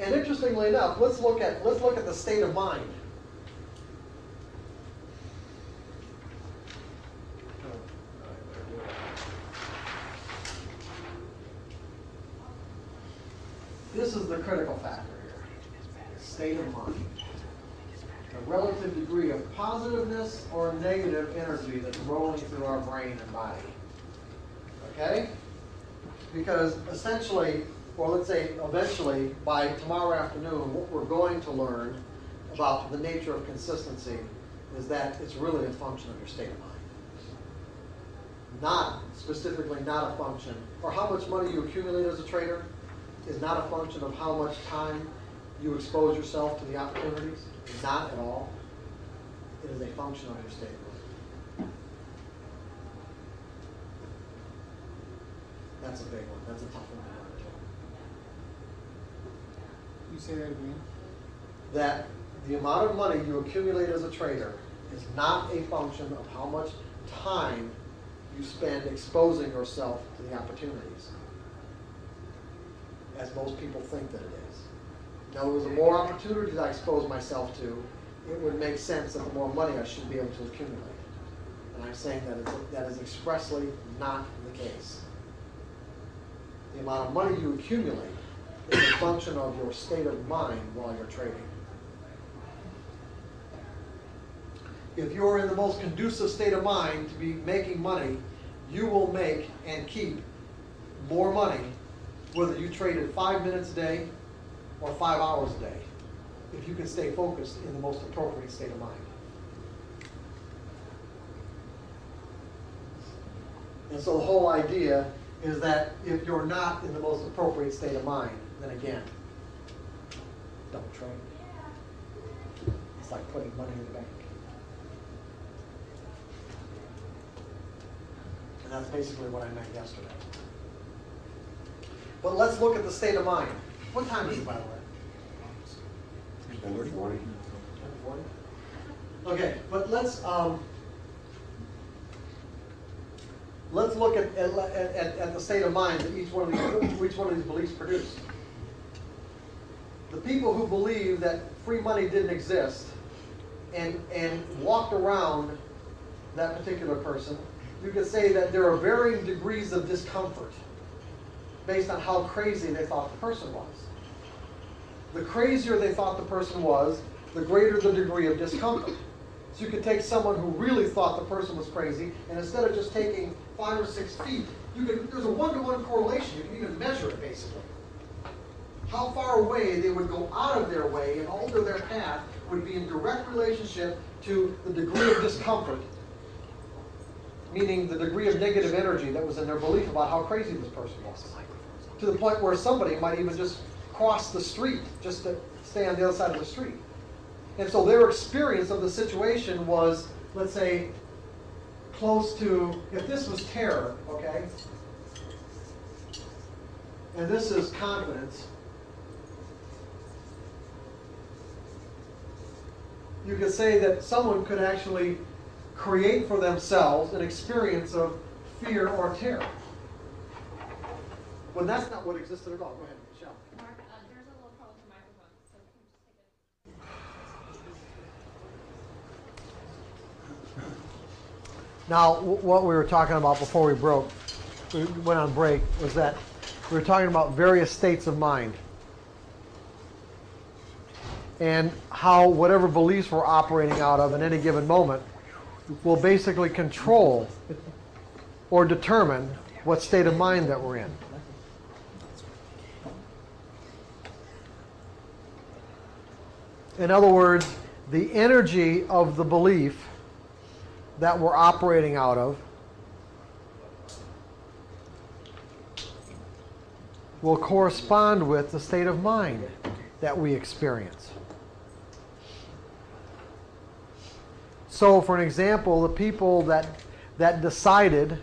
And interestingly enough, let's look at let's look at the state of mind. This is the critical factor here. State of mind. The relative degree of positiveness or negative energy that's rolling through our brain and body. Okay? Because essentially, or let's say eventually, by tomorrow afternoon, what we're going to learn about the nature of consistency is that it's really a function of your state of mind. Not, specifically not a function, or how much money you accumulate as a trader is not a function of how much time you expose yourself to the opportunities. Not at all. It is a function of your state of mind. That's a big one. That's a tough one to too. You say that again? that the amount of money you accumulate as a trader is not a function of how much time you spend exposing yourself to the opportunities, as most people think that it is. Now, the more opportunities I expose myself to, it would make sense that the more money I should be able to accumulate. And I'm saying that that is expressly not the case. The amount of money you accumulate is a function of your state of mind while you're trading. If you're in the most conducive state of mind to be making money, you will make and keep more money whether you trade traded five minutes a day or five hours a day. if you can stay focused in the most appropriate state of mind. And so the whole idea is that if you're not in the most appropriate state of mind, then again, don't train. It's like putting money in the bank. And that's basically what I meant yesterday. But let's look at the state of mind. What time is it, by the way? Ten forty. Okay, but let's, um, let's look at, at, at, at the state of mind that each one of these, each one of these beliefs produce. The people who believe that free money didn't exist and, and walked around that particular person, you could say that there are varying degrees of discomfort based on how crazy they thought the person was. The crazier they thought the person was, the greater the degree of discomfort. So you could take someone who really thought the person was crazy, and instead of just taking five or six feet, you can, there's a one-to-one correlation. You can even measure it, basically. How far away they would go out of their way and alter their path would be in direct relationship to the degree of discomfort, meaning the degree of negative energy that was in their belief about how crazy this person was. To the point where somebody might even just cross the street just to stay on the other side of the street. And so their experience of the situation was, let's say, close to, if this was terror, okay, and this is confidence, you could say that someone could actually create for themselves an experience of fear or terror. When that's not what existed at all. Go ahead, Michelle. Mark, uh, there's a little problem with your microphone, so can you just take it? Now, what we were talking about before we broke, we went on break, was that we were talking about various states of mind. And how whatever beliefs we're operating out of in any given moment will basically control or determine what state of mind that we're in. In other words, the energy of the belief that we're operating out of will correspond with the state of mind that we experience. So, for an example, the people that, that decided,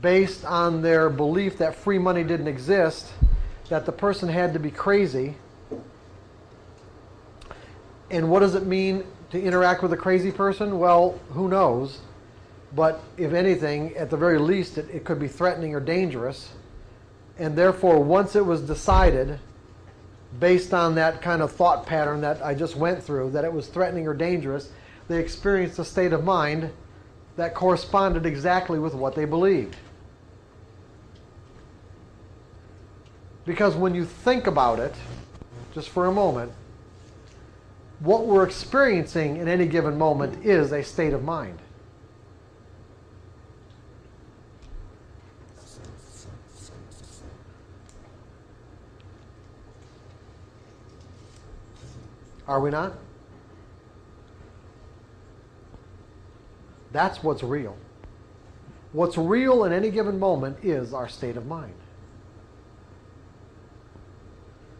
based on their belief that free money didn't exist, that the person had to be crazy. And what does it mean to interact with a crazy person? Well, who knows? But if anything, at the very least, it, it could be threatening or dangerous. And therefore, once it was decided, based on that kind of thought pattern that I just went through, that it was threatening or dangerous, they experienced a state of mind that corresponded exactly with what they believed. Because when you think about it, just for a moment, what we're experiencing in any given moment is a state of mind. Are we not? That's what's real. What's real in any given moment is our state of mind.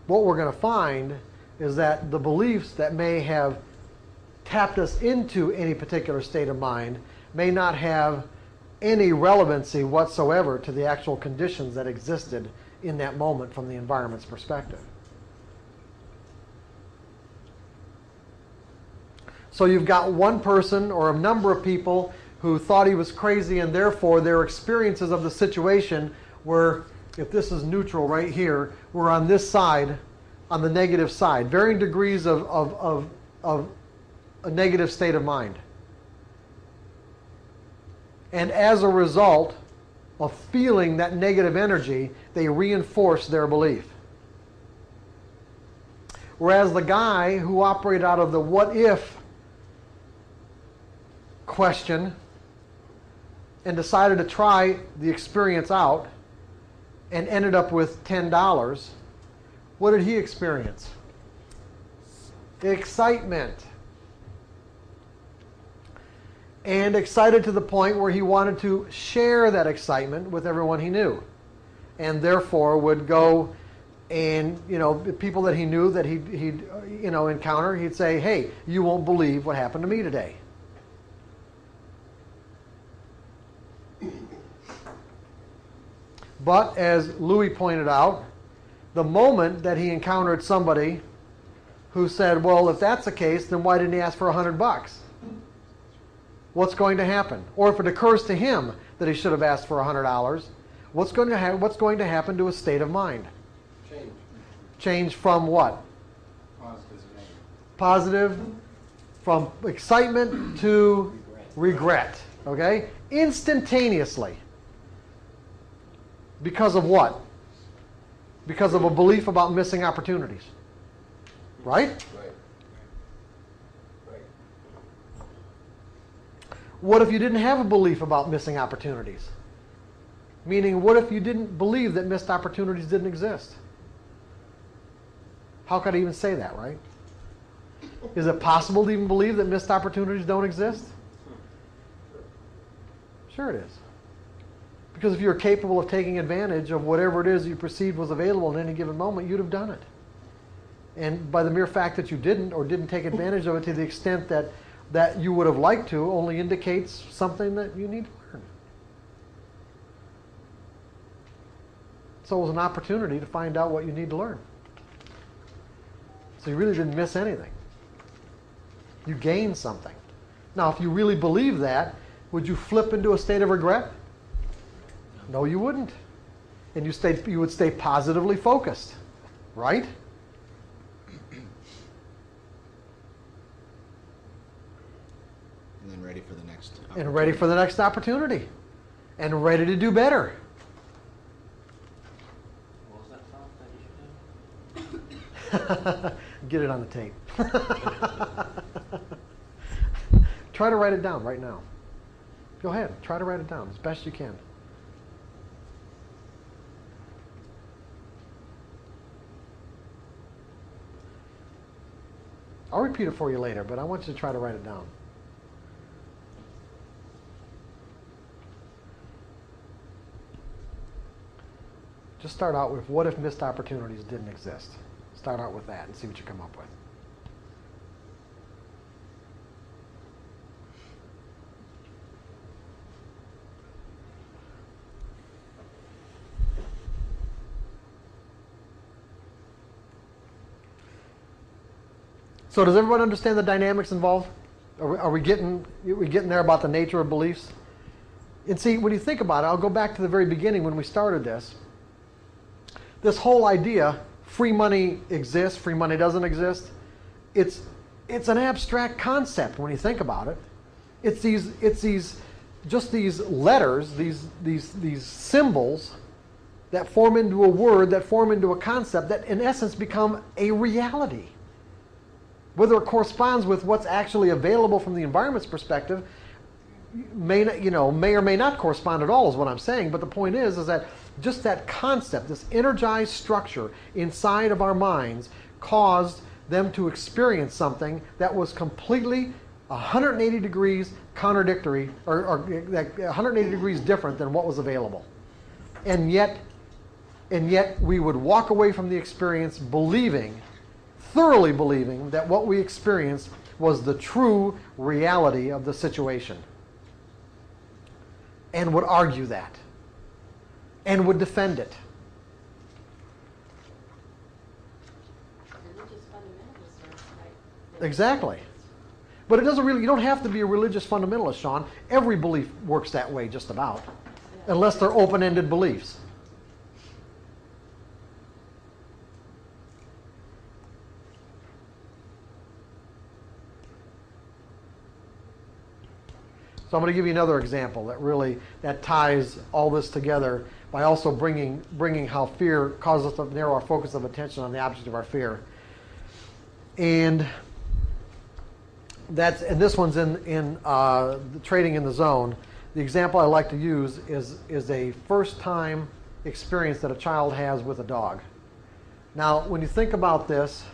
What we're going to find is that the beliefs that may have tapped us into any particular state of mind may not have any relevancy whatsoever to the actual conditions that existed in that moment from the environment's perspective. So you've got one person or a number of people who thought he was crazy, and therefore their experiences of the situation were, if this is neutral right here, were on this side, on the negative side, varying degrees of, of, of, of a negative state of mind. And as a result of feeling that negative energy, they reinforce their belief. Whereas the guy who operated out of the what if question and decided to try the experience out and ended up with $10, what did he experience? excitement. And excited to the point where he wanted to share that excitement with everyone he knew. And therefore would go and, you know, people that he knew that he'd, he'd you know, encounter, he'd say, hey, you won't believe what happened to me today. But as Louis pointed out, the moment that he encountered somebody who said, "Well, if that's the case, then why didn't he ask for a hundred bucks?" What's going to happen? Or if it occurs to him that he should have asked for a hundred dollars, what's going to ha- what's going to happen to his state of mind? Change. Change from what? Positive. Positive, from excitement to regret. Okay, instantaneously. Because of what? Because of a belief about missing opportunities. Right? Right. Right. What if you didn't have a belief about missing opportunities? Meaning, what if you didn't believe that missed opportunities didn't exist? How could I even say that, right? Is it possible to even believe that missed opportunities don't exist? Sure, it is. Because if you're capable of taking advantage of whatever it is you perceived was available in any given moment, you'd have done it. And by the mere fact that you didn't or didn't take advantage of it to the extent that, that you would have liked to only indicates something that you need to learn. So it was an opportunity to find out what you need to learn. So you really didn't miss anything. You gained something. Now, if you really believe that, would you flip into a state of regret? No, you wouldn't. And you, stay, you would stay positively focused, right? And then ready for the next. And ready for the next opportunity. And ready to do better. What was that thought that you should do? Get it on the tape. try to write it down right now. Go ahead. Try to write it down as best you can. I'll repeat it for you later, but I want you to try to write it down. Just start out with what if missed opportunities didn't exist? Start out with that and see what you come up with. So does everyone understand the dynamics involved? Are we, are we getting are we getting there about the nature of beliefs? And see, when you think about it, I'll go back to the very beginning when we started this. This whole idea, free money exists, free money doesn't exist, it's it's an abstract concept when you think about it. It's these it's these just these letters, these these these symbols that form into a word, that form into a concept that in essence become a reality. Whether it corresponds with what's actually available from the environment's perspective may not, you know may or may not correspond at all is what I'm saying. But the point is is that just that concept, this energized structure inside of our minds, caused them to experience something that was completely 180 degrees contradictory, or, or 180 degrees different than what was available, and yet, and yet we would walk away from the experience believing thoroughly believing that what we experienced was the true reality of the situation. And would argue that. And would defend it. Religious fundamentalists are like. Exactly. But it doesn't really, you don't have to be a religious fundamentalist, Sean. Every belief works that way, just about. Unless they're open ended beliefs. So I'm going to give you another example that really that ties all this together by also bringing bringing how fear causes us to narrow our focus of attention on the object of our fear. And that's and this one's in in uh, the trading in the zone. The example I like to use is is a first time experience that a child has with a dog. Now, when you think about this,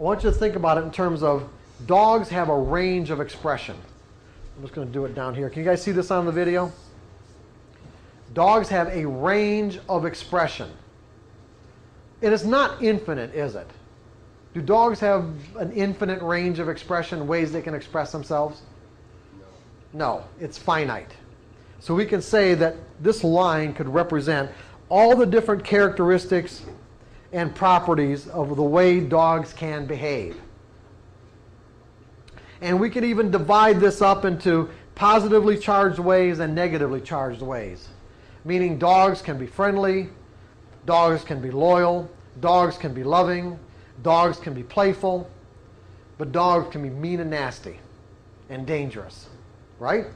I want you to think about it in terms of dogs have a range of expression. I'm just going to do it down here. Can you guys see this on the video? Dogs have a range of expression. It is not infinite, is it? Do dogs have an infinite range of expression, ways they can express themselves? No, no, it's finite. So we can say that this line could represent all the different characteristics and properties of the way dogs can behave. And we can even divide this up into positively charged ways and negatively charged ways. Meaning dogs can be friendly, dogs can be loyal, dogs can be loving, dogs can be playful, but dogs can be mean and nasty and dangerous. Right?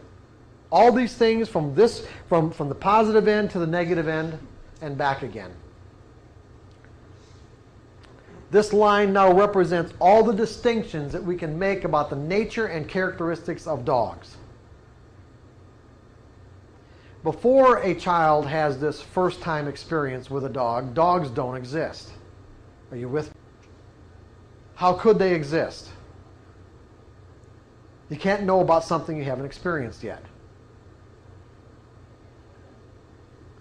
All these things from this from, from the positive end to the negative end and back again. This line now represents all the distinctions that we can make about the nature and characteristics of dogs. Before a child has this first time experience with a dog, dogs don't exist. Are you with me? How could they exist? You can't know about something you haven't experienced yet.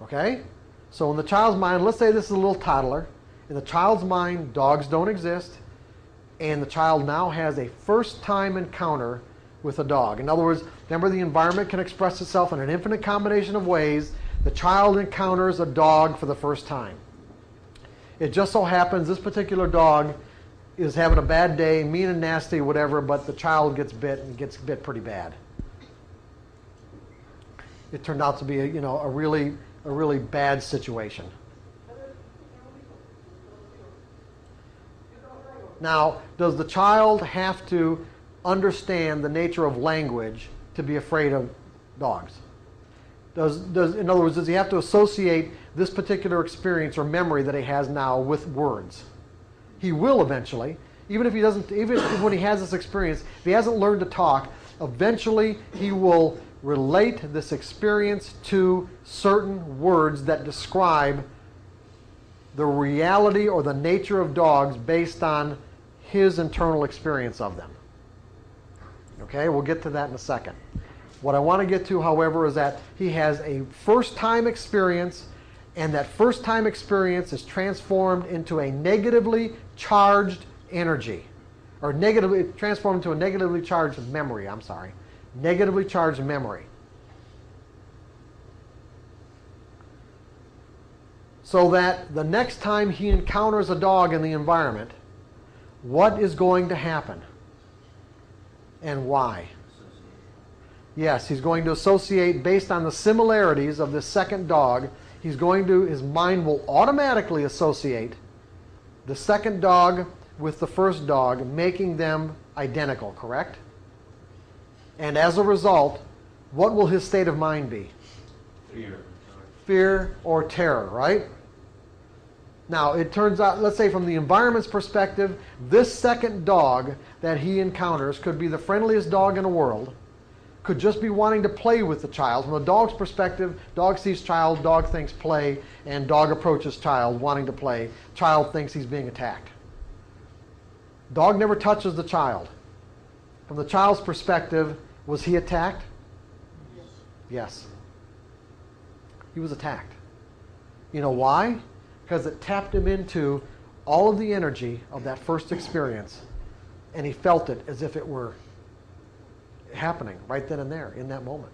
Okay? So in the child's mind, let's say this is a little toddler. In the child's mind, dogs don't exist, and the child now has a first time encounter with a dog. In other words, remember the environment can express itself in an infinite combination of ways. The child encounters a dog for the first time. It just so happens this particular dog is having a bad day, mean and nasty, whatever, but the child gets bit and gets bit pretty bad. It turned out to be a, you know, a really, a really bad situation. Now, does the child have to understand the nature of language to be afraid of dogs? Does, does, in other words, does he have to associate this particular experience or memory that he has now with words? He will eventually, even if he doesn't, even when he has this experience, if he hasn't learned to talk, eventually he will relate this experience to certain words that describe the reality or the nature of dogs based on his internal experience of them. Okay, we'll get to that in a second. What I want to get to, however, is that he has a first time experience, and that first time experience is transformed into a negatively charged energy, or negatively transformed into a negatively charged memory. I'm sorry, negatively charged memory. So that the next time he encounters a dog in the environment, what is going to happen? And why? Yes, he's going to associate based on the similarities of the second dog. He's going to, his mind will automatically associate the second dog with the first dog, making them identical, correct? And as a result, what will his state of mind be? Fear. Fear or terror, right? Now, it turns out, let's say from the environment's perspective, this second dog that he encounters could be the friendliest dog in the world, could just be wanting to play with the child. From a dog's perspective, dog sees child, dog thinks play, and dog approaches child wanting to play. Child thinks he's being attacked. Dog never touches the child. From the child's perspective, was he attacked? Yes. Yes. He was attacked. You know why? Because it tapped him into all of the energy of that first experience, and he felt it as if it were happening right then and there in that moment.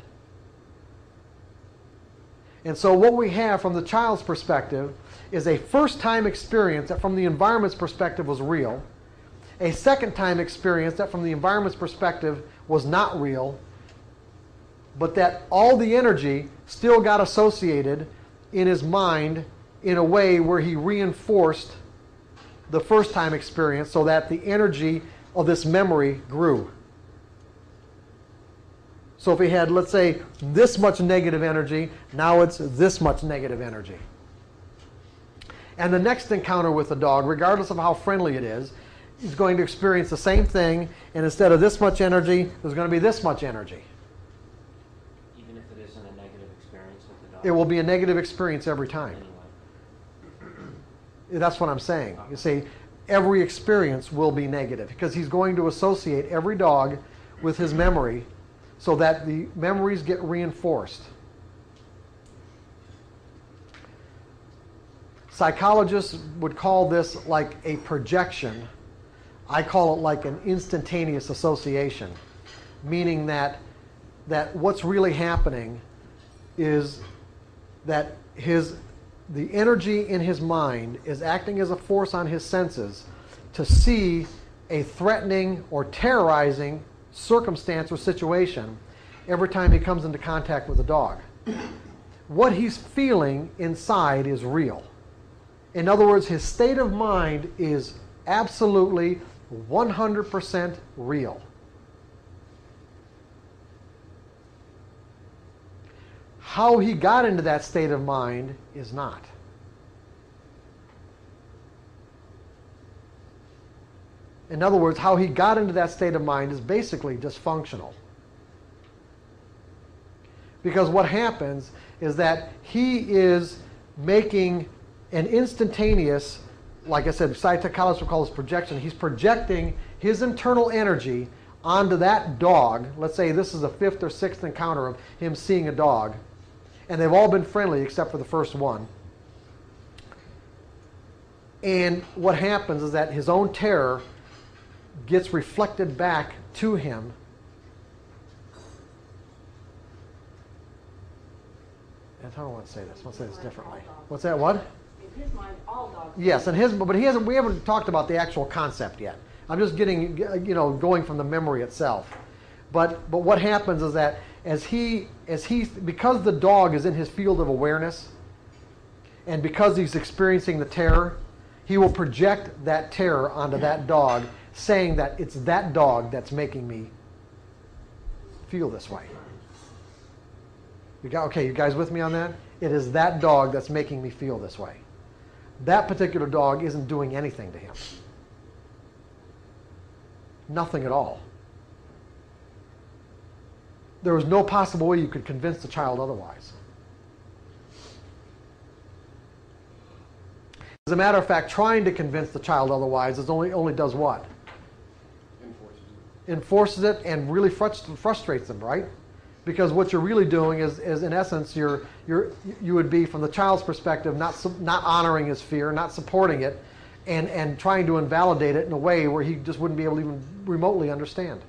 And so, what we have from the child's perspective is a first time experience that, from the environment's perspective, was real, a second time experience that, from the environment's perspective, was not real, but that all the energy still got associated in his mind in a way where he reinforced the first time experience so that the energy of this memory grew. So if he had, let's say, this much negative energy, now it's this much negative energy. And the next encounter with the dog, regardless of how friendly it is, is going to experience the same thing, and instead of this much energy, there's going to be this much energy. Even if it isn't a negative experience with the dog? It will be a negative experience every time. That's what I'm saying. You see, every experience will be negative because he's going to associate every dog with his memory so that the memories get reinforced. Psychologists would call this like a projection. I call it like an instantaneous association, meaning that, that what's really happening is that his, the energy in his mind is acting as a force on his senses to see a threatening or terrorizing circumstance or situation every time he comes into contact with a dog. What he's feeling inside is real. In other words, his state of mind is absolutely 100% real. How he got into that state of mind is not. In other words, how he got into that state of mind is basically dysfunctional. Because what happens is that he is making an instantaneous, like I said, psychologists will call this projection. He's projecting his internal energy onto that dog. Let's say this is a fifth or sixth encounter of him seeing a dog. And they've all been friendly except for the first one. And what happens is that his own terror gets reflected back to him. I don't want to say this. I want to say this differently. What's that? What? In his mind, all dogs. Yes, and his, but he hasn't. We haven't talked about the actual concept yet. I'm just getting, you know, going from the memory itself. But but what happens is that as he as he because the dog is in his field of awareness, and because he's experiencing the terror, he will project that terror onto that dog, saying that it's that dog that's making me feel this way. You got okay? You guys with me on that? It is that dog that's making me feel this way. That particular dog isn't doing anything to him. Nothing at all. There was no possible way you could convince the child otherwise. As a matter of fact, trying to convince the child otherwise is only, only does what? Enforces it. Enforces it and really frustrates them, right? Because what you're really doing is, is in essence, you're, you're, you would be, from the child's perspective, not, not honoring his fear, not supporting it, and, and trying to invalidate it in a way where he just wouldn't be able to even remotely understand.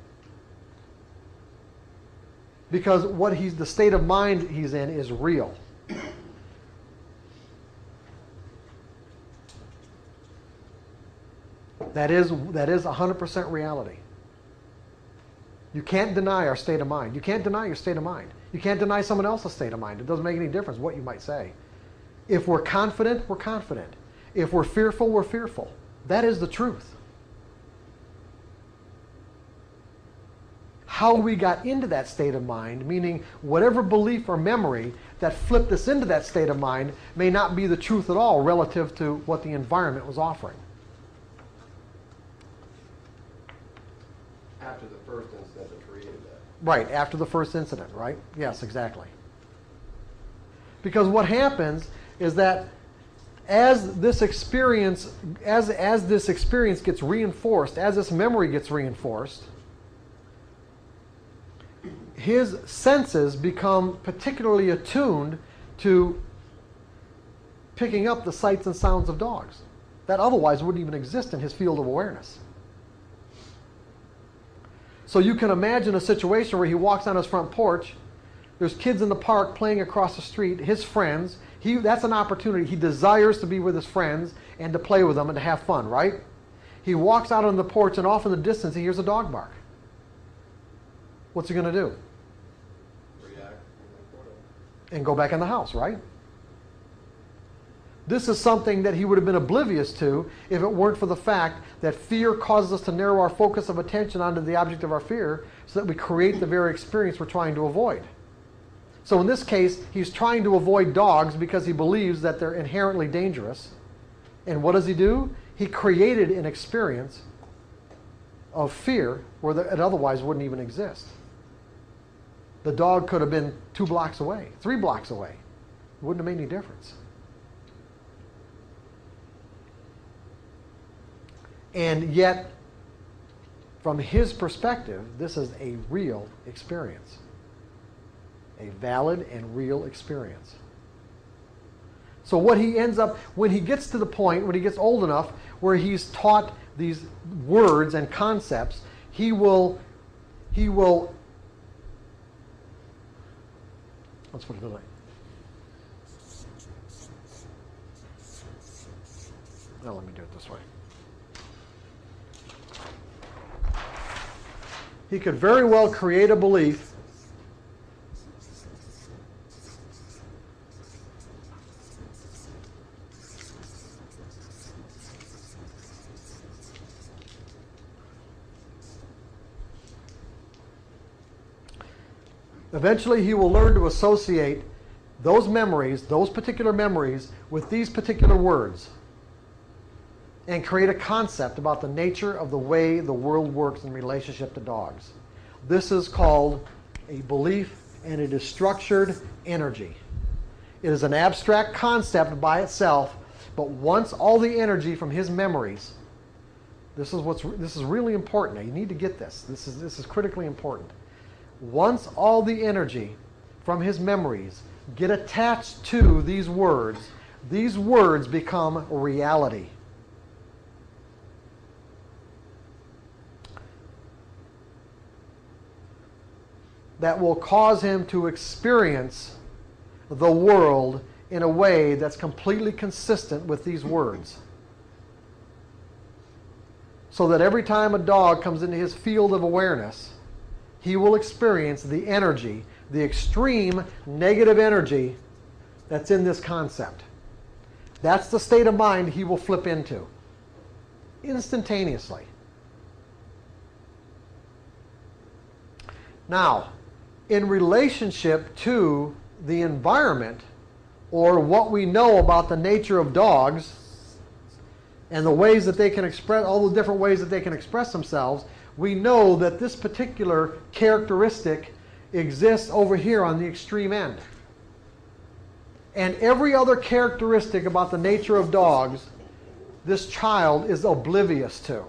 Because what he's, the state of mind he's in is real. That is, that is 100% reality. You can't deny our state of mind. You can't deny your state of mind. You can't deny someone else's state of mind. It doesn't make any difference what you might say. If we're confident, we're confident. If we're fearful, we're fearful. That is the truth. How we got into that state of mind, meaning whatever belief or memory that flipped us into that state of mind, may not be the truth at all relative to what the environment was offering. After the first incident that created that. Right, after the first incident, right? Yes, exactly. Because what happens is that as this experience as as this experience gets reinforced, as this memory gets reinforced, his senses become particularly attuned to picking up the sights and sounds of dogs that otherwise wouldn't even exist in his field of awareness. So you can imagine a situation where he walks on his front porch. There's kids in the park playing across the street, his friends. He, that's an opportunity. He desires to be with his friends and to play with them and to have fun, right? He walks out on the porch and off in the distance he hears a dog bark. What's he going to do? And go back in the house, right? This is something that he would have been oblivious to if it weren't for the fact that fear causes us to narrow our focus of attention onto the object of our fear so that we create the very experience we're trying to avoid. So in this case, he's trying to avoid dogs because he believes that they're inherently dangerous. And what does he do? He created an experience of fear where it otherwise wouldn't even exist. The dog could have been two blocks away, three blocks away. It wouldn't have made any difference. And yet, from his perspective, this is a real experience. A valid and real experience. So, what he ends up, when he gets to the point, when he gets old enough where he's taught these words and concepts, he will, he will, let's put. Now, let me do it this way. He could very well create a belief Eventually, he will learn to associate those memories, those particular memories, with these particular words and create a concept about the nature of the way the world works in relationship to dogs. This is called a belief and it is structured energy. It is an abstract concept by itself, but once all the energy from his memories, this is what's this is really important. Now you need to get this. This is this is critically important. Once all the energy from his memories get attached to these words, these words become reality. That will cause him to experience the world in a way that's completely consistent with these words. So that every time a dog comes into his field of awareness, he will experience the energy, the extreme negative energy that's in this concept. That's the state of mind he will flip into instantaneously. Now, in relationship to the environment or what we know about the nature of dogs and the ways that they can express, all the different ways that they can express themselves, we know that this particular characteristic exists over here on the extreme end. And every other characteristic about the nature of dogs, this child is oblivious to.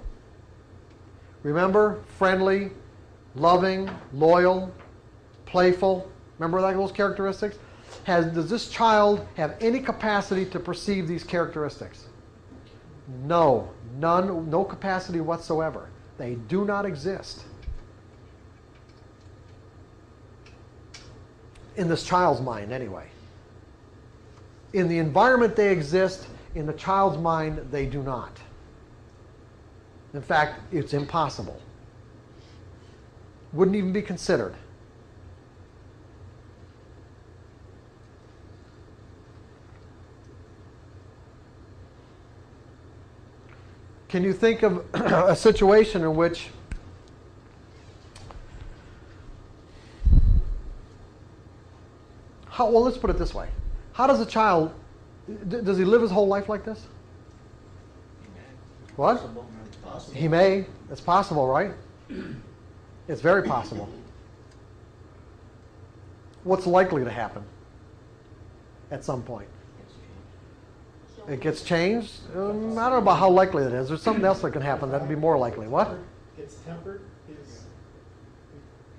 Remember? Friendly, loving, loyal, playful. Remember those characteristics? Has, does this child have any capacity to perceive these characteristics? No, none, no capacity whatsoever. They do not exist. In this child's mind, anyway. In the environment they exist, in the child's mind, they do not. In fact, it's impossible. Wouldn't even be considered. Can you think of a situation in which how, well, let's put it this way. How does a child, does he live his whole life like this? What? He may. It's possible, right? It's very possible. What's likely to happen at some point? It gets changed? Um, I don't know about how likely it is. There's something else that can happen that'd be more likely. What? Gets tempered, is.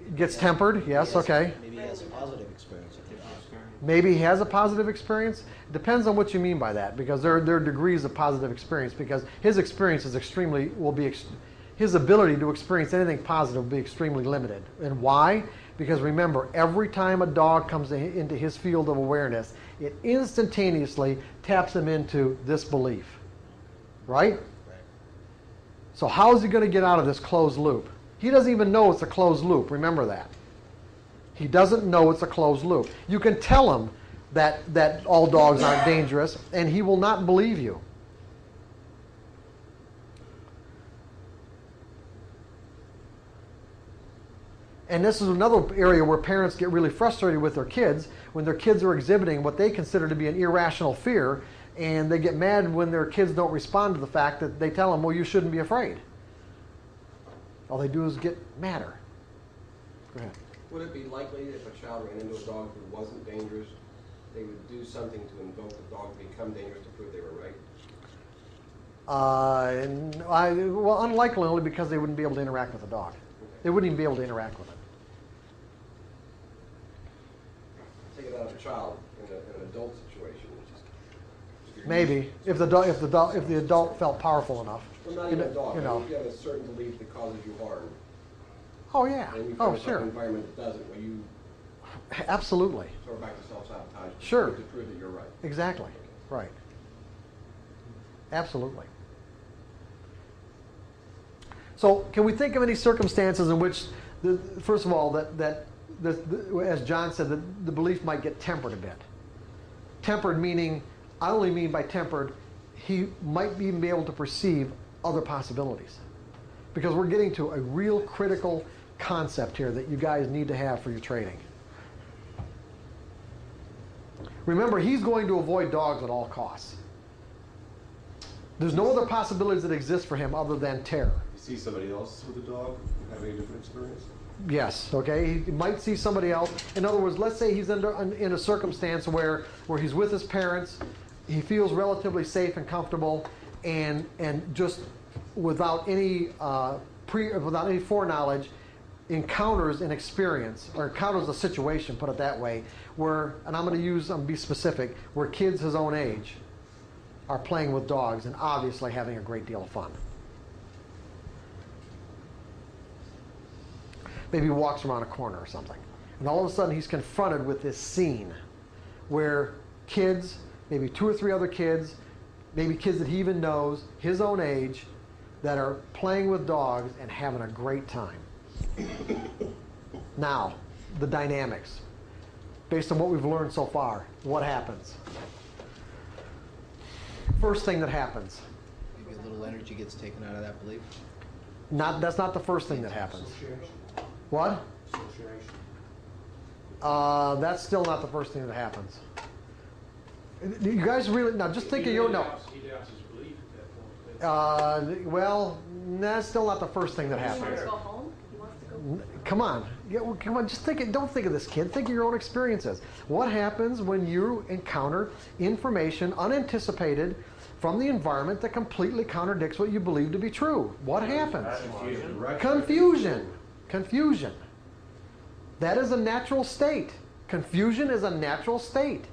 It gets tempered? Yes, okay. Maybe he has a positive experience with the dog. Maybe he has a positive experience. It Depends on what you mean by that, because there, there are degrees of positive experience. Because his experience is extremely will be ex- his ability to experience anything positive will be extremely limited. And why? Because remember, every time a dog comes into his field of awareness, it instantaneously taps him into this belief, right? Right. So how is he going to get out of this closed loop? He doesn't even know it's a closed loop. Remember that. He doesn't know it's a closed loop. You can tell him that, that all dogs aren't dangerous, and he will not believe you. And this is another area where parents get really frustrated with their kids when their kids are exhibiting what they consider to be an irrational fear, and they get mad when their kids don't respond to the fact that they tell them, well, you shouldn't be afraid. All they do is get madder. Go ahead. Would it be likely if a child ran into a dog who wasn't dangerous, they would do something to invoke the dog to become dangerous to prove they were right? Uh, and I, well, unlikely only because they wouldn't be able to interact with the dog. They wouldn't even be able to interact with it. Out of a child in, a, in an adult situation, which is. Maybe if the dog, if the dog, if the adult felt powerful enough. Well, not you even know- a dog, You I mean, if you have a certain belief that causes you harm. Oh yeah. And you Oh sure. environment that doesn't, where you Absolutely. sort of back to self-sabotage. Sure. To prove that you're right. Exactly. Right. Absolutely. So, can we think of any circumstances in which, the, first of all, that, that the, the, as John said, the, the belief might get tempered a bit? Tempered meaning, I only mean by tempered, he might even be able to perceive other possibilities. Because we're getting to a real critical concept here that you guys need to have for your training. Remember, he's going to avoid dogs at all costs. There's no other possibilities that exist for him other than terror. You see somebody else with a dog having a different experience? Yes, okay. He might see somebody else. In other words, let's say he's under, in a circumstance where, where he's with his parents, he feels relatively safe and comfortable, and, and just without any, uh, pre, without any foreknowledge, encounters an experience, or encounters a situation, put it that way, where, and I'm going to use, I'm be specific, where kids his own age are playing with dogs and obviously having a great deal of fun. Maybe he walks around a corner or something. And all of a sudden he's confronted with this scene where kids, maybe two or three other kids, maybe kids that he even knows, his own age, that are playing with dogs and having a great time. now, the dynamics. Based on what we've learned so far, what happens? First thing that happens. Maybe a little energy gets taken out of that belief. Not that's not the first thing that happens. Association. What? Association. Uh, that's still not the first thing that happens. You guys really now just think He of your really no. doubts- He doubts his belief at that point. Uh, well, that's still not the first thing that He wants happens. to go home? He wants to go? Come on, yeah, well, come on. Just think. It, don't think of this kid. Think of your own experiences. What happens when you encounter information unanticipated from the environment that completely contradicts what you believe to be true? What happens? Confusion. Confusion. Confusion. That is a natural state. Confusion is a natural state.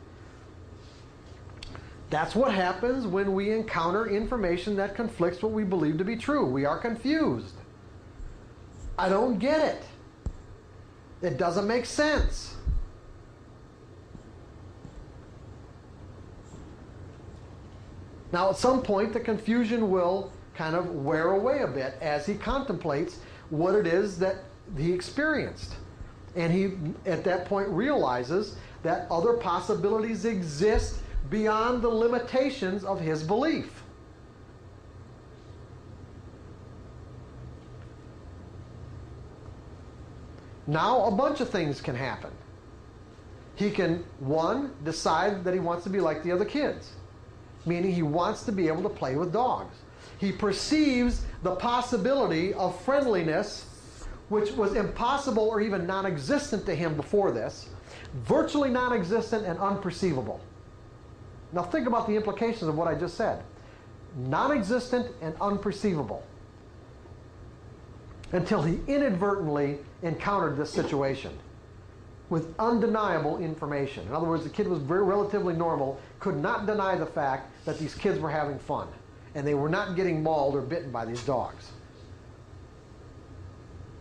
That's what happens when we encounter information that conflicts what we believe to be true. We are confused. I don't get it. It doesn't make sense. Now, at some point, the confusion will kind of wear away a bit as he contemplates what it is that he experienced. And he, at that point, realizes that other possibilities exist beyond the limitations of his belief. Now, a bunch of things can happen. He can, one, decide that he wants to be like the other kids, meaning he wants to be able to play with dogs. He perceives the possibility of friendliness, which was impossible or even non existent to him before this, virtually non existent and unperceivable. Now, think about the implications of what I just said non existent and unperceivable until he inadvertently encountered this situation with undeniable information. In other words, the kid was very relatively normal, could not deny the fact that these kids were having fun and they were not getting mauled or bitten by these dogs.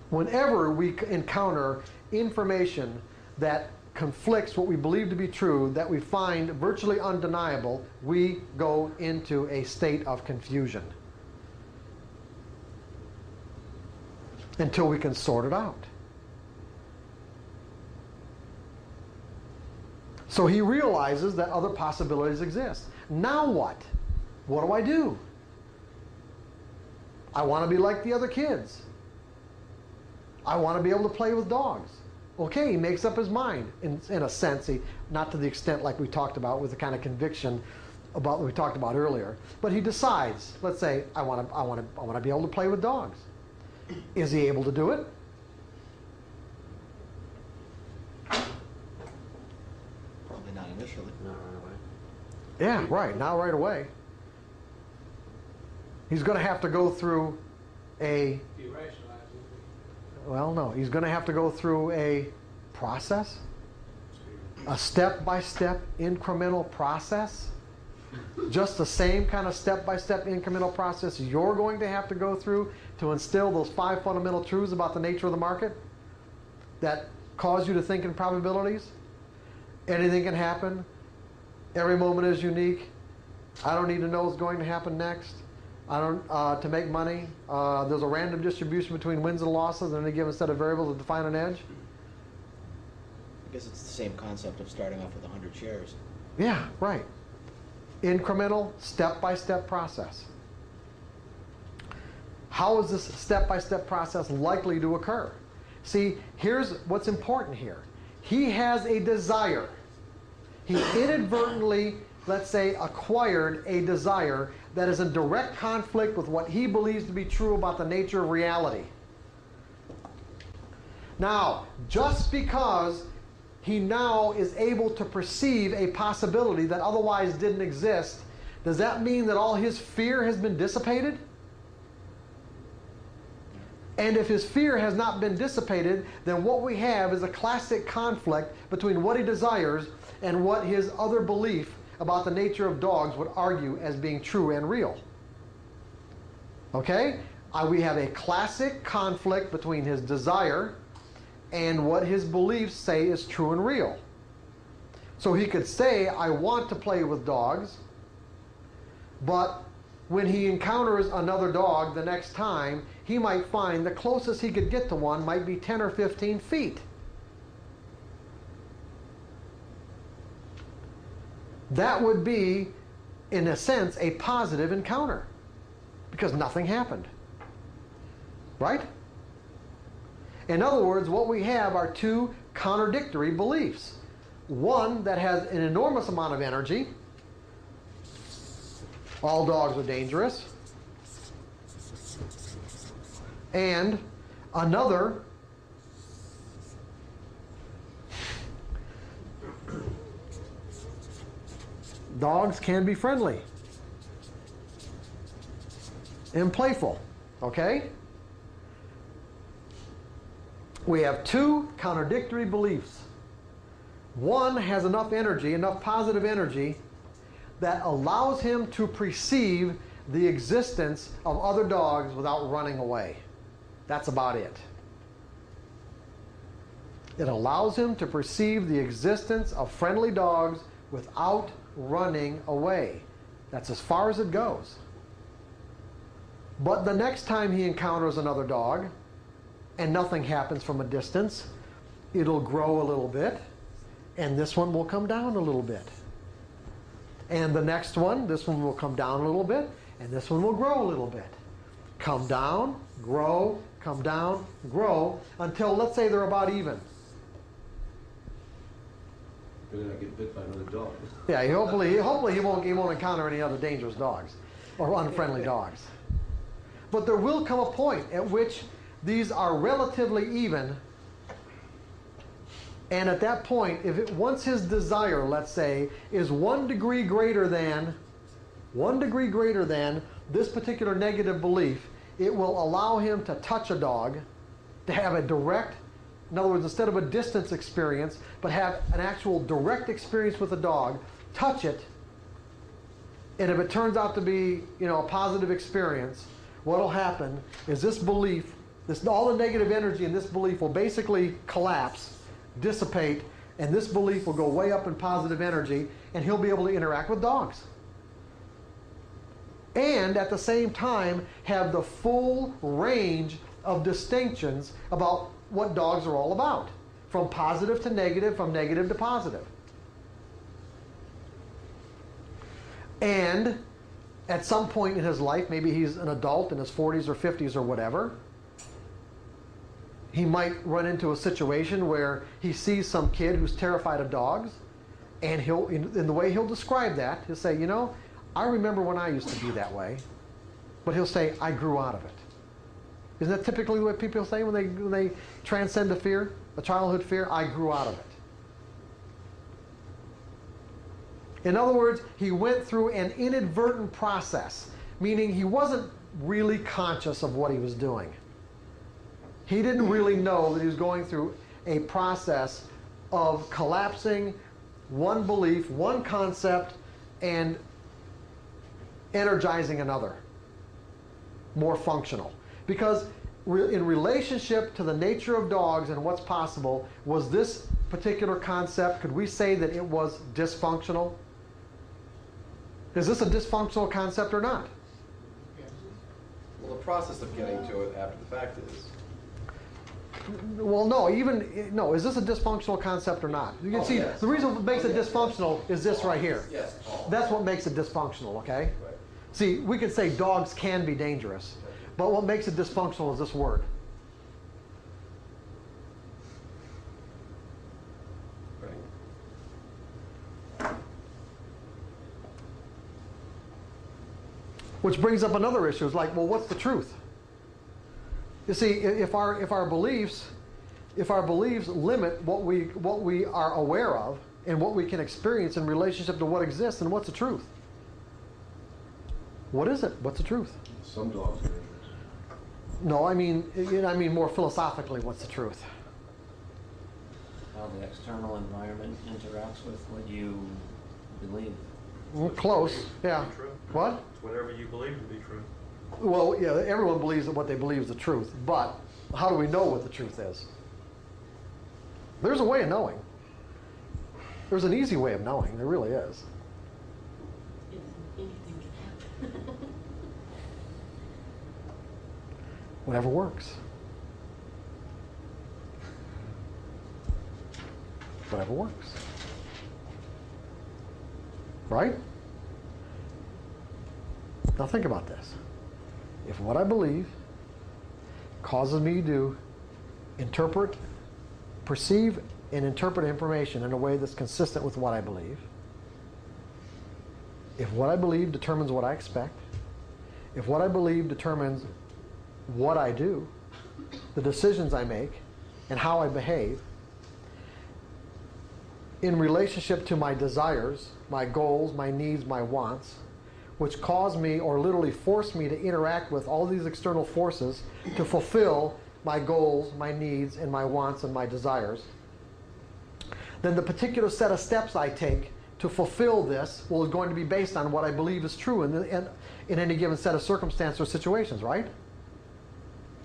Whenever we encounter information that conflicts what we believe to be true, that we find virtually undeniable, we go into a state of confusion. until we can sort it out. So he realizes that other possibilities exist. Now what? What do I do? I want to be like the other kids. I want to be able to play with dogs. Okay, he makes up his mind in, in a sense, he, not to the extent like we talked about with the kind of conviction about what we talked about earlier, but he decides, let's say, I want to, I want to, I want to be able to play with dogs. Is he able to do it? Probably not initially. Not right away. Yeah, right. Now, right away. He's going to have to go through a, well, no, he's going to have to go through a process, a step by step incremental process. Just the same kind of step by step incremental process you're going to have to go through to instill those five fundamental truths about the nature of the market that cause you to think in probabilities. Anything can happen. Every moment is unique. I don't need to know what's going to happen next. I don't uh, to make money. Uh, there's a random distribution between wins and losses and any given set of variables to define an edge. I guess it's the same concept of starting off with 100 shares. Yeah, right. Incremental, step by step process. How is this step by step process likely to occur? See, here's what's important here. He has a desire. He inadvertently, let's say, acquired a desire that is in direct conflict with what he believes to be true about the nature of reality. Now, just because he now is able to perceive a possibility that otherwise didn't exist, does that mean that all his fear has been dissipated? And if his fear has not been dissipated, then what we have is a classic conflict between what he desires and what his other belief about the nature of dogs would argue as being true and real. Okay? Uh, we have a classic conflict between his desire and what his beliefs say is true and real. So he could say, I want to play with dogs, but when he encounters another dog the next time, he might find the closest he could get to one might be 10 or 15 feet. That would be, in a sense, a positive encounter because nothing happened. Right? In other words, what we have are two contradictory beliefs. One that has an enormous amount of energy. All dogs are dangerous. And another dogs can be friendly and playful. Okay? We have two contradictory beliefs. One has enough energy, enough positive energy, that allows him to perceive the existence of other dogs without running away. That's about it. It allows him to perceive the existence of friendly dogs without running away. That's as far as it goes. But the next time he encounters another dog and nothing happens from a distance, it'll grow a little bit, and this one will come down a little bit. And the next one, this one will come down a little bit, and this one will grow a little bit. Come down, grow, come down, grow, until let's say they're about even. Get bit by another dog. Yeah, hopefully, hopefully he won't, he won't encounter any other dangerous dogs or unfriendly dogs. But there will come a point at which these are relatively even. And at that point, if it, once his desire, let's say, is one degree greater than, one degree greater than this particular negative belief, it will allow him to touch a dog, to have a direct, in other words, instead of a distance experience, but have an actual direct experience with a dog, touch it, and if it turns out to be, you know, a positive experience, what'll happen is this belief, this all the negative energy in this belief will basically collapse, dissipate, and this belief will go way up in positive energy, and he'll be able to interact with dogs. And at the same time, have the full range of distinctions about what dogs are all about from positive to negative, from negative to positive. And at some point in his life, maybe he's an adult in his 40s or 50s or whatever, he might run into a situation where he sees some kid who's terrified of dogs, and he'll, in, in the way he'll describe that, he'll say, You know, I remember when I used to be that way, but he'll say, I grew out of it. Isn't that typically what people say when they, when they transcend a fear, a childhood fear? I grew out of it. In other words, he went through an inadvertent process, meaning he wasn't really conscious of what he was doing. He didn't really know that he was going through a process of collapsing one belief, one concept, and energizing another, more functional. Because re- in relationship to the nature of dogs and what's possible, was this particular concept, could we say that it was dysfunctional? Is this a dysfunctional concept or not? Well, the process of getting to it after the fact is. Well, no, even, no, is this a dysfunctional concept or not? You can Oh, see, yes. the reason what makes it Oh, yes, dysfunctional is this right here. Yes. That's what makes it dysfunctional, okay? Right. See, we could say dogs can be dangerous, but what makes it dysfunctional is this word. Which brings up another issue. It's like, well, what's the truth? You see, if our if our beliefs, if our beliefs limit what we what we are aware of and what we can experience in relationship to what exists, then what's the truth? What is it? What's the truth? Some dogs. No, I mean, you know, I mean more philosophically, what's the truth? How the external environment interacts with what you believe. Well, close, yeah. True. What? It's whatever you believe to be true. Well, yeah, everyone believes that what they believe is the truth, but how do we know what the truth is? There's a way of knowing. There's an easy way of knowing. There really is. It's anything can happen. Whatever works. Whatever works. Right? Now think about this. If what I believe causes me to interpret, perceive, and interpret information in a way that's consistent with what I believe, if what I believe determines what I expect, if what I believe determines what I do, the decisions I make, and how I behave in relationship to my desires, my goals, my needs, my wants, which cause me or literally force me to interact with all these external forces to fulfill my goals, my needs, and my wants and my desires, then the particular set of steps I take to fulfill this will is going to be based on what I believe is true in, the, in, in any given set of circumstances or situations, right?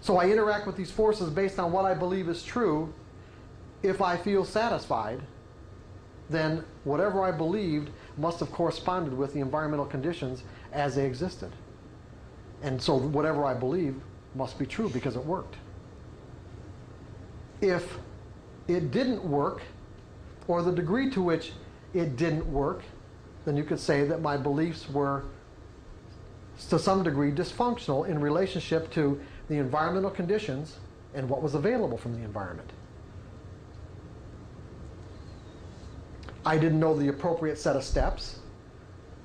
So I interact with these forces based on what I believe is true. If I feel satisfied, then whatever I believed must have corresponded with the environmental conditions as they existed. And so whatever I believe must be true because it worked. If it didn't work, or the degree to which it didn't work, then you could say that my beliefs were to some degree dysfunctional in relationship to the environmental conditions and what was available from the environment. I didn't know the appropriate set of steps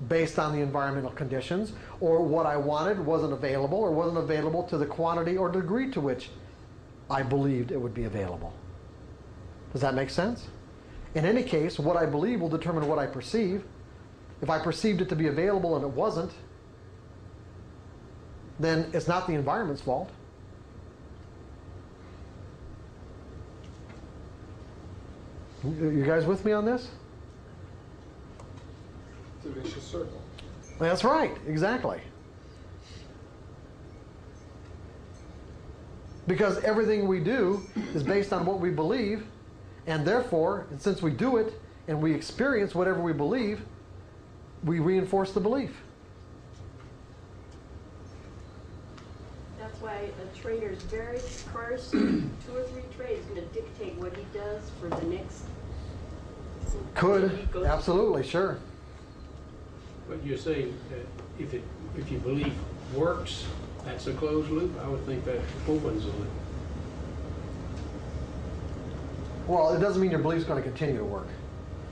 based on the environmental conditions, or what I wanted wasn't available, or wasn't available to the quantity or degree to which I believed it would be available. Does that make sense? In any case, what I believe will determine what I perceive. If I perceived it to be available and it wasn't, then it's not the environment's fault. You guys with me on this? It's a vicious circle. That's right, exactly. Because everything we do is based on what we believe, and therefore, and since we do it and we experience whatever we believe, we reinforce the belief. That's why a trader's very first two or three trades gonna dictate what he does for the next. he Could, goes- absolutely, sure. But you're saying that if it, if you believe works, that's a closed loop? I would think that opens a loop. Well, it doesn't mean your belief's going to continue to work.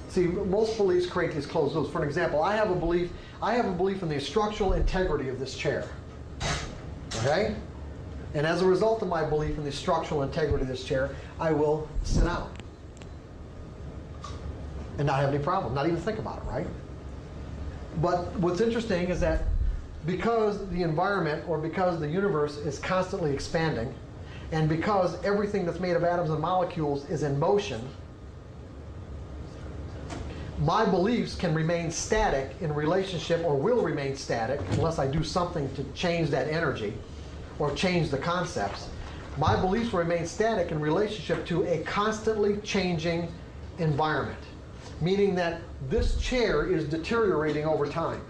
See, most beliefs create these closed loops. For an example, I have a belief. I have a belief in the structural integrity of this chair. Okay, and as a result of my belief in the structural integrity of this chair, I will sit down and not have any problem, not even think about it, right? But what's interesting is that because the environment or because the universe is constantly expanding, and because everything that's made of atoms and molecules is in motion, my beliefs can remain static in relationship or will remain static unless I do something to change that energy or change the concepts. My beliefs remain static in relationship to a constantly changing environment, meaning that this chair is deteriorating over time.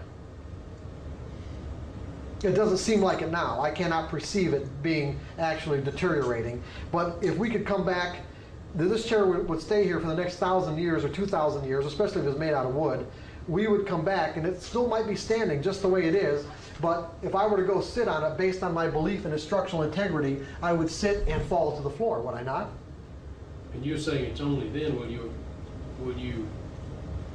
It doesn't seem like it now. I cannot perceive it being actually deteriorating. But if we could come back, this chair would, would stay here for the next thousand years or two thousand years, especially if it's made out of wood. We would come back and it still might be standing just the way it is. But if I were to go sit on it based on my belief in its structural integrity, I would sit and fall to the floor, would I not? And you're saying it's only then when you, when you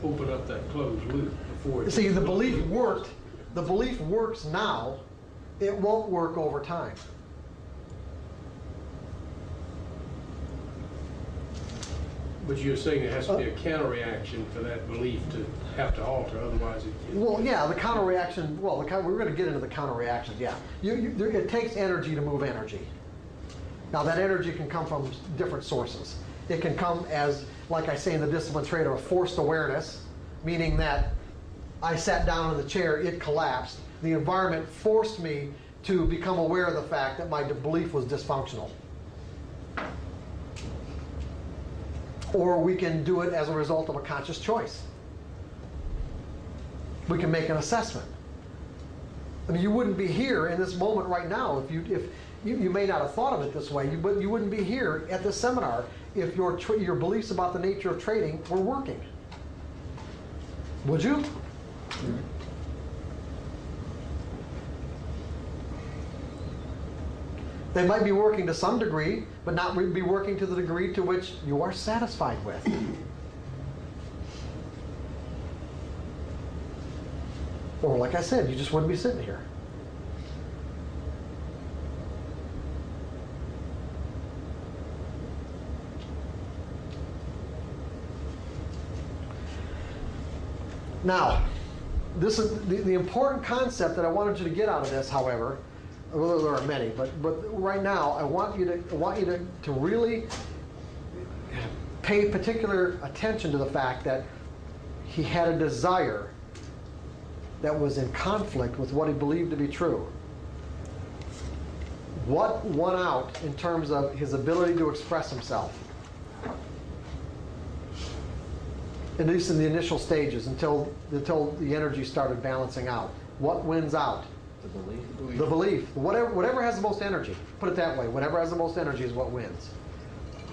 open up that closed loop before. it- See, the belief worked, the belief works now, it won't work over time. But you're saying there has to be a uh, counter-reaction for that belief to have to alter, otherwise it. Well, yeah, the counter reaction, well, the, coun- we're gonna get into the counter reactions, yeah. You, you, there, it takes energy to move energy. Now, that energy can come from different sources. It can come as, like I say in the discipline of a forced awareness, meaning that I sat down in the chair, it collapsed. The environment forced me to become aware of the fact that my belief was dysfunctional. Or we can do it as a result of a conscious choice. We can make an assessment. I mean, you wouldn't be here in this moment right now if you, if, you, you may not have thought of it this way, but you wouldn't be here at this seminar if your, your beliefs about the nature of trading were working. Would you? They might be working to some degree, but not be working to the degree to which you are satisfied with. Or, like I said, you just wouldn't be sitting here. Now, this is the, the important concept that I wanted you to get out of this, however, well, there are many, but, but right now, I want you to, I want you to, to really pay particular attention to the fact that he had a desire that was in conflict with what he believed to be true. What won out in terms of his ability to express himself? At least in the initial stages, until, until the energy started balancing out. What wins out? The belief. The belief. Whatever, whatever has the most energy. Put it that way. Whatever has the most energy is what wins.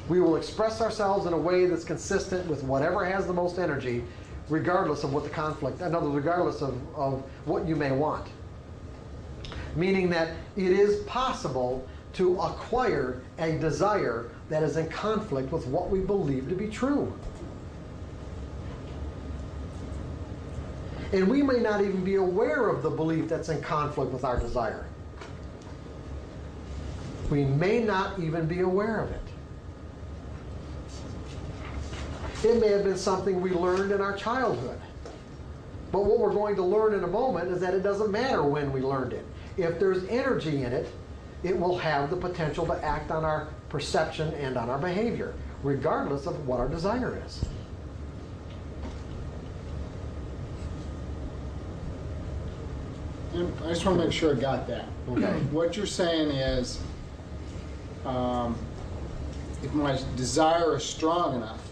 We will express ourselves in a way that's consistent with whatever has the most energy, regardless of what the conflict, in other words, regardless of, of what you may want. Meaning that it is possible to acquire a desire that is in conflict with what we believe to be true. And we may not even be aware of the belief that's in conflict with our desire. We may not even be aware of it. It may have been something we learned in our childhood. But what we're going to learn in a moment is that it doesn't matter when we learned it. If there's energy in it, it will have the potential to act on our perception and on our behavior, regardless of what our desire is. And I just want to make sure I got that. Okay. What you're saying is, um, if my desire is strong enough,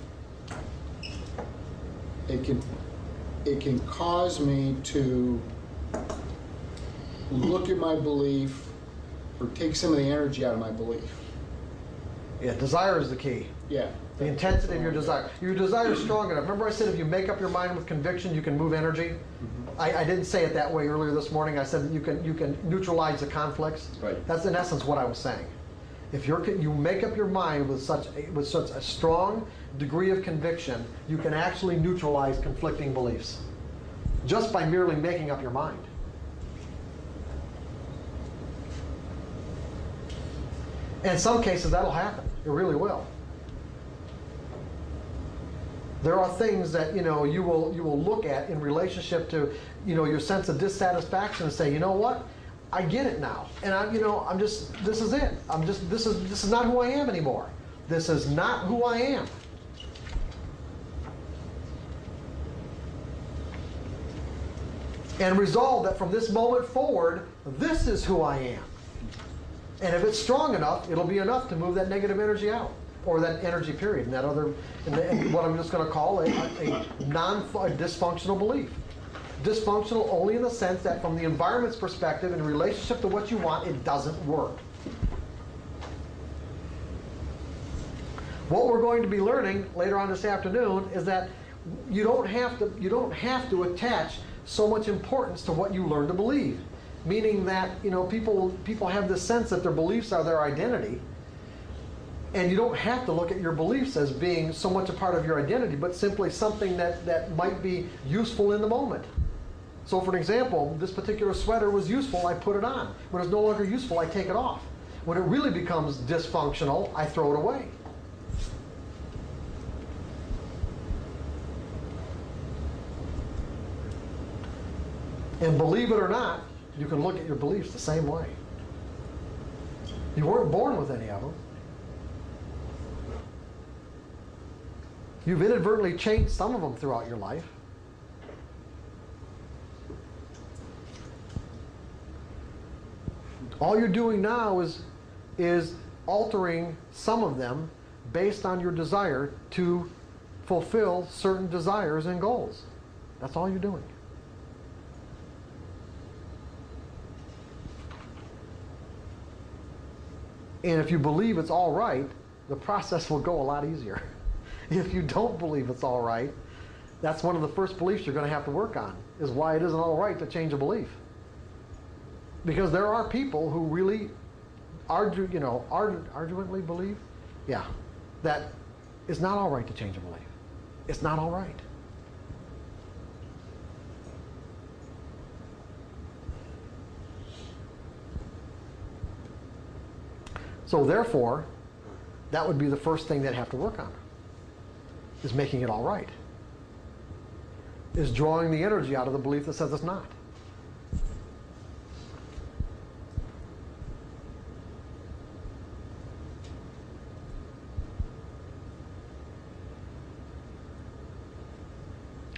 it can, it can cause me to look at my belief or take some of the energy out of my belief. Yeah, desire is the key. Yeah. The intensity of your desire. Your desire is strong enough. Remember I said if you make up your mind with conviction, you can move energy? Mm-hmm. I, I didn't say it that way earlier this morning. I said that you can, you can neutralize the conflicts. Right. That's in essence what I was saying. If you're, you make up your mind with such, a- with such a strong degree of conviction, you can actually neutralize conflicting beliefs. Just by merely making up your mind. In some cases, that'll happen. It really will. There are things that, you know, you will, you will look at in relationship to, you know, your sense of dissatisfaction and say, you know what? I get it now. And I, you know, I'm just, this is it. I'm just, this is, this is not who I am anymore. This is not who I am. And resolve that from this moment forward, this is who I am. And if it's strong enough, it'll be enough to move that negative energy out, or that energy period, and that other, and the- what I'm just going to call a, a non a dysfunctional belief. Dysfunctional only in the sense that from the environment's perspective, in relationship to what you want, it doesn't work. What we're going to be learning later on this afternoon is that you don't have to you don't have to attach so much importance to what you learn to believe. Meaning that, you know, people people have this sense that their beliefs are their identity. And you don't have to look at your beliefs as being so much a part of your identity, but simply something that, that might be useful in the moment. So for an example, this particular sweater was useful, I put it on. When it's no longer useful, I take it off. When it really becomes dysfunctional, I throw it away. And believe it or not, you can look at your beliefs the same way. You weren't born with any of them. You've inadvertently changed some of them throughout your life. All you're doing now is, is altering some of them based on your desire to fulfill certain desires and goals. That's all you're doing. And if you believe it's all right, the process will go a lot easier. If you don't believe it's all right, that's one of the first beliefs you're going to have to work on, is why it isn't all right to change a belief. Because there are people who really argue, you know, argu- argumently believe, yeah, that it's not all right to change a belief. It's not all right. So therefore, that would be the first thing they'd have to work on, is making it all right. Is drawing the energy out of the belief that says it's not.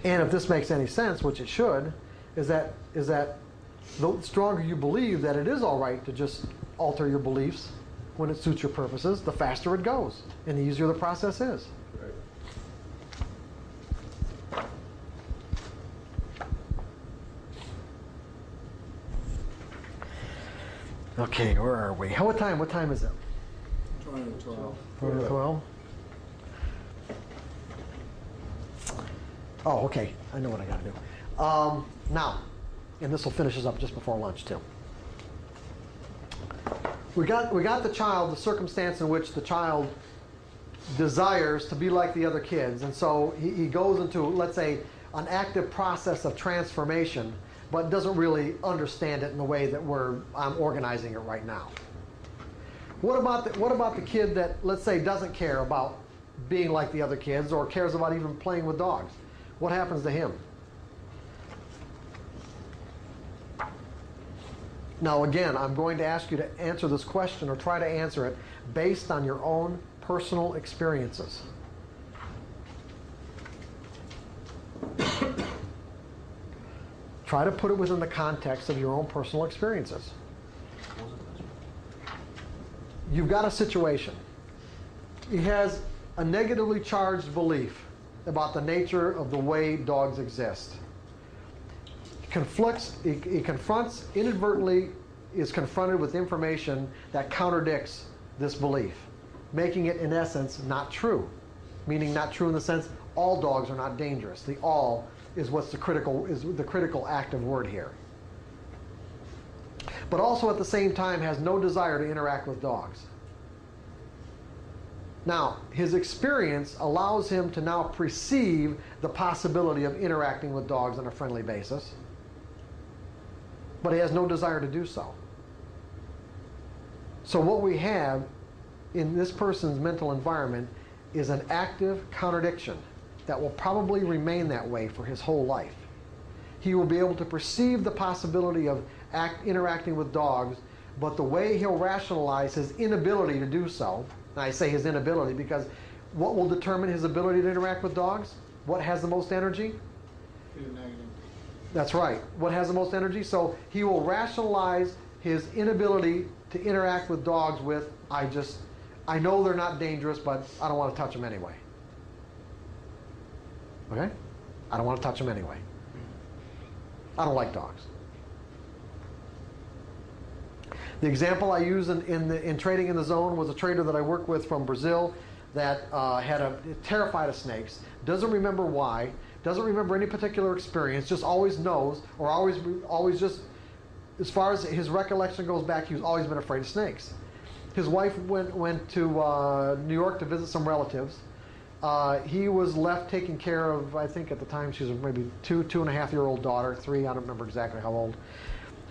And if this makes any sense, which it should, is that is that the stronger you believe that it is all right to just alter your beliefs when it suits your purposes, the faster it goes and the easier the process is. Right. Okay, where are we? How what time? What time is it? Twenty to twelve. Quarter to twelve. Oh, okay. I know what I got to do. Um, now, and this will finish us up just before lunch too. We got we got the child, the circumstance in which the child desires to be like the other kids, and so he, he goes into let's say an active process of transformation, but doesn't really understand it in the way that we're I'm organizing it right now. What about the, what about the kid that let's say doesn't care about being like the other kids or cares about even playing with dogs? What happens to him? Now again, I'm going to ask you to answer this question or try to answer it based on your own personal experiences. try to put it within the context of your own personal experiences. You've got a situation. He has a negatively charged belief about the nature of the way dogs exist. Conflicts, he, he confronts, inadvertently is confronted with information that contradicts this belief, making it in essence not true. Meaning not true in the sense all dogs are not dangerous. The all is what's the critical is the critical active word here. But also at the same time has no desire to interact with dogs. Now, his experience allows him to now perceive the possibility of interacting with dogs on a friendly basis, but he has no desire to do so. So, what we have in this person's mental environment is an active contradiction that will probably remain that way for his whole life. He will be able to perceive the possibility of act, interacting with dogs, but the way he'll rationalize his inability to do so, and I say his inability because what will determine his ability to interact with dogs? What has the most energy? That's right. What has the most energy? So he will rationalize his inability to interact with dogs with, I just, I know they're not dangerous, but I don't want to touch them anyway. Okay? I don't want to touch them anyway. I don't like dogs. The example I use in, in, the, in trading in the zone was a trader that I worked with from Brazil that uh, had a terrified of snakes, doesn't remember why, doesn't remember any particular experience, just always knows, or always, always just, as far as his recollection goes back, he's always been afraid of snakes. His wife went, went to uh, New York to visit some relatives. Uh, he was left taking care of, I think at the time she was maybe two, two and a half year old daughter, three, I don't remember exactly how old.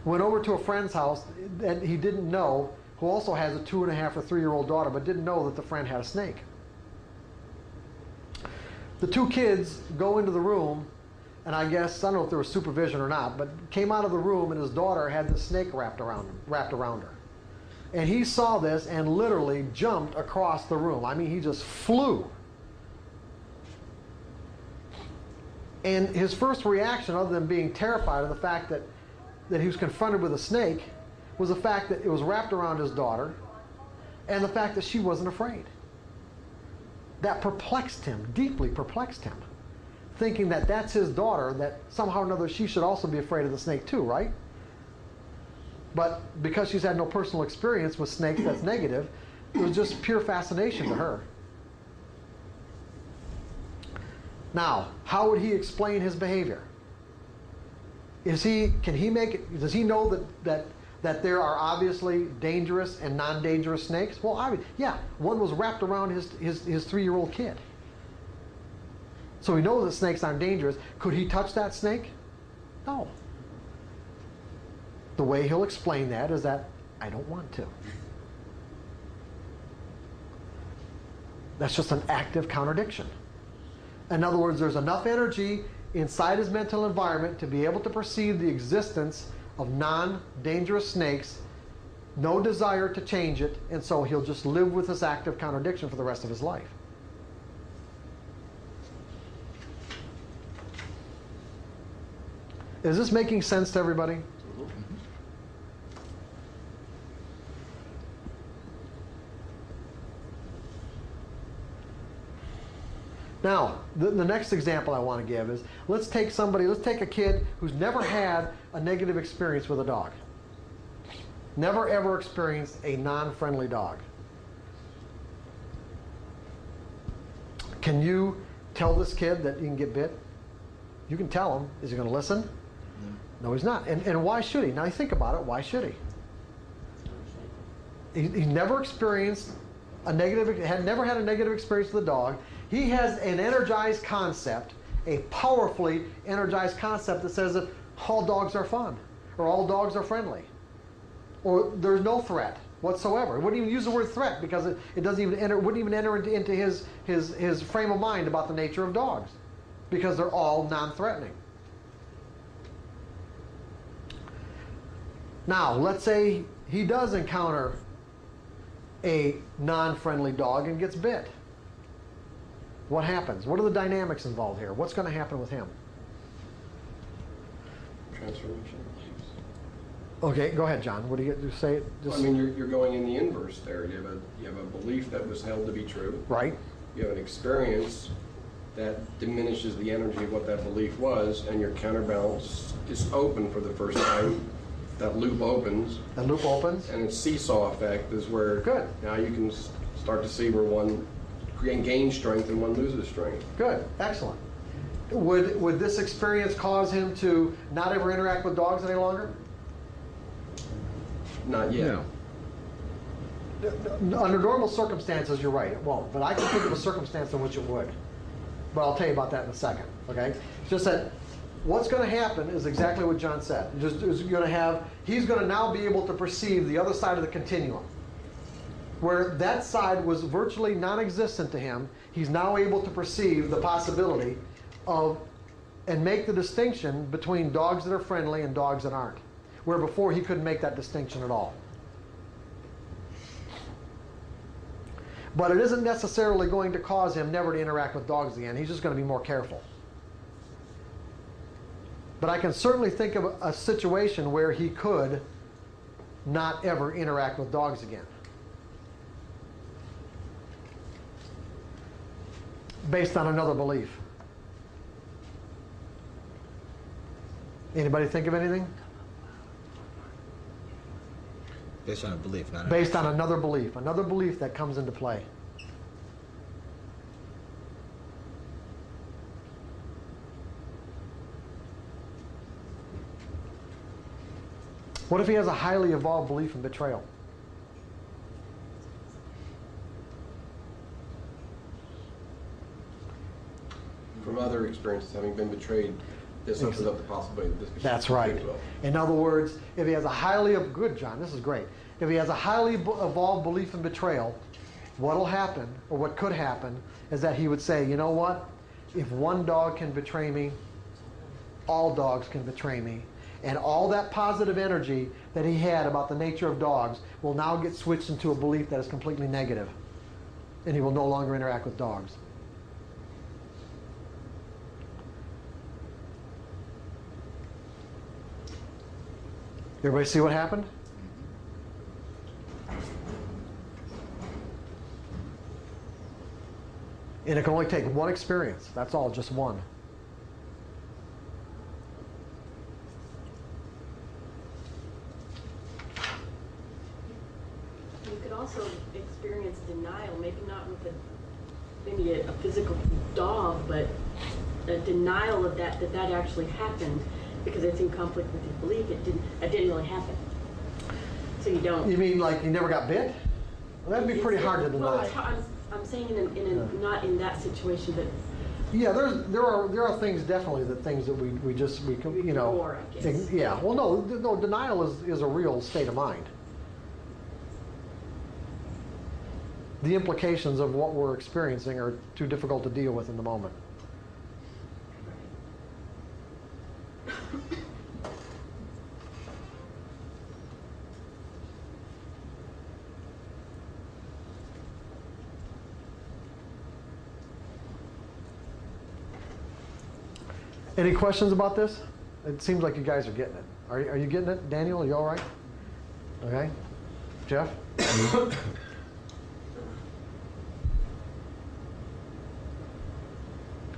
Went over to a friend's house and he didn't know, who also has a two and a half or three year old daughter, but didn't know that the friend had a snake. The two kids go into the room, and I guess, I don't know if there was supervision or not, but came out of the room and his daughter had the snake wrapped around, him, wrapped around her. And he saw this and literally jumped across the room. I mean, he just flew. And his first reaction, other than being terrified of the fact that, that he was confronted with a snake, was the fact that it was wrapped around his daughter and the fact that she wasn't afraid. That perplexed him, deeply perplexed him, thinking that that's his daughter, that somehow or another she should also be afraid of the snake too, right? But because she's had no personal experience with snakes that's negative, it was just pure fascination to her. Now, how would he explain his behavior? Is he can he make it does he know that that that there are obviously dangerous and non-dangerous snakes? Well, I mean, yeah, one was wrapped around his his, his three-year-old kid. So he knows that snakes aren't dangerous. Could he touch that snake? No. The way he'll explain that is that I don't want to. That's just an active contradiction. In other words, there's enough energy inside his mental environment to be able to perceive the existence of non dangerous snakes, no desire to change it, and so he'll just live with this active contradiction for the rest of his life. Is this making sense to everybody? Now, the, the next example I want to give is let's take somebody, let's take a kid who's never had a negative experience with a dog. Never ever experienced a non friendly dog. Can you tell this kid that you can get bit? You can tell him. Is he going to listen? No, he's not. And, and why should he? Now, you think about it. Why should he? he? He's never experienced a negative, had never had a negative experience with a dog. He has an energized concept, a powerfully energized concept that says that all dogs are fun, or all dogs are friendly, or there's no threat whatsoever. He wouldn't even use the word threat because it, it doesn't even enter, wouldn't even enter into, into his, his, his frame of mind about the nature of dogs because they're all non-threatening. Now, let's say he does encounter a non-friendly dog and gets bit. What happens? What are the dynamics involved here? What's going to happen with him? Transformation. Okay, go ahead, John. What do you get to say? Well, I mean, you're, you're going in the inverse there. You have a you have a belief that was held to be true. Right. You have an experience that diminishes the energy of what that belief was, and your counterbalance is open for the first time. That loop opens. That loop opens. And its seesaw effect is where Good. now you can start to see where one gain- gains strength and one loses strength. Good. Excellent. Would would this experience cause him to not ever interact with dogs any longer? Not yet. Under normal circumstances, you're right, it won't. But I can think of a circumstance in which it would. But I'll tell you about that in a second. Okay? Just that what's going to happen is exactly what John said. Just is going to have he's going to now be able to perceive the other side of the continuum. where that side was virtually non-existent to him, he's now able to perceive the possibility of and make the distinction between dogs that are friendly and dogs that aren't. Where before he couldn't make that distinction at all. But it isn't necessarily going to cause him never to interact with dogs again. He's just going to be more careful. But I can certainly think of a situation where he could not ever interact with dogs again. Based on another belief. Anybody think of anything? Based on a belief, not a Based on another belief, another belief that comes into play. What if he has a highly evolved belief in betrayal? From other experiences, having been betrayed, this opens up the possibility that this could. That's right. well. In other words, if he has a highly, good, John, this is great. If he has a highly evolved belief in betrayal, what'll happen, or what could happen, is that he would say, you know what? If one dog can betray me, all dogs can betray me. And all that positive energy that he had about the nature of dogs will now get switched into a belief that is completely negative. And he will no longer interact with dogs. Everybody see what happened? And it can only take one experience. That's all, just one. You could also experience denial, maybe not with a, maybe a, physical dog, but a denial of that, that that actually happened because it's in conflict with your belief. It didn't, it didn't really happen. So you don't. You mean like you never got bit? Well, that'd be pretty hard to deny. hard, I'm, I'm saying in a, in a, not in that situation, but Yeah, there's there are there are things definitely that things that we, we just we can you know Ignore, I guess. ig- yeah well no no denial is, is a real state of mind. The implications of what we're experiencing are too difficult to deal with in the moment. Any questions about this? It seems like you guys are getting it. Are, you- are you getting it, Daniel? Are you all right? Okay. Jeff?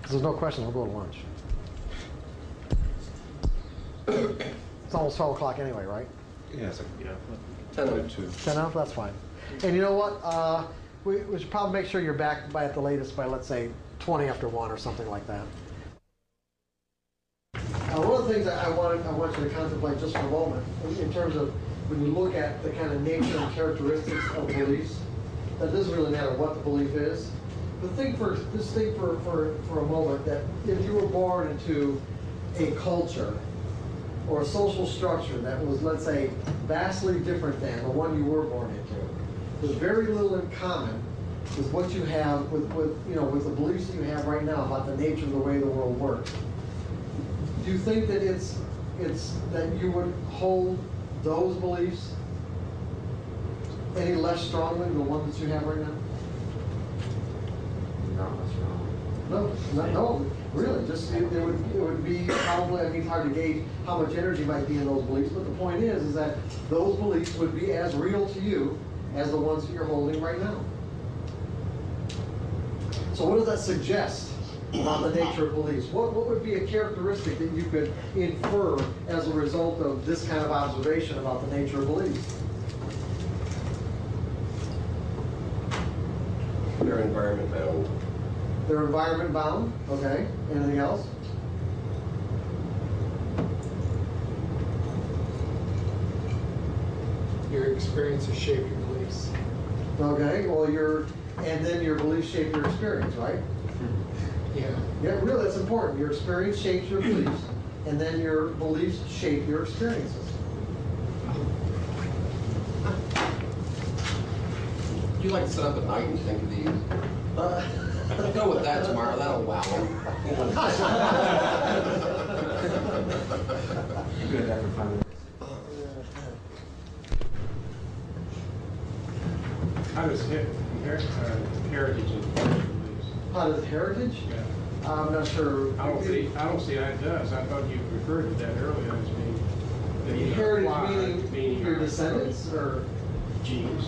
There's no questions, we'll go to lunch. It's almost 12 o'clock anyway, right? Yeah, it's like, Yeah. Ten of two. 10 off, that's fine. And you know what? Uh, we, we should probably make sure you're back by at the latest by, let's say, 20 after 1 or something like that. Uh, one of the things that I want, I want you to contemplate just for a moment, in- in terms of when you look at the kind of nature and characteristics of beliefs, that doesn't really matter what the belief is. But think for, just think for, for, for a moment that if you were born into a culture or a social structure that was, let's say, vastly different than the one you were born into, There's very little in common with what you have, with, with, you know, with the beliefs you have right now about the nature of the way the world works. Do you think that it's, it's, that you would hold those beliefs any less strongly than the ones that you have right now? No, no, no, really, just, it, it would, it would be probably, I mean, it's hard to gauge how much energy might be in those beliefs, but the point is, is that those beliefs would be as real to you as the ones that you're holding right now. So what does that suggest about the nature of beliefs? What, what would be a characteristic that you could infer as a result of this kind of observation about the nature of beliefs? Their environment bound. They're environment bound, okay, anything else? Your experiences shape your beliefs. Okay, well, your, and then your beliefs shape your experience, right? Yeah. Yeah, really, that's important. Your experience shapes your beliefs, and then your beliefs shape your experiences. Would you like to sit up at night and think of these? Uh, Go with that tomorrow, that'll wow them. Good at that for five minutes. How does he- her- uh, heritage influence? How does heritage? Yeah. I'm not sure. I don't see, I don't see how it does. I thought you referred to that earlier as being. that you Heritage acquired, meaning your descendants or? Genes.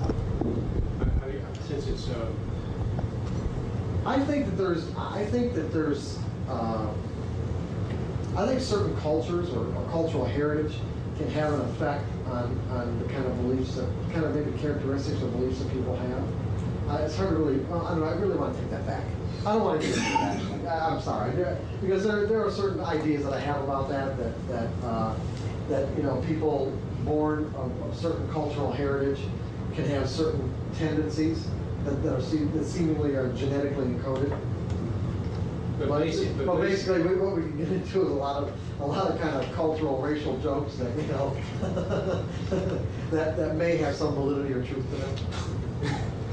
I- I- Since it's, uh, I think that there's, I think that there's, uh, I think certain cultures or, or cultural heritage can have an effect on, on the kind of beliefs that, kind of maybe characteristics or beliefs that people have. Uh, it's hard to really, well, I don't know, I really want to take that back. I don't want to into that. I- I'm sorry, because there, there are certain ideas that I have about that, that, that, uh, that, you know, people born of, of certain cultural heritage can have certain tendencies that, that are, seem- that seemingly are genetically encoded. But But, basi- but but basi- basically, we- what we can get into is a lot of, a lot of kind of cultural, racial jokes that, you know, that, that may have some validity or truth to them.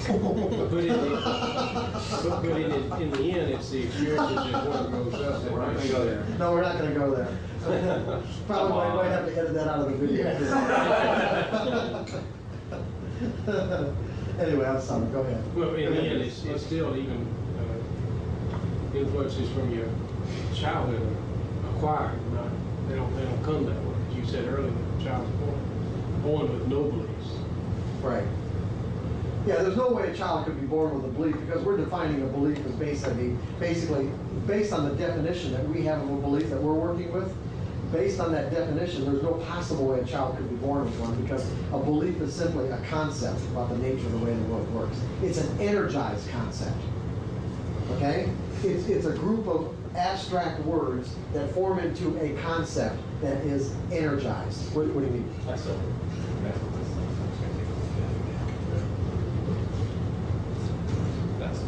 But in the, but but in the, in the end, it's the experiences that one grows up that We're not gonna go there. No, we're not gonna go there. Probably might, might have to edit that out of the video. Anyway, I'm sorry, go ahead. Well, in the end, it's, it's still even, uh, influences from your childhood acquired, not, they don't, they don't come that way. As you said earlier, the child's born, born with no beliefs. Right. Yeah, there's no way a child could be born with a belief, because we're defining a belief as basically, basically, based on the definition that we have of a belief that we're working with, based on that definition, there's no possible way a child could be born with one, because a belief is simply a concept about the nature of the way the world works. It's an energized concept. Okay? It's, it's a group of abstract words that form into a concept that is energized. What, what do you mean? That's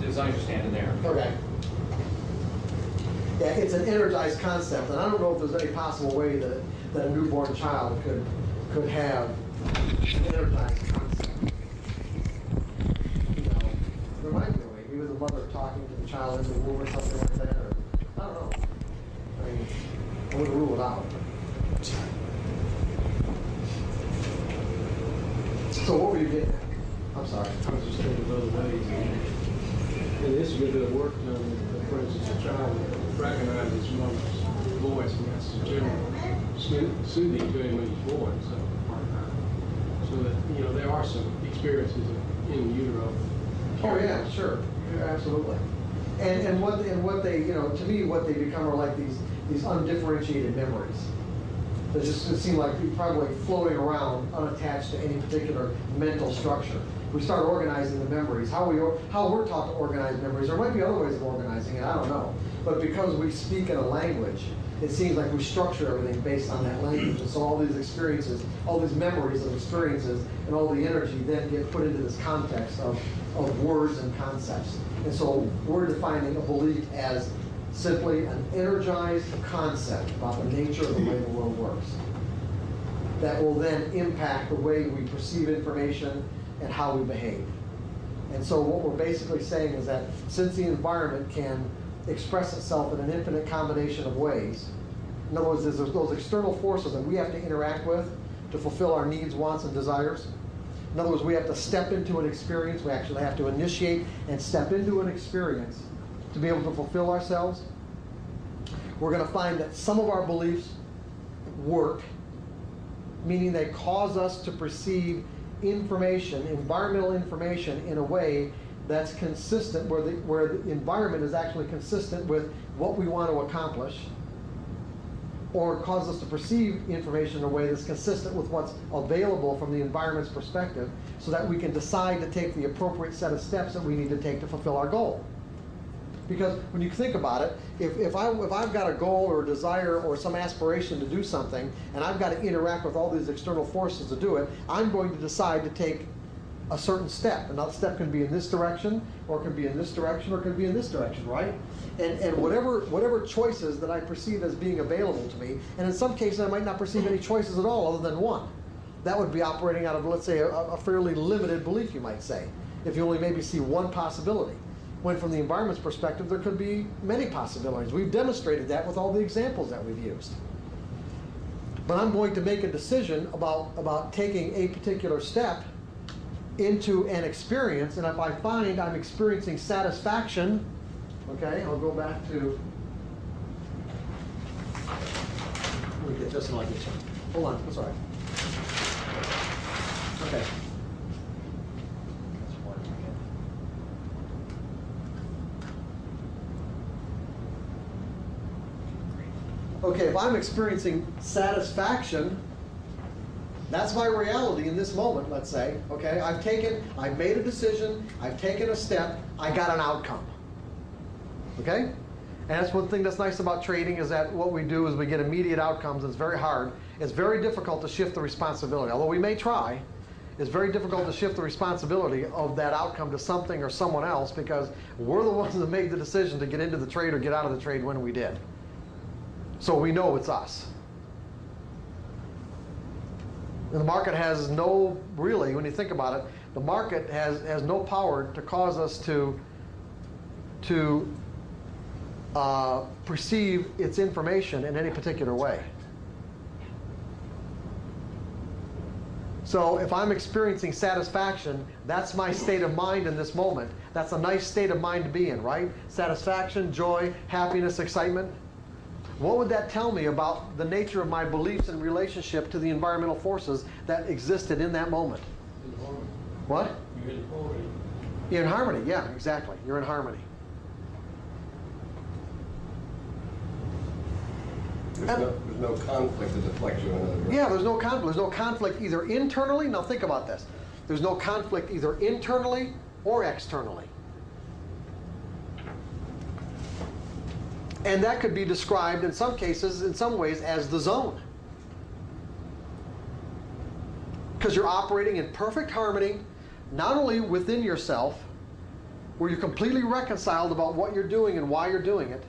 as I understand it there. Okay. Yeah, it's an energized concept, and I don't know if there's any possible way that, that a newborn child could, could have an energized concept. You know, might be a way, maybe the mother talking to the child in the womb or something like that, or, I don't know. I mean, I wouldn't rule it out. So what were you getting at? I'm sorry. I was just thinking of other ways. And this is a good bit of work done, for instance, a child recognizes voice, and that's generally soothing to him when he's born, so. So that, you know, there are some experiences in utero. Oh, yeah, sure, Yeah, absolutely. And, and what, and what they, you know, to me, what they become are like these, these undifferentiated memories. They just seem like probably floating around unattached to any particular mental structure. We start organizing the memories, how we, how we're taught to organize memories, there might be other ways of organizing it, I don't know. But because we speak in a language, it seems like we structure everything based on that language. And so all these experiences, all these memories of experiences, and all the energy then get put into this context of, of words and concepts. And so we're defining a belief as simply an energized concept about the nature of the way the world works. That will then impact the way we perceive information and how we behave. And so what we're basically saying is that since the environment can express itself in an infinite combination of ways, in other words, there's those external forces that we have to interact with to fulfill our needs, wants, and desires. In other words, we have to step into an experience, we actually have to initiate and step into an experience to be able to fulfill ourselves. We're going to find that some of our beliefs work, meaning they cause us to perceive information, environmental information, in a way that's consistent, where the, where the environment is actually consistent with what we want to accomplish, or cause us to perceive information in a way that's consistent with what's available from the environment's perspective, so that we can decide to take the appropriate set of steps that we need to take to fulfill our goal. Because when you think about it, if, if, I, if I've got a goal or a desire or some aspiration to do something, and I've got to interact with all these external forces to do it, I'm going to decide to take a certain step. And that step can be in this direction, or can be in this direction, or can be in this direction, right? And, and whatever, whatever choices that I perceive as being available to me, and in some cases I might not perceive any choices at all other than one. that would be operating out of, let's say, a, a fairly limited belief, you might say, if you only maybe see one possibility. When from the environment's perspective, there could be many possibilities. We've demonstrated that with all the examples that we've used. But I'm going to make a decision about, about taking a particular step into an experience, and if I find I'm experiencing satisfaction, okay, I'll go back to. Let me get this one. Hold on, all right. Okay. Okay, if I'm experiencing satisfaction, that's my reality in this moment, let's say. Okay, I've taken, I've made a decision, I've taken a step, I got an outcome. Okay? And that's one thing that's nice about trading is that what we do is we get immediate outcomes. It's very hard. It's very difficult to shift the responsibility. Although we may try, it's very difficult to shift the responsibility of that outcome to something or someone else because we're the ones that made the decision to get into the trade or get out of the trade when we did. So we know it's us. The market has no, really, when you think about it, the market has, has no power to cause us to, to uh, perceive its information in any particular way. So if I'm experiencing satisfaction, that's my state of mind in this moment. That's a nice state of mind to be in, right? Satisfaction, joy, happiness, excitement. What would that tell me about the nature of my beliefs and relationship to the environmental forces that existed in that moment? What? You're in harmony. You're in harmony, yeah, exactly. You're in harmony. There's no, there's no conflict that deflects you in another direction. Yeah, there's no conflict. There's no conflict either internally. Now think about this. There's no conflict either internally or externally. And that could be described in some cases, in some ways, as the zone. Because you're operating in perfect harmony, not only within yourself, where you're completely reconciled about what you're doing and why you're doing it.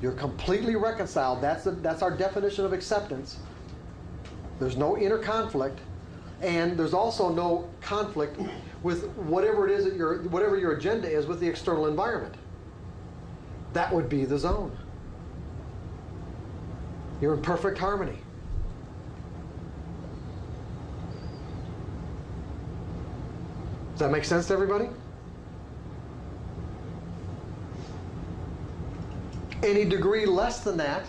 You're completely reconciled. That's, the, that's our definition of acceptance. There's no inner conflict. And there's also no conflict with whatever it is that your, whatever your agenda is with the external environment. That would be the zone. You're in perfect harmony. Does that make sense to everybody? Any degree less than that,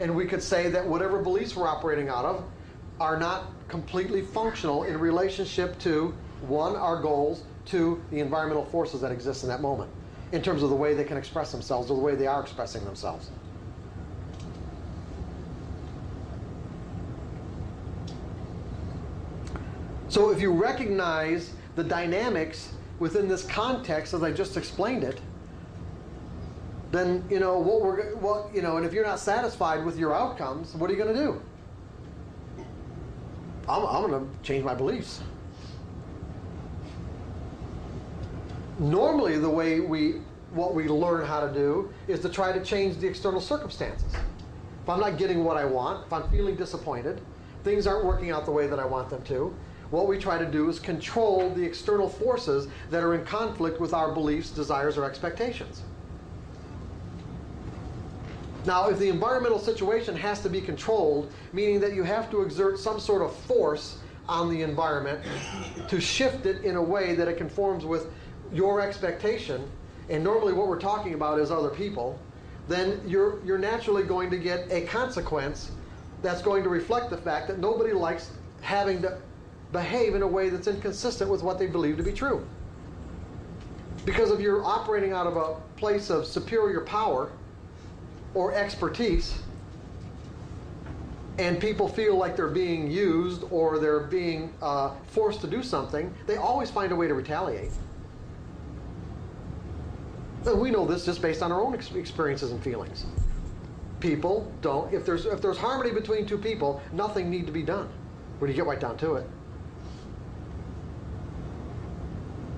and we could say that whatever beliefs we're operating out of are not completely functional in relationship to one, our goals, two, the environmental forces that exist in that moment, in terms of the way they can express themselves or the way they are expressing themselves. So if you recognize the dynamics within this context as I just explained it, then you know what we're what you know, and if you're not satisfied with your outcomes, what are you going to do? I'm, I'm going to change my beliefs. Normally, the way we what we learn how to do is to try to change the external circumstances. If I'm not getting what I want, if I'm feeling disappointed, things aren't working out the way that I want them to, what we try to do is control the external forces that are in conflict with our beliefs, desires, or expectations. Now, if the environmental situation has to be controlled, meaning that you have to exert some sort of force on the environment to shift it in a way that it conforms with your expectation, and normally what we're talking about is other people, then you're, you're naturally going to get a consequence that's going to reflect the fact that nobody likes having to behave in a way that's inconsistent with what they believe to be true. Because if you're operating out of a place of superior power or expertise, and people feel like they're being used or they're being uh, forced to do something, they always find a way to retaliate. We know this just based on our own experiences and feelings. People don't. If there's if there's harmony between two people, nothing need to be done. When you get right down to it.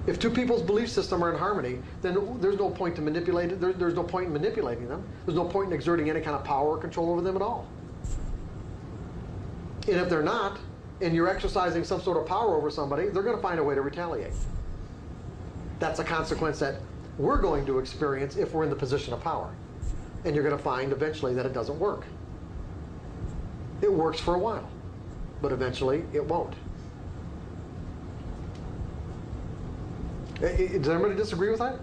If two people's belief system are in harmony, then there's no point to manipulate it. There, there's no point in manipulating them. There's no point in exerting any kind of power or control over them at all. And if they're not, and you're exercising some sort of power over somebody, they're going to find a way to retaliate. That's a consequence that we're going to experience if we're in the position of power. And you're going to find eventually that it doesn't work. It works for a while, but eventually it won't. Does everybody disagree with that?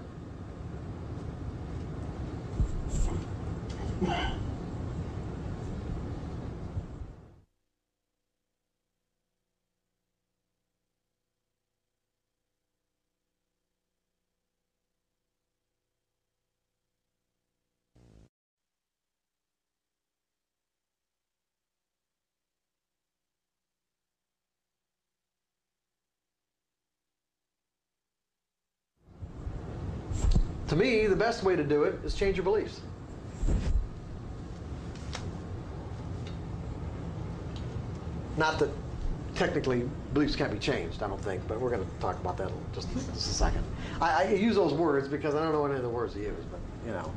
To me, the best way to do it is change your beliefs. Not that technically beliefs can't be changed, I don't think, but we're going to talk about that in just, just a second. I, I use those words because I don't know any of the words to use, but you know,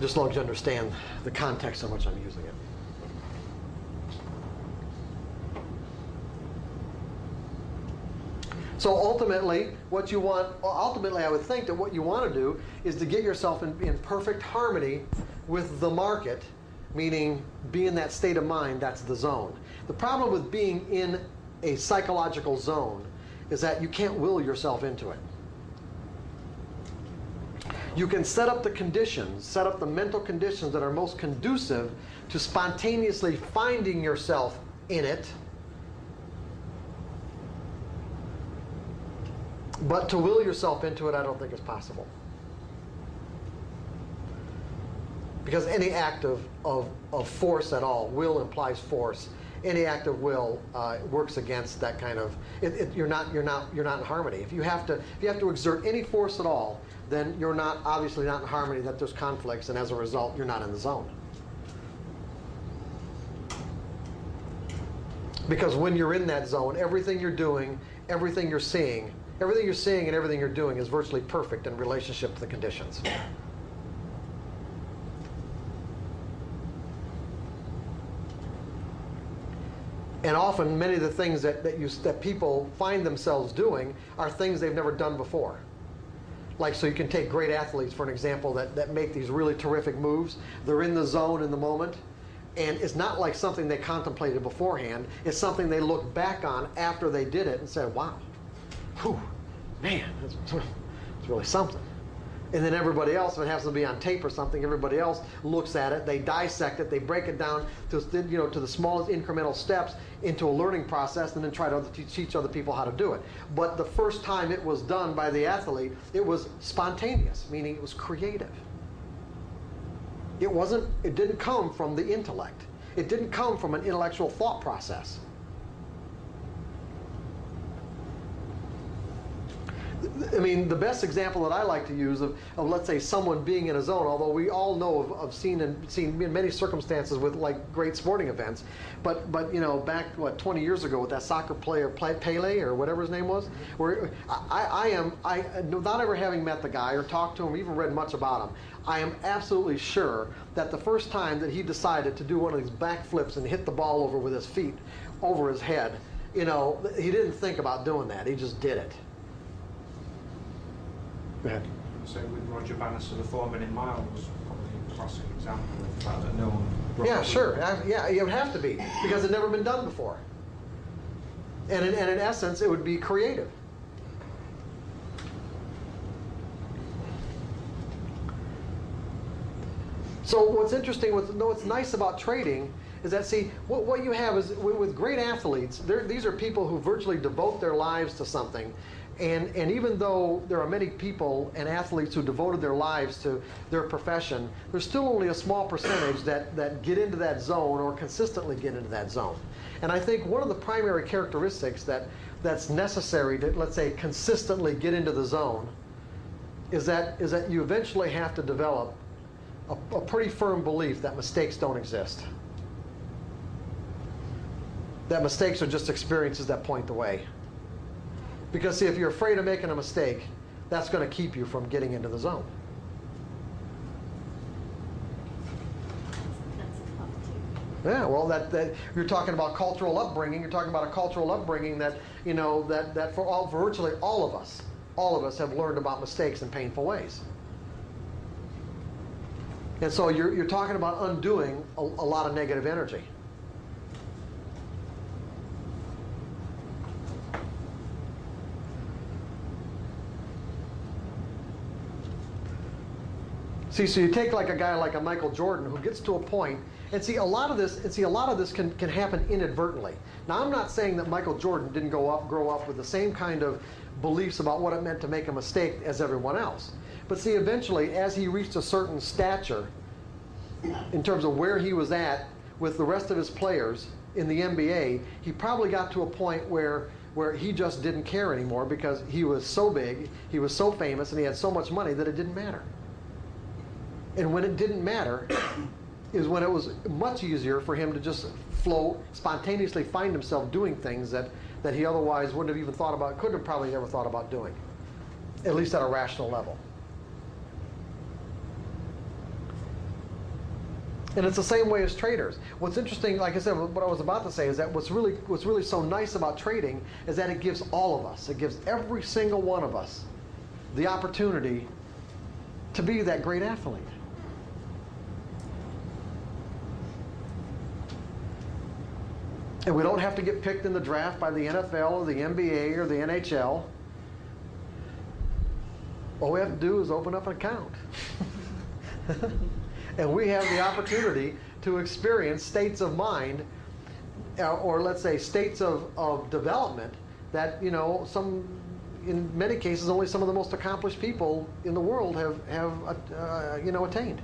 just long as you understand the context in which I'm using it. So ultimately, what you want, ultimately, I would think that what you want to do is to get yourself in, in perfect harmony with the market, meaning be in that state of mind, that's the zone. The problem with being in a psychological zone is that you can't will yourself into it. You can set up the conditions, set up the mental conditions that are most conducive to spontaneously finding yourself in it But to will yourself into it, I don't think is possible. Because any act of, of, of force at all, will implies force. Any act of will uh, works against that kind of. It, it, you're not you're not you're not in harmony. If you have to if you have to exert any force at all, then you're not obviously not in harmony. That there's conflicts, and as a result, you're not in the zone. Because when you're in that zone, everything you're doing, everything you're seeing, everything you're seeing and everything you're doing is virtually perfect in relationship to the conditions. And often, many of the things that, that, you, that people find themselves doing are things they've never done before. Like, so you can take great athletes, for an example, that, that make these really terrific moves. They're in the zone in the moment. And it's not like something they contemplated beforehand. It's something they look back on after they did it and said, wow, whew, man, that's, that's really something. And then everybody else, if it happens to be on tape or something, everybody else looks at it, they dissect it, they break it down to, you know, to the smallest incremental steps into a learning process and then try to teach other people how to do it. But the first time it was done by the athlete, it was spontaneous, meaning it was creative. It wasn't, it didn't come from the intellect. It didn't come from an intellectual thought process. I mean, the best example that I like to use of, of let's say, someone being in a zone, although we all know of, of seen and seen in many circumstances with like great sporting events, but but you know, back what 20 years ago with that soccer player Pele or whatever his name was, where I, I am I not ever having met the guy or talked to him, even read much about him, I am absolutely sure that the first time that he decided to do one of these backflips and hit the ball over with his feet over his head, you know, he didn't think about doing that. He just did it. Go ahead. So with Roger Bannister, the four-minute mile was probably a classic example of the fact that no one. Yeah, sure. Yeah, it would have to be because it never been done before. And in, and in essence, it would be creative. So what's interesting, what's, what's nice about trading is that, see, what, what you have is with, with great athletes, these are people who virtually devote their lives to something. And, and even though there are many people and athletes who devoted their lives to their profession, there's still only a small percentage that, that get into that zone or consistently get into that zone. And I think one of the primary characteristics that, that's necessary to, let's say, consistently get into the zone is that, is that you eventually have to develop a, a pretty firm belief that mistakes don't exist. That mistakes are just experiences that point the way. Because see, if you're afraid of making a mistake, that's going to keep you from getting into the zone. Yeah, well, that, that you're talking about cultural upbringing. You're talking about a cultural upbringing that you know that that for all virtually all of us, all of us have learned about mistakes in painful ways. And so you're you're talking about undoing a, a lot of negative energy. See, so you take like a guy like a Michael Jordan who gets to a point, and see a lot of this, and see a lot of this can, can happen inadvertently. Now I'm not saying that Michael Jordan didn't go up, grow up with the same kind of beliefs about what it meant to make a mistake as everyone else. But see, eventually, as he reached a certain stature, in terms of where he was at with the rest of his players in the NBA, he probably got to a point where where he just didn't care anymore because he was so big, he was so famous, and he had so much money that it didn't matter. And when it didn't matter, is when it was much easier for him to just flow, spontaneously find himself doing things that, that he otherwise wouldn't have even thought about, couldn't have probably never thought about doing, at least at a rational level. And it's the same way as traders. What's interesting, like I said, what I was about to say is that what's really what's really so nice about trading is that it gives all of us, it gives every single one of us the opportunity to be that great athlete. And we don't have to get picked in the draft by the NFL or the NBA or the NHL. All we have to do is open up an account. and we have the opportunity to experience states of mind, uh, or let's say states of, of development that, you know, some, in many cases, only some of the most accomplished people in the world have, have uh, you know, attained.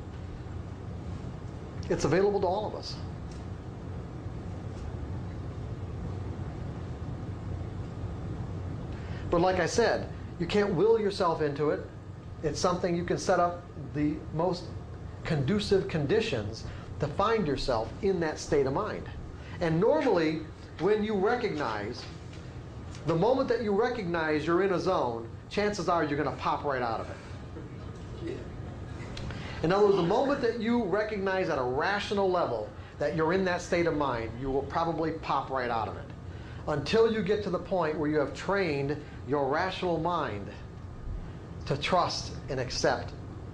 It's available to all of us. But like I said, you can't will yourself into it. It's something you can set up the most conducive conditions to find yourself in that state of mind. And normally, when you recognize, the moment that you recognize you're in a zone, chances are you're going to pop right out of it. In other words, the moment that you recognize at a rational level that you're in that state of mind, you will probably pop right out of it. Until you get to the point where you have trained your rational mind to trust and accept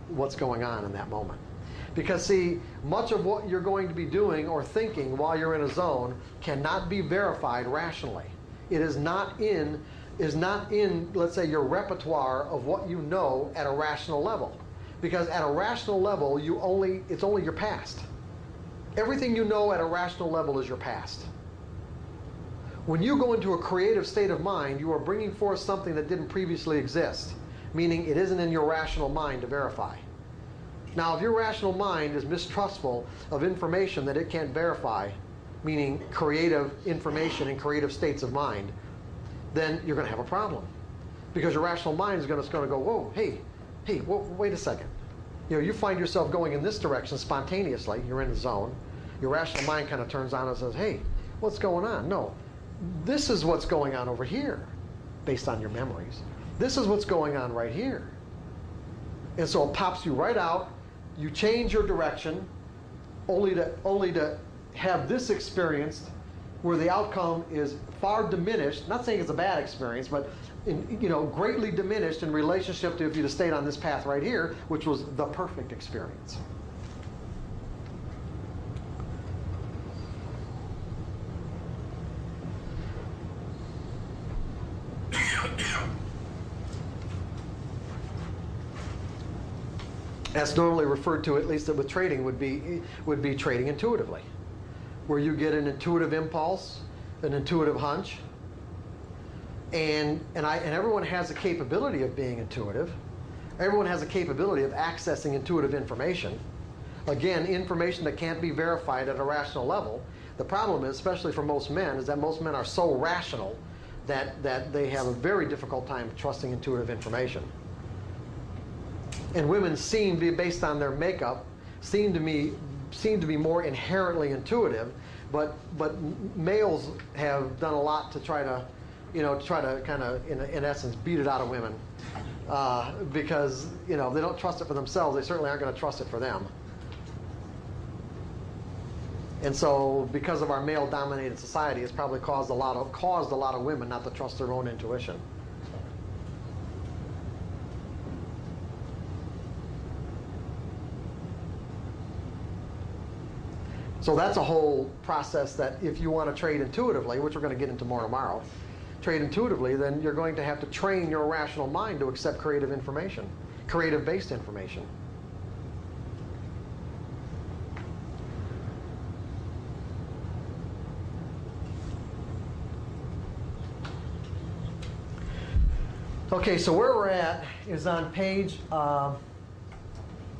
what's going on in that moment. Because, see, much of what you're going to be doing or thinking while you're in a zone cannot be verified rationally. It is not in, is not in, let's say, your repertoire of what you know at a rational level. Because at a rational level, you only, it's only your past. Everything you know at a rational level is your past. When you go into a creative state of mind, you are bringing forth something that didn't previously exist, meaning it isn't in your rational mind to verify. Now, if your rational mind is mistrustful of information that it can't verify, meaning creative information and creative states of mind, then you're going to have a problem. Because your rational mind is going to, go, whoa, hey, hey, whoa, wait a second. You know, you find yourself going in this direction spontaneously, you're in the zone. Your rational mind kind of turns on and says, hey, what's going on? No, this is what's going on over here, based on your memories. This is what's going on right here. And so it pops you right out you change your direction only to only to have this experience where the outcome is far diminished not saying it's a bad experience but in, you know greatly diminished in relationship to if you'd have stayed on this path right here which was the perfect experience that's normally referred to, at least with trading, would be would be trading intuitively, where you get an intuitive impulse, an intuitive hunch, and and I and everyone has the capability of being intuitive. Everyone has a capability of accessing intuitive information. Again, information that can't be verified at a rational level. The problem is, especially for most men, is that most men are so rational that that they have a very difficult time trusting intuitive information and women seem to be based on their makeup seem to me seem to be more inherently intuitive but but males have done a lot to try to you know try to kind of in, in essence beat it out of women uh, because you know they don't trust it for themselves they certainly aren't going to trust it for them And so, because of our male-dominated society, it's probably caused a lot of caused a lot of women not to trust their own intuition. So that's a whole process that if you want to trade intuitively, which we're going to get into more tomorrow, trade intuitively, then you're going to have to train your rational mind to accept creative information, creative-based information. Okay, so where we're at is on page uh,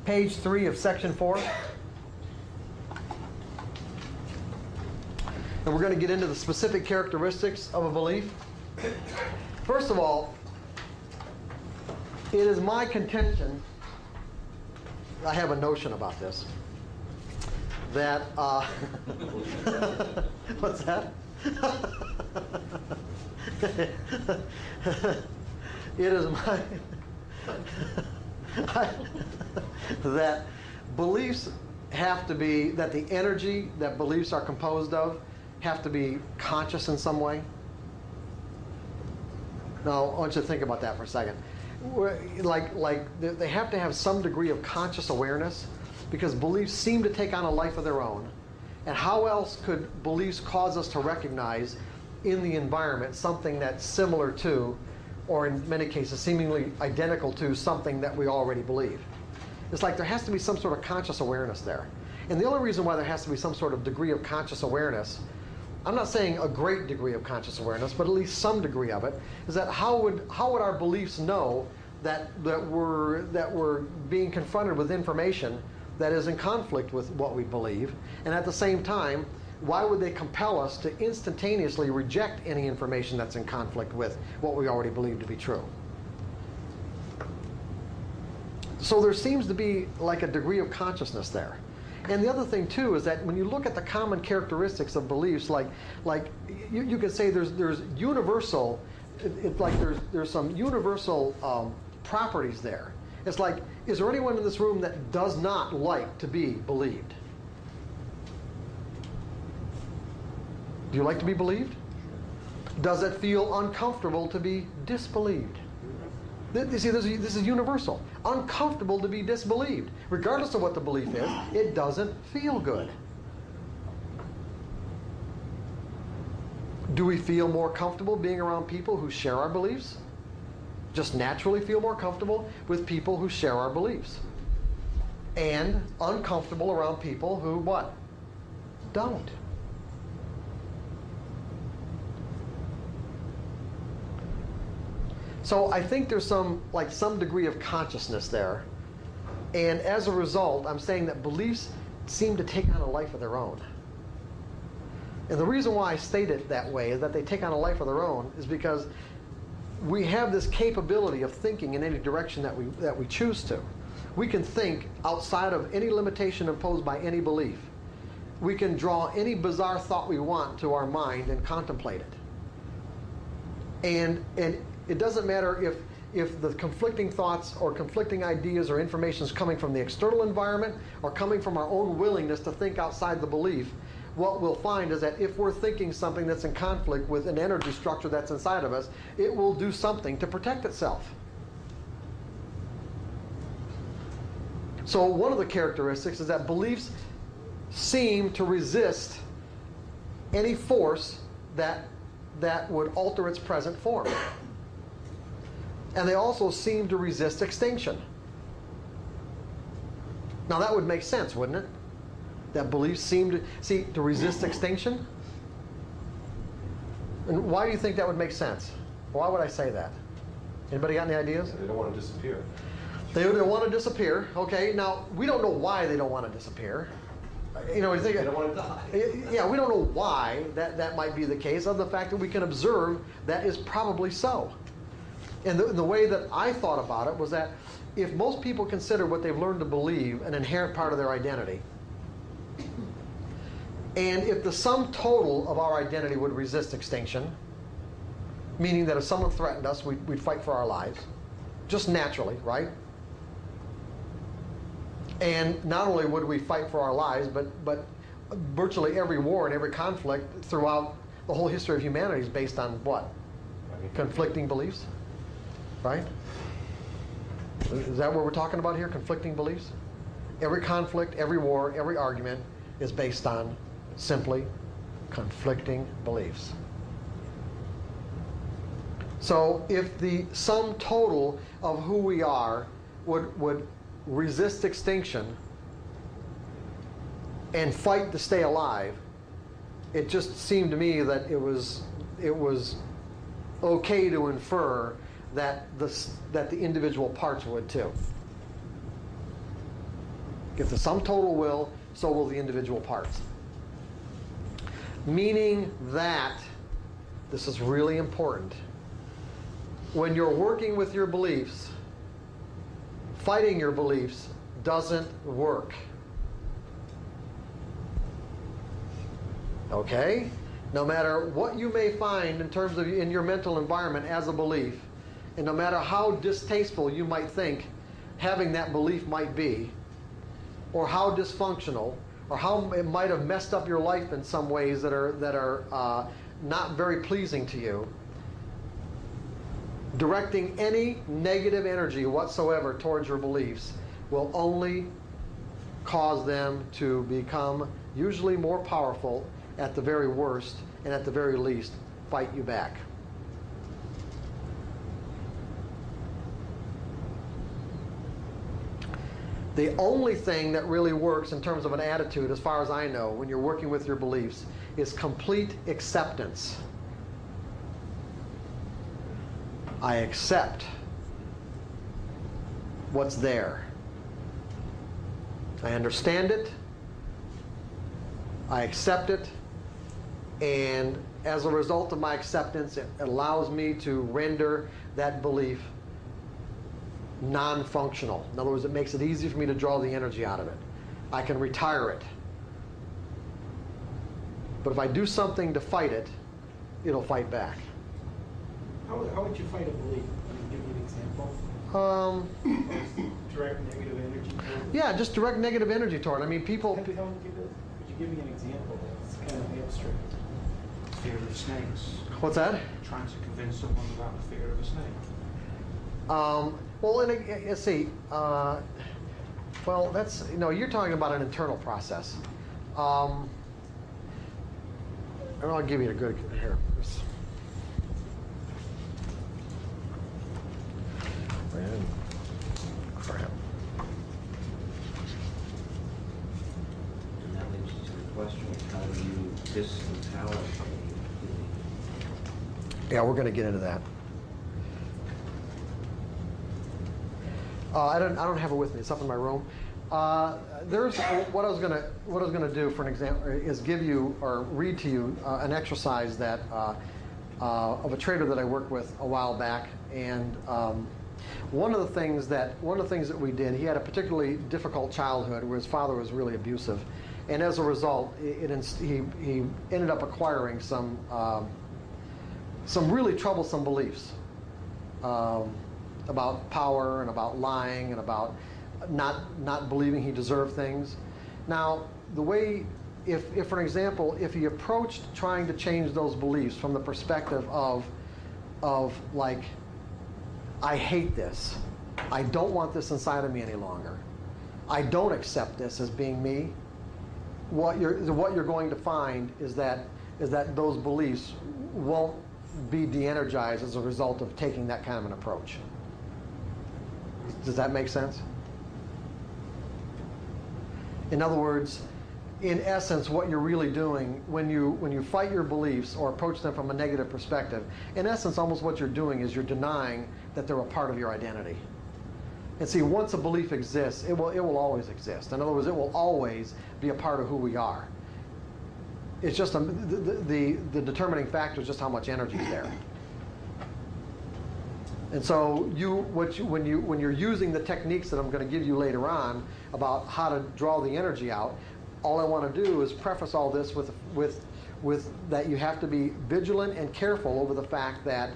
page three of section four. And we're going to get into the specific characteristics of a belief. First of all, it is my contention, I have a notion about this, that, uh, what's that? it is my, that beliefs have to be, that the energy that beliefs are composed of have to be conscious in some way? Now, I want you to think about that for a second. Like, like they have to have some degree of conscious awareness because beliefs seem to take on a life of their own. And how else could beliefs cause us to recognize in the environment something that's similar to, or in many cases seemingly identical to, something that we already believe? It's like there has to be some sort of conscious awareness there. And the only reason why there has to be some sort of degree of conscious awareness I'm not saying a great degree of conscious awareness, but at least some degree of it, is that how would, how would our beliefs know that, that, we're, that we're being confronted with information that is in conflict with what we believe? And at the same time, why would they compel us to instantaneously reject any information that's in conflict with what we already believe to be true? So there seems to be like a degree of consciousness there. And the other thing too is that when you look at the common characteristics of beliefs, like like you, you could say there's there's universal, it's it, like there's there's some universal um, properties there. It's like, is there anyone in this room that does not like to be believed? Do you like to be believed? Does it feel uncomfortable to be disbelieved? You see, this is, this is universal. Uncomfortable to be disbelieved. Regardless of what the belief is, it doesn't feel good. Do we feel more comfortable being around people who share our beliefs? Just naturally feel more comfortable with people who share our beliefs. And uncomfortable around people who what? Don't. So I think there's some like some degree of consciousness there. And as a result, I'm saying that beliefs seem to take on a life of their own. And the reason why I state it that way is that they take on a life of their own is because we have this capability of thinking in any direction that we that we choose to. We can think outside of any limitation imposed by any belief. We can draw any bizarre thought we want to our mind and contemplate it. And and it doesn't matter if, if the conflicting thoughts or conflicting ideas or information is coming from the external environment or coming from our own willingness to think outside the belief. What we'll find is that if we're thinking something that's in conflict with an energy structure that's inside of us, it will do something to protect itself. So one of the characteristics is that beliefs seem to resist any force that, that would alter its present form and they also seem to resist extinction. Now that would make sense, wouldn't it? That beliefs seem to see to resist extinction. And why do you think that would make sense? Why would I say that? Anybody got any ideas? They don't want to disappear. They, they want to disappear. Okay, now we don't know why they don't want to disappear. You know, you think, they don't want to die. Yeah, we don't know why that, that might be the case, other than the fact that we can observe that is probably so. And the, the way that I thought about it was that if most people consider what they've learned to believe an inherent part of their identity, and if the sum total of our identity would resist extinction, meaning that if someone threatened us, we'd, we'd fight for our lives, just naturally, right? And not only would we fight for our lives, but, but virtually every war and every conflict throughout the whole history of humanity is based on what? Conflicting beliefs? Right? Is that what we're talking about here? Conflicting beliefs? Every conflict, every war, every argument is based on simply conflicting beliefs. So if the sum total of who we are would, would resist extinction and fight to stay alive, it just seemed to me that it was, it was okay to infer that the, that the individual parts would too. If the sum total will, so will the individual parts. Meaning that, this is really important, when you're working with your beliefs, fighting your beliefs doesn't work. Okay? No matter what you may find in terms of in your mental environment as a belief, and no matter how distasteful you might think having that belief might be, or how dysfunctional, or how it might have messed up your life in some ways that are that are uh, not very pleasing to you, directing any negative energy whatsoever towards your beliefs will only cause them to become usually more powerful at the very worst, and at the very least, fight you back. The only thing that really works in terms of an attitude, as far as I know, when you're working with your beliefs, is complete acceptance. I accept what's there. I understand it. I accept it. And as a result of my acceptance, it allows me to render that belief non functional. In other words, it makes it easy for me to draw the energy out of it. I can retire it. But if I do something to fight it, it'll fight back. How, how would you fight a belief? Can you give me an example? Um, Direct negative energy toward yeah, just direct negative energy toward it. I mean, people. Tell me, give it- Could you give me an example that's kind of abstract? Fear of snakes. What's that? Trying to convince someone about the fear of a snake. Um, well, and, uh, let's see. Uh, well, that's you know, you're talking about an internal process. Um, and I'll give you a good here. Man, crap. And that leads to the question of how do you disempower? Yeah, we're going to get into that. Uh, I don't. I don't have it with me. It's up in my room. Uh, there's what I was going to. What I was to do, for an example, is give you or read to you uh, an exercise that uh, uh, of a trader that I worked with a while back, and um, one of the things that one of the things that we did, he had a particularly difficult childhood where his father was really abusive, and as a result, it, it he he ended up acquiring some. Um, some really troublesome beliefs um, about power and about lying and about not not believing he deserved things. Now, the way, if, if for example, if he approached trying to change those beliefs from the perspective of of like, I hate this, I don't want this inside of me any longer, I don't accept this as being me. What you're what you're going to find is that is that those beliefs won't be de-energized as a result of taking that kind of an approach. Does that make sense? In other words, in essence, what you're really doing when you when you fight your beliefs or approach them from a negative perspective, in essence, almost what you're doing is you're denying that they're a part of your identity. And see, once a belief exists, it will it will always exist. In other words, it will always be a part of who we are. It's just a, the, the the determining factor is just how much energy is there. And so you, what you, when you, when you're using the techniques that I'm going to give you later on about how to draw the energy out, all I want to do is preface all this with, with, with that you have to be vigilant and careful over the fact that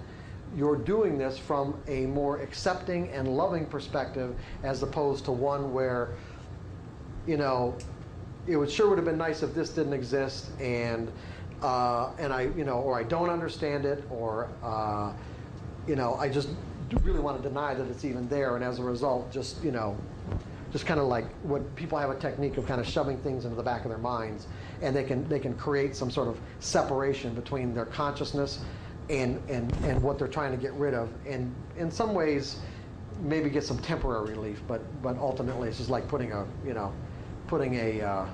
you're doing this from a more accepting and loving perspective as opposed to one where, you know, it would sure would have been nice if this didn't exist, and uh, and I, you know, or I don't understand it, or uh, you know, I just really want to deny that it's even there, and as a result, just you know, just kind of like what people have a technique of kind of shoving things into the back of their minds, and they can they can create some sort of separation between their consciousness and and and what they're trying to get rid of, and in some ways, maybe get some temporary relief, but but ultimately, it's just like putting a you know, putting a uh,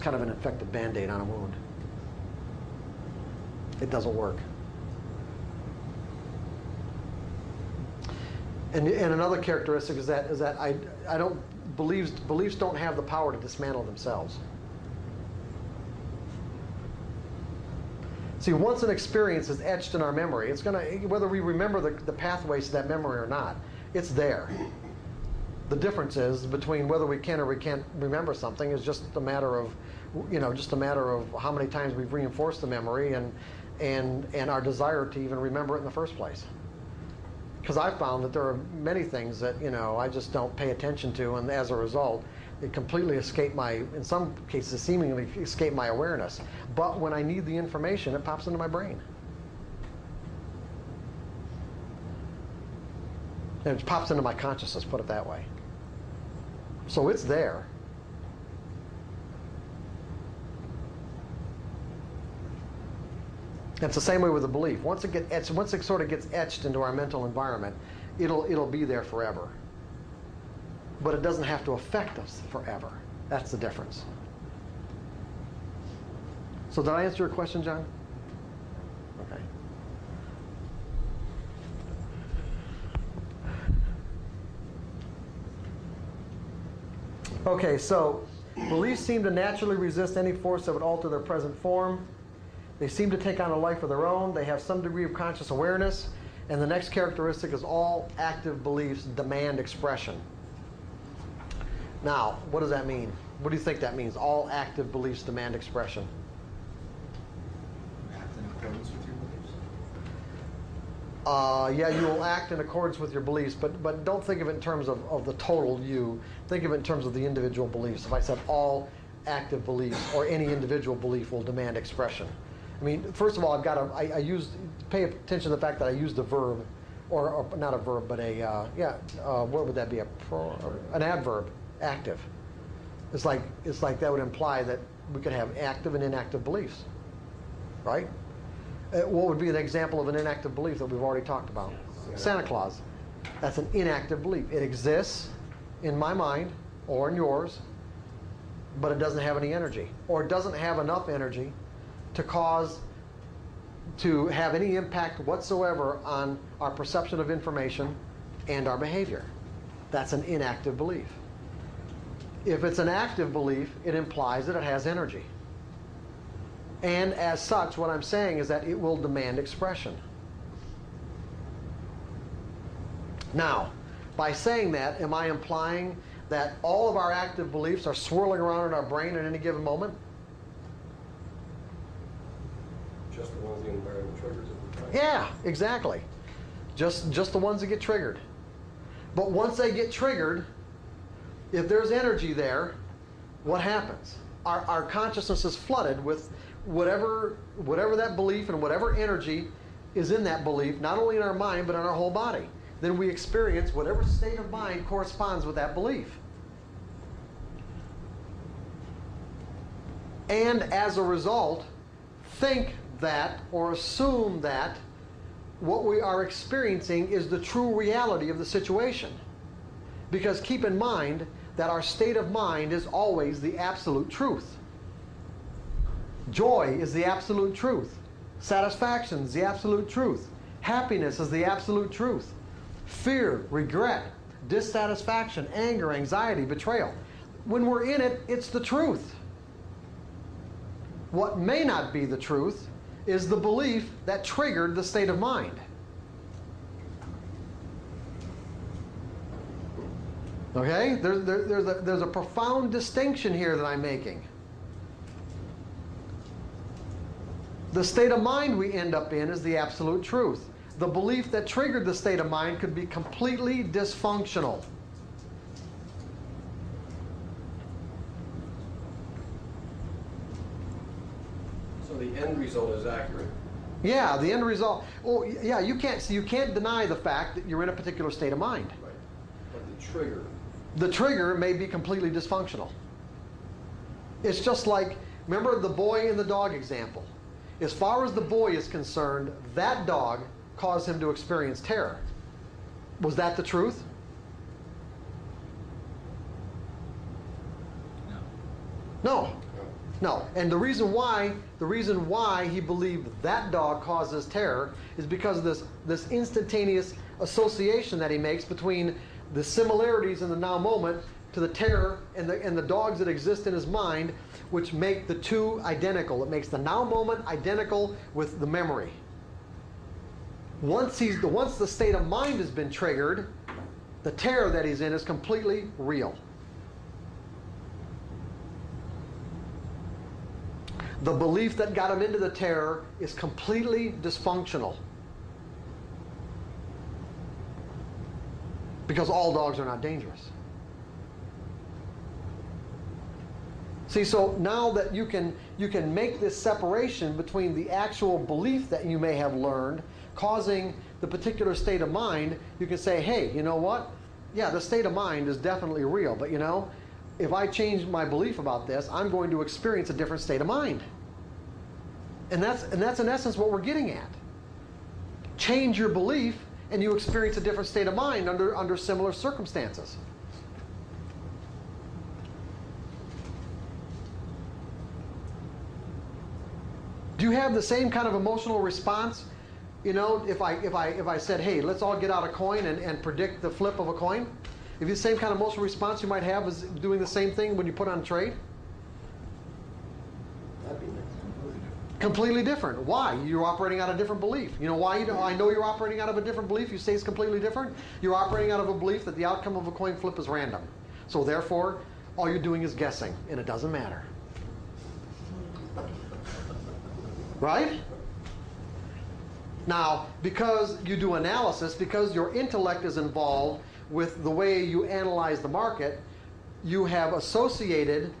kind of an infected band-aid on a wound. It doesn't work. And, and another characteristic is that is that I, I don't beliefs beliefs don't have the power to dismantle themselves. See, once an experience is etched in our memory, it's gonna whether we remember the, the pathways to that memory or not, it's there. The difference is between whether we can or we can't remember something is just a matter of, you know, just a matter of how many times we've reinforced the memory and and and our desire to even remember it in the first place because I found that there are many things that you know I just don't pay attention to, and as a result, it completely escaped my, in some cases, seemingly escaped my awareness. But when I need the information, it pops into my brain. And it pops into my consciousness, put it that way. So it's there. It's the same way with a belief. Once it gets etched, once it sort of gets etched into our mental environment, it'll it'll be there forever. But it doesn't have to affect us forever. That's the difference. So did I answer your question, John? Okay. Okay, so beliefs seem to naturally resist any force that would alter their present form. They seem to take on a life of their own. They have some degree of conscious awareness. And the next characteristic is all active beliefs demand expression. Now, what does that mean? What do you think that means? All active beliefs demand expression. Act in accordance with your beliefs. Uh, yeah, you will act in accordance with your beliefs, but, but don't think of it in terms of, of the total you. Think of it in terms of the individual beliefs. If I said all active beliefs or any individual belief will demand expression. I mean, first of all, I've got to, I, I used, pay attention to the fact that I used the verb, or, or not a verb, but a, uh, yeah, uh, what would that be? A pro, an adverb, active. It's like, it's like that would imply that we could have active and inactive beliefs, right? Uh, what would be an example of an inactive belief that we've already talked about? Santa Claus. That's an inactive belief. It exists in my mind or in yours, but it doesn't have any energy, or it doesn't have enough energy to cause to have any impact whatsoever on our perception of information and our behavior. That's an inactive belief. If it's an active belief, it implies that it has energy. And as such, what I'm saying is that it will demand expression. Now, by saying that, am I implying that all of our active beliefs are swirling around in our brain at any given moment? Just the ones the environment triggers at the. Yeah, exactly. Just just the ones that get triggered. But once they get triggered, if there's energy there, what happens? Our, our consciousness is flooded with whatever whatever that belief and whatever energy is in that belief, not only in our mind but in our whole body. Then we experience whatever state of mind corresponds with that belief. And as a result, think that or assume that what we are experiencing is the true reality of the situation. Because keep in mind that our state of mind is always the absolute truth. Joy is the absolute truth. Satisfaction is the absolute truth. Happiness is the absolute truth. Fear, regret, dissatisfaction, anger, anxiety, betrayal. When we're in it, it's the truth. What may not be the truth is the belief that triggered the state of mind. Okay? There, there, there's, a, there's a profound distinction here that I'm making. The state of mind we end up in is the absolute truth. The belief that triggered the state of mind could be completely dysfunctional. The end result is accurate. Yeah, the end result. Oh, y- yeah, you can't. So you can't deny the fact that you're in a particular state of mind. Right. But the trigger, The trigger may be completely dysfunctional. It's just like remember the boy and the dog example. As far as the boy is concerned, that dog caused him to experience terror. Was that the truth? No. No. No. And the reason why, the reason why he believed that dog causes terror is because of this, this instantaneous association that he makes between the similarities in the now moment to the terror and the, and the dogs that exist in his mind, which make the two identical. It makes the now moment identical with the memory. Once, he's, once the state of mind has been triggered, the terror that he's in is completely real. The belief that got him into the terror is completely dysfunctional. Because all dogs are not dangerous. See, so now that you can you can make this separation between the actual belief that you may have learned causing the particular state of mind, you can say, hey, you know what? Yeah, the state of mind is definitely real, but you know, if I change my belief about this, I'm going to experience a different state of mind. And that's and that's in essence what we're getting at. Change your belief and you experience a different state of mind under under similar circumstances. Do you have the same kind of emotional response? You know, if I if I if I said, hey, let's all get out a coin and, and predict the flip of a coin, if you the same kind of emotional response you might have as doing the same thing when you put on trade? that'd be completely different. Completely different. Why? You're operating out of a different belief. You know why you know, I know you're operating out of a different belief. You say it's completely different. You're operating out of a belief that the outcome of a coin flip is random. So therefore, all you're doing is guessing, and it doesn't matter. Right? Now, because you do analysis, because your intellect is involved with the way you analyze the market, you have associated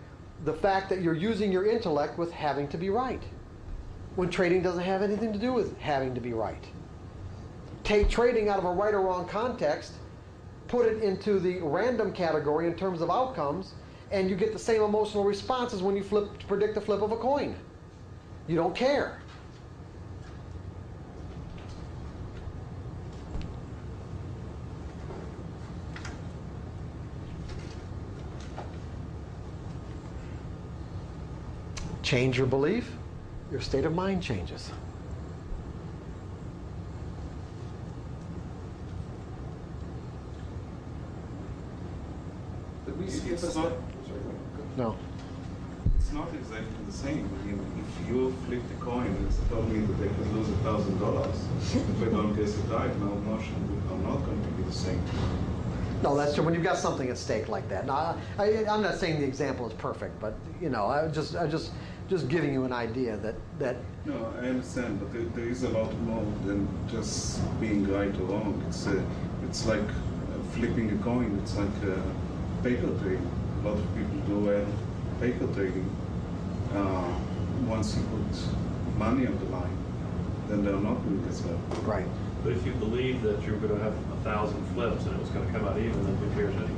the fact that you're using your intellect with having to be right. When trading doesn't have anything to do with having to be right. Take trading out of a right or wrong context, put it into the random category in terms of outcomes, and you get the same emotional responses when you flip to predict the flip of a coin. You don't care. Change your belief, your state of mind changes. Did we skip It's a step? No. it's not exactly the same. I mean, if you flip the coin, it's told me that they could lose a thousand dollars. If I don't guess it right, my emotion are not going to be the same. No, that's true. When you've got something at stake like that. Now, I, I'm not saying the example is perfect, but you know, I just, I just, just giving you an idea that that No, I understand, but there, there is a lot more than just being right or wrong. It's uh, it's like uh, flipping a coin. It's like a paper trading. A lot of people do well paper trading. Uh, once you put money on the line, then they're not doing as well. right. But if you believe that you're gonna have a thousand flips and it was gonna come out even, then who cares anyway?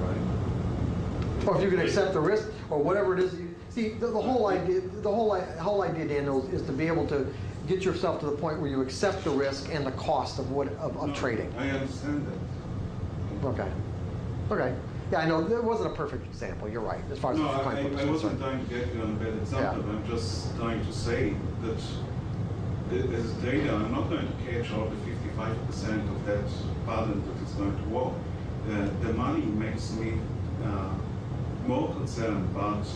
Right? Or if you can accept the risk, or whatever it is. You, see, the, the whole idea, the whole whole idea, Daniel, is to be able to get yourself to the point where you accept the risk and the cost of what of, of No, trading. I understand that. Okay. Okay. Yeah, I know it wasn't a perfect example. You're right, as far as No, the I, I I wasn't trying to get you on a bad example. I'm just trying to say that as a trader, I'm not going to catch all the 55% of that pattern that is going to work. Uh, the money makes me uh, more concerned about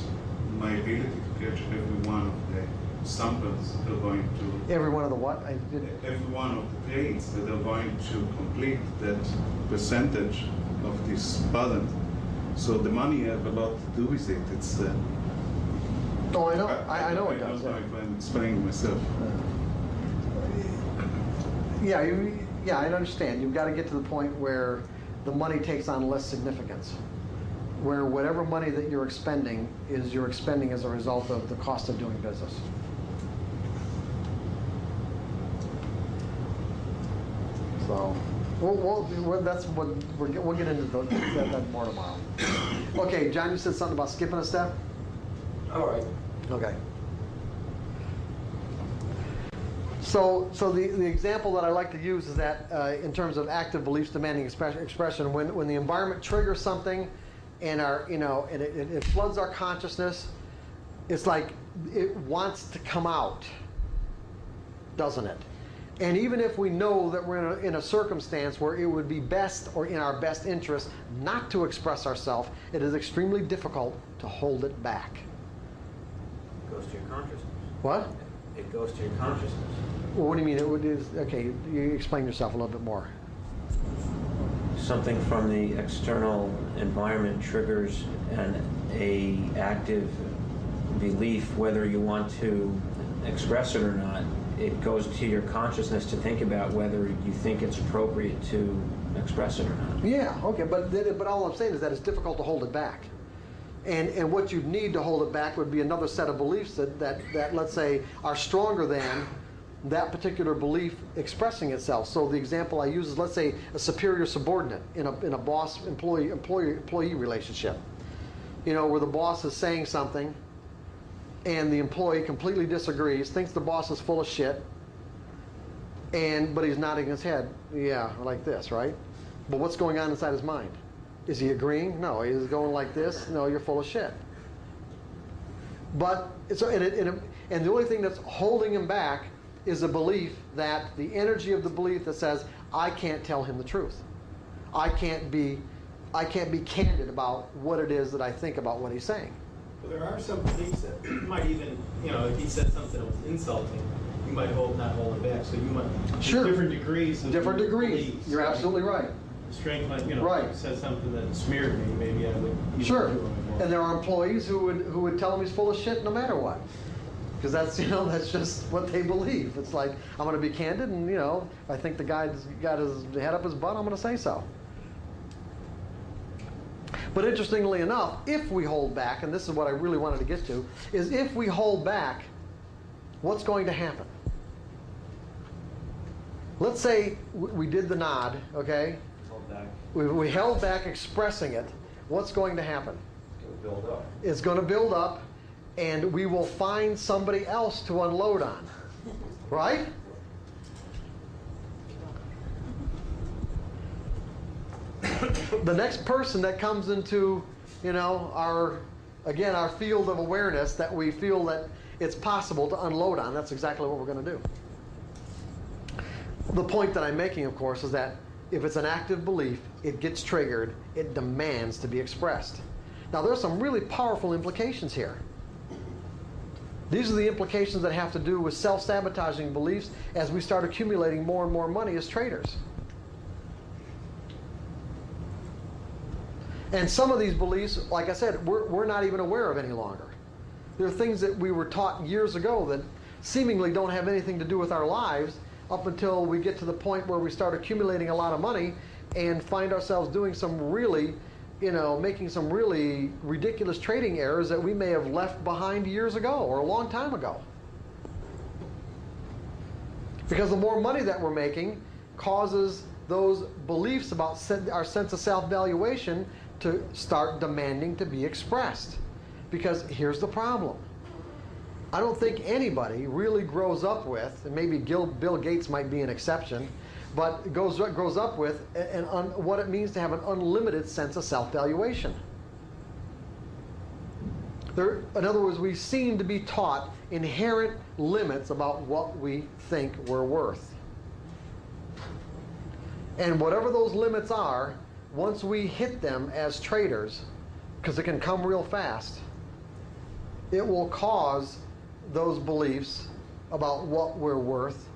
my ability to catch every one of the samples that are going to Every one of the what? I did. every one of the trades that are going to complete that percentage of this pattern. So the money have a lot to do with it. It's uh, Oh, I know. I, I know it I does. don't know if I'm explaining myself. Yeah, you, yeah, I understand. You've got to get to the point where the money takes on less significance. Where whatever money that you're expending is you're expending as a result of the cost of doing business. So, we'll, we'll, that's what, we're, we'll get into the- that, that more tomorrow. Okay, John, you said something about skipping a step? All right. Okay. So, so the, the example that I like to use is that uh, in terms of active beliefs demanding expre- expression, when, when the environment triggers something and our, you know, and it, it it floods our consciousness, it's like it wants to come out, doesn't it? And even if we know that we're in a, in a circumstance where it would be best or in our best interest not to express ourselves, it is extremely difficult to hold it back. It Goes to your consciousness. What? It goes to your consciousness. Well, what do you mean? It would is okay. You explain yourself a little bit more. Something from the external environment triggers an a active belief, whether you want to express it or not. It goes to your consciousness to think about whether you think it's appropriate to express it or not. Yeah. Okay. But but all I'm saying is that it's difficult to hold it back. And and what you need to hold it back would be another set of beliefs that that that let's say are stronger than that particular belief expressing itself. So the example I use is let's say a superior subordinate in a in a boss employee employee employee relationship. You know, where the boss is saying something and the employee completely disagrees, thinks the boss is full of shit, and but he's nodding his head, yeah, like this, right? But what's going on inside his mind? Is he agreeing? No, he's going like this. No, you're full of shit. But it's and, it, and, it, and the only thing that's holding him back is a belief that the energy of the belief that says I can't tell him the truth. I can't be I can't be candid about what it is that I think about what he's saying. Well, there are some beliefs that might even, you know, if he said something that was insulting, you might hold, not hold it back, so you might, Sure. different degrees of. Different degrees. beliefs. You're absolutely right. Strength, might, you know, Right. said something that smeared me, maybe I would. Sure. do it more. And there are employees who would who would tell him he's full of shit no matter what. Because that's you know that's just what they believe. It's like I'm going to be candid, and you know I think the guy's got his head up his butt. I'm going to say so. But interestingly enough, if we hold back, and this is what I really wanted to get to, is if we hold back, what's going to happen? Let's say we did the nod, okay? Hold back. We, we held back expressing it. What's going to happen? It'll build up. It's going to build up, and we will find somebody else to unload on. Right? the next person that comes into, you know, our, again, our field of awareness that we feel that it's possible to unload on, that's exactly what we're going to do. The point that I'm making, of course, is that if it's an active belief, it gets triggered, it demands to be expressed. Now, there's some really powerful implications here. These are the implications that have to do with self sabotaging beliefs as we start accumulating more and more money as traders. And some of these beliefs, like I said, we're, we're not even aware of any longer. There are things that we were taught years ago that seemingly don't have anything to do with our lives up until we get to the point where we start accumulating a lot of money and find ourselves doing some really, you know, making some really ridiculous trading errors that we may have left behind years ago or a long time ago. Because the more money that we're making causes those beliefs about our sense of self valuation to start demanding to be expressed. Because here's the problem I don't think anybody really grows up with, and maybe Gil, Bill Gates might be an exception, but goes, grows up with and, un, what it means to have an unlimited sense of self valuation. There, in other words, we seem to be taught inherent limits about what we think we're worth. And whatever those limits are, once we hit them as traders, because it can come real fast, it will cause those beliefs about what we're worth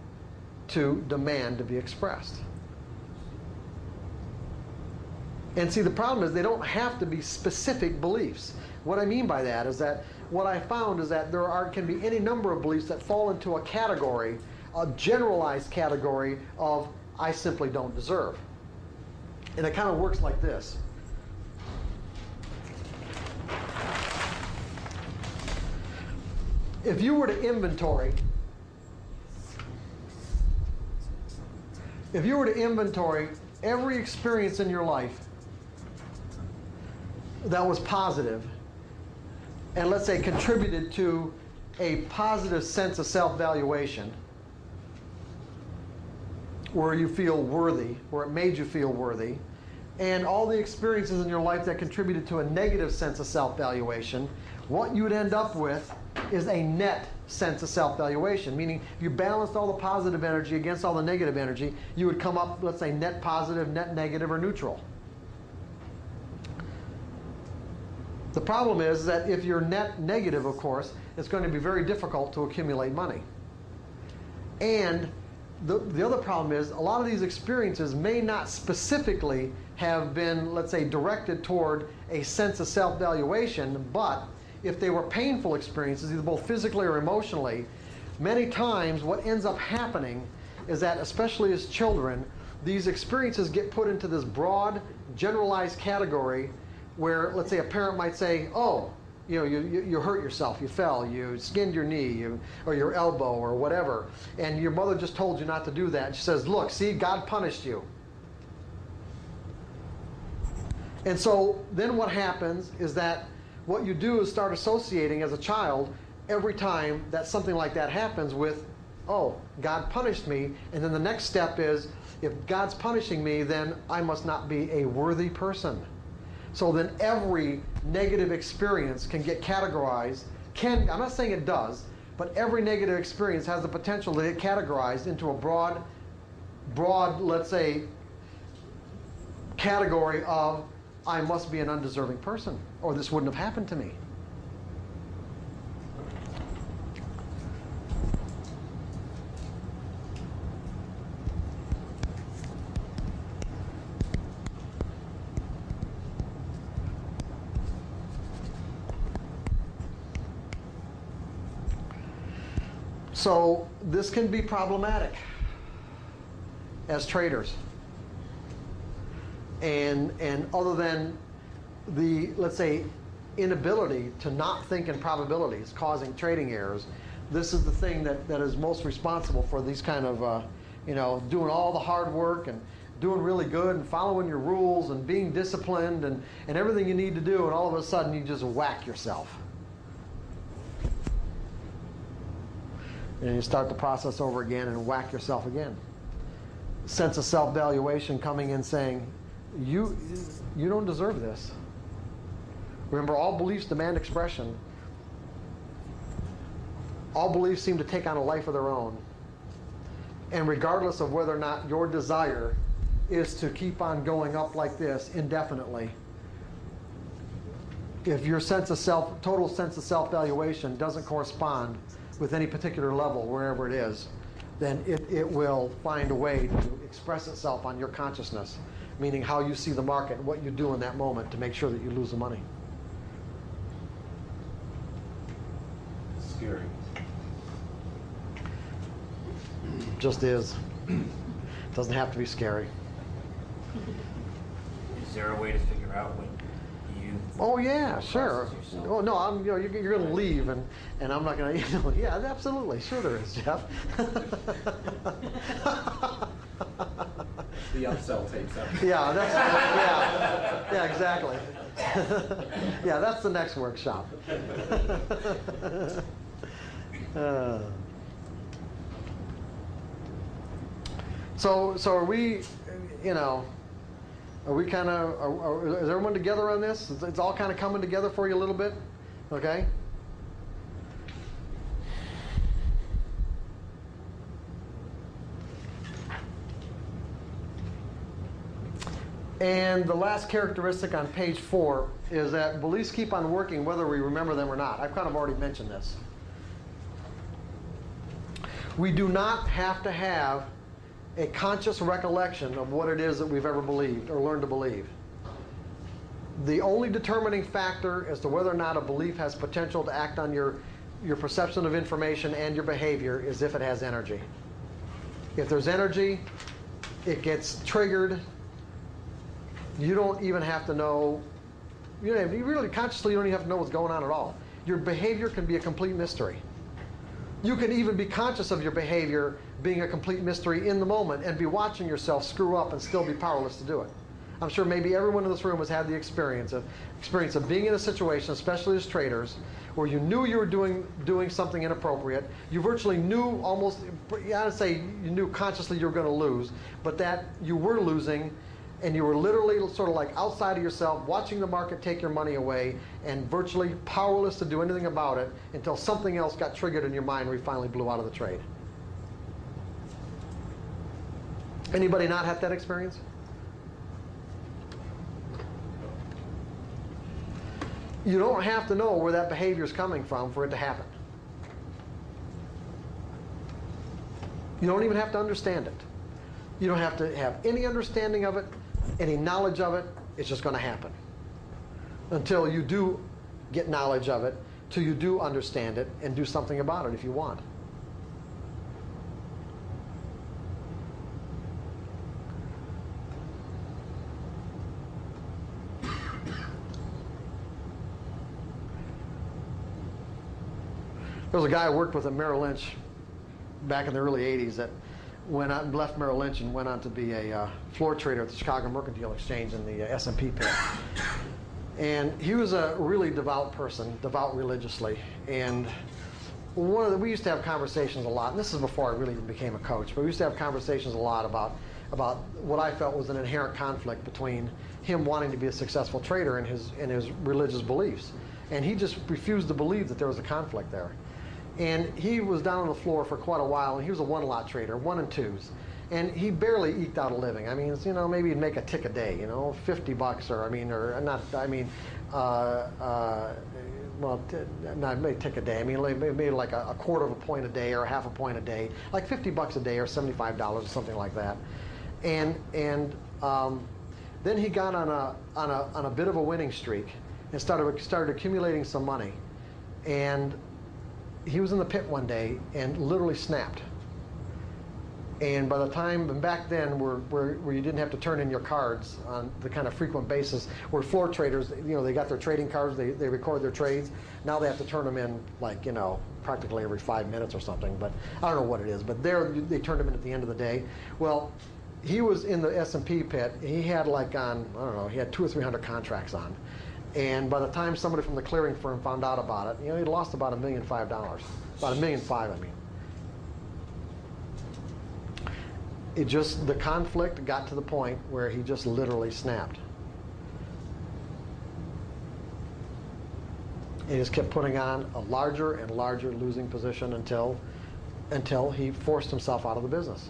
to demand to be expressed. And see, the problem is they don't have to be specific beliefs. What I mean by that is that what I found is that there are, can be any number of beliefs that fall into a category, a generalized category of I simply don't deserve. And it kind of works like this. If you were to inventory if you were to inventory every experience in your life that was positive, and let's say contributed to a positive sense of self valuation, where you feel worthy, where it made you feel worthy, and all the experiences in your life that contributed to a negative sense of self valuation, what you would end up with is a net sense of self valuation. Meaning, if you balanced all the positive energy against all the negative energy, you would come up, let's say, net positive, net negative, or neutral. The problem is that if you're net negative, of course, it's going to be very difficult to accumulate money. And the, the other problem is a lot of these experiences may not specifically have been, let's say, directed toward a sense of self valuation, but if they were painful experiences, either both physically or emotionally, many times what ends up happening is that, especially as children, these experiences get put into this broad, generalized category where, let's say, a parent might say, oh, you know, you, you, you hurt yourself, you fell, you skinned your knee, you, or your elbow, or whatever, and your mother just told you not to do that. She says, look, see, God punished you. And so then what happens is that what you do is start associating as a child every time that something like that happens with, oh, God punished me. And then the next step is, if God's punishing me, then I must not be a worthy person. So then every negative experience can get categorized. Can I'm not saying it does, but every negative experience has the potential to get categorized into a broad, broad, let's say, category of I must be an undeserving person, or this wouldn't have happened to me. So this can be problematic as traders. And, and other than the, let's say, inability to not think in probabilities causing trading errors, this is the thing that, that is most responsible for these kind of, uh, you know, doing all the hard work and doing really good and following your rules and being disciplined and, and everything you need to do, and all of a sudden you just whack yourself. and you start the process over again and whack yourself again. Sense of self-valuation coming in saying, you, you don't deserve this. Remember, all beliefs demand expression. All beliefs seem to take on a life of their own. And regardless of whether or not your desire is to keep on going up like this indefinitely, if your sense of self, total sense of self-valuation doesn't correspond with any particular level, wherever it is, then it, it will find a way to express itself on your consciousness, meaning how you see the market and what you do in that moment to make sure that you lose the money. Scary. Just is. Doesn't have to be scary. Is there a way to figure out when you? Oh yeah, sure. Oh no, I'm you know you're, you're going to leave and and I'm not going to. You know, yeah, absolutely, sure there is, Jeff. The upsell tapes up. Yeah, that's yeah, yeah, exactly. yeah, that's the next workshop. Uh, so, so are we? You know, are we kind of? Is everyone together on this? It's all kind of coming together for you a little bit, okay? And the last characteristic on page four is that beliefs keep on working whether we remember them or not. I've kind of already mentioned this. We do not have to have a conscious recollection of what it is that we've ever believed or learned to believe. The only determining factor as to whether or not a belief has potential to act on your, your perception of information and your behavior is if it has energy. If there's energy, it gets triggered. You don't even have to know, you, know, you really consciously you don't even have to know what's going on at all. Your behavior can be a complete mystery. You can even be conscious of your behavior being a complete mystery in the moment and be watching yourself screw up and still be powerless to do it. I'm sure maybe everyone in this room has had the experience of experience of being in a situation, especially as traders, where you knew you were doing doing something inappropriate. You virtually knew almost, I'd say you knew consciously you were going to lose, but that you were losing, and you were literally sort of like outside of yourself, watching the market take your money away, and virtually powerless to do anything about it until something else got triggered in your mind where you finally blew out of the trade. Anybody not had that experience? You don't have to know where that behavior is coming from for it to happen. You don't even have to understand it. You don't have to have any understanding of it, any knowledge of it. It's just going to happen. Until you do get knowledge of it, till you do understand it and do something about it if you want. There was a guy I worked with at Merrill Lynch back in the early 80s that went out and left Merrill Lynch and went on to be a uh, floor trader at the Chicago Mercantile Exchange in the uh, S&P pit. And he was a really devout person, devout religiously. And one of the, we used to have conversations a lot, and this is before I really became a coach, but we used to have conversations a lot about, about what I felt was an inherent conflict between him wanting to be a successful trader and his, and his religious beliefs. And he just refused to believe that there was a conflict there. And he was down on the floor for quite a while, and he was a one-lot trader, one and twos. And he barely eked out a living. I mean, you know, maybe he'd make a tick a day, you know, 50 bucks, or I mean, or not, I mean, uh, uh, well, not maybe tick a day. I mean, maybe like a, a quarter of a point a day or a half a point a day, like 50 bucks a day or $75 or something like that. And and um, then he got on a on a on a bit of a winning streak and started started accumulating some money, and he was in the pit one day and literally snapped. And by the time, and back then, where, where, where you didn't have to turn in your cards on the kind of frequent basis, where floor traders, you know, they got their trading cards, they, they record their trades. Now they have to turn them in, like, you know, practically every five minutes or something. But I don't know what it is. But there, they turned them in at the end of the day. Well, he was in the S&P pit. He had like on, I don't know, he had two or three hundred contracts on. And by the time somebody from the clearing firm found out about it, you know, he'd lost about a million five dollars. About a million five, I mean. It just, the conflict got to the point where he just literally snapped. He just kept putting on a larger and larger losing position until, until he forced himself out of the business.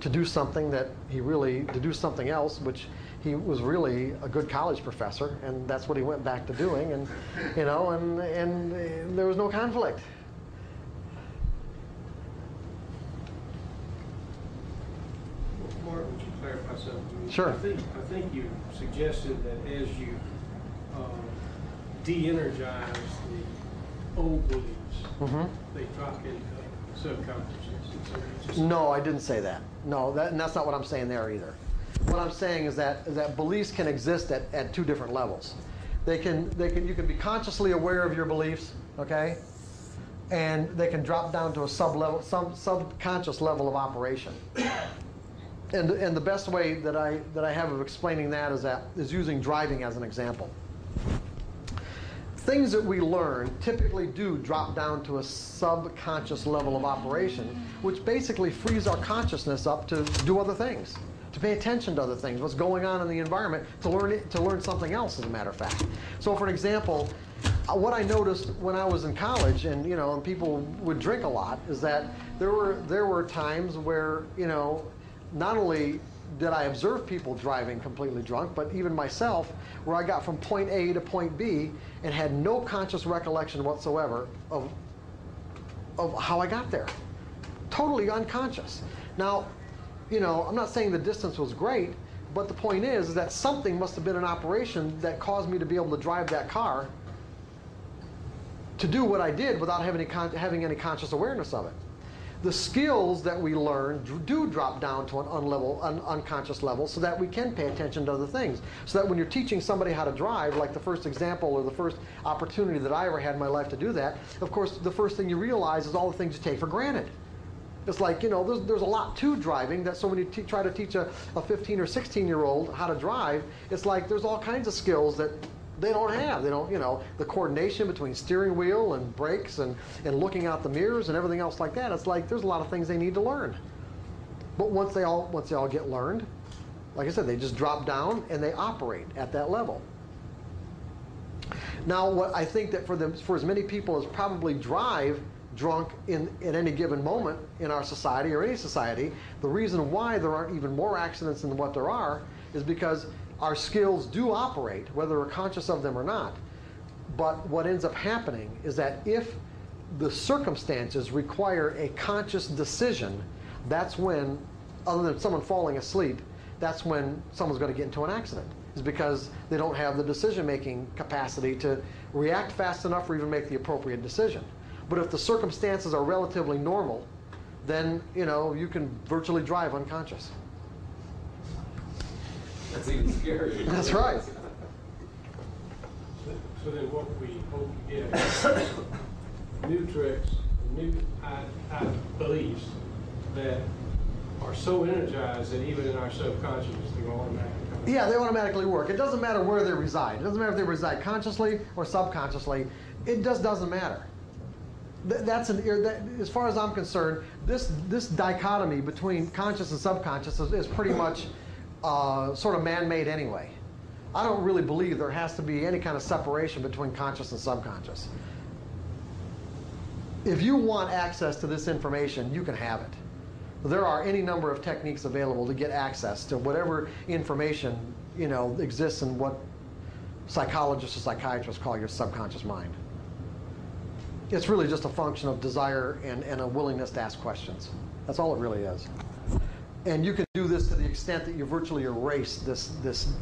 To do something that he really, to do something else, which he was really a good college professor, and that's what he went back to doing, and you know, and and uh, there was no conflict. Mark, would you clarify something? Sure. I think, I think you suggested that as you uh, de-energize the old beliefs, Mhm. they drop into subconsciousness. so No, I didn't say that. No, that, and that's not what I'm saying there either. What I'm saying is that is that beliefs can exist at, at two different levels. They can they can you can be consciously aware of your beliefs, okay, and they can drop down to a sub level, some subconscious level of operation. And and the best way that I that I have of explaining that is that is using driving as an example. Things that we learn typically do drop down to a subconscious level of operation, which basically frees our consciousness up to do other things, to pay attention to other things, what's going on in the environment, to learn it, to learn something else, as a matter of fact. So, for example, uh, what I noticed when I was in college, and you know, and people would drink a lot, is that there were there were times where you know, not only did I observe people driving completely drunk, but even myself, where I got from point A to point B and had no conscious recollection whatsoever of, of how I got there. Totally unconscious. Now, you know, I'm not saying the distance was great, but the point is, is that something must have been in operation that caused me to be able to drive that car to do what I did without having any, having any conscious awareness of it. the skills that we learn do drop down to an unlevel, un- unconscious level so that we can pay attention to other things. So that when you're teaching somebody how to drive, like the first example or the first opportunity that I ever had in my life to do that, of course, the first thing you realize is all the things you take for granted. It's like, you know, there's, there's a lot to driving. That so when you try to teach a, a 15 or 16 year old how to drive, it's like there's all kinds of skills that they don't have. They don't, you know, the coordination between steering wheel and brakes and, and looking out the mirrors and everything else like that. It's like there's a lot of things they need to learn. But once they all once they all get learned, like I said, they just drop down and they operate at that level. Now, what I think that for them, for as many people as probably drive drunk in at any given moment in our society or any society, the reason why there aren't even more accidents than what there are is because our skills do operate, whether we're conscious of them or not. But what ends up happening is that if the circumstances require a conscious decision, that's when, other than someone falling asleep, that's when someone's going to get into an accident. Is because they don't have the decision making capacity to react fast enough or even make the appropriate decision. But if the circumstances are relatively normal, then you know you can virtually drive unconscious. That's even scarier. That's right. So then what we hope to get is new tricks, new I, I beliefs that are so energized that even in our subconscious, they go automatically. Yeah, they automatically work. It doesn't matter where they reside. It doesn't matter if they reside consciously or subconsciously. It just doesn't matter. Th- That's an that, as far as I'm concerned. This this dichotomy between conscious and subconscious is, is pretty much uh, sort of man-made anyway. I don't really believe there has to be any kind of separation between conscious and subconscious. If you want access to this information, you can have it. There are any number of techniques available to get access to whatever information you know exists in what psychologists or psychiatrists call your subconscious mind. It's really just a function of desire and, and a willingness to ask questions. That's all it really is. And you can do this to the extent that you virtually erase this this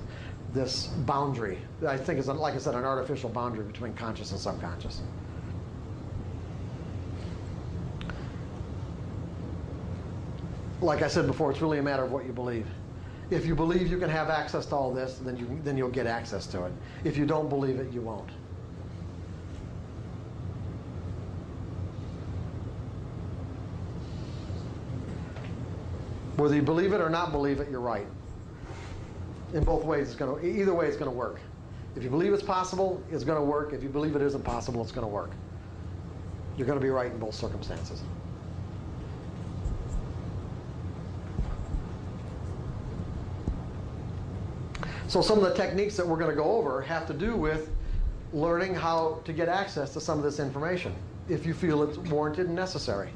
this boundary. I think it's like I said, an artificial boundary between conscious and subconscious. Like I said before, it's really a matter of what you believe. If you believe you can have access to all this, then you then you'll get access to it. If you don't believe it, you won't. Whether you believe it or not believe it, you're right. In both ways, it's going to either way, it's going to work. If you believe it's possible, it's going to work. If you believe it isn't possible, it's going to work. You're going to be right in both circumstances. So some of the techniques that we're going to go over have to do with learning how to get access to some of this information if you feel it's warranted and necessary.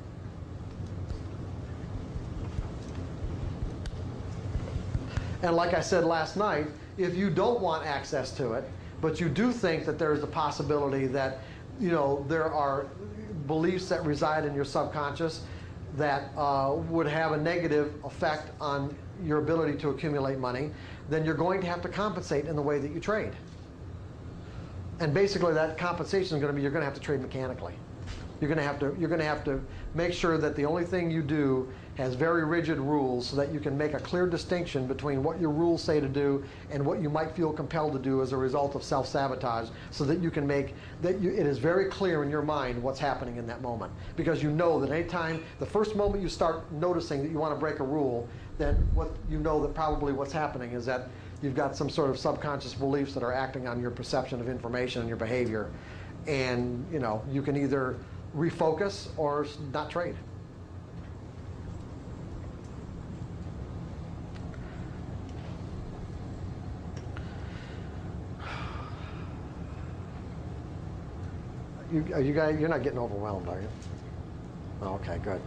And like I said last night, if you don't want access to it, but you do think that there's a possibility that, you know, there are beliefs that reside in your subconscious that uh, would have a negative effect on your ability to accumulate money, then you're going to have to compensate in the way that you trade. And basically, that compensation is going to be you're going to have to trade mechanically. You're going to have to you're going to have to make sure that the only thing you do has very rigid rules so that you can make a clear distinction between what your rules say to do and what you might feel compelled to do as a result of self-sabotage so that you can make that you, it is very clear in your mind what's happening in that moment. Because you know that anytime the first moment you start noticing that you want to break a rule then what you know that probably what's happening is that you've got some sort of subconscious beliefs that are acting on your perception of information and your behavior. And you know you can either refocus or not trade You, are you guys, you're not getting overwhelmed, are you? Oh, okay, good.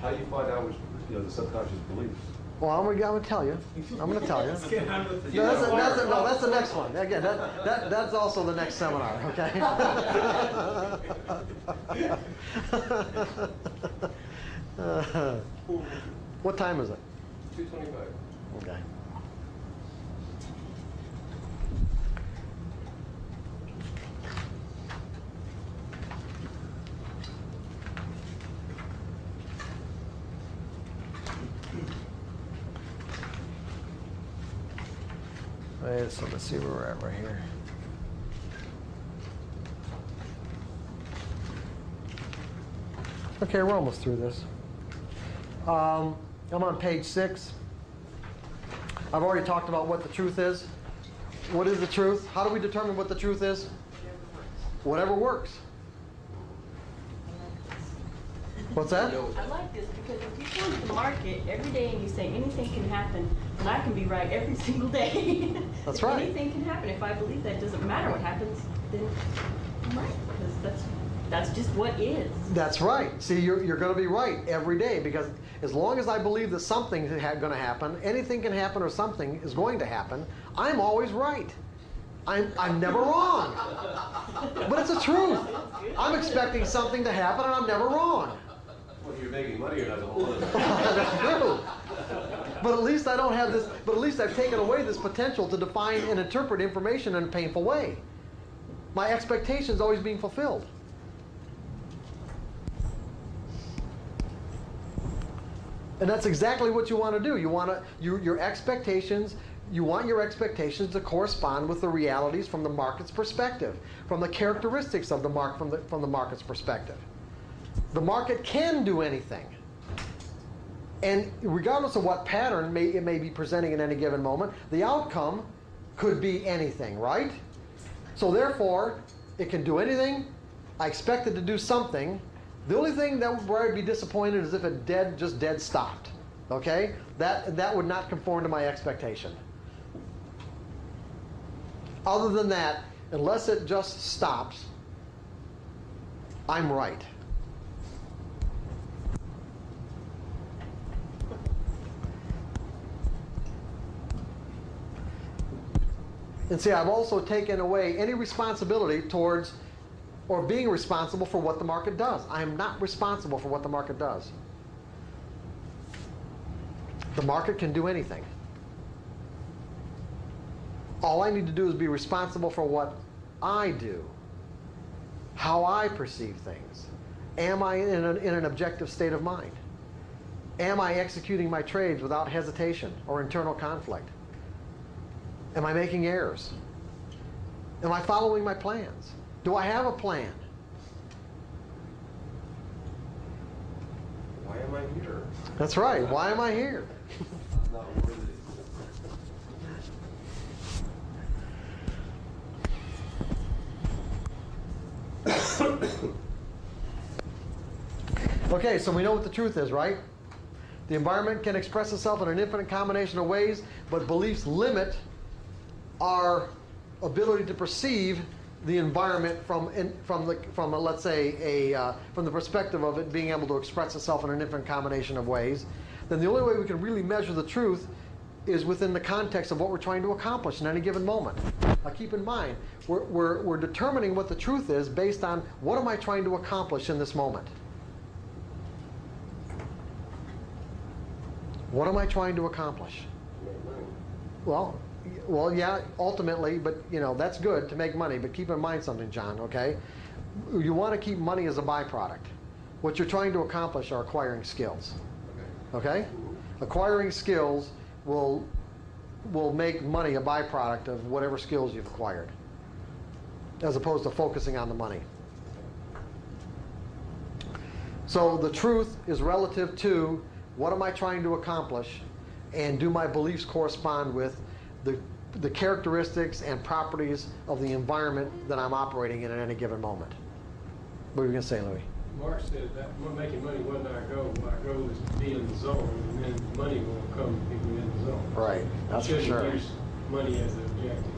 How do you find out which, you know, the subconscious beliefs? Well, I'm gonna, I'm gonna tell you. I'm gonna tell you. Let's get on with the- No, that's, the- that's, the- no, that's the next one. Again, that, that, that's also the next seminar, okay? Uh, What time is it? Two twenty-five. Okay. So let's see where we're at right here. Okay, we're almost through this. Um, I'm on page six. I've already talked about what the truth is. What is the truth? How do we determine what the truth is? Whatever works. What's that? I like this because if you go to the market every day and you say anything can happen, and I can be right every single day. That's right. Anything can happen. If I believe that doesn't matter what happens, then I'm right because that's that's just what is. That's right. See, you're, you're going to be right every day because as long as I believe that something is ha- going to happen, anything can happen or something is going to happen, I'm always right. I'm, I'm never wrong. But it's the truth. I'm expecting something to happen and I'm never wrong. Whether you're making money or not. That's true. But at least I don't have this, but at least I've taken away this potential to define and interpret information in a painful way. My expectation's always being fulfilled. And that's exactly what you want to do. You want to you, your expectations. You want your expectations to correspond with the realities from the market's perspective, from the characteristics of the market from the from the market's perspective. The market can do anything, and regardless of what pattern may, it may be presenting at any given moment, the outcome could be anything, right? So therefore, it can do anything. I expect it to do something. The only thing that where I'd be disappointed is if it dead just dead stopped. Okay? That that would not conform to my expectation. Other than that, unless it just stops, I'm right. And see, I've also taken away any responsibility towards or being responsible for what the market does. I am not responsible for what the market does. The market can do anything. All I need to do is be responsible for what I do, how I perceive things. Am I in an, in an objective state of mind? Am I executing my trades without hesitation or internal conflict? Am I making errors? Am I following my plans? Do I have a plan? Why am I here? That's right. Why am I here? I'm not worthy. Okay, so we know what the truth is, right? The environment can express itself in an infinite combination of ways, but beliefs limit our ability to perceive the environment from in, from the from a, let's say a uh, from the perspective of it being able to express itself in an infinite combination of ways. Then the only way we can really measure the truth is within the context of what we're trying to accomplish in any given moment. Now keep in mind, we're, we're, we're determining what the truth is based on what am I trying to accomplish in this moment. What am I trying to accomplish? Well, well, yeah, ultimately, but you know that's good to make money. But keep in mind something, John. Okay, you want to keep money as a byproduct. What you're trying to accomplish are acquiring skills. Okay, acquiring skills will will make money a byproduct of whatever skills you've acquired, as opposed to focusing on the money. So the truth is relative to what am I trying to accomplish, and do my beliefs correspond with the, the characteristics and properties of the environment that I'm operating in at any given moment. What were you going to say, Louis? Mark said that we're making money wasn't our goal. Our goal is to be in the zone, and then money will come if we're in the zone. Right, that's for sure. use money as the objective.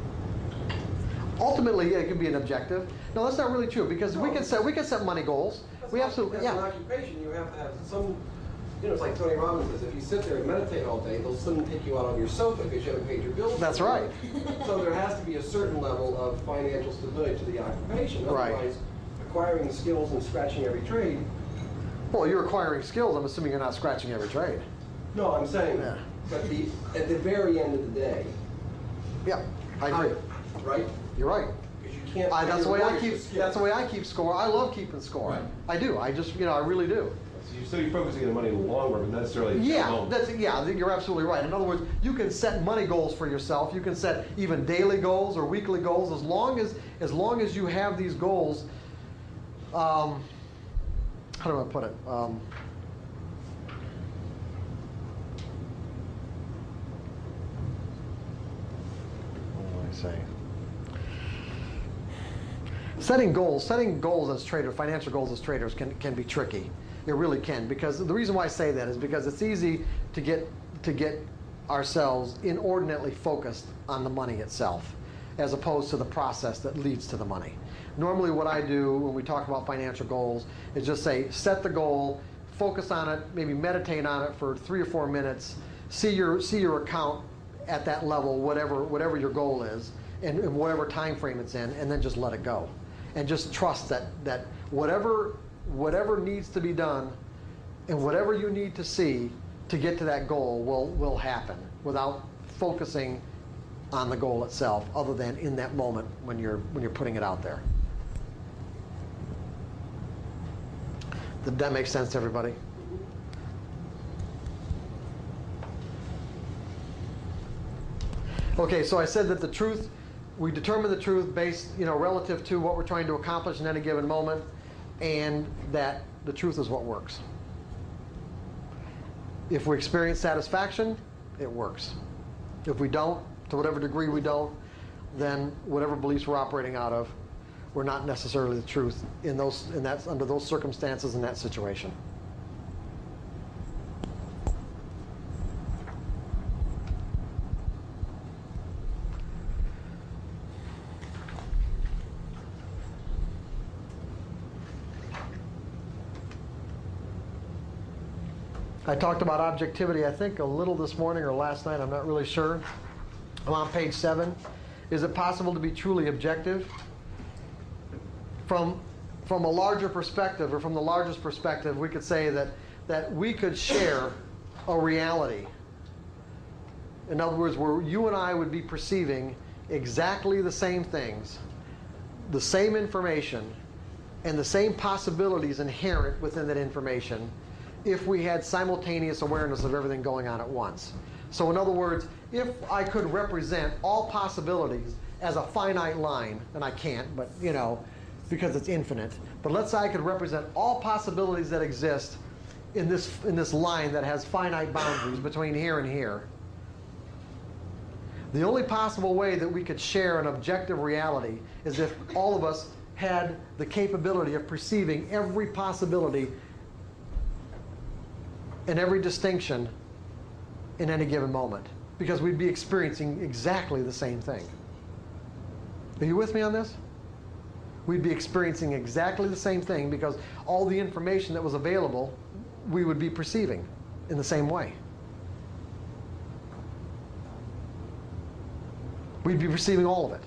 Ultimately, it can be an objective. No, that's not really true because we can set we can set money goals. That's We absolutely As an yeah. occupation, you have to have some, you know, it's like Tony Robbins says, if you sit there and meditate all day, they'll soon take you out on your sofa because you haven't paid your bills. That's right. So there has to be a certain level of financial stability to the occupation. Right. Otherwise, acquiring the skills and scratching every trade, Well, you're acquiring skills. I'm assuming you're not scratching every trade. no, I'm saying, Yeah. but the, at the very end of the day, Yeah, I agree. right? You're right. Because you can't. I, that's the way I keep. That's the way I keep score. I love keeping score. Right. I do. I just, you know, I really do. So still you're focusing on the money in the long run, but not necessarily at Yeah, that's, yeah, you're absolutely right. In other words, you can set money goals for yourself. You can set even daily goals or weekly goals as long as, as long as you have these goals. Um, how do I put it? Um, what do I say? Setting goals, setting goals as traders, financial goals as traders can, can be tricky. It really can because the reason why I say that is because it's easy to get to get ourselves inordinately focused on the money itself as opposed to the process that leads to the money. Normally what I do when we talk about financial goals is just say set the goal, focus on it, maybe meditate on it for 3 or 4 minutes, see your see your account at that level whatever whatever your goal is and, and whatever time frame it's in and then just let it go and just trust that that whatever whatever needs to be done and whatever you need to see to get to that goal will will happen without focusing on the goal itself other than in that moment when you're when you're putting it out there. Did that make sense to everybody? Okay so i said that the truth we determine the truth based you know relative to what we're trying to accomplish in any given moment and that the truth is what works. If we experience satisfaction it works. If we don't to whatever degree we don't then whatever beliefs we're operating out of we're not necessarily the truth in those in that under those circumstances in that situation I talked about objectivity, I think, a little this morning or last night, I'm not really sure. I'm on page seven. Is it possible to be truly objective? From, from a larger perspective, or from the largest perspective, we could say that, that we could share a reality. In other words, where you and I would be perceiving exactly the same things, the same information, and the same possibilities inherent within that information if we had simultaneous awareness of everything going on at once. So in other words, if I could represent all possibilities as a finite line, and I can't, but you know, because it's infinite, but let's say I could represent all possibilities that exist in this, in this line that has finite boundaries between here and here. The only possible way that we could share an objective reality is if all of us had the capability of perceiving every possibility and every distinction in any given moment because we'd be experiencing exactly the same thing. Are you with me on this? We'd be experiencing exactly the same thing because all the information that was available we would be perceiving in the same way. We'd be perceiving all of it.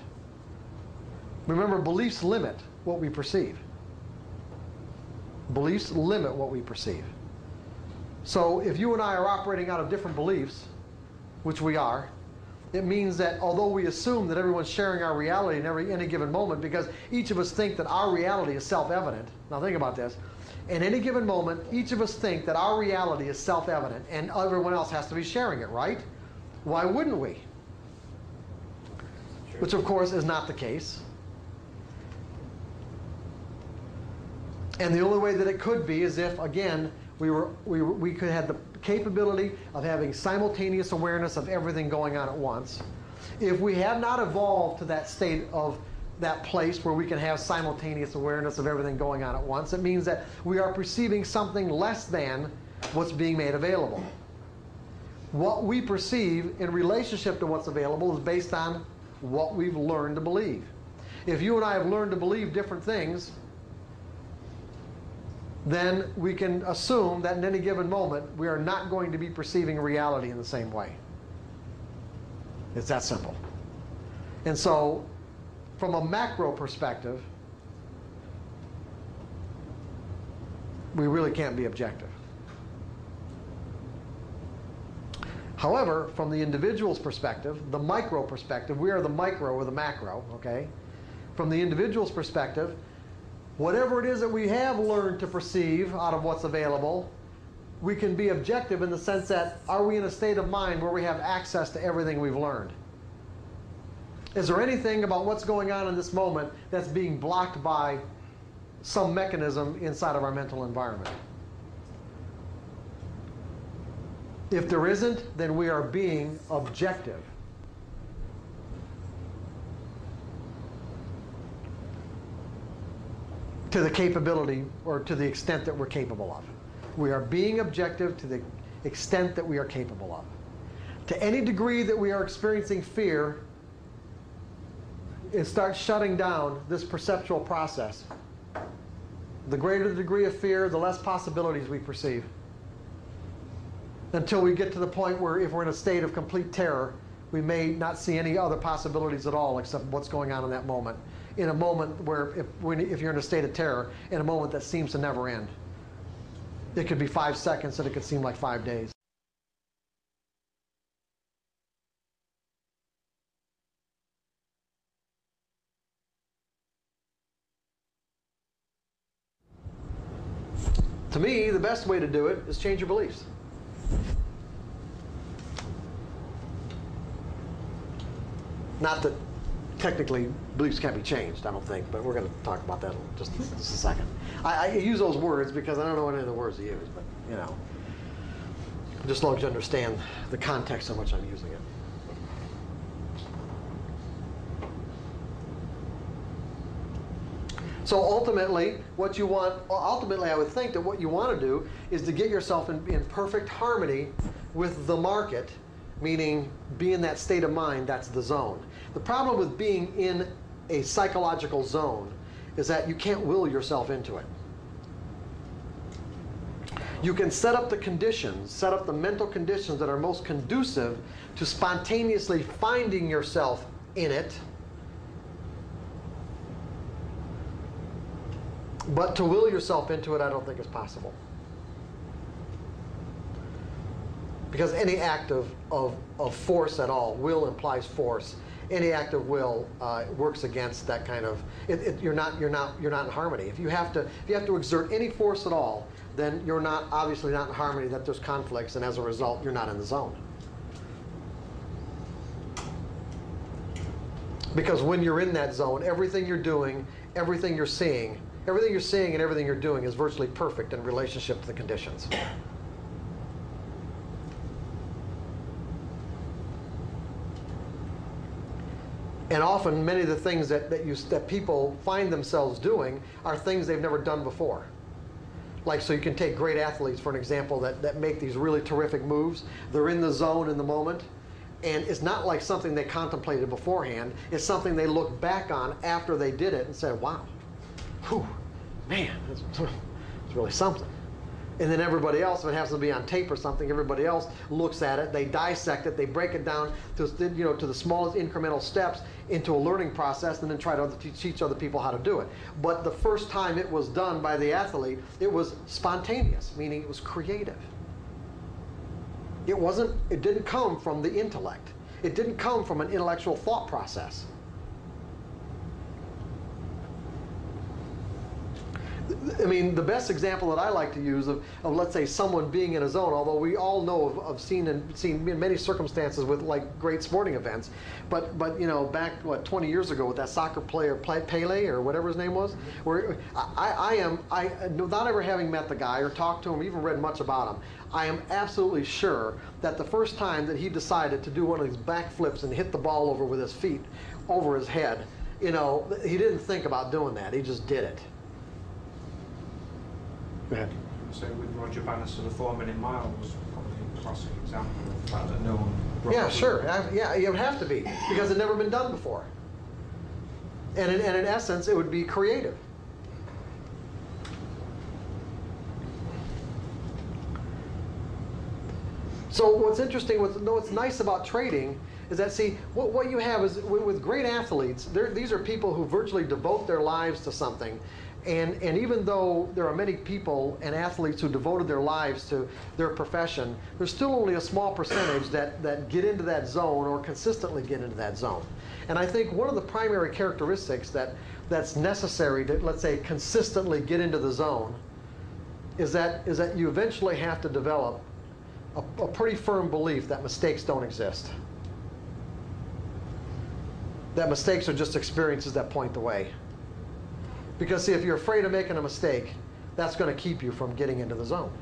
Remember, beliefs limit what we perceive. Beliefs limit what we perceive. So if you and I are operating out of different beliefs, which we are, it means that although we assume that everyone's sharing our reality in every any given moment, because each of us think that our reality is self-evident. Now think about this. In any given moment, each of us think that our reality is self-evident and everyone else has to be sharing it, right? Why wouldn't we? Which of course is not the case. And the only way that it could be is if, again, we, were, we, were, we could have the capability of having simultaneous awareness of everything going on at once. If we have not evolved to that state of that place where we can have simultaneous awareness of everything going on at once, it means that we are perceiving something less than what's being made available. What we perceive in relationship to what's available is based on what we've learned to believe. If you and I have learned to believe different things, then we can assume that in any given moment we are not going to be perceiving reality in the same way. It's that simple. And so, from a macro perspective, we really can't be objective. However, from the individual's perspective, the micro perspective, we are the micro or the macro, okay? From the individual's perspective, whatever it is that we have learned to perceive out of what's available we can be objective in the sense that are we in a state of mind where we have access to everything we've learned? Is there anything about what's going on in this moment that's being blocked by some mechanism inside of our mental environment? If there isn't, then we are being objective. To the capability or to the extent that we're capable of. We are being objective to the extent that we are capable of. To any degree that we are experiencing fear, it starts shutting down this perceptual process. The greater the degree of fear, the less possibilities we perceive. Until we get to the point where, if we're in a state of complete terror, we may not see any other possibilities at all except what's going on in that moment. In a moment where, if, when, if you're in a state of terror, in a moment that seems to never end. It could be five seconds and it could seem like five days. To me, the best way to do it is change your beliefs. Not that technically beliefs can't be changed, I don't think, but we're going to talk about that in just, just a second. I, I use those words because I don't know any of the words to use, but you know, just long you understand the context in which I'm using it. So ultimately, what you want, ultimately, I would think that what you want to do is to get yourself in, in perfect harmony with the market, meaning be in that state of mind, that's the zone. The problem with being in a psychological zone is that you can't will yourself into it. You can set up the conditions, set up the mental conditions that are most conducive to spontaneously finding yourself in it. But to will yourself into it, I don't think is possible. Because any act of, of, of force at all, will implies force. Any act of will uh, works against that kind of. It, it, you're not you're not you're not in harmony. If you have to if you have to exert any force at all, then you're not obviously not in harmony. That there's conflicts, and as a result, you're not in the zone. Because when you're in that zone, everything you're doing, everything you're seeing, everything you're seeing and everything you're doing is virtually perfect in relationship to the conditions. And often, many of the things that, that, you, that people find themselves doing are things they've never done before. Like, so you can take great athletes, for an example, that, that make these really terrific moves. They're in the zone in the moment. And it's not like something they contemplated beforehand. It's something they look back on after they did it and say, wow, whew, man, it's really something. And then everybody else, if it happens to be on tape or something, everybody else looks at it, they dissect it, they break it down to, you know, to the smallest incremental steps into a learning process and then try to teach other people how to do it. But the first time it was done by the athlete, it was spontaneous, meaning it was creative. It wasn't, it didn't come from the intellect. It didn't come from an intellectual thought process. I mean, the best example that I like to use of, of let's say, someone being in a zone, although we all know of, of seen and seen in many circumstances with like great sporting events, but but you know, back what 20 years ago with that soccer player Pele or whatever his name was, mm-hmm. where I, I am I not ever having met the guy or talked to him, even read much about him, I am absolutely sure that the first time that he decided to do one of these backflips and hit the ball over with his feet over his head, you know, he didn't think about doing that. He just did it. Go ahead. So with Roger Bannister, the four-minute mile was probably a classic example of the fact that no one. Yeah, sure. I- Yeah, it would have to be because it never been done before. And in, and in essence, it would be creative. So what's interesting, what's, what's nice about trading is that, see, what, what you have is with, with great athletes, these are people who virtually devote their lives to something. And, and even though there are many people and athletes who devoted their lives to their profession, there's still only a small percentage that, that get into that zone or consistently get into that zone. And I think one of the primary characteristics that, that's necessary to, let's say, consistently get into the zone is that, is that you eventually have to develop a, a pretty firm belief that mistakes don't exist. That mistakes are just experiences that point the way. Because see, if you're afraid of making a mistake, that's going to keep you from getting into the zone.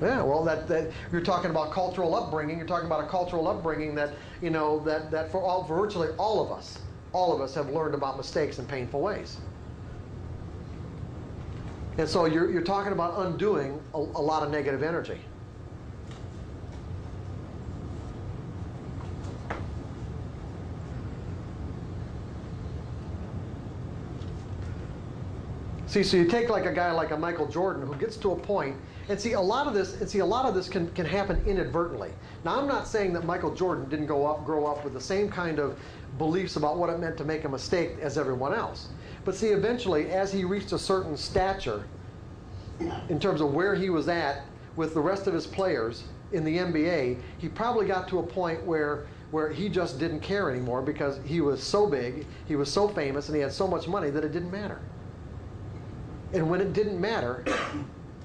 Yeah, well, that, that you're talking about cultural upbringing. You're talking about a cultural upbringing that you know that that for all virtually all of us, all of us have learned about mistakes in painful ways. And so you're you're talking about undoing a, a lot of negative energy. See, so you take like a guy like a Michael Jordan who gets to a point, and see a lot of this, and see a lot of this can, can happen inadvertently. Now I'm not saying that Michael Jordan didn't go up, grow up with the same kind of beliefs about what it meant to make a mistake as everyone else. But see, eventually, as he reached a certain stature, in terms of where he was at with the rest of his players in the NBA, he probably got to a point where where he just didn't care anymore because he was so big, he was so famous, and he had so much money that it didn't matter. And when it didn't matter,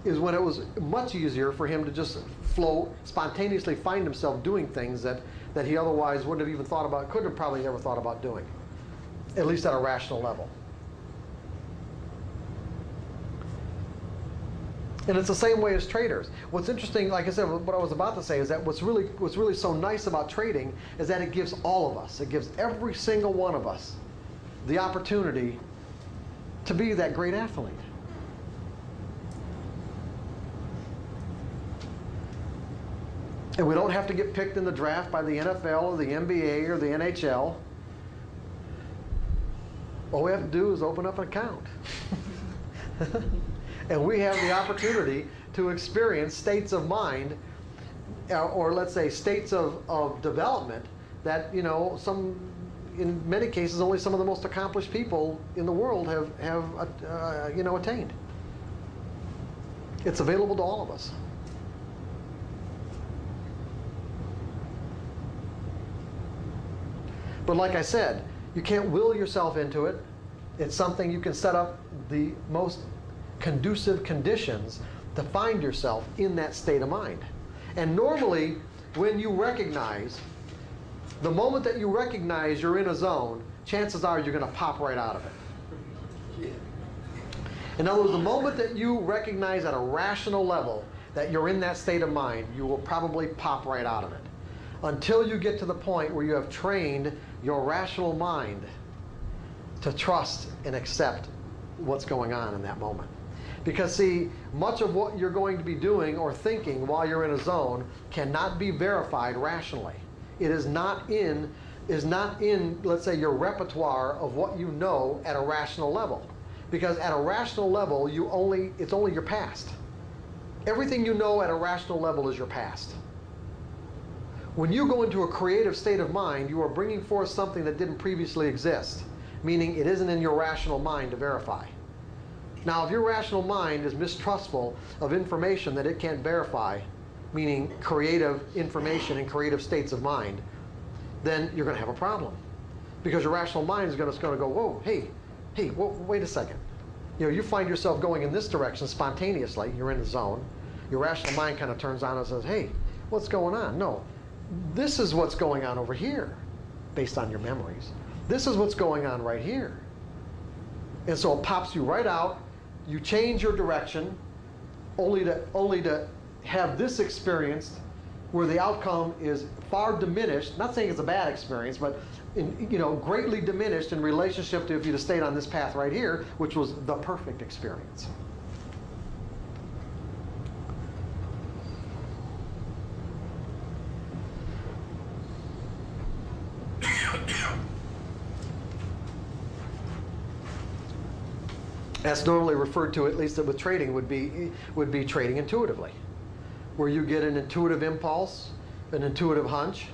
is when it was much easier for him to just flow, spontaneously find himself doing things that, that he otherwise wouldn't have even thought about, couldn't have probably never thought about doing, at least at a rational level. And it's the same way as traders. What's interesting, like I said, what I was about to say is that what's really, what's really so nice about trading is that it gives all of us, it gives every single one of us the opportunity to be that great athlete. And we don't have to get picked in the draft by the NFL or the NBA or the NHL. All we have to do is open up an account. and we have the opportunity to experience states of mind, uh, or let's say states of, of development that, you know, some, in many cases, only some of the most accomplished people in the world have, have uh, you know, attained. It's available to all of us. But like I said, you can't will yourself into it. It's something you can set up the most conducive conditions to find yourself in that state of mind. And normally, when you recognize, the moment that you recognize you're in a zone, chances are you're going to pop right out of it. In other words, the moment that you recognize at a rational level that you're in that state of mind, you will probably pop right out of it. Until you get to the point where you have trained your rational mind to trust and accept what's going on in that moment. Because, see, much of what you're going to be doing or thinking while you're in a zone cannot be verified rationally. It is not in, is not in, let's say, your repertoire of what you know at a rational level. Because at a rational level, you only, it's only your past. Everything you know at a rational level is your past. When you go into a creative state of mind, you are bringing forth something that didn't previously exist, meaning it isn't in your rational mind to verify. Now, if your rational mind is mistrustful of information that it can't verify, meaning creative information and creative states of mind, then you're going to have a problem. Because your rational mind is going to, go, whoa, hey, hey, whoa, wait a second. You know, you find yourself going in this direction spontaneously, you're in the zone. Your rational mind kind of turns on and says, hey, what's going on? No, this is what's going on over here, based on your memories. This is what's going on right here. And so it pops you right out. You change your direction, only to only to have this experience where the outcome is far diminished. Not saying it's a bad experience, but in, you know, greatly diminished in relationship to if you'd have stayed on this path right here, which was the perfect experience. That's normally referred to, at least with trading, would be would be trading intuitively, where you get an intuitive impulse, an intuitive hunch,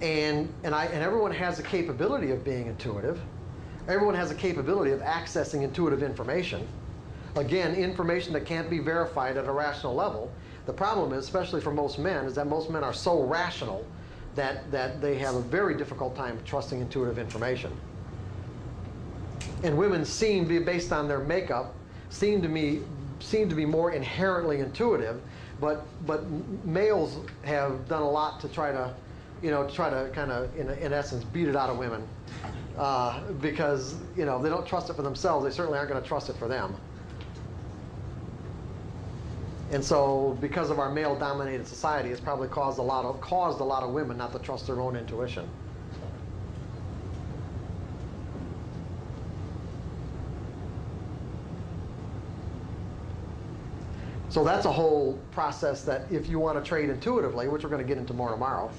and and I and everyone has the capability of being intuitive. Everyone has the capability of accessing intuitive information. Again, information that can't be verified at a rational level. The problem is, especially for most men, is that most men are so rational that, that they have a very difficult time trusting intuitive information. And women seem to be based on their makeup seem to me seem to be more inherently intuitive but but males have done a lot to try to you know try to kind of in, in essence beat it out of women. Uh, because you know they don't trust it for themselves they certainly aren't going to trust it for them. And so because of our male dominated society it's probably caused a lot of caused a lot of women not to trust their own intuition So that's a whole process that if you want to trade intuitively, which we're going to get into more tomorrow,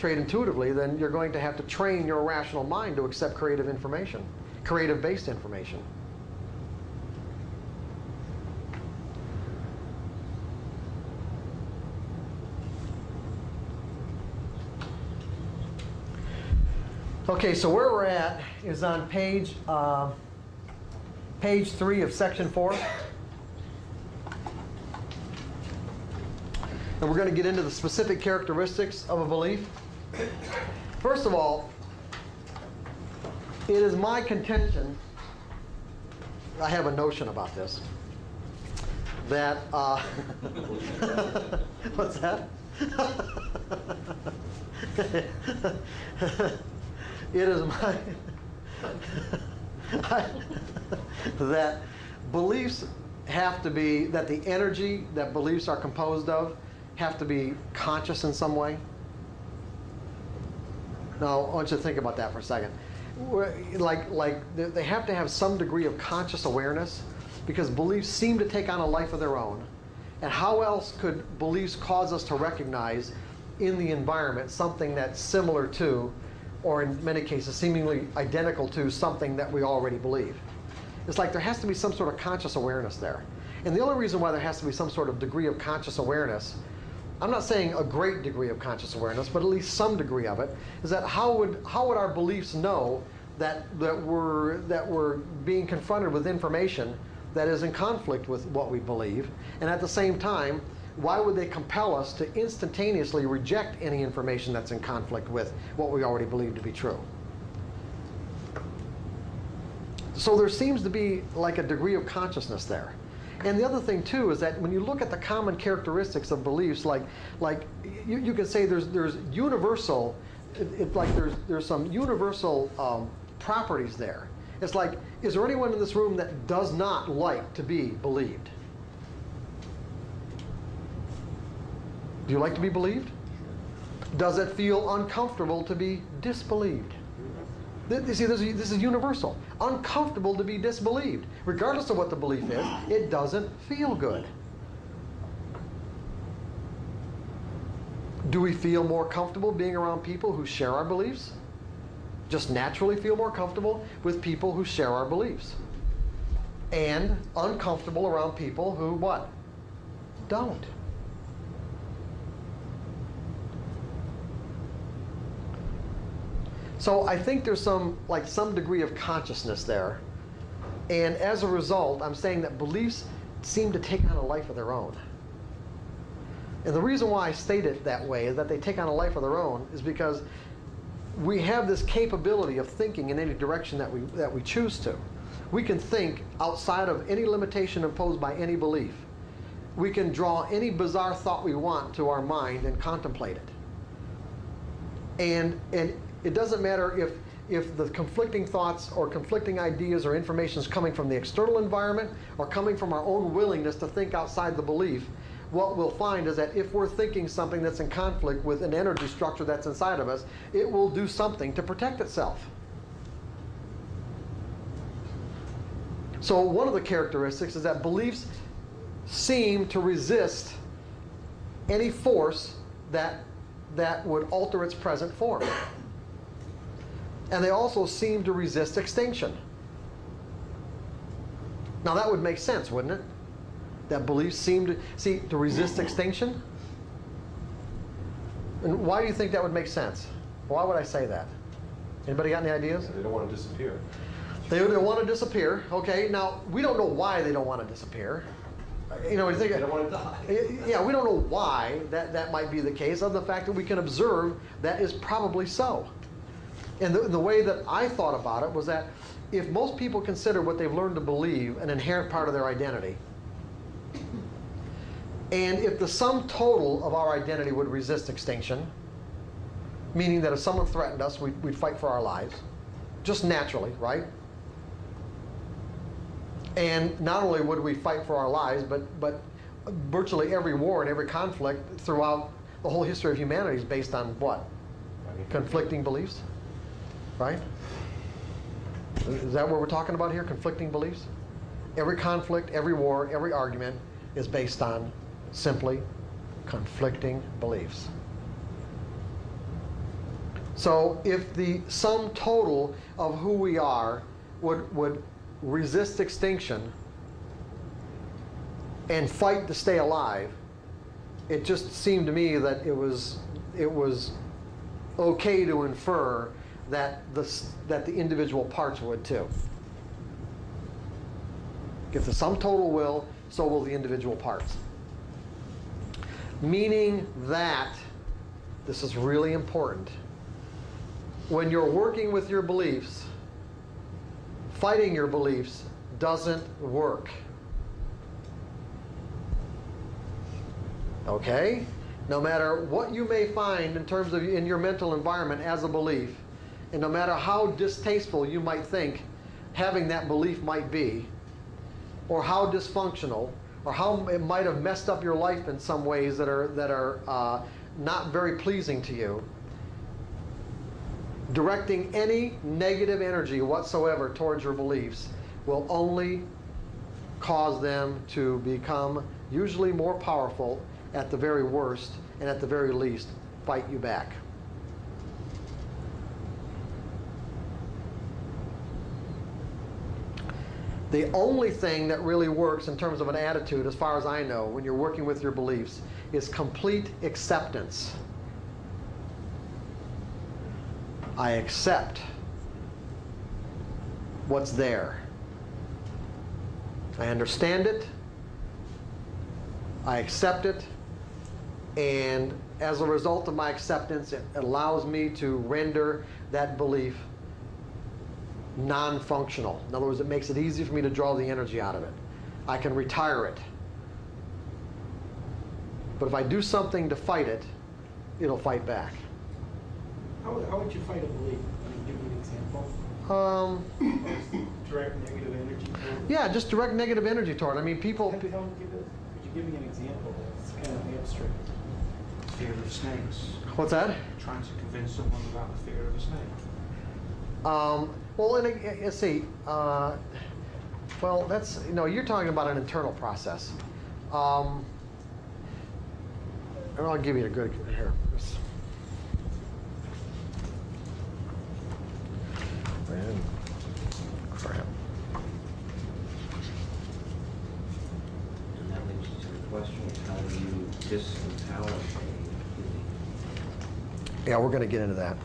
trade intuitively, then you're going to have to train your rational mind to accept creative information, creative based information. Okay, so where we're at is on page uh, page three of section four. And we're going to get into the specific characteristics of a belief. First of all, it is my contention, I have a notion about this, that, uh, what's that? it is my, that beliefs have to be, that the energy that beliefs are composed of have to be conscious in some way? Now, I want you to think about that for a second. Like, like they have to have some degree of conscious awareness because beliefs seem to take on a life of their own. And how else could beliefs cause us to recognize in the environment something that's similar to, or in many cases, seemingly identical to something that we already believe? It's like there has to be some sort of conscious awareness there. And the only reason why there has to be some sort of degree of conscious awareness I'm not saying a great degree of conscious awareness, but at least some degree of it, is that how would, how would our beliefs know that, that, we're, that we're being confronted with information that is in conflict with what we believe? And at the same time, why would they compel us to instantaneously reject any information that's in conflict with what we already believe to be true? So there seems to be like a degree of consciousness there. And the other thing too is that when you look at the common characteristics of beliefs, like like you, you could say there's there's universal, it, it, like there's there's some universal um, properties there. It's like, is there anyone in this room that does not like to be believed? Do you like to be believed? Does it feel uncomfortable to be disbelieved? You see, this is, this is universal. Uncomfortable to be disbelieved. Regardless of what the belief is, it doesn't feel good. Do we feel more comfortable being around people who share our beliefs? Just naturally feel more comfortable with people who share our beliefs. And uncomfortable around people who what? Don't. So I think there's some like some degree of consciousness there. And as a result, I'm saying that beliefs seem to take on a life of their own. And the reason why I state it that way is that they take on a life of their own is because we have this capability of thinking in any direction that we that we choose to. We can think outside of any limitation imposed by any belief. We can draw any bizarre thought we want to our mind and contemplate it. And and it doesn't matter if, if the conflicting thoughts or conflicting ideas or information is coming from the external environment or coming from our own willingness to think outside the belief. What we'll find is that if we're thinking something that's in conflict with an energy structure that's inside of us, it will do something to protect itself. So one of the characteristics is that beliefs seem to resist any force that, that would alter its present form and they also seem to resist extinction. Now that would make sense, wouldn't it? That beliefs seem to see to resist extinction. And why do you think that would make sense? Why would I say that? Anybody got any ideas? They don't want to disappear. They, they want to disappear. Okay, now we don't know why they don't want to disappear. You know, you think they don't want to die. Yeah, we don't know why that, that might be the case, other than the fact that we can observe that is probably so. And the, the way that I thought about it was that if most people consider what they've learned to believe an inherent part of their identity, and if the sum total of our identity would resist extinction, meaning that if someone threatened us, we'd, we'd fight for our lives, just naturally, right? And not only would we fight for our lives, but, but virtually every war and every conflict throughout the whole history of humanity is based on what? Conflicting beliefs, right? Is that what we're talking about here? Conflicting beliefs? Every conflict, every war, every argument is based on simply conflicting beliefs. So if the sum total of who we are would, would resist extinction and fight to stay alive, it just seemed to me that it was, it was okay to infer that the, that the individual parts would too. If the sum total will, so will the individual parts. Meaning that, this is really important, when you're working with your beliefs, fighting your beliefs doesn't work. Okay? No matter what you may find in terms of in your mental environment as a belief, and no matter how distasteful you might think having that belief might be, or how dysfunctional, or how it might have messed up your life in some ways that are that are uh, not very pleasing to you, directing any negative energy whatsoever towards your beliefs will only cause them to become usually more powerful at the very worst and at the very least fight you back. The only thing that really works in terms of an attitude, as far as I know, when you're working with your beliefs, is complete acceptance. I accept what's there. I understand it. I accept it. And as a result of my acceptance, it allows me to render that belief non functional. In other words, it makes it easy for me to draw the energy out of it. I can retire it. But if I do something to fight it, it'll fight back. How, how would you fight a belief? I mean, give me an example. Um, Direct negative energy. toward- yeah, just direct negative energy toward it. I mean, people. Tell- tell- give Could you give me an example? It's kind of abstract. Fear of snakes. What's that? Trying to convince someone about the fear of a snake. Um, well, and, uh, see. Uh, well, that's you know you're talking about an internal process. Um, and I'll give you a good here. Man, crap. And that leads to the question, how do you disempower a? Yeah, we're going to get into that.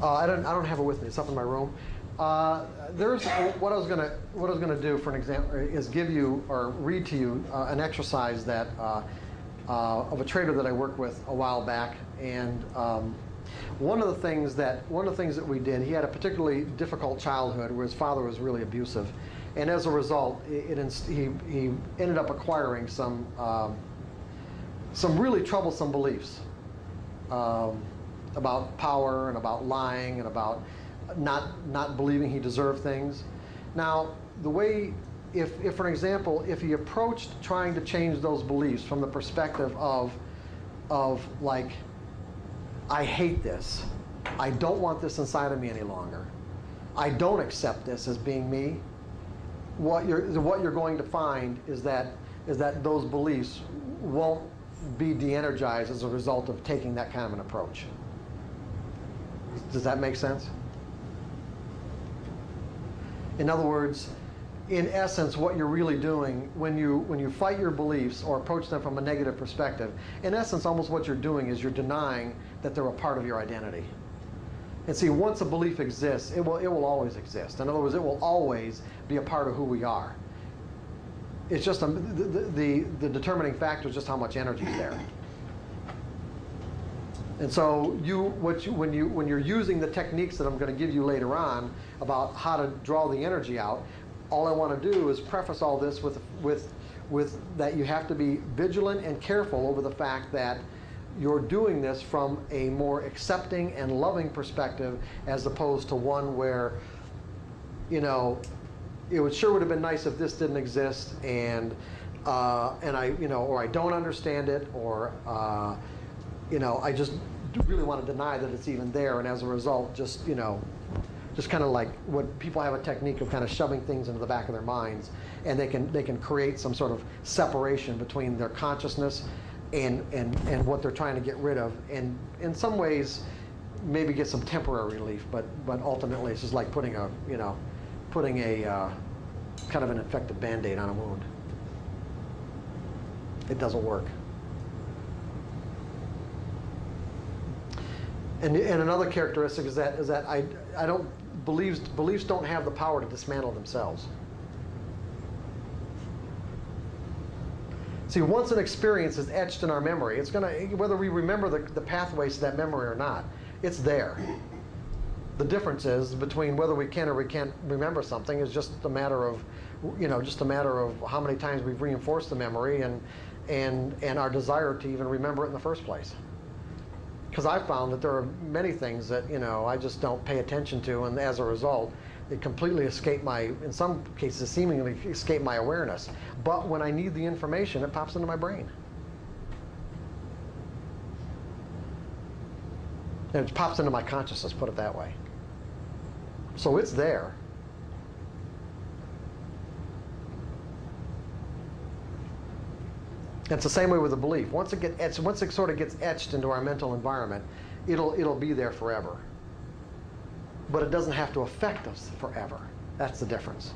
Uh, I don't. I don't have it with me. It's up in my room. Uh, there's what I was going to. What I was to do for an example is give you or read to you uh, an exercise that uh, uh, of a trader that I worked with a while back, and um, one of the things that one of the things that we did. He had a particularly difficult childhood where his father was really abusive, and as a result, it, it he he ended up acquiring some. Um, some really troublesome beliefs um, about power and about lying and about not not believing he deserved things. Now, the way, if, if for example, if he approached trying to change those beliefs from the perspective of, of like, I hate this, I don't want this inside of me any longer, I don't accept this as being me. What you're what you're going to find is that is that those beliefs won't be de-energized as a result of taking that kind of an approach. Does that make sense? In other words, in essence, what you're really doing when you when you fight your beliefs or approach them from a negative perspective, in essence, almost what you're doing is you're denying that they're a part of your identity. And see, once a belief exists, it will it will always exist. In other words, it will always be a part of who we are. It's just um, a, the, the the determining factor is just how much energy is there. And so you, what you, when you, when you're using the techniques that I'm going to give you later on about how to draw the energy out, all I want to do is preface all this with, with, with that you have to be vigilant and careful over the fact that you're doing this from a more accepting and loving perspective as opposed to one where, you know, it would sure would have been nice if this didn't exist and uh, and I you know or I don't understand it or uh, you know I just really want to deny that it's even there and as a result just you know just kind of like what people have a technique of kind of shoving things into the back of their minds and they can they can create some sort of separation between their consciousness and and and what they're trying to get rid of and in some ways maybe get some temporary relief but but ultimately it's just like putting a you know putting a uh, kind of an effective band-aid on a wound. It doesn't work and, and another characteristic is that is that I, I don't beliefs beliefs don't have the power to dismantle themselves See, once an experience is etched in our memory, it's gonna whether we remember the, the pathways to that memory or not, it's there. The difference is between whether we can or we can't remember something is just a matter of, you know, just a matter of how many times we've reinforced the memory and and and our desire to even remember it in the first place. Because I've found that there are many things that you know I just don't pay attention to, and as a result, it completely escape my, in some cases, seemingly escape my awareness. But when I need the information, it pops into my brain. And it pops into my consciousness, put it that way. So it's there. It's the same way with a belief. Once it gets etched, once it sort of gets etched into our mental environment, it'll it'll be there forever. But it doesn't have to affect us forever. That's the difference.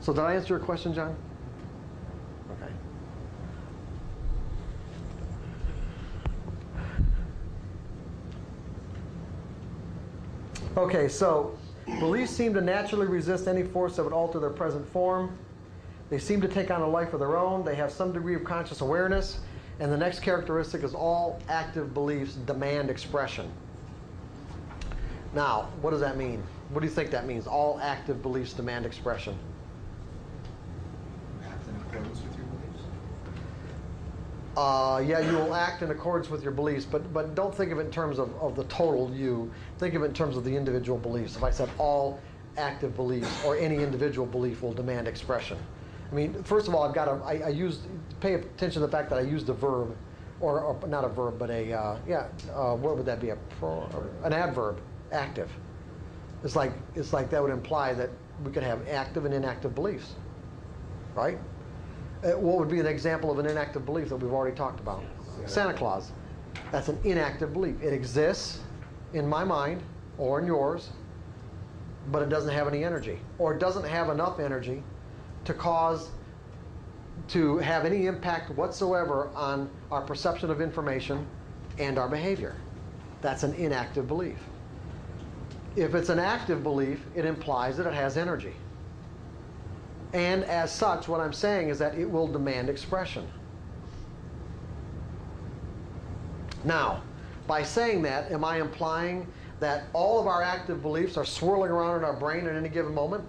So did I answer your question, John? Okay. Okay, so beliefs seem to naturally resist any force that would alter their present form. They seem to take on a life of their own. They have some degree of conscious awareness. And the next characteristic is all active beliefs demand expression. Now, what does that mean? What do you think that means? All active beliefs demand expression. Act in accordance with your beliefs. Uh, yeah, you will act in accordance with your beliefs, but but don't think of it in terms of, of the total you. Think of it in terms of the individual beliefs. If I said all active beliefs or any individual belief will demand expression. I mean, first of all, I've got to, I, I used, pay attention to the fact that I used the verb, or, or not a verb, but a, uh, yeah, uh, what would that be? A pro, an adverb, active. It's like, it's like that would imply that we could have active and inactive beliefs, right? Uh, what would be an example of an inactive belief that we've already talked about? Santa Claus. That's an inactive belief. It exists in my mind or in yours, but it doesn't have any energy, or it doesn't have enough energy to cause to have any impact whatsoever on our perception of information and our behavior. That's an inactive belief. If it's an active belief, it implies that it has energy. And as such, what I'm saying is that it will demand expression. Now, by saying that, am I implying that all of our active beliefs are swirling around in our brain at any given moment?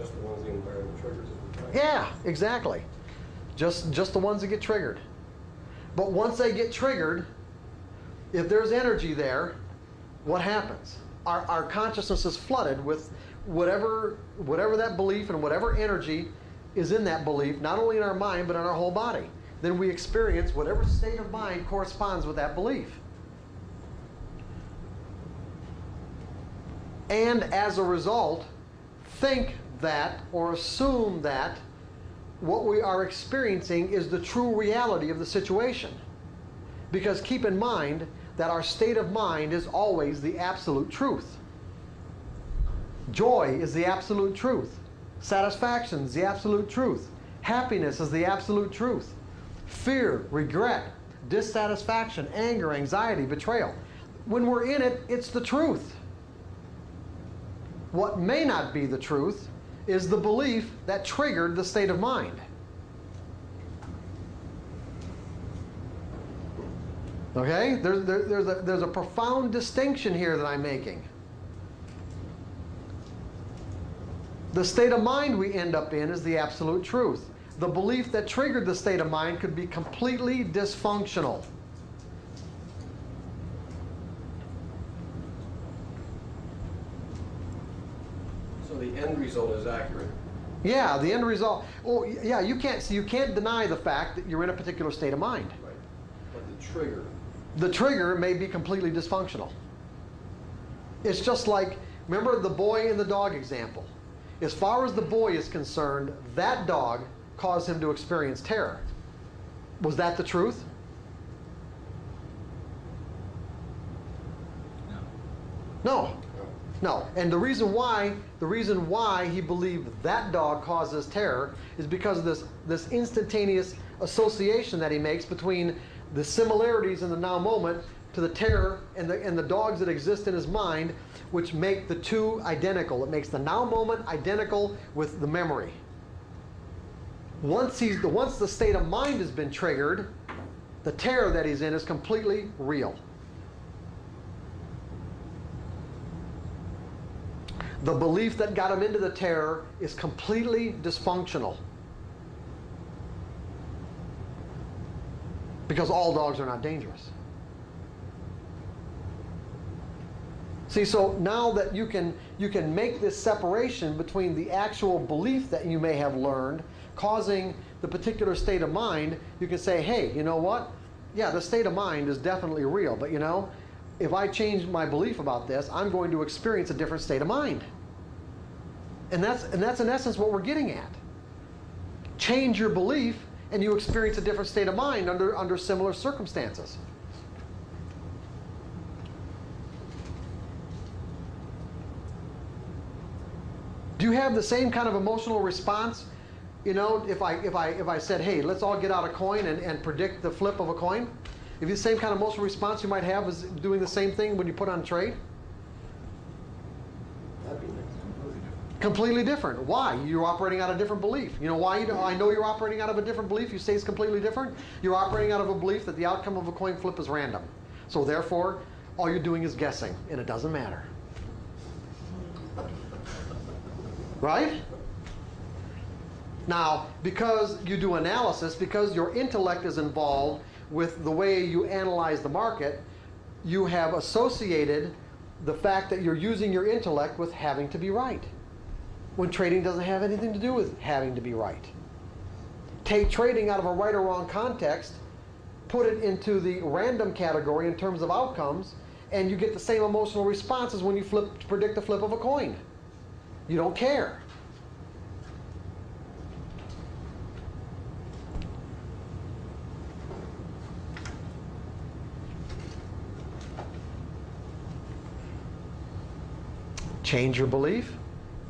Just the ones the environment triggers time. Yeah, exactly. Just just the ones that get triggered. But once they get triggered, if there's energy there, what happens? Our, our consciousness is flooded with whatever whatever that belief and whatever energy is in that belief, not only in our mind but in our whole body. Then we experience whatever state of mind corresponds with that belief. And as a result, think that or assume that what we are experiencing is the true reality of the situation. Because keep in mind that our state of mind is always the absolute truth. Joy is the absolute truth. Satisfaction is the absolute truth. Happiness is the absolute truth. Fear, regret, dissatisfaction, anger, anxiety, betrayal. When we're in it, it's the truth. What may not be the truth is the belief that triggered the state of mind. Okay? There's, there, there's, a, there's a profound distinction here that I'm making. The state of mind we end up in is the absolute truth. The belief that triggered the state of mind could be completely dysfunctional. The end result is accurate. Yeah, the end result. Oh, yeah, you can't. So you can't deny the fact that you're in a particular state of mind. Right. But the trigger, The trigger may be completely dysfunctional. It's just like remember the boy and the dog example. As far as the boy is concerned, that dog caused him to experience terror. Was that the truth? No. No. No, and the reason why, the reason why he believed that dog causes terror is because of this, this instantaneous association that he makes between the similarities in the now moment to the terror and the, and the dogs that exist in his mind, which make the two identical. It makes the now moment identical with the memory. Once, he's, once the state of mind has been triggered, the terror that he's in is completely real. The belief that got him into the terror is completely dysfunctional. Because all dogs are not dangerous. See, so now that you can you can make this separation between the actual belief that you may have learned causing the particular state of mind, you can say, hey, you know what? Yeah, the state of mind is definitely real, but you know, if I change my belief about this, I'm going to experience a different state of mind. And that's and that's in essence what we're getting at. Change your belief and you experience a different state of mind under under similar circumstances. Do you have the same kind of emotional response? You know, if I if I if I said, hey, let's all get out a coin and, and predict the flip of a coin, if the same kind of emotional response you might have as doing the same thing when you put on a trade? that'd be completely different. Why? You're operating out of a different belief. You know why you know, I know you're operating out of a different belief? You say it's completely different? You're operating out of a belief that the outcome of a coin flip is random. So therefore, all you're doing is guessing, and it doesn't matter. Right? Now, because you do analysis, because your intellect is involved with the way you analyze the market, you have associated the fact that you're using your intellect with having to be right. When trading doesn't have anything to do with having to be right. Take trading out of a right or wrong context, put it into the random category in terms of outcomes, and you get the same emotional responses when you flip predict the flip of a coin. You don't care. Change your belief,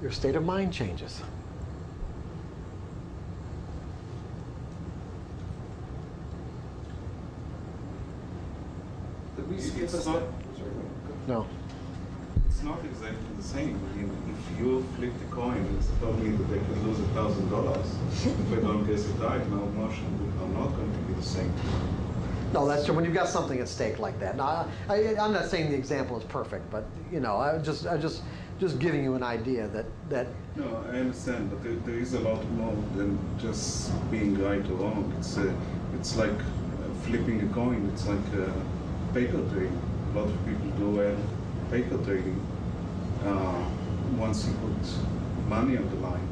your state of mind changes. Did we skip a step? No. It's not exactly the same. I mean, if you flip the coin, it's probably that they could lose a thousand dollars. If I don't guess it right, my emotion are not going to be the same. No, that's true. When you've got something at stake like that. Now, I, I, I'm not saying the example is perfect, but you know, I just, I just, just giving you an idea that that No, I understand, but there, there is a lot more than just being right or wrong. It's uh, it's like uh, flipping a coin. It's like uh, paper trading. A lot of people do uh, paper trading. Uh, once you put money on the line,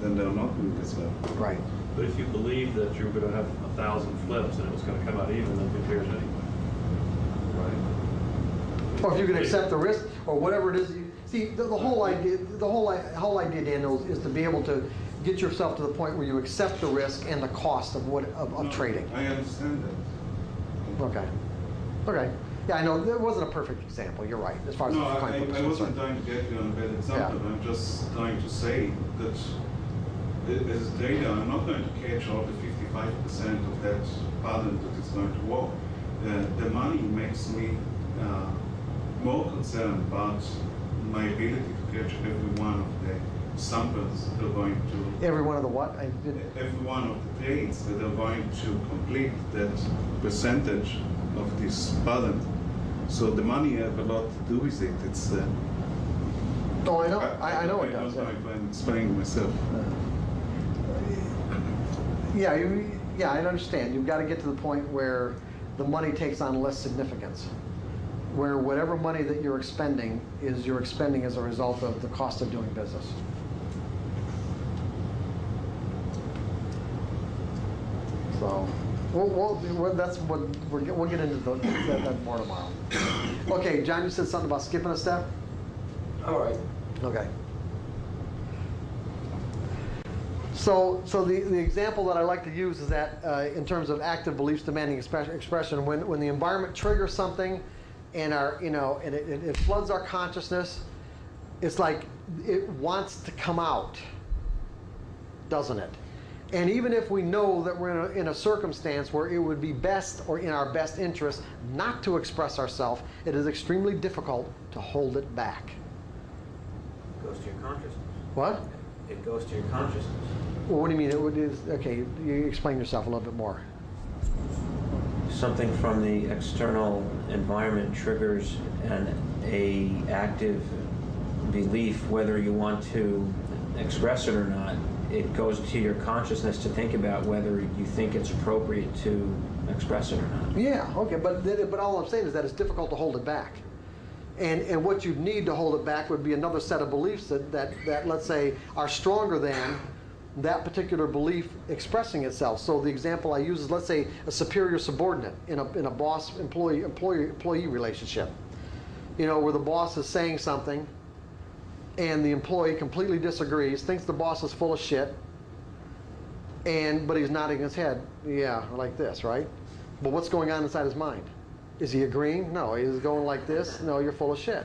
then they're not doing as well. right. But if you believe that you're gonna have a thousand flips and it was gonna come out even, then who cares anyway? Right? Or if you can accept the risk, or whatever it is. that You, see, the, the whole idea, the whole whole idea, Daniel, is to be able to get yourself to the point where you accept the risk and the cost of what of, of No, trading. I understand that. Okay. Okay. Yeah, I know there wasn't a perfect example. You're right, as far as No, the I, is I wasn't trying to get you on a bad example. I'm just trying to say that as data, I'm not going to catch all the 55% of that pattern that is going to work. Uh, the money makes me uh, more concerned about my ability to catch every one of the samples that are going to Every one of the what? I did, every one of the trades that are going to complete that percentage of this pattern. So the money have a lot to do with it. It's. Uh, Oh, I know, I, I know it I does. don't know if I'm explaining myself. Yeah, you, yeah, I understand. You've got to get to the point where the money takes on less significance. Where whatever money that you're expending is you're expending as a result of the cost of doing business. So, we'll, we'll, that's what, we're, we'll get into the, that, that more tomorrow. Okay, John, you said something about skipping a step? All right. Okay. So, so the, the example that I like to use is that uh, in terms of active beliefs demanding expre- expression, when, when the environment triggers something and our, you know, and it, it it floods our consciousness, it's like it wants to come out, doesn't it? And even if we know that we're in a, in a circumstance where it would be best or in our best interest not to express ourselves, it is extremely difficult to hold it back. Goes to your consciousness. What? It goes to your consciousness. Well, what do you mean? It would is okay. You explain yourself a little bit more. Something from the external environment triggers an a active belief, whether you want to express it or not. It goes to your consciousness to think about whether you think it's appropriate to express it or not. Yeah. Okay. But but all I'm saying is that it's difficult to hold it back. And and what you need to hold it back would be another set of beliefs that that that let's say are stronger than that particular belief expressing itself. So the example I use is let's say a superior subordinate in a in a boss employee employee employee relationship. You know where the boss is saying something and the employee completely disagrees, thinks the boss is full of shit, and but he's nodding his head, yeah, like this, right? But what's going on inside his mind? Is he agreeing? No, he's going like this. No, you're full of shit.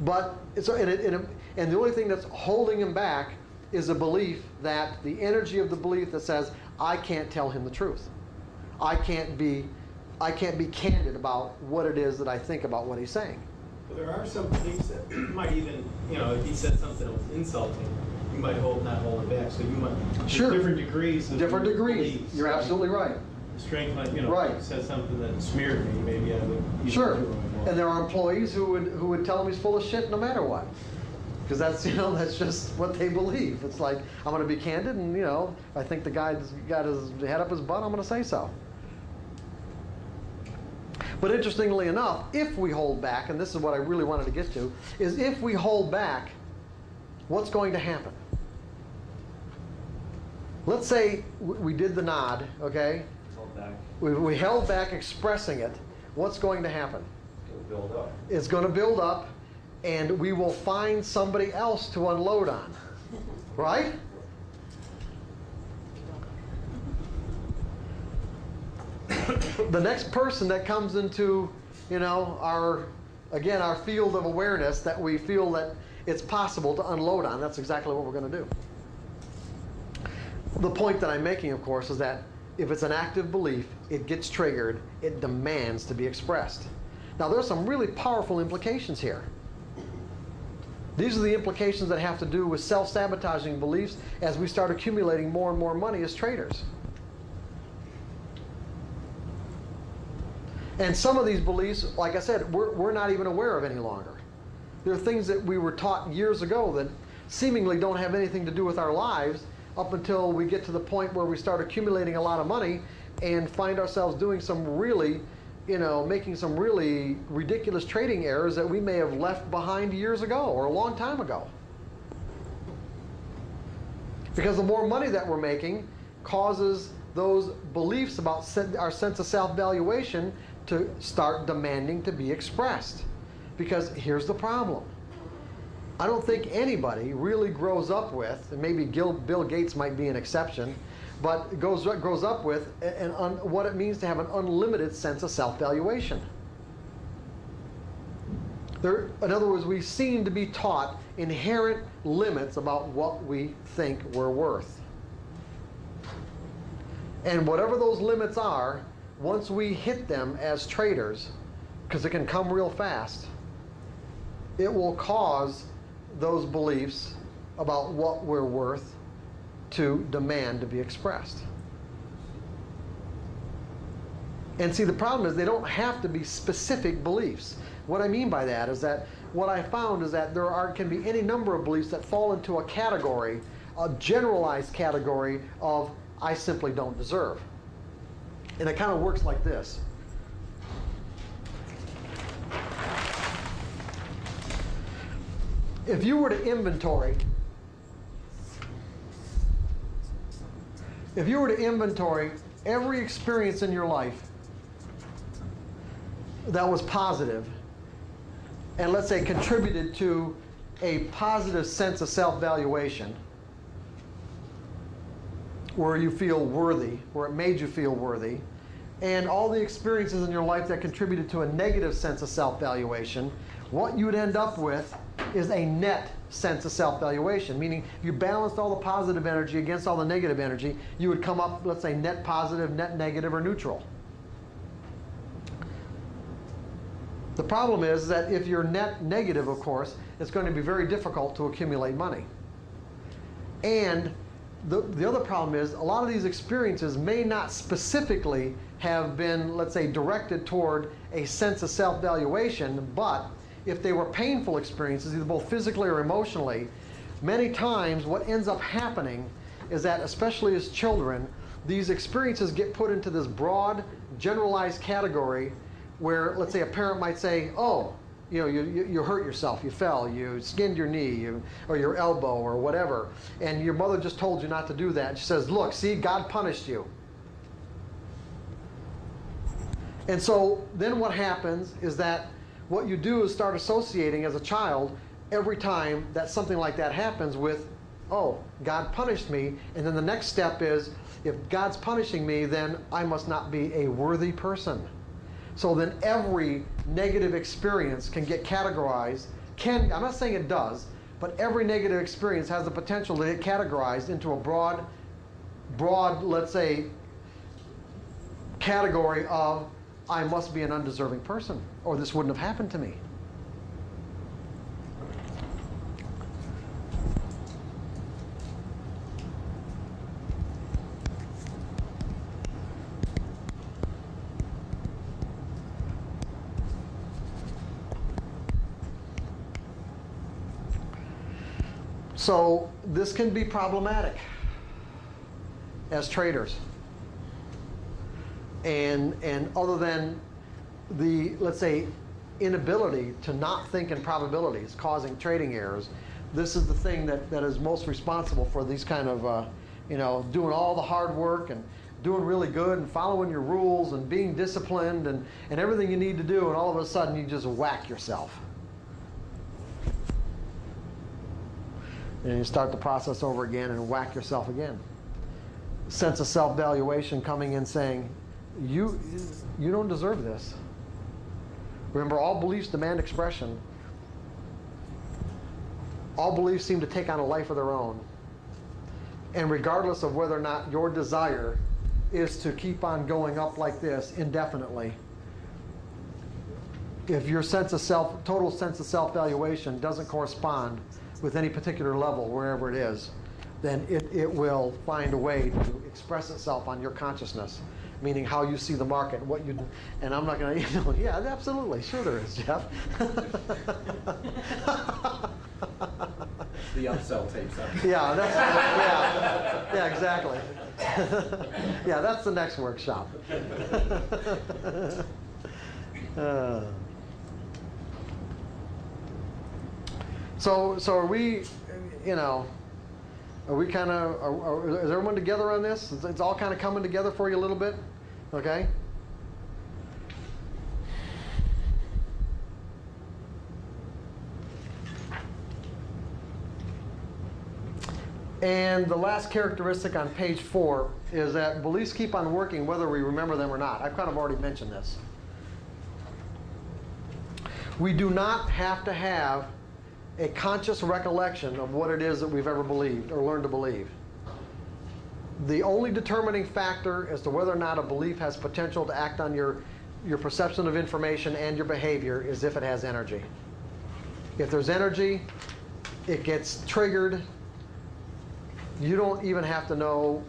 But so and, it, and, it, and the only thing that's holding him back is a belief that the energy of the belief that says I can't tell him the truth. I can't be I can't be candid about what it is that I think about what he's saying. But there are some things that might even, you know, if he said something that was insulting, you might hold, not hold it back, so you might, Sure. different degrees of. Different degrees. beliefs. You're absolutely right. The strength might, you know, Right. said something that smeared me, maybe I would. Sure. And there are employees who would who would tell him he's full of shit no matter what. Because that's you know that's just what they believe. It's like I'm going to be candid, and you know I think the guy's got his head up his butt, I'm going to say so. But interestingly enough, if we hold back, and this is what I really wanted to get to, is if we hold back, what's going to happen? Let's say we did the nod, okay? We, we held back expressing it. What's going to happen? it'll build up. It's going to build up, and we will find somebody else to unload on. Right? the next person that comes into, you know, our, again, our field of awareness that we feel that it's possible to unload on, that's exactly what we're going to do. The point that I'm making, of course, is that if it's an active belief, it gets triggered, it demands to be expressed. Now, there's some really powerful implications here. These are the implications that have to do with self sabotaging beliefs as we start accumulating more and more money as traders. And some of these beliefs, like I said, we're, we're not even aware of any longer. There are things that we were taught years ago that seemingly don't have anything to do with our lives up until we get to the point where we start accumulating a lot of money and find ourselves doing some really, you know, making some really ridiculous trading errors that we may have left behind years ago or a long time ago. Because the more money that we're making causes those beliefs about our sense of self valuation to start demanding to be expressed. Because here's the problem I don't think anybody really grows up with, and maybe Gil, Bill Gates might be an exception, but goes, grows up with and un, what it means to have an unlimited sense of self valuation. There, in other words, we seem to be taught inherent limits about what we think we're worth. And whatever those limits are, once we hit them as traders, because it can come real fast, it will cause those beliefs about what we're worth to demand to be expressed. And see, the problem is they don't have to be specific beliefs. What I mean by that is that what I found is that there are can be any number of beliefs that fall into a category, a generalized category of I simply don't deserve. And it kind of works like this. If you were to inventory if you were to inventory every experience in your life that was positive and let's say contributed to a positive sense of self-valuation where you feel worthy, where it made you feel worthy, and all the experiences in your life that contributed to a negative sense of self-valuation, what you would end up with is a net sense of self-valuation, meaning if you balanced all the positive energy against all the negative energy, you would come up, let's say, net positive, net negative, or neutral. The problem is that if you're net negative, of course, it's going to be very difficult to accumulate money. And the, the other problem is a lot of these experiences may not specifically have been, let's say, directed toward a sense of self-valuation, but if they were painful experiences, either both physically or emotionally, many times what ends up happening is that, especially as children, these experiences get put into this broad, generalized category where, let's say, a parent might say, oh, you know, you, you, you hurt yourself, you fell, you skinned your knee, you, or your elbow, or whatever, and your mother just told you not to do that. She says, look, see, God punished you. And so then what happens is that what you do is start associating as a child every time that something like that happens with, oh, God punished me. And then the next step is, if God's punishing me, then I must not be a worthy person. So then every negative experience can get categorized. Can I'm not saying it does, but every negative experience has the potential to get categorized into a broad, broad, let's say, category of I must be an undeserving person, or this wouldn't have happened to me. So this can be problematic as traders. And, and other than the, let's say, inability to not think in probabilities causing trading errors, this is the thing that, that is most responsible for these kind of, uh, you know, doing all the hard work and doing really good and following your rules and being disciplined and, and everything you need to do, and all of a sudden you just whack yourself. And you start the process over again and whack yourself again. Sense of self-valuation coming in saying, you, you don't deserve this. Remember, all beliefs demand expression. All beliefs seem to take on a life of their own. And regardless of whether or not your desire is to keep on going up like this indefinitely, if your sense of self, total sense of self-valuation doesn't correspond with any particular level, wherever it is, then it, it will find a way to express itself on your consciousness, meaning how you see the market, what you, and I'm not going to, you know, yeah, absolutely, sure there is, Jeff. The upsell tapes up. Yeah, that's, yeah, yeah, exactly. yeah, that's the next workshop. Uh, so, so are we, you know, are we kind of, is everyone together on this? It's, it's all kind of coming together for you a little bit? Okay? And the last characteristic on page four is that beliefs keep on working whether we remember them or not. I've kind of already mentioned this. We do not have to have a conscious recollection of what it is that we've ever believed or learned to believe. The only determining factor as to whether or not a belief has potential to act on your, your perception of information and your behavior is if it has energy. If there's energy, it gets triggered. You don't even have to know,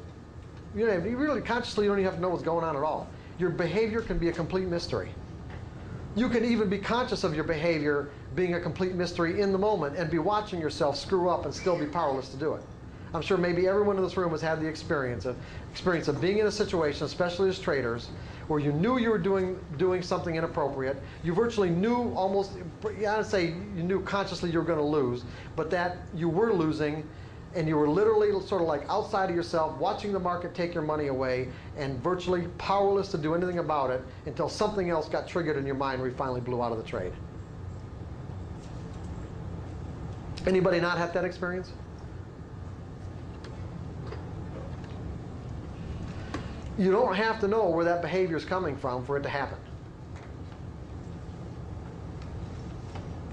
you know, you really consciously you don't even have to know what's going on at all. your behavior can be a complete mystery. You can even be conscious of your behavior being a complete mystery in the moment and be watching yourself screw up and still be powerless to do it. I'm sure maybe everyone in this room has had the experience of experience of being in a situation, especially as traders, where you knew you were doing doing something inappropriate. You virtually knew almost, I'd say you knew consciously you were going to lose, but that you were losing, and you were literally sort of like outside of yourself, watching the market take your money away, and virtually powerless to do anything about it until something else got triggered in your mind where you finally blew out of the trade. Anybody not have that experience? You don't have to know where that behavior is coming from for it to happen.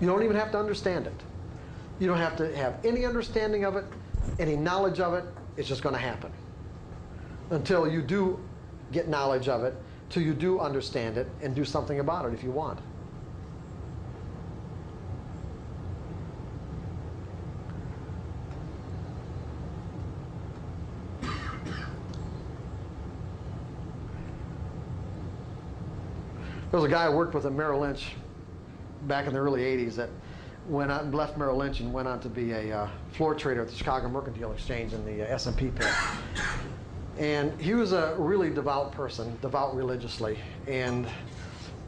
You don't even have to understand it. You don't have to have any understanding of it, any knowledge of it. It's just going to happen. Until you do get knowledge of it, till you do understand it and do something about it if you want. There was a guy I worked with at Merrill Lynch back in the early 80s that went out and left Merrill Lynch and went on to be a uh, floor trader at the Chicago Mercantile Exchange in the uh, S&P pit. And he was a really devout person, devout religiously. And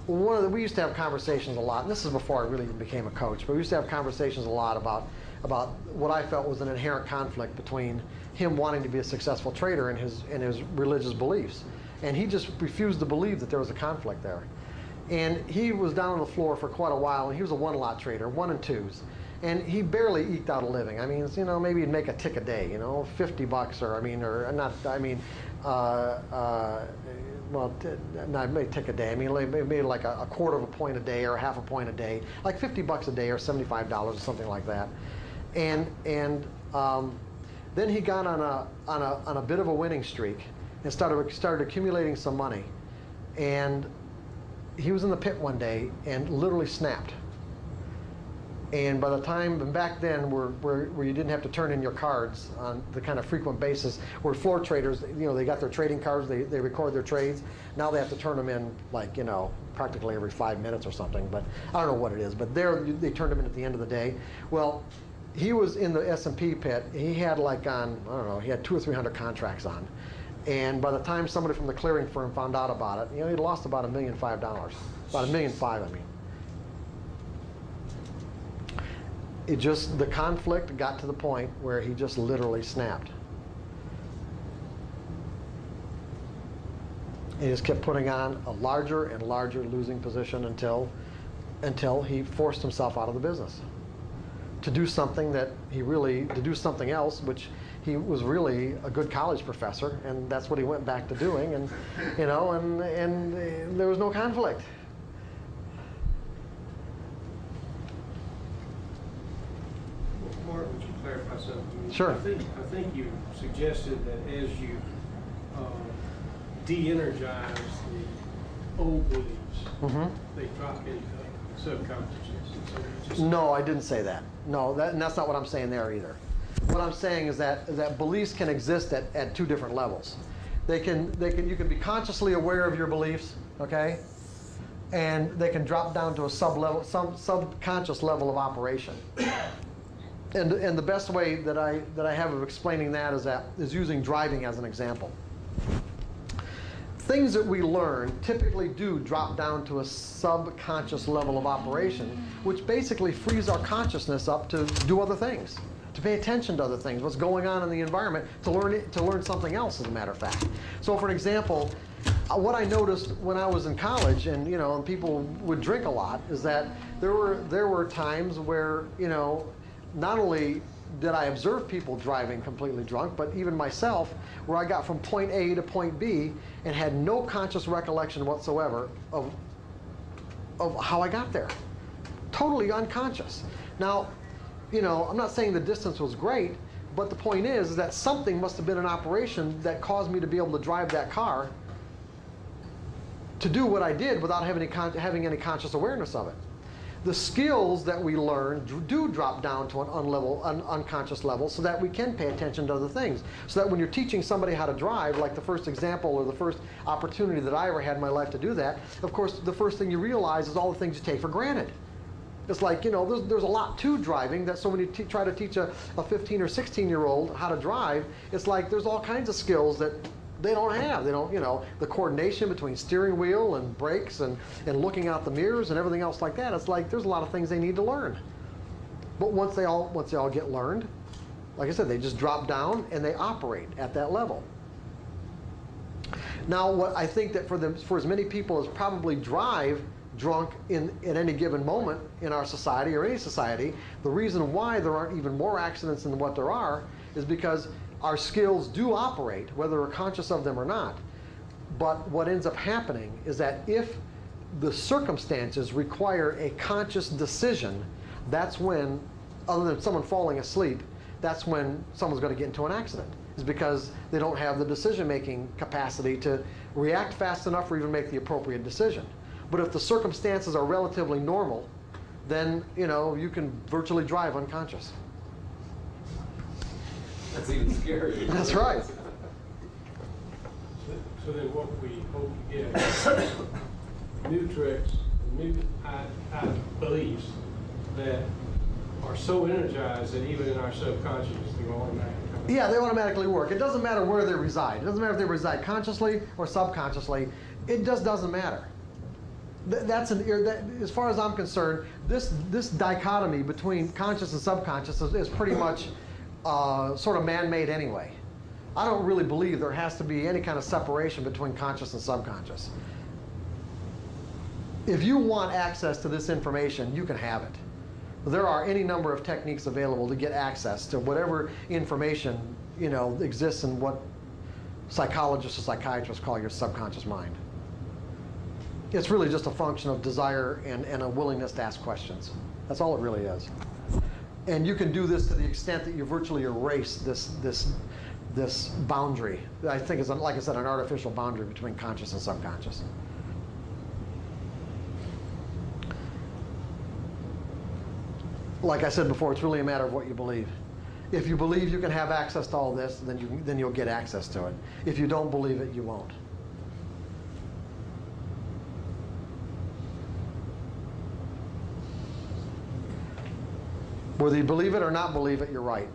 one of the, we used to have conversations a lot, and this is before I really even became a coach, but we used to have conversations a lot about, about what I felt was an inherent conflict between him wanting to be a successful trader and his, and his religious beliefs. And he just refused to believe that there was a conflict there. And he was down on the floor for quite a while, and he was a one-lot trader, one and twos. And he barely eked out a living. I mean, you know, maybe he'd make a tick a day, you know, 50 bucks, or I mean, or not, I mean, uh, uh, well, not maybe tick a day. I mean, like, maybe like a, a quarter of a point a day or half a point a day, like 50 bucks a day or $75 or something like that. And and um, then he got on a on a on a bit of a winning streak and started started accumulating some money, and he was in the pit one day and literally snapped. And by the time, back then, where, where, where you didn't have to turn in your cards on the kind of frequent basis, where floor traders, you know, they got their trading cards, they, they record their trades. Now they have to turn them in, like, you know, practically every five minutes or something. But I don't know what it is. But there, they turned them in at the end of the day. Well, he was in the S&P pit. He had like on, I don't know, he had two or three hundred contracts on. And by the time somebody from the clearing firm found out about it, you know, he'd lost about a million five dollars. About a million five, I mean. It just, the conflict got to the point where he just literally snapped. He just kept putting on a larger and larger losing position until, until he forced himself out of the business. To do something that he really, to do something else, which he was really a good college professor, and that's what he went back to doing, and you know, and and uh, there was no conflict. Mark, would you clarify something? Sure. I think, I think you suggested that as you uh, de-energize the old beliefs, Mhm. they drop into subconsciousness. so No, I didn't say that. No, that, and that's not what I'm saying there either. What I'm saying is that is that beliefs can exist at, at two different levels. They can they can you can be consciously aware of your beliefs, okay? And they can drop down to a sub level some subconscious level of operation. And and the best way that I that I have of explaining that is that is using driving as an example. Things that we learn typically do drop down to a subconscious level of operation, which basically frees our consciousness up to do other things, pay attention to other things, what's going on in the environment, to learn it, to learn something else, as a matter of fact. So, for example, uh, what I noticed when I was in college, and you know, and people would drink a lot, is that there were there were times where you know, not only did I observe people driving completely drunk, but even myself, where I got from point A to point B and had no conscious recollection whatsoever of, of how I got there. Totally unconscious. Now, you know, I'm not saying the distance was great, but the point is, that something must have been in operation that caused me to be able to drive that car to do what I did without having any, con- having any conscious awareness of it. the skills that we learn do drop down to an unlevel, un- unconscious level so that we can pay attention to other things. So that when you're teaching somebody how to drive, like the first example or the first opportunity that I ever had in my life to do that, of course, the first thing you realize is all the things you take for granted. It's like, you know, there's, there's a lot to driving that so when you try to teach a, a 15 or 16 year old how to drive, it's like there's all kinds of skills that they don't have. They don't, you know, the coordination between steering wheel and brakes and, and looking out the mirrors and everything else like that. It's like there's a lot of things they need to learn. But once they all, once they all get learned, like I said, they just drop down and they operate at that level. Now, what I think that for, the, for as many people as probably drive drunk in, at any given moment in our society or any society, the reason why there aren't even more accidents than what there are is because our skills do operate, whether we're conscious of them or not. But what ends up happening is that if the circumstances require a conscious decision, that's when, other than someone falling asleep, that's when someone's going to get into an accident. Is because they don't have the decision making capacity to react fast enough or even make the appropriate decision. But if the circumstances are relatively normal, then you know you can virtually drive unconscious. That's even scarier. That's right. So then what we hope to get is new tricks, new I, I beliefs that are so energized that even in our subconscious, they automatically come. Yeah, they automatically work. It doesn't matter where they reside. It doesn't matter if they reside consciously or subconsciously. It just doesn't matter. Th- That's an that, as far as I'm concerned. This this dichotomy between conscious and subconscious is, is pretty much uh, sort of man-made anyway. I don't really believe there has to be any kind of separation between conscious and subconscious. If you want access to this information, you can have it. There are any number of techniques available to get access to whatever information you know exists in what psychologists or psychiatrists call your subconscious mind. It's really just a function of desire and, and a willingness to ask questions. That's all it really is. And you can do this to the extent that you virtually erase this this this boundary. I think is like I said, an artificial boundary between conscious and subconscious. Like I said before, it's really a matter of what you believe. If you believe you can have access to all this, then you then you'll get access to it. If you don't believe it, you won't. Whether you believe it or not believe it, you're right.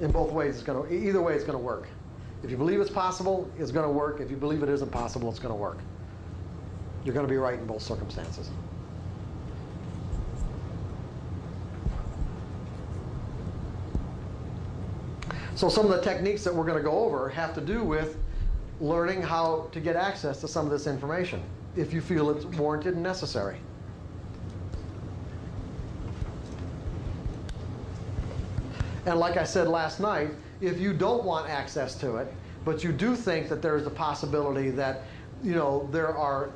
In both ways, it's going to either way, it's going to work. If you believe it's possible, it's going to work. If you believe it isn't possible, it's going to work. You're going to be right in both circumstances. So some of the techniques that we're going to go over have to do with learning how to get access to some of this information if you feel it's warranted and necessary. And like I said last night, if you don't want access to it, but you do think that there's a possibility that, you know, there are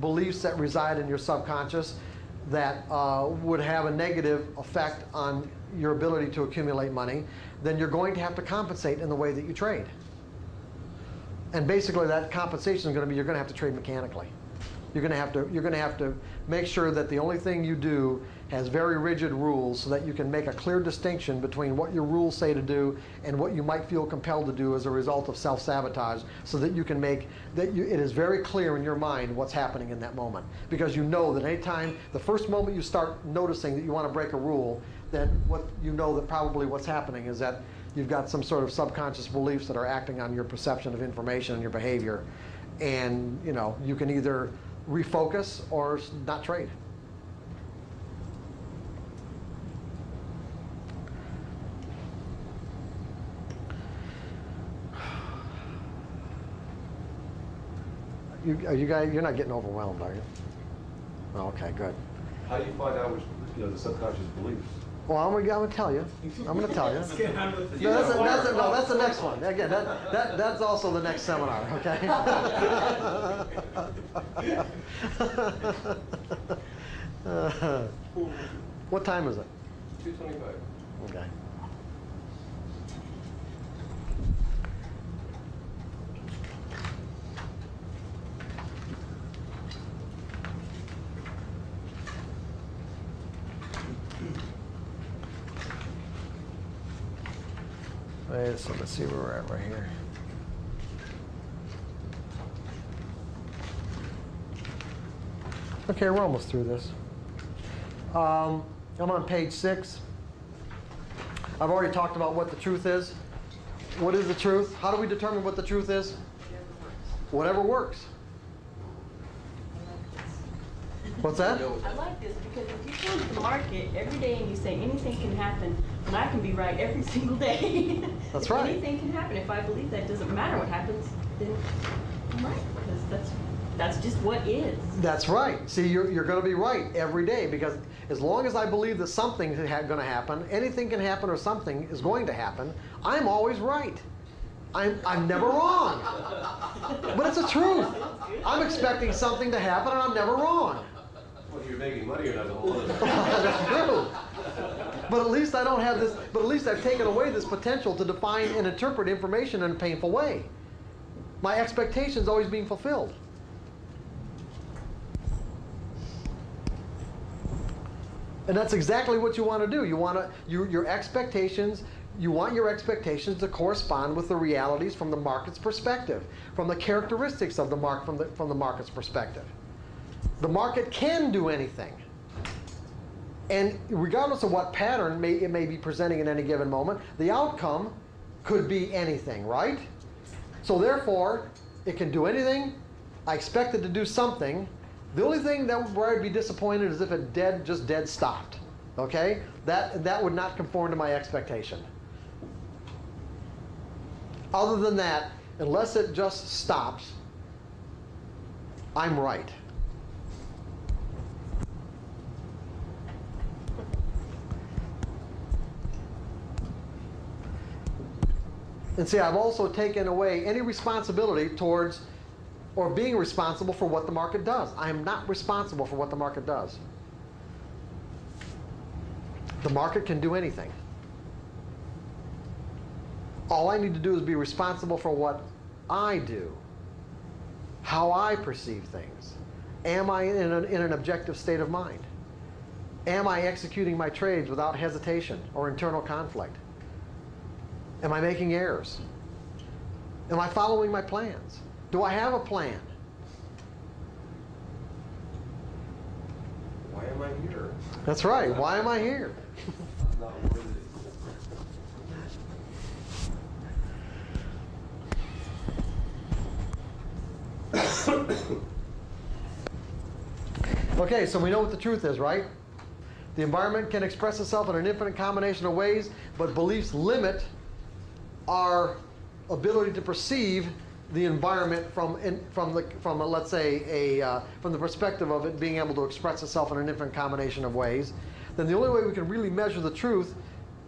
beliefs that reside in your subconscious that uh, would have a negative effect on your ability to accumulate money, then you're going to have to compensate in the way that you trade. And basically, that compensation is going to be you're going to have to trade mechanically. You're going to have to you're going to have to make sure that the only thing you do has very rigid rules so that you can make a clear distinction between what your rules say to do and what you might feel compelled to do as a result of self-sabotage so that you can make that you, it is very clear in your mind what's happening in that moment. Because you know that anytime the first moment you start noticing that you want to break a rule then what you know that probably what's happening is that you've got some sort of subconscious beliefs that are acting on your perception of information and your behavior. And you know you can either refocus or not trade You, are you guys, you're not getting overwhelmed, are you? Oh, okay, good. How do you find out which, you know, the subconscious beliefs? Well, I'm gonna, I'm gonna tell you. I'm gonna tell you. Let's get on with it. No, that's, a, that's a, no, that's the next one. Again, that, that, that's also the next seminar, okay? Uh, what time is it? Two twenty-five. So let's see where we're at right here. Okay, we're almost through this. Um, I'm on page six. I've already talked about what the truth is. What is the truth? How do we determine what the truth is? Whatever works. What's that? I like this because if you go to the market every day and you say anything can happen, and I can be right every single day. That's If right. Anything can happen. If I believe that doesn't matter what happens, then I'm right because that's that's just what is. That's right. See, you're, you're going to be right every day because as long as I believe that something is ha- going to happen, anything can happen or something is going to happen, I'm always right. I'm, I'm never wrong. But it's the truth. I'm expecting something to happen and I'm never wrong. Whether you're making money or not, the whole other. That's true. But at least I don't have this, but at least I've taken away this potential to define and interpret information in a painful way. My expectation's always being fulfilled. And that's exactly what you want to do. You want to you, your expectations. You want your expectations to correspond with the realities from the market's perspective, from the characteristics of the market from the from the market's perspective. The market can do anything, and regardless of what pattern may, it may be presenting in any given moment, the outcome could be anything, right? So therefore, it can do anything. I expect it to do something. The only thing that where I'd be disappointed is if it dead just dead stopped. Okay? That that would not conform to my expectation. Other than that, unless it just stops, I'm right. And see, I've also taken away any responsibility towards or being responsible for what the market does. I am not responsible for what the market does. The market can do anything. All I need to do is be responsible for what I do, how I perceive things. Am I in an, in an objective state of mind? Am I executing my trades without hesitation or internal conflict? Am I making errors? Am I following my plans? Do I have a plan? Why am I here? That's right. Why am I here? I'm not worthy. Okay, so we know what the truth is, right? The environment can express itself in an infinite combination of ways, but beliefs limit our ability to perceive the environment from in, from the from a, let's say a uh, from the perspective of it being able to express itself in an infinite combination of ways. Then the only way we can really measure the truth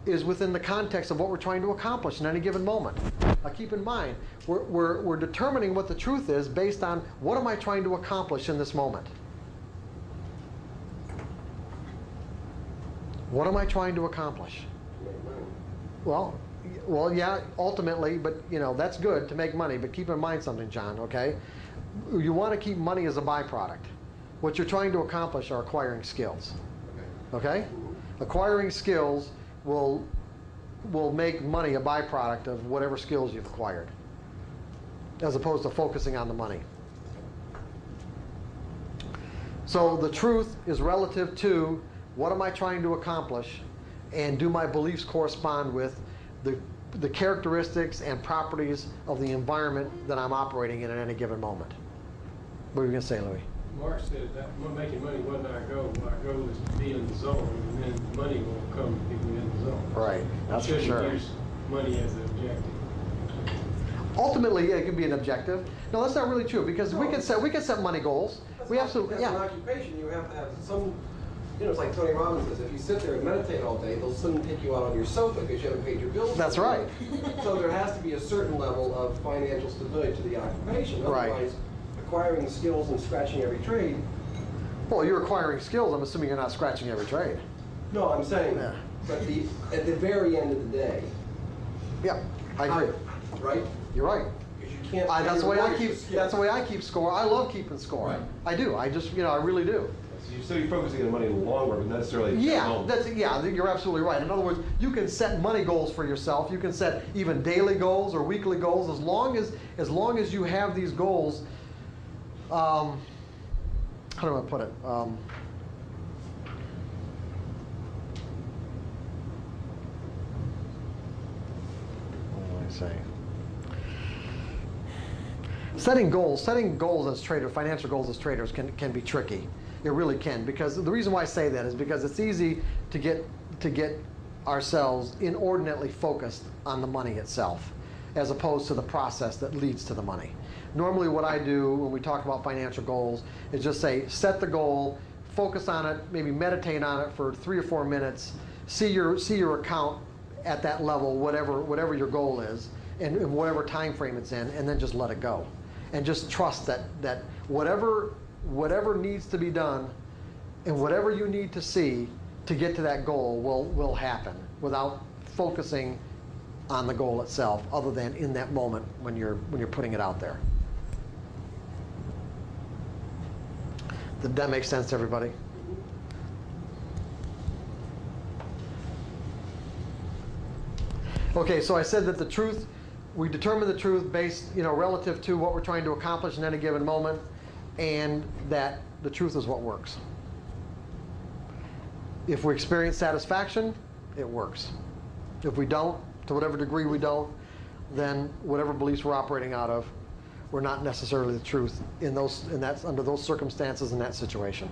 is within the context of what we're trying to accomplish in any given moment. Now keep in mind, we're, we're, we're determining what the truth is based on what am I trying to accomplish in this moment. What am I trying to accomplish? Well, well, yeah, ultimately, but you know that's good to make money. But keep in mind something, John. Okay, you want to keep money as a byproduct. What you're trying to accomplish are acquiring skills. Okay, acquiring skills will will make money a byproduct of whatever skills you've acquired, as opposed to focusing on the money. So the truth is relative to what am I trying to accomplish, and do my beliefs correspond with the, the characteristics and properties of the environment that I'm operating in at any given moment. What were you going to say, Louis? Mark said that mo- making money wasn't our goal. Our goal is to be in the zone, and then money will come to people in the zone. Right, that's for Shouldn't sure. use money as the objective. Ultimately, yeah, it can be an objective. No, that's not really true because we can set we can set money goals. We absolutely As an occupation, you have to have some, you know, it's like Tony Robbins says, if you sit there and meditate all day, they'll soon take you out on your sofa because you haven't paid your bills. That's right. So there has to be a certain level of financial stability to the occupation. Right. Otherwise, acquiring skills and scratching every trade, Well, you're acquiring skills. I'm assuming you're not scratching every trade. no, I'm saying, Yeah. but the, at the very end of the day, Yeah, I agree. right? You're right. Because you can't. I, that's the way I keep. That's the way I keep score. I love keeping score. Right. I do. I just, you know, I really do. You're focusing on money in the long run, but necessarily. Yeah, that's, yeah, you're absolutely right. In other words, you can set money goals for yourself. You can set even daily goals or weekly goals as long as, as long as you have these goals. Um, how do I put it? Um, what do I say? Setting goals, setting goals as traders, financial goals as traders can, can be tricky. It really can because the reason why I say that is because it's easy to get to get ourselves inordinately focused on the money itself as opposed to the process that leads to the money. Normally what I do when we talk about financial goals is just say set the goal, focus on it, maybe meditate on it for 3 or 4 minutes, see your see your account at that level whatever whatever your goal is and, and whatever time frame it's in and then just let it go and just trust that that whatever whatever needs to be done and whatever you need to see to get to that goal will will happen without focusing on the goal itself other than in that moment when you're when you're putting it out there. Did that make sense to everybody? Okay, so I said that the truth, we determine the truth based, you know, relative to what we're trying to accomplish in any given moment, and that the truth is what works. If we experience satisfaction, it works. If we don't, to whatever degree we don't, then whatever beliefs we're operating out of, we're not necessarily the truth in those, in that, under those circumstances in that situation.